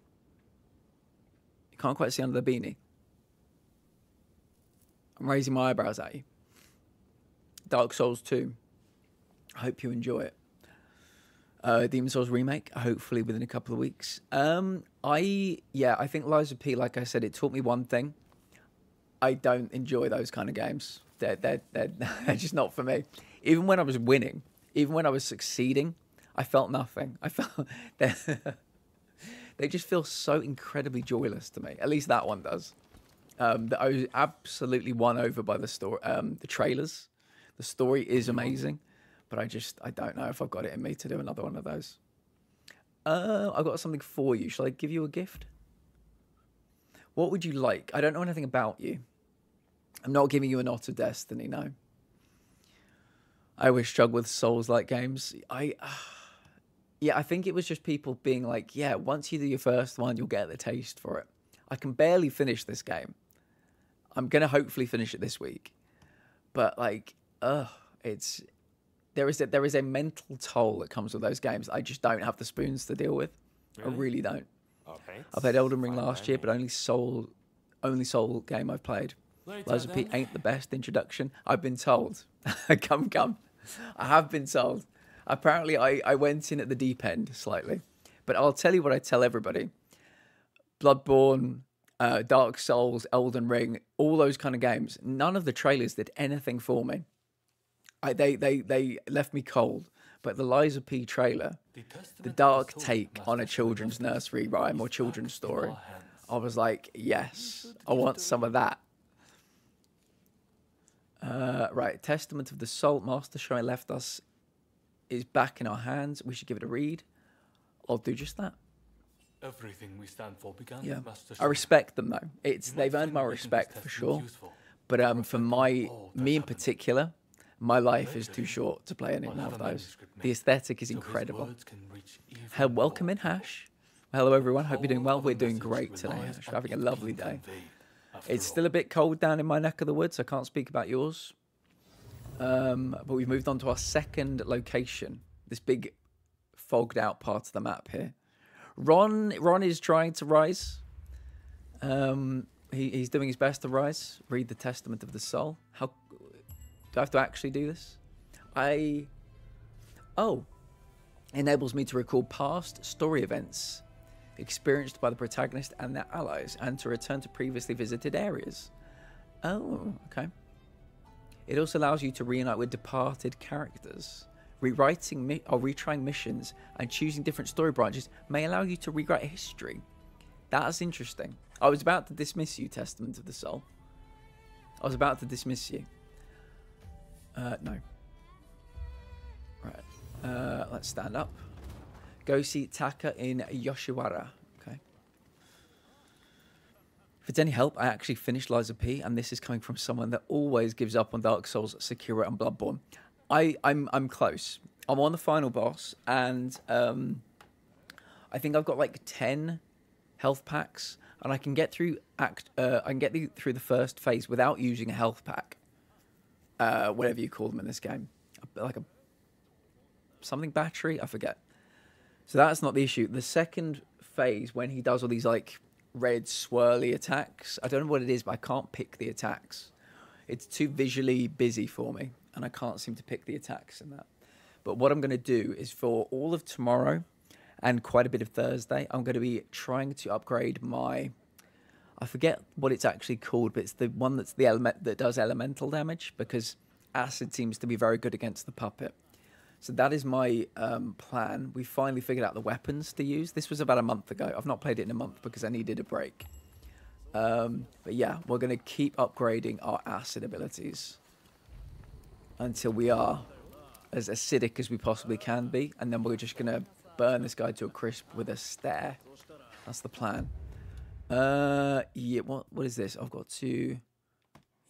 Can't quite see under the beanie. I'm raising my eyebrows at you. Dark Souls 2. I hope you enjoy it. Uh, Demon Souls remake, hopefully within a couple of weeks. Um, I yeah, I think Lies of P. Like I said, it taught me one thing. I don't enjoy those kind of games. They're they're they're, they're just not for me. Even when I was winning, even when I was succeeding, I felt nothing. I felt they just feel so incredibly joyless to me. At least that one does. Um, that I was absolutely won over by the story, um, the trailers. The story is amazing, but I just I don't know if I've got it in me to do another one of those. Uh, I've got something for you. Shall I give you a gift? What would you like? I don't know anything about you. I'm not giving you a knot of destiny. No. I always struggle with Souls-like games. I, yeah, I think it was just people being like, yeah, once you do your first one, you'll get the taste for it. I can barely finish this game. I'm gonna hopefully finish it this week, but like, ugh, it's there is a, there is a mental toll that comes with those games. I just don't have the spoons to deal with. I Really? really don't. Okay. I played Elden Ring last year, but only Soul, only Soul game I've played. Later Lies of P then. ain't the best introduction. I've been told. come, come. I have been told. Apparently, I, I went in at the deep end slightly. But I'll tell you what I tell everybody Bloodborne, uh, Dark Souls, Elden Ring, all those kind of games. None of the trailers did anything for me. I, they, they, they left me cold. But the Lies of P trailer, the dark take on a children's nursery rhyme or children's story, I was like, yes, I want some of that. Uh, right, Testament of the Soul Master Shoin left us, is back in our hands. We should give it a read. I'll do just that. Everything we stand for began Yeah, I respect them though. It's they've earned my respect for sure. But um, for my me in particular, my life is too short to play any of those. The aesthetic is incredible. Hello, welcome in, Hash. Hello everyone. Hope you're doing well. We're doing great today. Hash. We're having a lovely day. It's still a bit cold down in my neck of the woods. I can't speak about yours. Um, but we've moved on to our second location. This big fogged out part of the map here. Ron Ron is trying to rise. Um, he, he's doing his best to rise. Read the Testament of the Soul. How do I have to actually do this? I oh enables me to recall past story events experienced by the protagonist and their allies, and to return to previously visited areas. Oh, okay. It also allows you to reunite with departed characters. Rewriting or retrying missions and choosing different story branches may allow you to rewrite history. That's interesting. I was about to dismiss you, Testament of the Soul. I was about to dismiss you. Uh, no. Right. Uh, let's stand up. Go see Taka in Yoshiwara. It's any help, I actually finished Lies of P, and this is coming from someone that always gives up on Dark Souls, Sekiro, and Bloodborne. I, I'm I'm close. I'm on the final boss, and um, I think I've got like ten health packs, and I can get through act. Uh, I can get the, through the first phase without using a health pack, uh, whatever you call them in this game, like a something battery. I forget. So that's not the issue. The second phase, when he does all these like red swirly attacks, I don't know what it is, but I can't pick the attacks. It's too visually busy for me, and I can't seem to pick the attacks in that. But what I'm going to do is for all of tomorrow and quite a bit of Thursday, I'm going to be trying to upgrade my. I forget what it's actually called, but it's the one that's the element that does elemental damage because acid seems to be very good against the puppet. So that is my um, plan. We finally figured out the weapons to use. This was about a month ago. I've not played it in a month because I needed a break. Um, but yeah, we're going to keep upgrading our acid abilities until we are as acidic as we possibly can be. And then we're just going to burn this guy to a crisp with a stare. That's the plan. Uh, yeah, what, what is this? I've got to...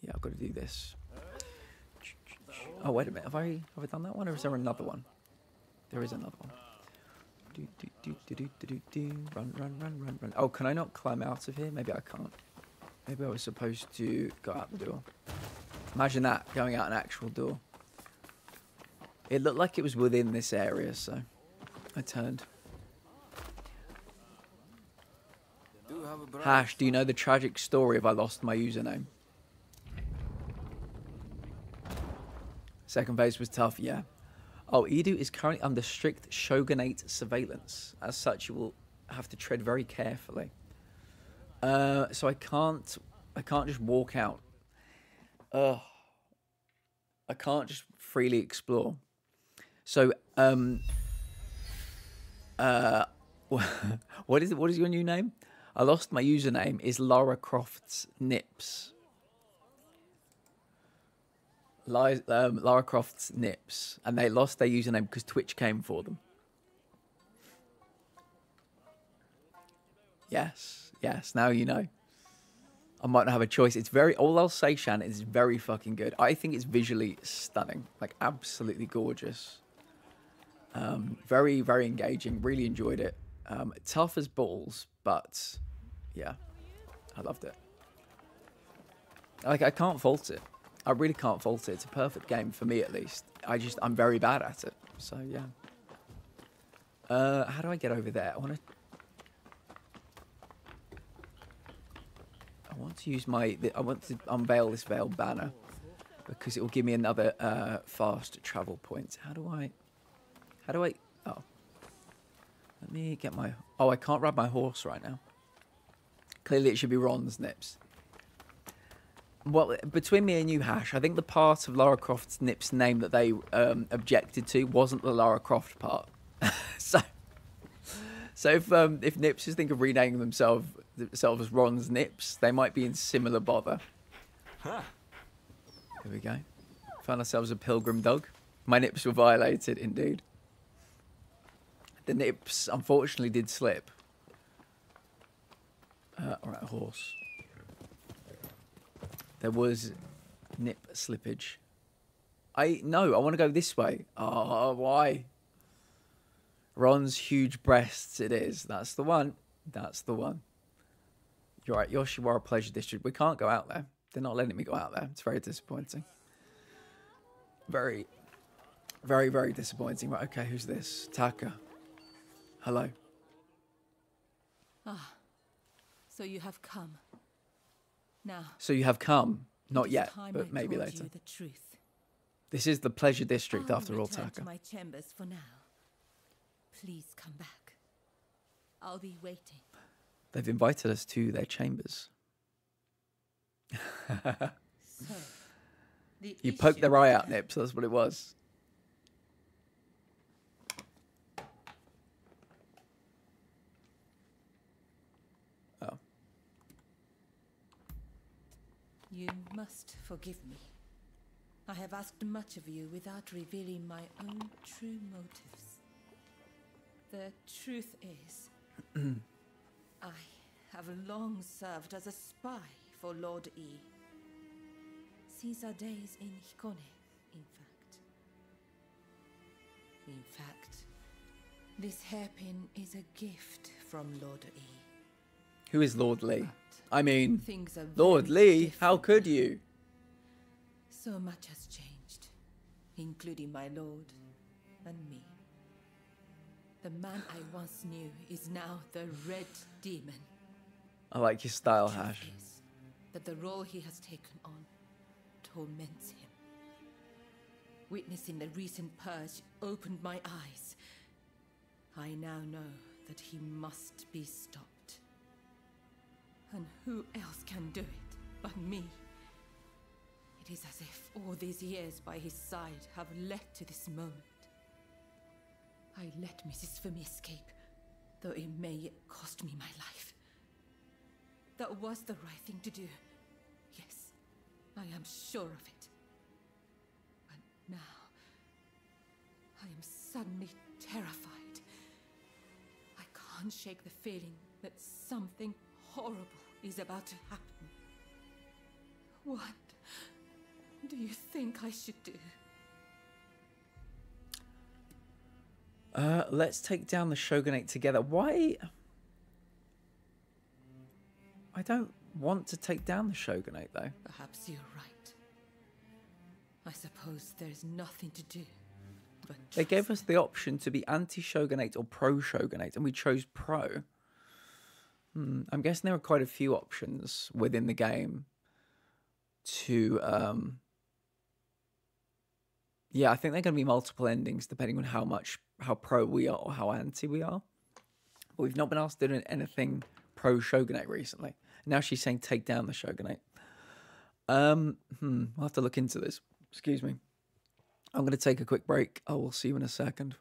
Yeah, I've got to do this. Oh, wait a minute. Have I have I done that one, or is there another one? There is another one. Do, do, do, do, do, do, do, do. Run, run, run, run, run. Oh, can I not climb out of here? Maybe I can't. Maybe I was supposed to go out the door. Imagine that, going out an actual door. It looked like it was within this area, so I turned. Hash, do you know the tragic story of I lost my username? Second phase was tough, yeah. Oh, Edo is currently under strict shogunate surveillance. As such, you will have to tread very carefully. Uh, so I can't, I can't just walk out. Ugh. I can't just freely explore. So, um, uh, what is it? What is your new name? I lost my username. Is Lara Croft's Nips. Li- um, Lara Croft's Nips, and they lost their username because Twitch came for them. Yes, yes. Now you know. I might not have a choice. It's very. All I'll say, Shan, is very fucking good. I think it's visually stunning, like absolutely gorgeous. Um, very, very engaging. Really enjoyed it. Um, tough as balls, but yeah, I loved it. Like I can't fault it. I really can't fault it. It's a perfect game for me, at least. I just I'm very bad at it. So yeah. Uh, how do I get over there? I want to. I want to use my. I want to unveil this veil banner because it will give me another uh, fast travel point. How do I? How do I? Oh. Let me get my. Oh, I can't ride my horse right now. Clearly, it should be Ron's nips. Well, between me and you, Hash, I think the part of Lara Croft's Nips name that they um, objected to wasn't the Lara Croft part. so, so if um, if Nips just think of renaming themselves themselves as Ron's Nips, they might be in similar bother. Huh. Here we go. Found ourselves a pilgrim dog. My nips were violated, indeed. The nips, unfortunately, did slip. Uh, all right, horse. There was nip slippage. I no, I want to go this way. Oh, why? Ron's huge breasts. It is. That's the one. That's the one. You're right. Yoshiwara Pleasure District. We can't go out there. They're not letting me go out there. It's very disappointing. Very, very, very disappointing. Right. Okay. Who's this? Taka. Hello. Ah, so you have come. Now, So you have come. Not yet, but maybe later. This is the Pleasure District I'll after all, Taka. my chambers for now. Please come back. I'll be waiting. They've invited us to their chambers. So, the You poked their eye out, Nips. That's what it was. You must forgive me. I have asked much of you without revealing my own true motives. The truth is, I have long served as a spy for Lord E. Since our days in Hikone, in fact. In fact, this hairpin is a gift from Lord E. Who is Lord Lee? I mean, Lord Lee, how could you? So much has changed, including my lord and me. The man I once knew is now the Red Demon. I like your style, Hash. That the role he has taken on torments him. Witnessing the recent purge opened my eyes. I now know that he must be stopped. And who else can do it but me? It is as if all these years by his side have led to this moment. I let Mrs. Fumi escape, though it may yet cost me my life. That was the right thing to do. Yes, I am sure of it. But now, I am suddenly terrified. I can't shake the feeling that something horrible is about to happen. What do you think I should do? Uh, let's take down the shogunate together. Why? I don't want to take down the shogunate though. Perhaps you're right. I suppose there's nothing to do. But They gave us the option to be anti-shogunate or pro-shogunate, and we chose pro. Hmm, I'm guessing there are quite a few options within the game to. Um, yeah, I think there are going to be multiple endings depending on how much how pro we are or how anti we are. But we've not been asked to do anything pro shogunate recently. Now she's saying take down the shogunate. Um, hmm, I'll have to look into this. Excuse me. I'm going to take a quick break. I will see you in a second.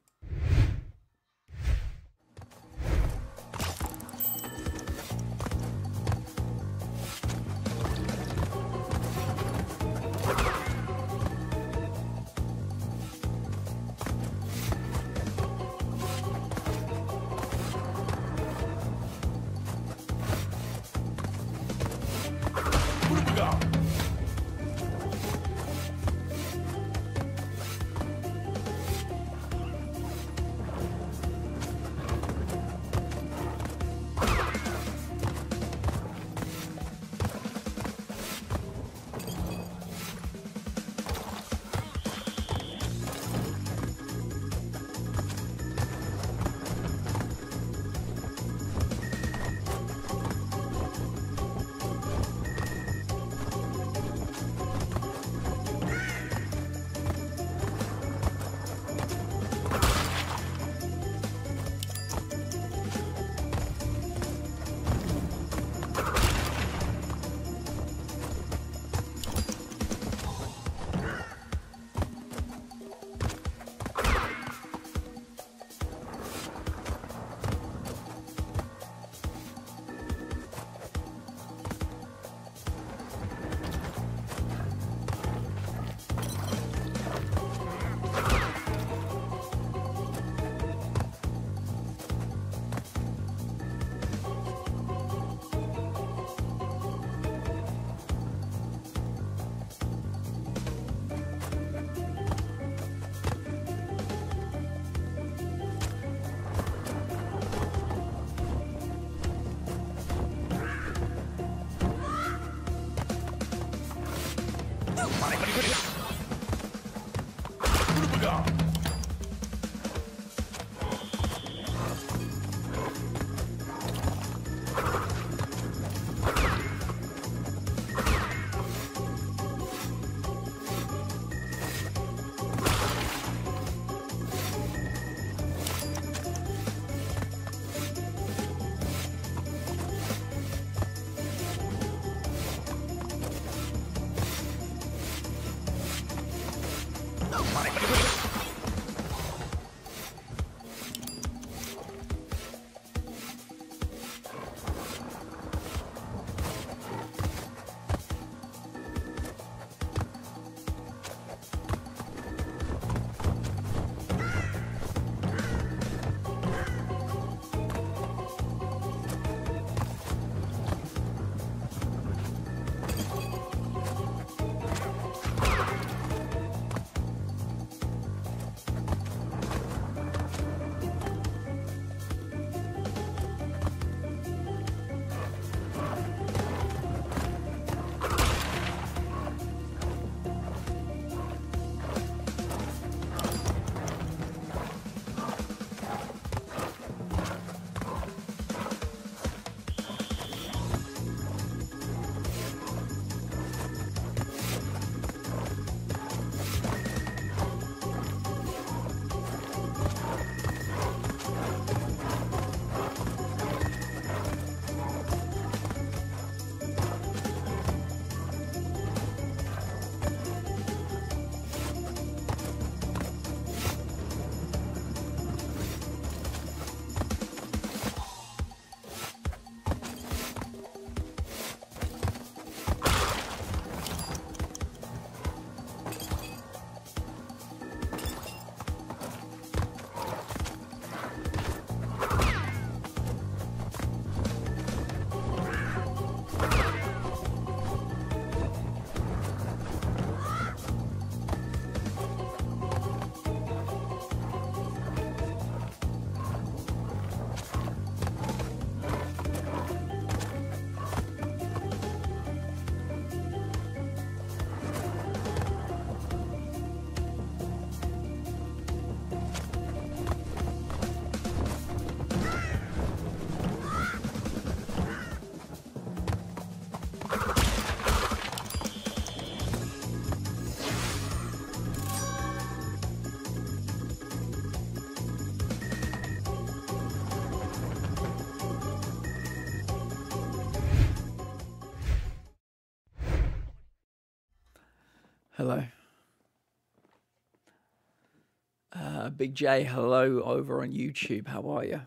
Big J, hello over on YouTube. How are you?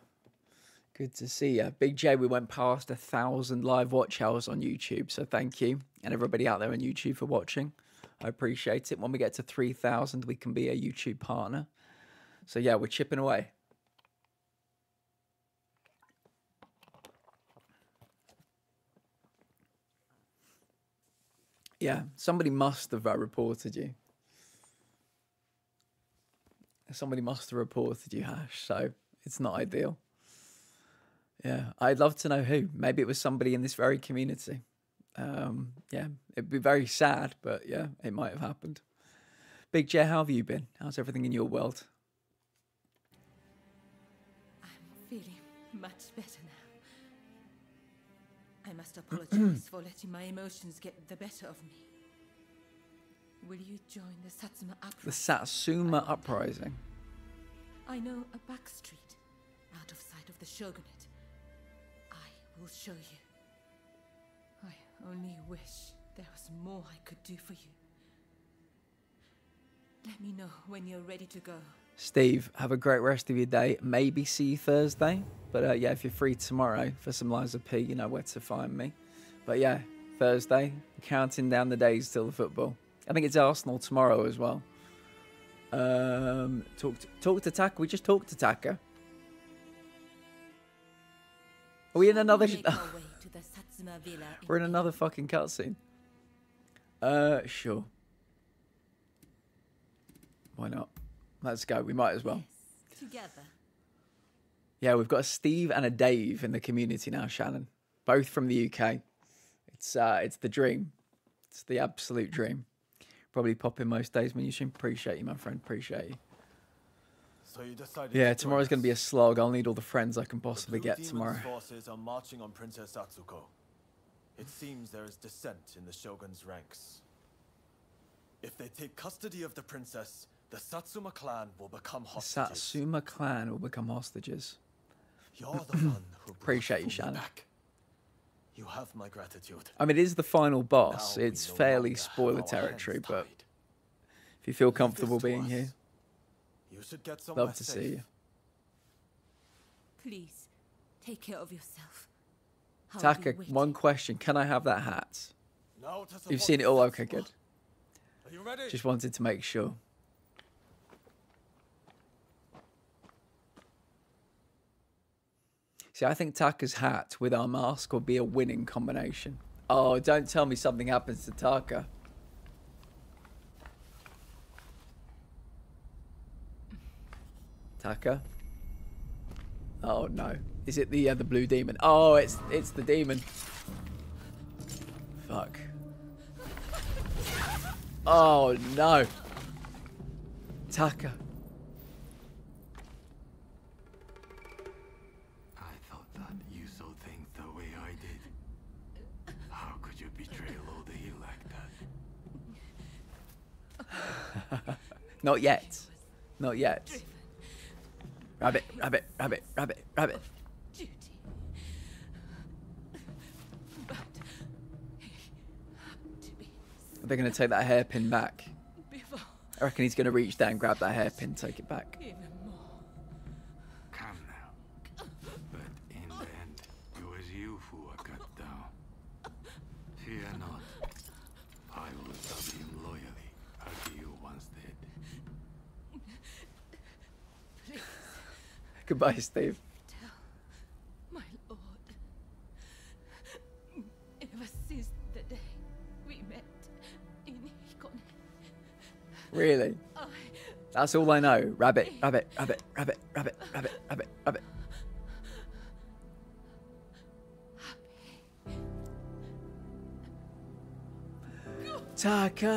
Good to see you. Big J, we went past a thousand live watch hours on YouTube, so thank you. And everybody out there on YouTube for watching. I appreciate it. When we get to 3,000, we can be a YouTube partner. So yeah, we're chipping away. Yeah, somebody must have uh, reported you. Somebody must have reported you, Hash, so it's not ideal. Yeah, I'd love to know who. Maybe it was somebody in this very community. Um, yeah, it'd be very sad, but yeah, it might have happened. Big J, how have you been? How's everything in your world? I'm feeling much better now. I must apologize for letting my emotions get the better of me. You join the Satsuma The uprising? Satsuma Uprising. I know a back street, out of sight of the shogunate. I will show you. I only wish there was more I could do for you. Let me know when you're ready to go. Steve, have a great rest of your day. Maybe see you Thursday. But uh, yeah, if you're free tomorrow for some Lies of P, you know where to find me. But yeah, Thursday, counting down the days till the football. I think it's Arsenal tomorrow as well. Um, talk to, talk to Taka. We just talked to Taka. Are we in another? Make our way to the Satsuma villa in We're in another fucking cutscene. Uh, sure. Why not? Let's go. We might as well. together. Yeah, we've got a Steve and a Dave in the community now, Shannon. Both from the UK. It's uh, it's the dream. It's the absolute dream. Probably pop in most days when you stream. Appreciate you, my friend. Appreciate you. So you decided Yeah, to tomorrow's going to be a slog. I'll need all the friends I can possibly get Demon's tomorrow. forces are marching on Princess Atsuko. It seems there is dissent in the Shogun's ranks. If they take custody of the princess, the Satsuma clan will become The hostages. Satsuma clan will become hostages. You're the one who Appreciate you, Shannon. back. You have my gratitude. I mean, it is the final boss. Now It's fairly longer spoiler territory, but tied. if you feel comfortable being us. here, You should get somewhere love to safe. see you. Please, take care of yourself. I'll Taka, waiting. one question. Can I have that hat? Now to You've seen it all? Okay, good. Are you ready? Just wanted to make sure. See, I think Taka's hat with our mask would be a winning combination. Oh, don't tell me something happens to Taka. Taka? Oh no. Is it the uh, the blue demon? Oh, it's it's the demon. Fuck. Oh no. Taka. Not yet. Not yet. Rabbit, rabbit, rabbit, rabbit, rabbit. Be They're going to take that hairpin back. I reckon he's going to reach down, and grab that hairpin, take it back. even more. Come now. But in the end, it was you who were cut down. Fear not. I will serve him loyally, as you once did. Goodbye, Steve. My lord, ever since the day we met in Hikone, Really? I That's all I know. Rabbit, rabbit, rabbit, rabbit, rabbit, rabbit, rabbit, rabbit. Taka!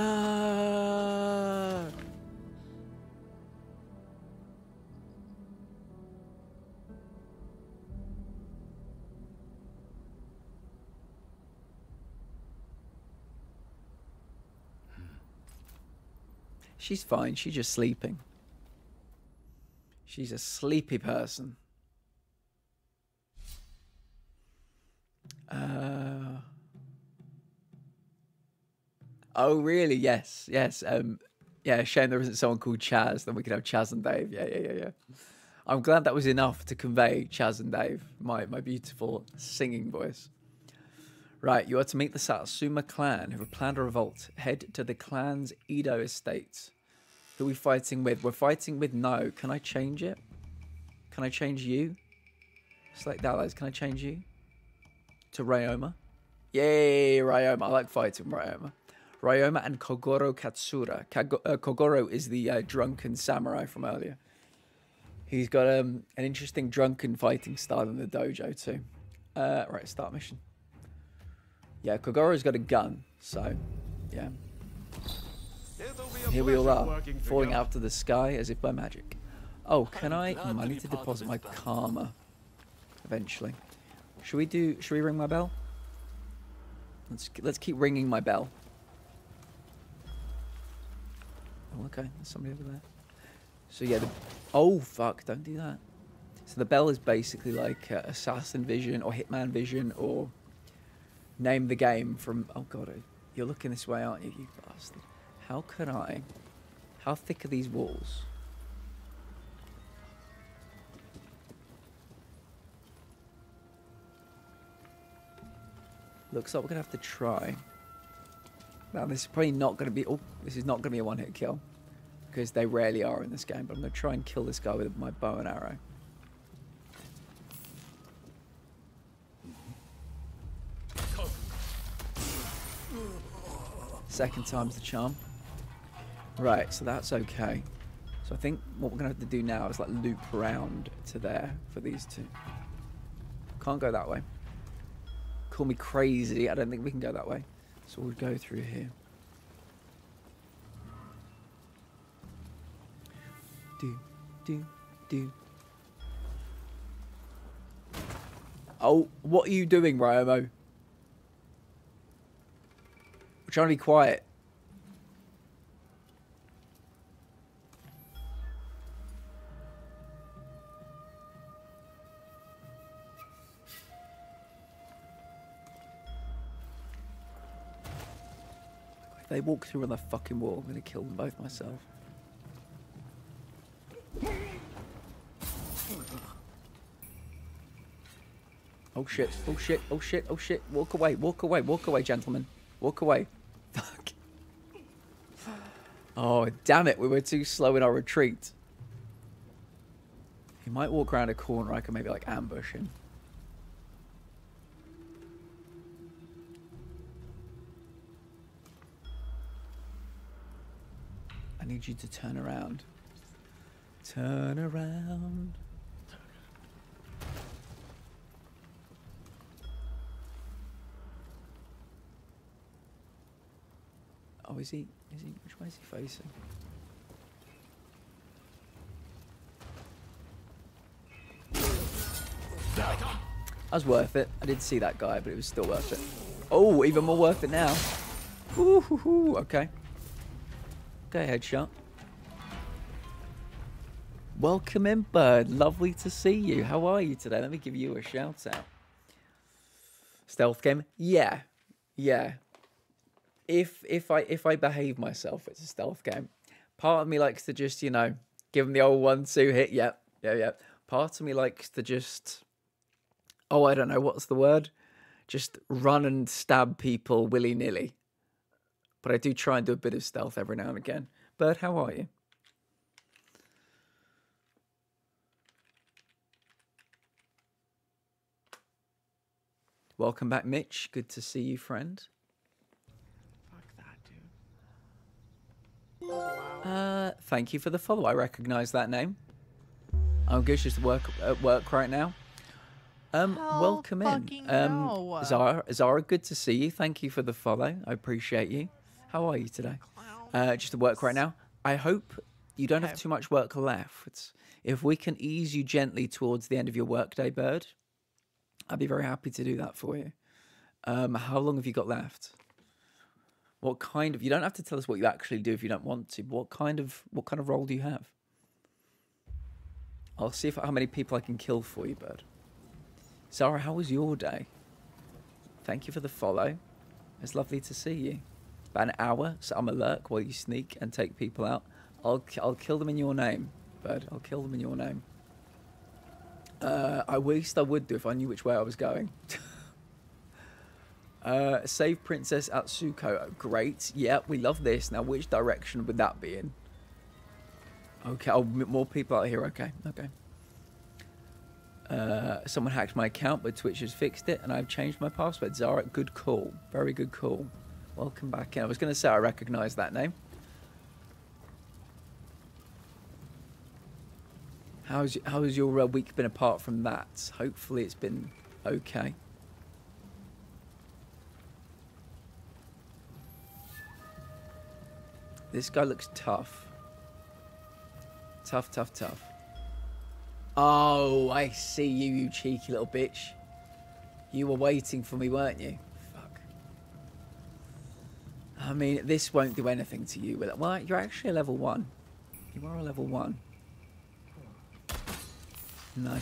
She's fine. She's just sleeping. She's a sleepy person. Uh, Oh, really? Yes, yes. Um, yeah. Shame there isn't someone called Chaz. Then we could have Chaz and Dave. Yeah, yeah, yeah, yeah. I'm glad that was enough to convey Chaz and Dave, my my beautiful singing voice. Right, you are to meet the Satsuma clan who have planned a revolt. Head to the clan's Edo estate. Who are we fighting with? We're fighting with no. Can I change it? Can I change you? Select that, lads. Can I change you? To Ryoma? Yay, Ryoma. I like fighting Ryoma. Ryoma and Kogoro Katsura. Kago- uh, Kogoro is the uh, drunken samurai from earlier. He's got um, an interesting drunken fighting style in the dojo too. Uh, right, start mission. Yeah, Kogoro's got a gun, so yeah. Here we all are, falling out of the sky as if by magic. Oh, can I? I need to deposit my karma. Eventually. Should we do? Should we ring my bell? Let's let's keep ringing my bell. Oh, okay. There's somebody over there. So yeah, the, oh fuck! Don't do that. So the bell is basically like uh, Assassin Vision or Hitman Vision or name the game from. Oh god, you're looking this way, aren't you, you bastard? How can I? How thick are these walls? Looks like we're gonna have to try. Now this is probably not gonna be. Oh, this is not gonna be a one-hit kill because they rarely are in this game. But I'm gonna try and kill this guy with my bow and arrow. Second time's the charm. Right, so that's okay. So I think what we're gonna have to do now is like loop around to there for these two. Can't go that way. Call me crazy. I don't think we can go that way. So we'll go through here. Do, do, do. Oh, what are you doing, Ryoma? We're trying to be quiet. If they walk through on the fucking wall, I'm gonna kill them both myself. Oh shit, oh shit, oh shit, oh shit. Walk away, walk away, walk away, gentlemen. Walk away. Fuck. Oh, damn it, we were too slow in our retreat. He might walk around a corner, I can maybe like ambush him. Need you to turn around. Turn around. Oh, is he? Is he? Which way is he facing? That was worth it. I did see that guy, but it was still worth it. Oh, even more worth it now. Ooh, hoo, hoo. okay. Okay, headshot. Welcome in, Bird. Lovely to see you. How are you today? Let me give you a shout out. Stealth game? Yeah. Yeah. If if I if I behave myself, it's a stealth game. Part of me likes to just, you know, give them the old one two hit. Yep. Yeah, yeah. Part of me likes to just oh, I don't know, what's the word? Just run and stab people willy nilly. But I do try and do a bit of stealth every now and again. Bird, how are you? Welcome back, Mitch. Good to see you, friend. Fuck that, dude. Uh, thank you for the follow. I recognise that name. I'm good. Just work at work right now. Um, welcome in. Um, no. Zara, Zara, good to see you. Thank you for the follow. I appreciate you. How are you today? Uh, just at work right now. I hope you don't have too much work left. If we can ease you gently towards the end of your workday, Bird, I'd be very happy to do that for you. Um, how long have you got left? What kind of? You don't have to tell us what you actually do if you don't want to. But what kind of? What kind of role do you have? I'll see if how many people I can kill for you, Bird. Zara, how was your day? Thank you for the follow. It's lovely to see you. About an hour, so I'm a lurk while you sneak and take people out. I'll I'll kill them in your name, bud. I'll kill them in your name. Uh, I wished I would do if I knew which way I was going. uh, save Princess Atsuko. Great. Yeah, we love this. Now, which direction would that be in? Okay, oh, more people out here. Okay, okay. Uh, someone hacked my account, but Twitch has fixed it, and I've changed my password. Zara, good call. Very good call. Welcome back in. I was going to say I recognise that name. How's how's your uh, week been apart from that? Hopefully, it's been okay. This guy looks tough. Tough, tough, tough. Oh, I see you, you cheeky little bitch. You were waiting for me, weren't you? I mean, this won't do anything to you. Will it? Well, you're actually a level one. You are a level one. No.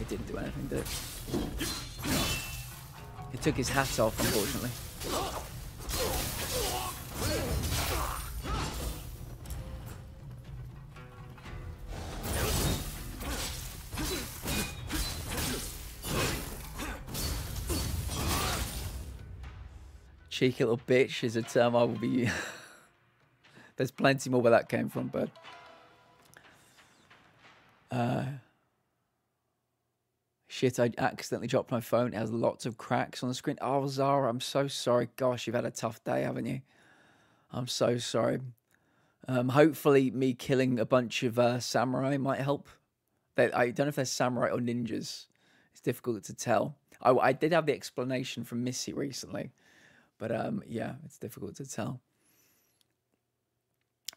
It didn't do anything, did it? He took his hat off, unfortunately. Cheeky little bitch is a term I will be. There's plenty more where that came from, but. Uh, shit, I accidentally dropped my phone. It has lots of cracks on the screen. Oh, Zara, I'm so sorry. Gosh, you've had a tough day, haven't you? I'm so sorry. Um, hopefully, me killing a bunch of uh, samurai might help. They, I don't know if they're samurai or ninjas. It's difficult to tell. I, I did have the explanation from Missy recently, but um, yeah, it's difficult to tell.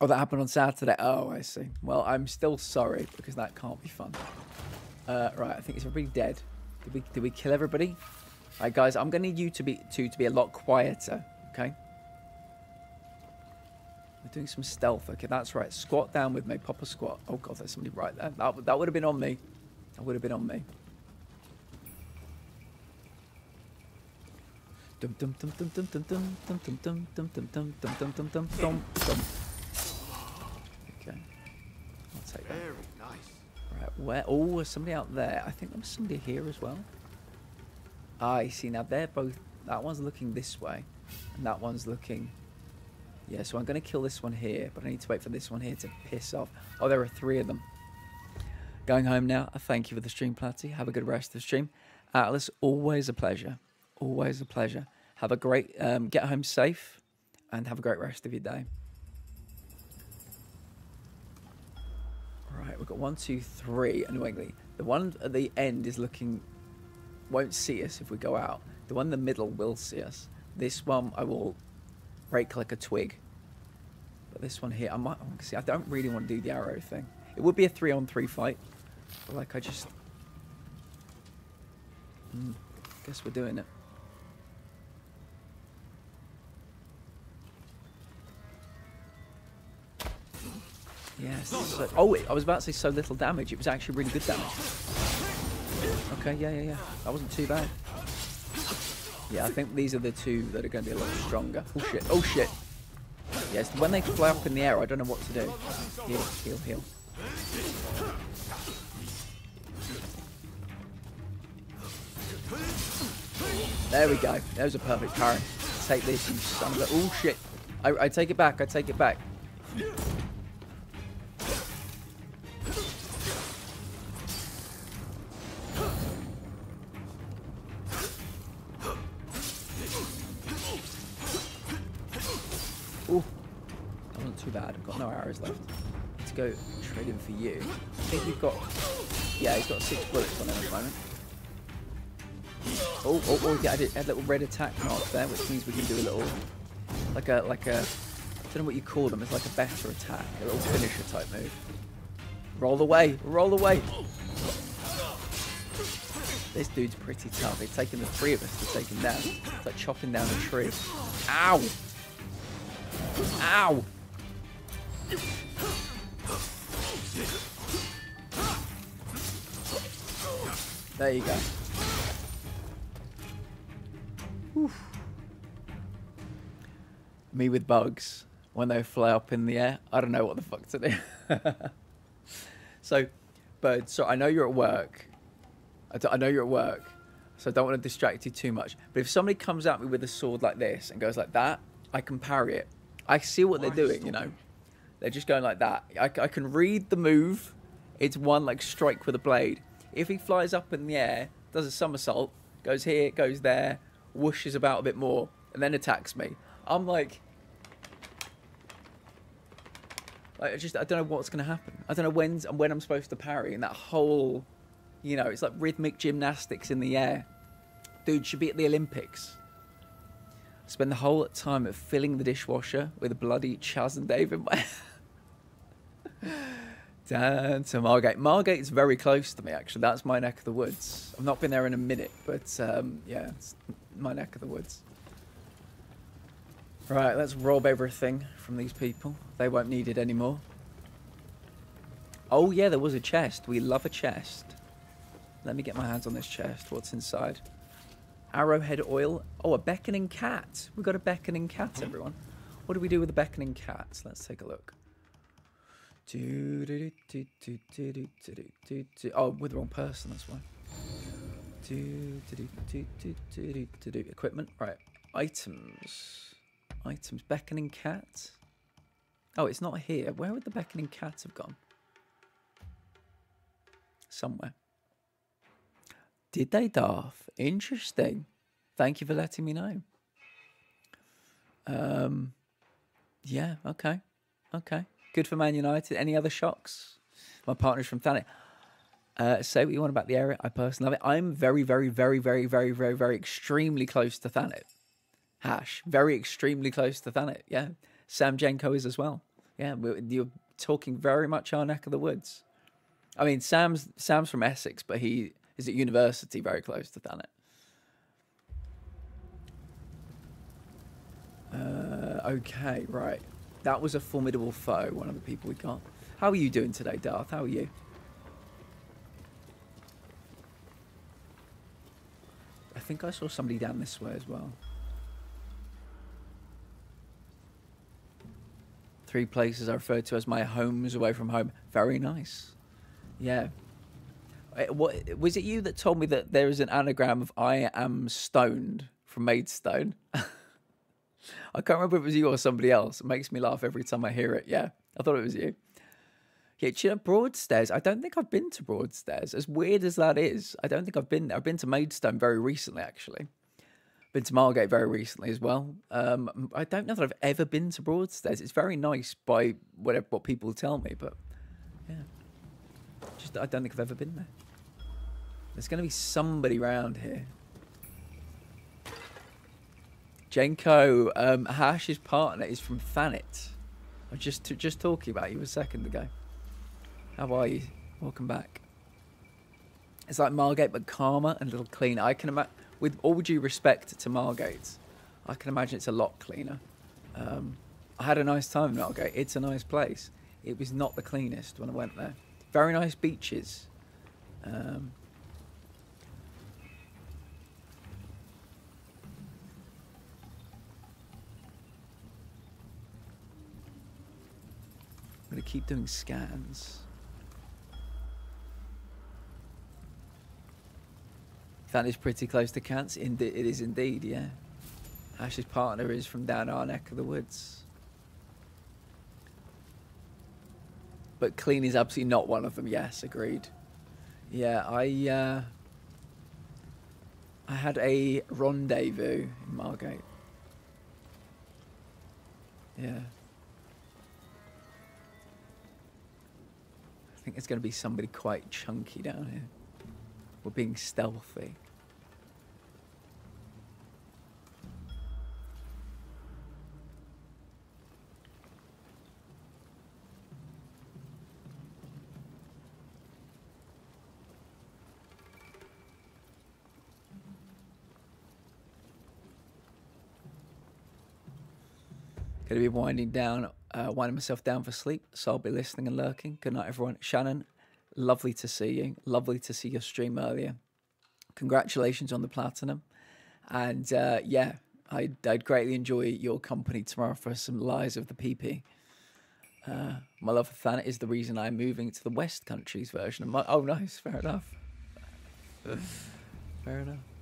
Oh, that happened on Saturday. Oh, I see. Well, I'm still sorry because that can't be fun. Uh, right, I think is everybody dead? Did we did we kill everybody? All right, guys, I'm gonna need you to be to to be a lot quieter. Okay. We're doing some stealth. Okay, that's right. Squat down with me. Pop a squat. Oh god, there's somebody right there. That that would have been on me. That would have been on me. Dum dum dum dum dum dum dum dum dum dum dum dum dum dum dum dum dum dum dum. Okay. I'll take that. Very nice. Right, where? Oh, there's somebody out there. I think there was somebody here as well. Ah, I see. Now they're both. That one's looking this way, and that one's looking. Yeah, so I'm going to kill this one here, but I need to wait for this one here to piss off. Oh, there are three of them. Going home now. Uh, Thank you for the stream, Platty. Have a good rest of the stream. Atlas, always a pleasure. Always a pleasure. Have a great. Um, get home safe, and have a great rest of your day. Right, we've got one, two, three, annoyingly. The one at the end is looking, won't see us if we go out. The one in the middle will see us. This one I will break like a twig. But this one here, I might, oh, see, I don't really want to do the arrow thing. It would be a three on three fight. But like, I just, Hmm, guess we're doing it. Yes. So, oh, wait, I was about to say so little damage. It was actually really good damage. Okay, yeah, yeah, yeah. That wasn't too bad. Yeah, I think these are the two that are going to be a lot stronger. Oh shit! Oh shit! Yes, when they fly up in the air, I don't know what to do. Heal, heal, heal. There we go. That was a perfect parry. Take this, you son of a... Oh shit! I, I take it back. I take it back. He's got six bullets on him at the moment. Oh, oh, oh! Yeah, I did add a little red attack mark there, which means we can do a little, like a, like a. I don't know what you call them. It's like a better attack, a little finisher type move. Roll away, roll away. This dude's pretty tough. It's taken the three of us to take him down. It's like chopping down a tree. Ow! Ow! There you go. Me with bugs when they fly up in the air. I don't know what the fuck to do. so, but so I know you're at work. I know you're at work, so I don't want to distract you too much. But if somebody comes at me with a sword like this and goes like that, I can parry it. I see what they're doing, you know. They're just going like that. I, I can read the move. It's one like strike with a blade. If he flies up in the air, does a somersault, goes here, goes there, whooshes about a bit more, and then attacks me. I'm like, I just I don't know what's going to happen. I don't know when when I'm supposed to parry, and that whole, you know, it's like rhythmic gymnastics in the air. Dude should be at the Olympics. Spend the whole time filling the dishwasher with a bloody Chaz and Dave in my. Down to Margate. Margate's very close to me, actually. That's my neck of the woods. I've not been there in a minute, but um, yeah, it's my neck of the woods. Right, let's rob everything from these people. They won't need it anymore. Oh yeah, there was a chest. We love a chest. Let me get my hands on this chest. What's inside? Arrowhead oil. Oh, a beckoning cat. We've got a beckoning cat, everyone. What do we do with the beckoning cat? Let's take a look. Oh, with the wrong person, that's why. Equipment. Right. Items. Items. Beckoning cat. Oh, it's not here. Where would the beckoning cat have gone? Somewhere. Did they, Darth? Interesting. Thank you for letting me know. Um, yeah, okay. Okay. Good for Man United. Any other shocks? My partner's from Thanet. Uh, say what you want about the area. I personally love it. I'm very, very, very, very, very, very, very extremely close to Thanet. Hash. Very extremely close to Thanet. Yeah. Sam Jenko is as well. Yeah. You're talking very much our neck of the woods. I mean, Sam's Sam's from Essex, but he is at university very close to Thanet. Uh, okay, right. That was a formidable foe, one of the people we got. How are you doing today, Darth? How are you? I think I saw somebody down this way as well. Three places I refer to as my homes away from home. Very nice. Yeah. Uh, What was it you that told me that there is an anagram of "I am stoned" from Maidstone? I can't remember if it was you or somebody else. It makes me laugh every time I hear it. Yeah, I thought it was you. Yeah, you know, Broadstairs. I don't think I've been to Broadstairs. As weird as that is, I don't think I've been there. I've been to Maidstone very recently, actually. Been to Margate very recently as well. Um, I don't know that I've ever been to Broadstairs. It's very nice by whatever what people tell me, but yeah, just I don't think I've ever been there. There's going to be somebody round here. Jenko, um, Hash's partner is from Thanet. I was just just talking about you a second ago. How are you? Welcome back. It's like Margate, but calmer and a little cleaner. I can imagine, with all due respect to Margate, I can imagine it's a lot cleaner. Um, I had a nice time in Margate. It's a nice place. It was not the cleanest when I went there. Very nice beaches. Um, I'm going to keep doing scans. That is pretty close to Cants. It is indeed, yeah. Ash's partner is from down our neck of the woods. But clean is absolutely not one of them. Yes, agreed. Yeah, I uh, I had a rendezvous in Margate. Yeah. I think it's going to be somebody quite chunky down here. We're being stealthy. Going to be winding down, uh, winding myself down for sleep. So I'll be listening and lurking. Good night, everyone. Shannon, lovely to see you. Lovely to see your stream earlier. Congratulations on the platinum. And uh, yeah, I'd, I'd greatly enjoy your company tomorrow for some lies of the PP. Uh, my love for Thanet is the reason I'm moving to the West Countries version of my. Oh, nice. Fair enough. Fair enough.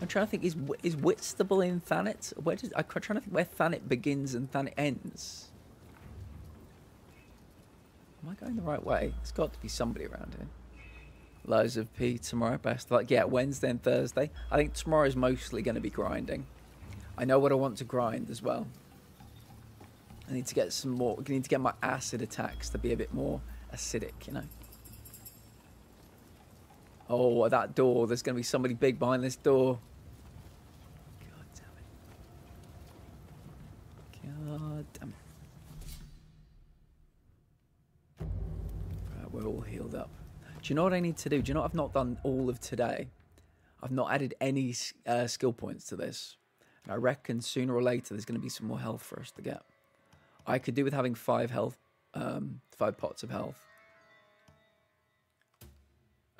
I'm trying to think. Is is Whitstable in Thanet? Where does I'm trying to think where Thanet begins and Thanet ends. Am I going the right way? There's got to be somebody around here. Loads of P tomorrow. Best like. Yeah, Wednesday and Thursday. I think tomorrow is mostly going to be grinding. I know what I want to grind as well. I need to get some more. I need to get my acid attacks to be a bit more acidic, you know. Oh, that door. There's going to be somebody big behind this door. God damn it. God damn. Right, we're all healed up. Do you know what I need to do? Do you know I've not done all of today? I've not added any uh, skill points to this. And I reckon sooner or later there's going to be some more health for us to get. I could do with having five health, um, five pots of health.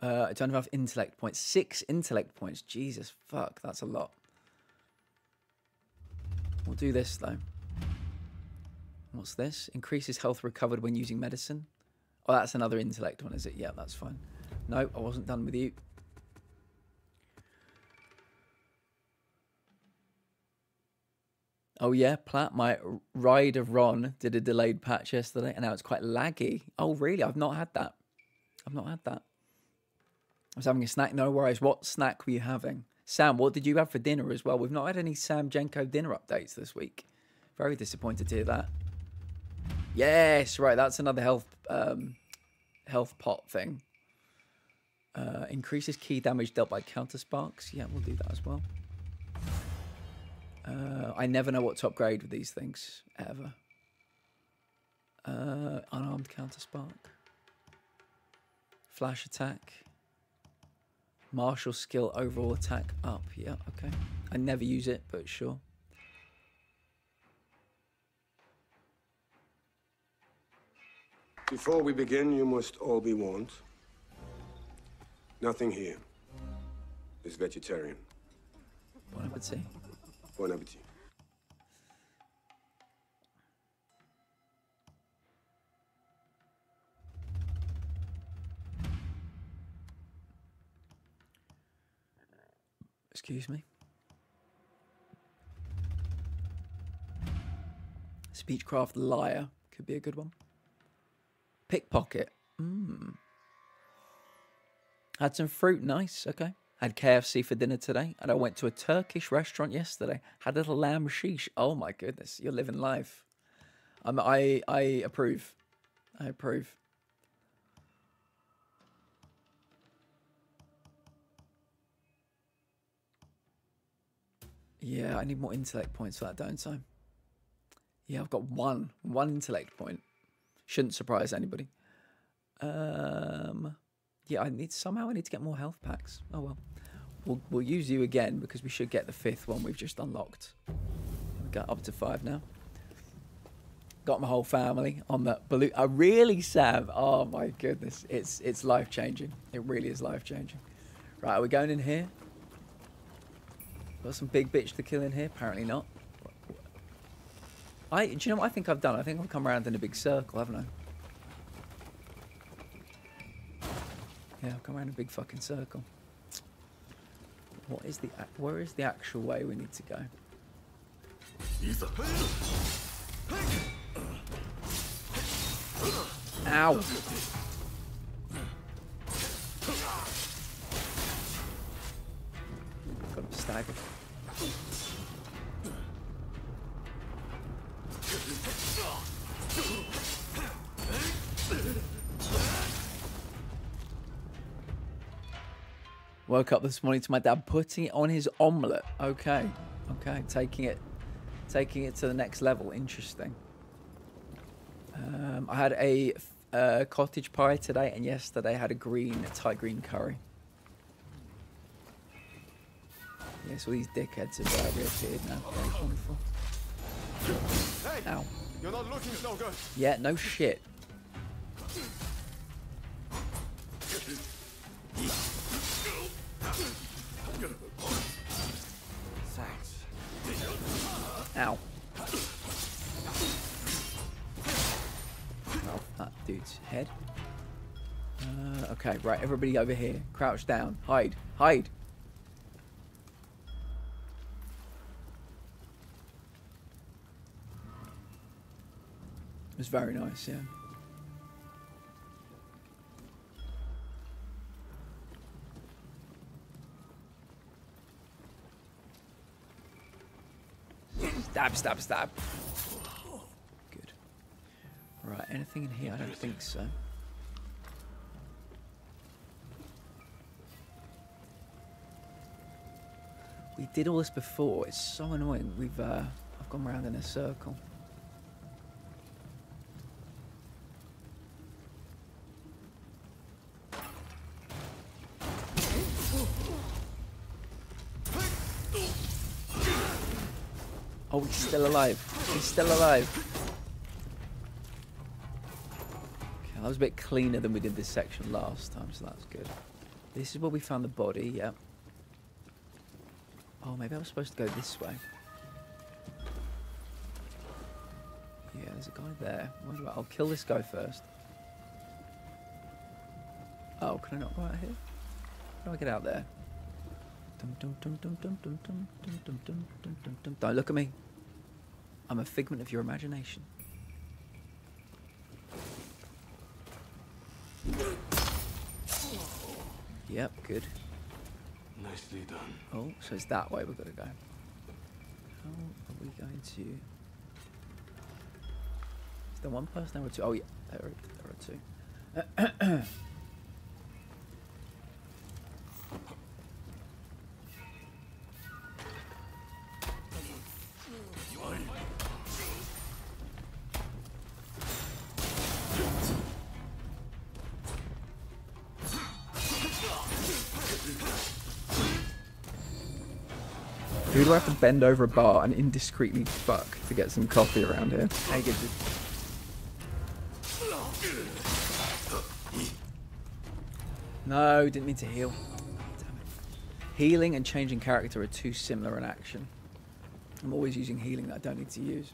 Uh, I don't have intellect points. Six intellect points. Jesus, fuck, that's a lot. We'll do this though. What's this? Increases health recovered when using medicine. Oh, that's another intellect one, is it? Yeah, that's fine. No, I wasn't done with you. Oh yeah, Platt, my Rise of Ronin did a delayed patch yesterday, and now it's quite laggy. Oh really? I've not had that. I've not had that. I was having a snack. No worries. What snack were you having? Sam, what did you have for dinner as well? We've not had any Sam Jenko dinner updates this week. Very disappointed to hear that. Yes, right. That's another health um, health pot thing. Uh, increases Ki damage dealt by counter sparks. Yeah, we'll do that as well. Uh, I never know what to upgrade with these things ever. Uh, unarmed counter spark. Flash attack. Martial skill overall attack up. Yeah, okay. I never use it, but sure. Before we begin, you must all be warned. Nothing here is vegetarian. Bon appetit. Bon appetit. Excuse me. Speechcraft liar could be a good one. Pickpocket. Mmm. Had some fruit. Nice. Okay. Had KFC for dinner today, and I went to a Turkish restaurant yesterday. Had a little lamb sheesh. Oh my goodness, you're living life. Um, I I approve. I approve. Yeah, I need more intellect points for that, don't I? Yeah, I've got one. One intellect point. Shouldn't surprise anybody. Um, yeah, I need somehow I need to get more health packs. Oh well, we'll we'll use you again because we should get the fifth one we've just unlocked. We got up to five now. Got my whole family on that balloon. I really, Sam. Oh my goodness, it's it's life changing. It really is life changing. Right, are we going in here? Got some big bitch to kill in here? Apparently not. I do you know what I think I've done? I think I've come around in a big circle, haven't I? Yeah, I've come around a big fucking circle. What is the where is the actual way we need to go? Ow! Got him staggered. Woke up this morning to my dad putting it on his omelette. Okay, okay, taking it, taking it to the next level. Interesting. Um, I had a uh, cottage pie today, and yesterday I had a green, Thai green curry. Yes, all these dickheads have uh, reappeared now. Very wonderful. Hey! Ow. You're not looking so good. Yeah, no shit. Ow. Oh, that dude's head. Uh, okay, right, everybody over here. Crouch down. Hide. Hide. It was very nice, yeah. Stab, stab, stab. Good. Right, anything in here? I don't think so. We did all this before. It's so annoying. We've uh, I've gone round in a circle. Oh, he's still alive. He's still alive. Okay, that was a bit cleaner than we did this section last time, so that's good. This is where we found the body, yep. Oh, maybe I was supposed to go this way. Yeah, there's a guy there. I- I'll kill this guy first. Oh, can I not go out here? How do I get out there? Don't look at me. I'm a figment of your imagination. Yep, good. Nicely done. Oh, so it's that way we've got to go. How are we going to... Is there one person there or two? Oh, yeah, there are, there are two. do I have to bend over a bar and indiscreetly fuck to get some coffee around here? Hey, good. No, didn't mean to heal. Damn it. Healing and changing character are too similar in action. I'm always using healing that I don't need to use.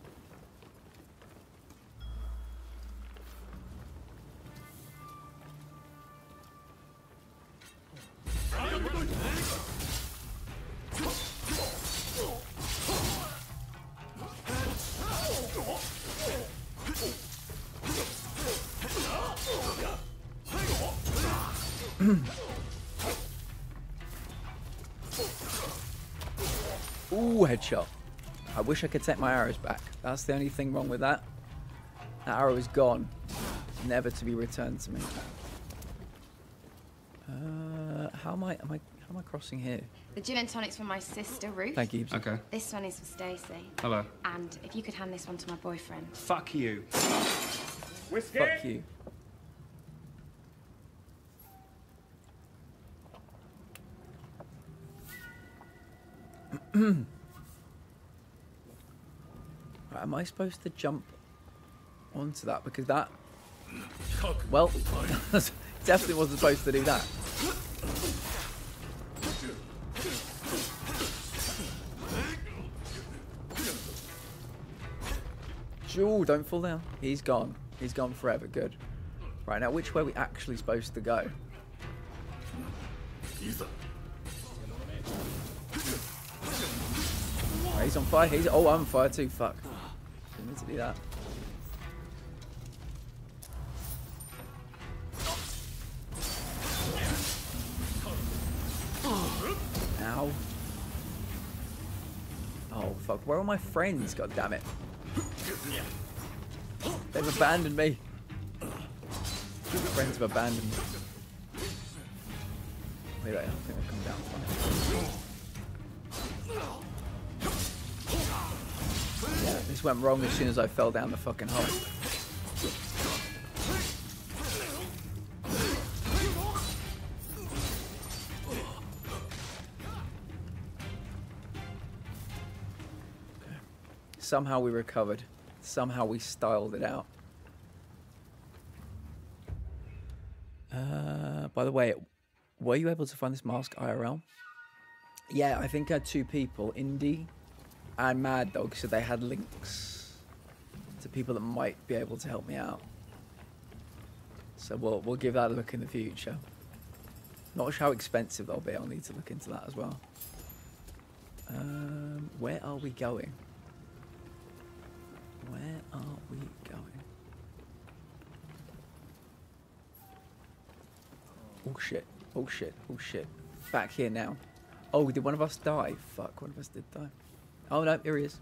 Wish I could take my arrows back. That's the only thing wrong with that. That arrow is gone. Never to be returned to me. Uh, how am I, am I, how am I crossing here? The gin and tonic's for my sister Ruth. Thank you. Okay. This one is for Stacey. Hello. And if you could hand this one to my boyfriend. Fuck you. Whiskey? Fuck you. Right, am I supposed to jump onto that? Because that... Well, definitely wasn't supposed to do that. Jewel, don't fall down. He's gone. He's gone forever. Good. Right, now which way are we actually supposed to go? Right, he's on fire. He's oh, I'm on fire too. Fuck. Didn't mean to do that. Ow. Oh fuck. Where are my friends? God damn it. They've abandoned me. My friends have abandoned me. Wait, I think they've come down. This went wrong as soon as I fell down the fucking hole. Somehow we recovered. Somehow we styled it out. Uh, by the way, were you able to find this mask IRL? Yeah, I think I had two people, Indy and Mad Dog, so they had links to people that might be able to help me out. So we'll we'll give that a look in the future. Not sure how expensive they'll be. I'll need to look into that as well. Um, where are we going? Where are we going? Oh shit! Oh shit! Oh shit! Back here now. Oh, did one of us die? Fuck, one of us did die. Oh no, here he is.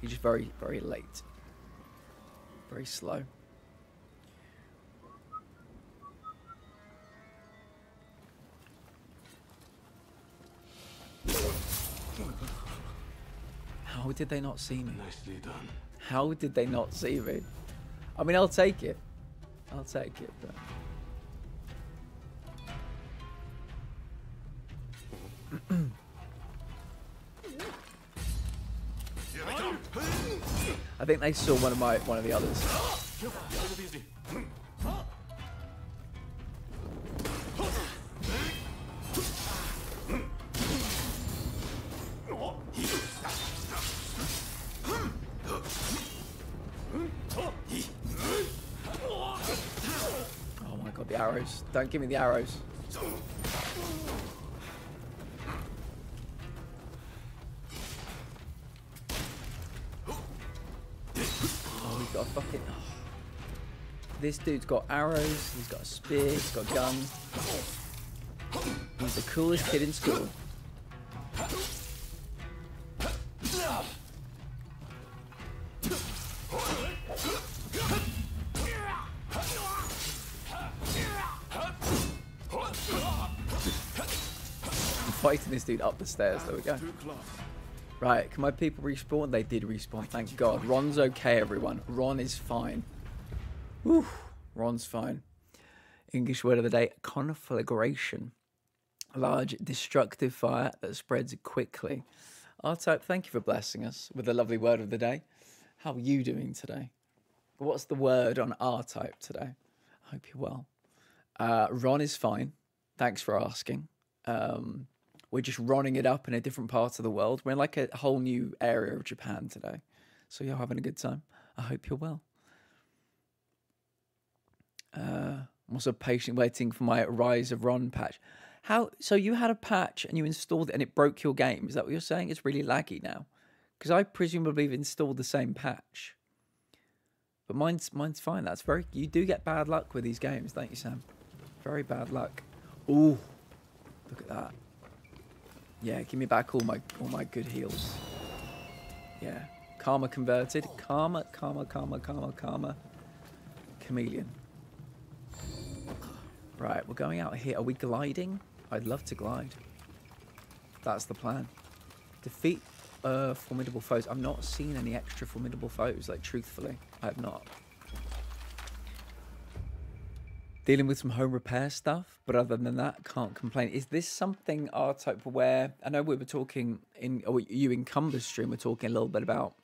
He's just very, very late. Very slow. How did they not see me? Nicely done. How did they not see me? I mean, I'll take it. I'll take it, but. I think they saw one of my one of the others. Oh my god, the arrows. Don't give me the arrows. This dude's got arrows, he's got a spear, he's got guns. He's the coolest kid in school. I'm fighting this dude up the stairs. There we go. Right, can my people respawn? They did respawn, thank God. Ron's okay, everyone. Ron is fine. Ron's fine. English word of the day, conflagration. Large destructive fire that spreads quickly. R-Type, thank you for blessing us with a lovely word of the day. How are you doing today? What's the word on R-Type today? I hope you're well. Uh, Ron is fine. Thanks for asking. Um, we're just running it up in a different part of the world. We're in like a whole new area of Japan today. So you're having a good time. I hope you're well. Uh, I'm also patiently waiting for my Rise of Ron patch. How? So you had a patch and you installed it and it broke your game. Is that what you're saying? It's really laggy now. Because I presumably have installed the same patch. But mine's mine's fine. That's very. You do get bad luck with these games, don't you, Sam? Very bad luck. Ooh, look at that. Yeah, give me back all my all my good heals. Yeah, karma converted. Karma, karma, karma, karma, karma. Chameleon. Right, we're going out here. Are we gliding? I'd love to glide. That's the plan. Defeat uh, formidable foes. I've not seen any extra formidable foes, like truthfully. I have not. Dealing with some home repair stuff, but other than that, can't complain. Is this something our type of where I know we were talking in or you in Cumber's stream were talking a little bit about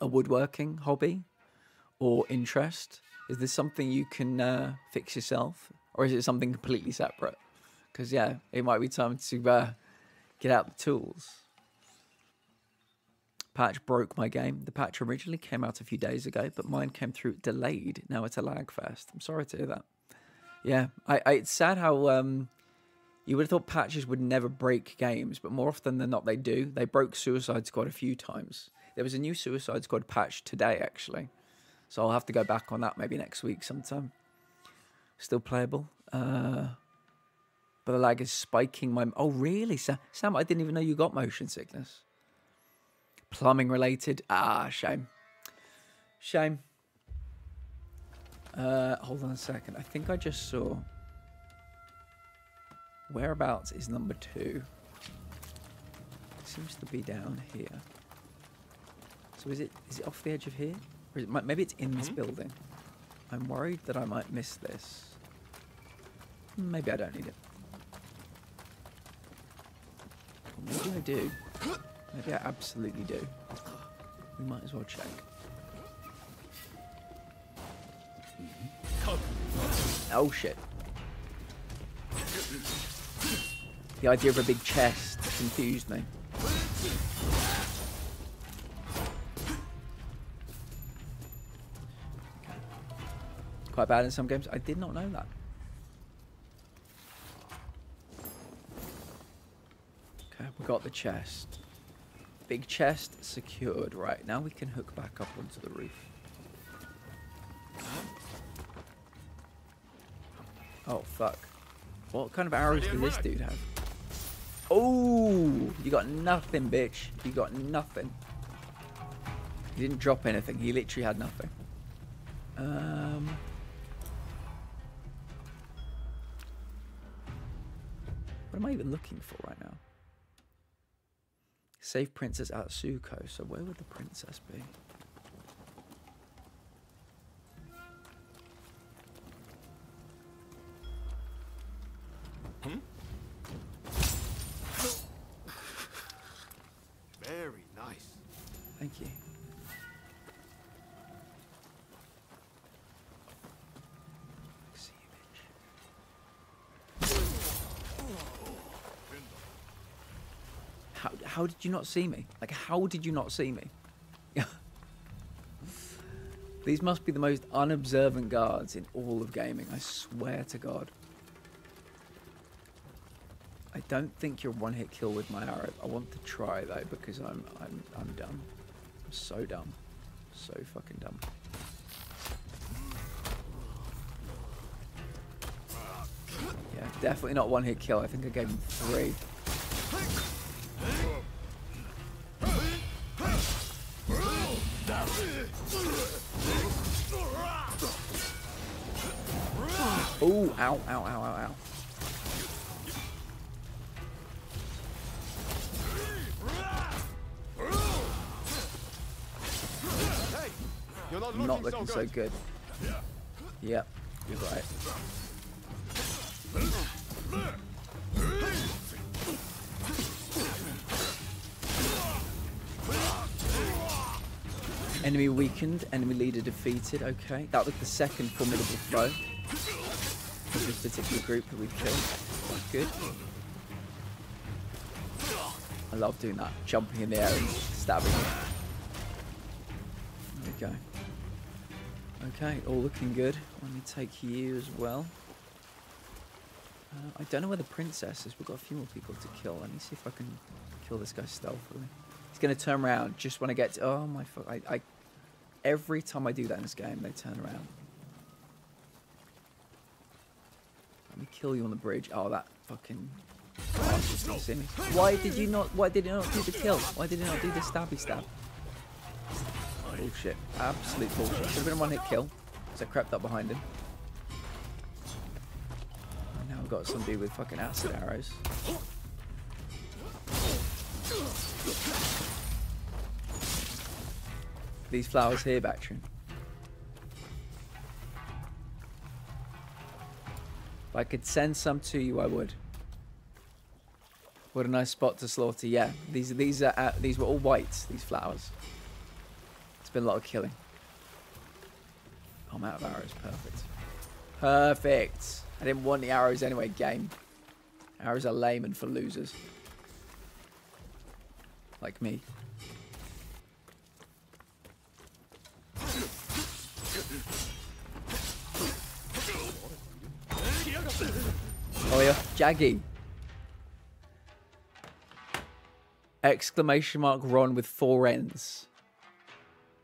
a woodworking hobby or interest? Is this something you can uh, fix yourself, or is it something completely separate? Because yeah, it might be time to uh, get out the tools. Patch broke my game. The patch originally came out a few days ago, but mine came through delayed. Now it's a lag fest. I'm sorry to hear that. Yeah, I, I it's sad how um, you would have thought patches would never break games, but more often than not they do. They broke Suicide Squad a few times. There was a new Suicide Squad patch today actually, so I'll have to go back on that maybe next week sometime. Still playable. Uh, but the lag is spiking my. Oh really, Sam? Sam, I didn't even know you got motion sickness. Plumbing related. Ah, shame. Shame. Uh, hold on a second. I think I just saw. Whereabouts is number two? It seems to be down here. So is it is it off the edge of here? Or is it, maybe it's in this building. I'm worried that I might miss this. Maybe I don't need it. Maybe I do. Maybe I absolutely do. We might as well check. Oh shit. The idea of a big chest confused me. Quite bad in some games. I did not know that. We got the chest. Big chest secured. Right, now we can hook back up onto the roof. Oh, fuck. What kind of arrows does this dude have? Oh, you got nothing, bitch. You got nothing. He didn't drop anything. He literally had nothing. Um... What am I even looking for right now? Save Princess Atsuko. So where would the princess be? How, did you not see me? Like, how did you not see me? These must be the most unobservant guards in all of gaming, I swear to God. I don't think you're one hit kill with my arrow. I want to try though because I'm I'm I'm dumb. I'm so dumb. So fucking dumb. Yeah, definitely not one hit kill. I think I gave him three. Ow, ow, ow, ow. You're not looking, Not looking so so good. good. Yep, you're right. Enemy weakened, enemy leader defeated. Okay, that was the second formidable foe this particular group that we've killed. That's good. I love doing that, jumping in the air and stabbing. There we go. Okay, all looking good. Let me take you as well. Uh, I don't know where the princess is. We've got a few more people to kill. Let me see if I can kill this guy stealthily. He's going to turn around just when I get to... Oh, my. I, I, every time I do that in this game, they turn around. Let me kill you on the bridge. Oh, that fucking... me. Why did you not... Why did you not do the kill? Why did you not do the stabby stab? Bullshit. Absolute bullshit. Should have been a one-hit kill. So I crept up behind him. And now I've got somebody with fucking acid arrows. These flowers here, Bactrian. If I could send some to you, I would. What a nice spot to slaughter. Yeah, these these are uh, these were all white. These flowers. It's been a lot of killing. I'm out of arrows. Perfect. Perfect. I didn't want the arrows anyway. Game. Arrows are lame and for losers. Like me. Oh yeah, Jaggy. Exclamation mark Ron with four N's.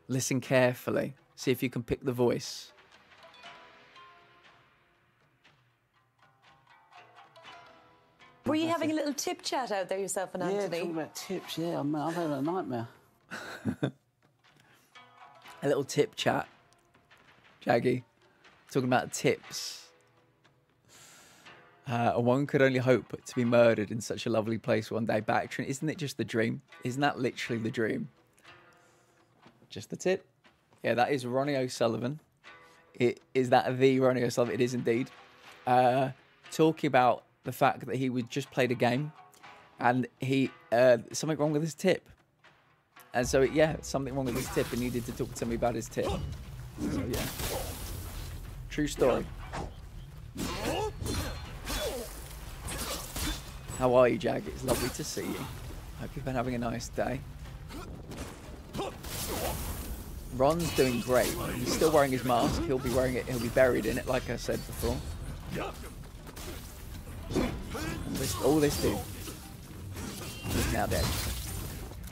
Listen carefully. See if you can pick the voice. Were you having a little tip chat out there yourself and Anthony? Yeah, talking about tips. Yeah, I'm, I've had a nightmare. A little tip chat. Jaggy. Talking about tips. Uh, one could only hope to be murdered in such a lovely place one day. Bactrian, isn't it just the dream? Isn't that literally the dream? Just the tip. Yeah, that is Ronnie O'Sullivan. It is that the Ronnie O'Sullivan? It is indeed. Uh, talking about the fact that he would just played a game, and he uh, something wrong with his tip, and so yeah, something wrong with his tip, and he needed to talk to me about his tip. So yeah, true story. How are you, Jag? It's lovely to see you. Hope you've been having a nice day. Ron's doing great. He's still wearing his mask. He'll be wearing it. He'll be buried in it, like I said before. All this, all this dude. He's now dead.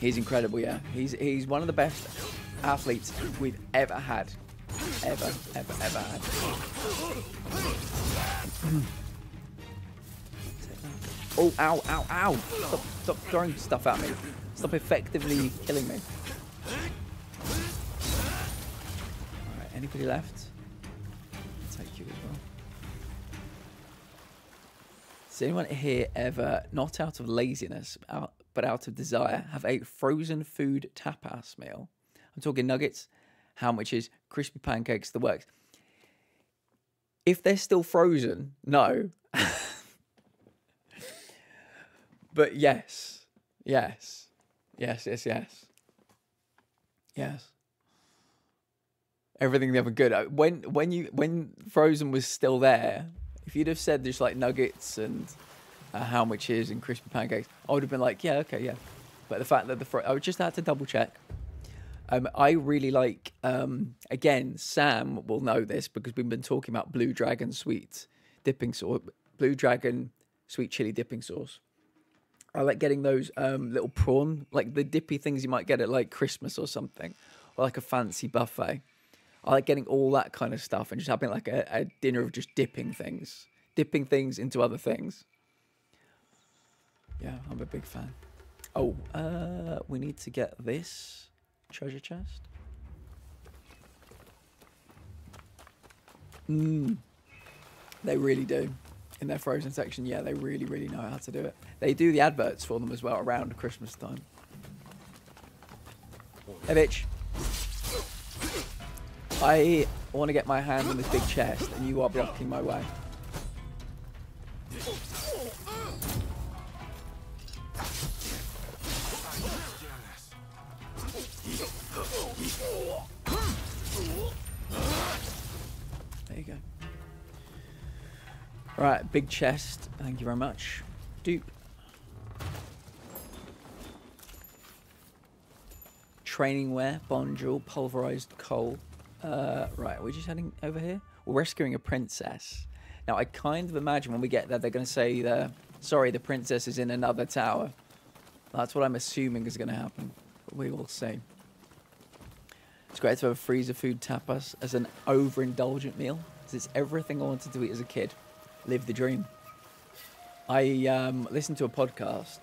He's incredible, yeah. He's he's one of the best athletes we've ever had. Ever, ever, ever had. oh, ow, ow, ow! Stop, stop throwing stuff at me. Stop effectively killing me. Alright, anybody left? I'll take you as well. Does anyone here ever, not out of laziness, but out of desire, have a frozen food tapas meal? I'm talking nuggets, sandwiches, crispy pancakes, the works. If they're still frozen, no. but yes, yes, yes, yes, yes, yes. Everything they ever good. Uh, When when you when Frozen was still there, if you'd have said just like nuggets and uh, sandwiches and crispy pancakes, I would have been like, yeah, okay, yeah. But the fact that the fro- I would just had to double check. Um, I really like. Um, again, Sam will know this because we've been talking about Blue Dragon sweet dipping sauce, Blue Dragon sweet chili dipping sauce. I like getting those um, little prawn, like the dippy things you might get at like Christmas or something, or like a fancy buffet. I like getting all that kind of stuff and just having like a, a dinner of just dipping things, dipping things into other things. Yeah, I'm a big fan. Oh, uh, we need to get this treasure chest. Mm. They really do. In their frozen section, yeah, they really, really know how to do it. They do the adverts for them as well around Christmas time. Hey, bitch. I want to get my hand on this big chest, and you are blocking my way. Right, big chest. Thank you very much. Dupe. Training wear, Bonjul, pulverized coal. Uh, right, we're just heading over here. We're rescuing a princess. Now, I kind of imagine when we get there, they're going to say, sorry, the princess is in another tower. That's what I'm assuming is going to happen. But we will see. It's great to have a freezer food tapas as an overindulgent meal. 'cause It's everything I wanted to eat as a kid. Live the dream. I um, listened to a podcast,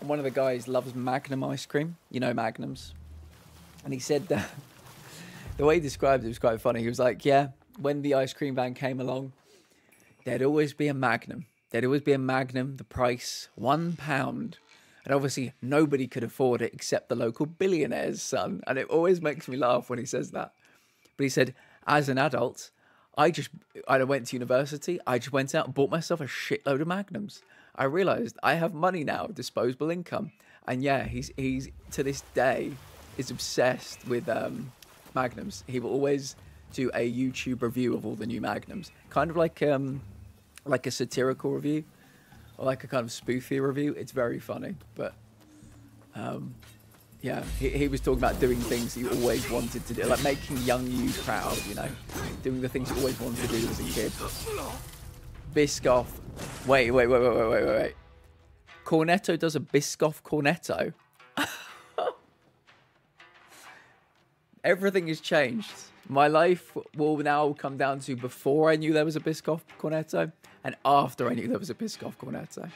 and one of the guys loves Magnum ice cream. You know Magnums, and he said that the way he described it was quite funny. He was like, "Yeah, when the ice cream van came along, there'd always be a Magnum. There'd always be a Magnum. The price one pound." And obviously, nobody could afford it except the local billionaire's son. And it always makes me laugh when he says that. But he said, as an adult, I just, I went to university. I just went out and bought myself a shitload of Magnums. I realized I have money now, disposable income. And yeah, he's, he's to this day, is obsessed with um, Magnums. He will always do a YouTube review of all the new Magnums. Kind of like, um, like a satirical review or like a kind of spoofy review. It's very funny, but um, yeah, he, he was talking about doing things he always wanted to do, like making young you proud, you know, doing the things you always wanted to do as a kid. Biscoff. Wait, wait, wait, wait, wait, wait, wait. Cornetto does a Biscoff Cornetto. Everything has changed. My life will now come down to before I knew there was a Biscoff Cornetto and after I knew there was a Biscoff Cornetto.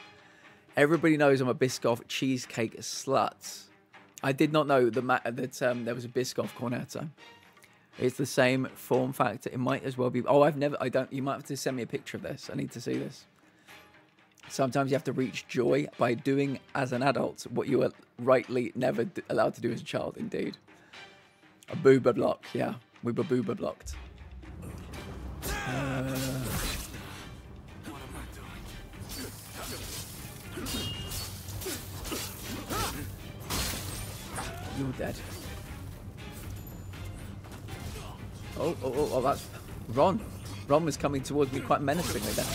Everybody knows I'm a Biscoff cheesecake slut. I did not know that, that um, there was a Biscoff Cornetto. It's the same form factor. It might as well be. Oh, I've never. I don't. You might have to send me a picture of this. I need to see this. Sometimes you have to reach joy by doing as an adult what you were rightly never allowed to do as a child. Indeed. A booba block. Yeah, we were booba blocked. Uh, You're dead. Oh, oh, oh, oh, that's Ron. Ron was coming towards me quite menacingly then.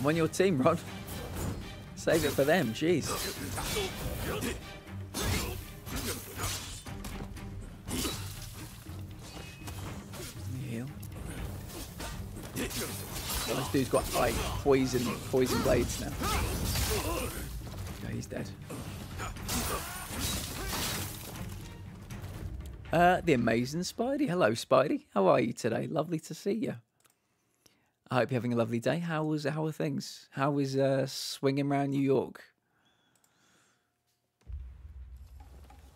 I'm on your team, Ron. Save it for them, jeez. Heal. Well, this dude's got like poison, poison blades now. Okay, he's dead. Uh, the amazing Spidey. Hello, Spidey. How are you today? Lovely to see you. I hope you're having a lovely day. How was how are things? How is uh, swinging around New York?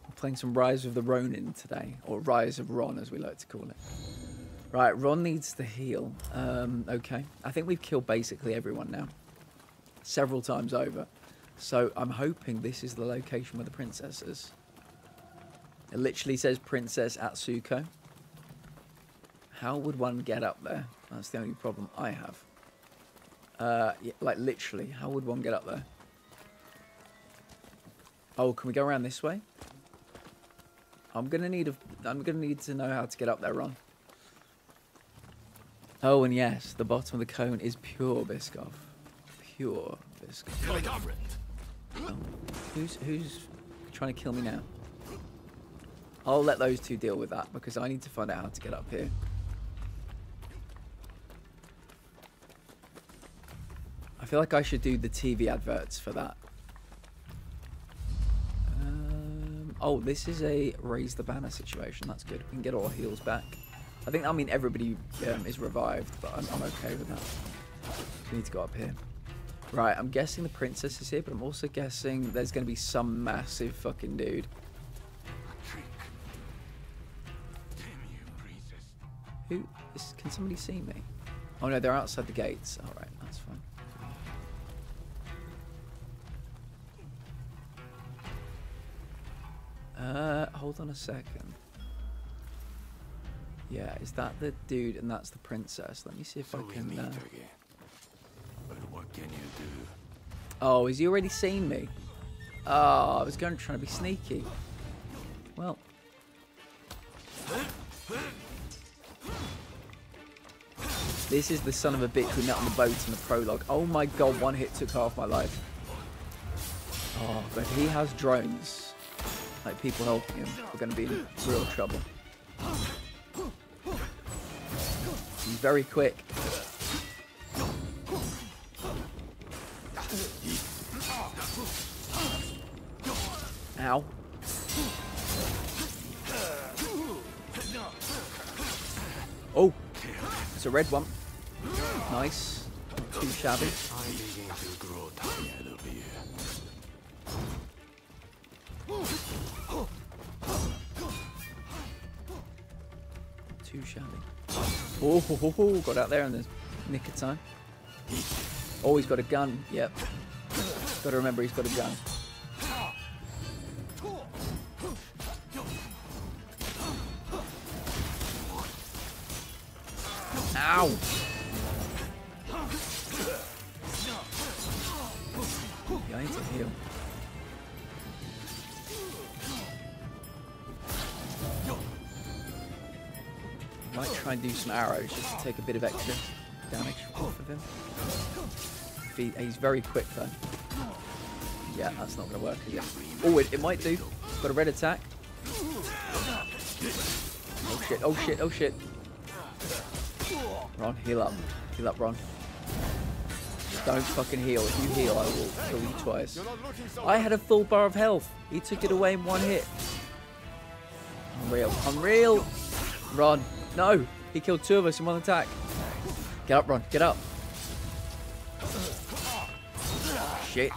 I'm playing some Rise of the Ronin today, or Rise of Ron, as we like to call it. Right, Ron needs to heal. Um, okay, I think we've killed basically everyone now, several times over. So I'm hoping this is the location where the princess is. It literally says Princess Atsuko. How would one get up there? That's the only problem I have. Uh, yeah, like literally, how would one get up there? Oh, can we go around this way? I'm gonna need a. I'm gonna need to know how to get up there, Ron. Oh, and yes, the bottom of the cone is pure Biscoff. Pure Biscoff. Oh, who's who's trying to kill me now? I'll let those two deal with that because I need to find out how to get up here. I feel like I should do the TV adverts for that. Um, oh, this is a raise the banner situation. That's good. We can get all our heals back. I think I mean everybody um, is revived, but I'm, I'm okay with that. We need to go up here. Right, I'm guessing the princess is here, but I'm also guessing there's going to be some massive fucking dude. Who is, can somebody see me? Oh no, they're outside the gates. All right, that's fine. Uh, hold on a second. Yeah, is that the dude and that's the princess? Let me see if So I can. Uh... But what can you do? Oh, has he already seen me? Oh, I was going to try to be sneaky. Well. This is the son of a bitch we met on the boat in the prologue. Oh my god, one hit took half my life. Oh, but he has drones. Like people helping him. We're going to be in real trouble. He's very quick. Ow. Oh, it's a red one. Nice. Not too shabby. Too shabby. Oh, ho, ho, ho, got out there in the nick of time. Oh, he's got a gun. Yep. Got to remember he's got a gun. Ow! Yeah, I need to heal. Might try and do some arrows just to take a bit of extra damage off of him. He- he's very quick though. Yeah, that's not going to work? Oh, it, it might do. Got a red attack. Oh shit, oh shit, oh shit. Ron, heal up. Heal up, Ron. Don't fucking heal. If you heal, I will kill you twice. I had a full bar of health. He took it away in one hit. Unreal. Unreal. Ron. No. He killed two of us in one attack. Get up, Ron. Get up. Shit.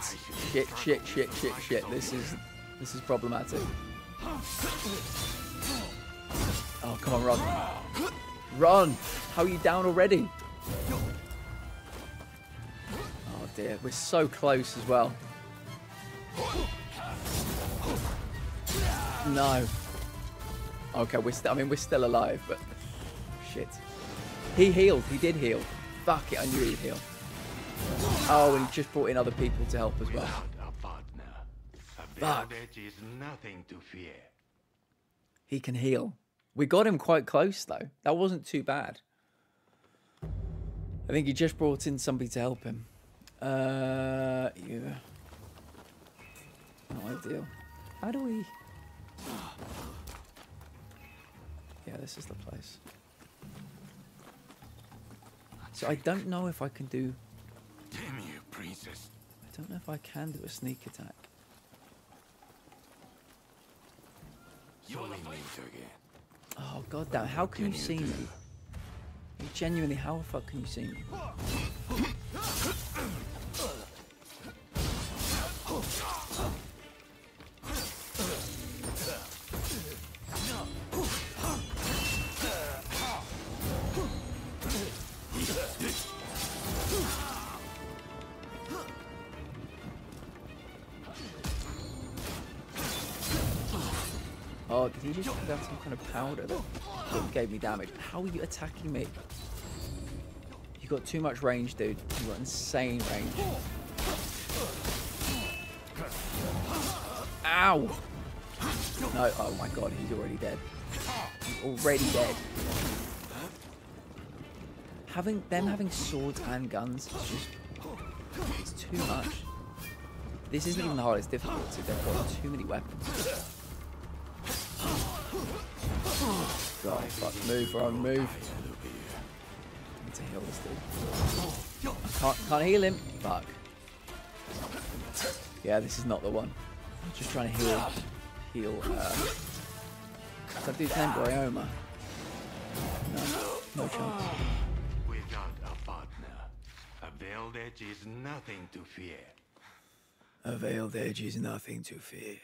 Shit, shit, shit, shit, shit. This is this is problematic. Oh, come on, Ron. Ron! How are you down already? Oh dear, we're so close as well. No. Okay, we're still. I mean, we're still alive, but shit. He healed. He did heal. Fuck it, I knew he'd heal. Oh, and he just brought in other people to help as well. A partner. A Fuck. is nothing to fear. He can heal. We got him quite close though. That wasn't too bad. I think he just brought in somebody to help him. Uh, yeah. Not ideal. How do we... Yeah, this is the place. So I don't know if I can do... Damn you, princess. I don't know if I can do a sneak attack. So we meet again. Oh god damn, how can you see me? Genuinely, how the fuck can you see me? He just out some kind of powder that that gave me damage? How are you attacking me? You got too much range, dude. You got insane range. Ow! No, oh my god, he's already dead. He's already dead. Having them having swords and guns is just it's too much. This isn't even the hardest difficulty, they've got too many weapons. God, fuck, move, Ron, move. I need to heal this dude. I can't, can't heal him. Fuck. Yeah, this is not the one. I'm just trying to heal, heal, uh... That dude's named Ryoma. No, no chance. Without a partner, a veiled edge is nothing to fear. A veiled edge is nothing to fear.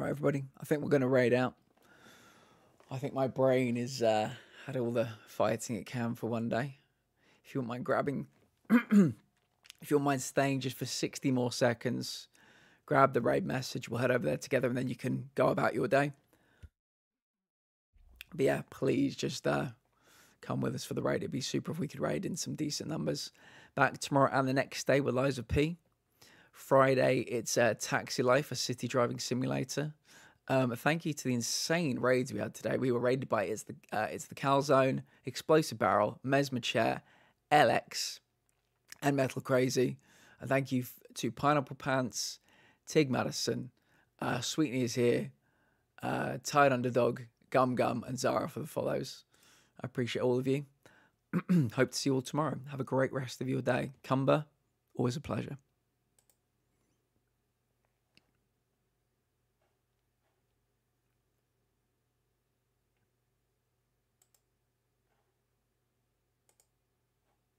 All right, everybody. I think we're going to raid out. I think my brain is uh, had all the fighting it can for one day. If you wouldn't mind grabbing, if you wouldn't mind staying just for 60 more seconds, grab the raid message. We'll head over there together and then you can go about your day. But yeah, please just uh, come with us for the raid. It'd be super if we could raid in some decent numbers. Back tomorrow and the next day with Lies of P. Friday, it's uh, Taxi Life, a city driving simulator. Um, thank you to the insane raids we had today. We were raided by it's the uh, it's the Calzone, Explosive Barrel, Mesmer Chair, LX, and Metal Crazy. And thank you to Pineapple Pants, Tig Madison, uh, Sweetney is here, uh, Tired Underdog, Gum Gum, and Zara for the follows. I appreciate all of you. Hope to see you all tomorrow. Have a great rest of your day. Cumber, always a pleasure.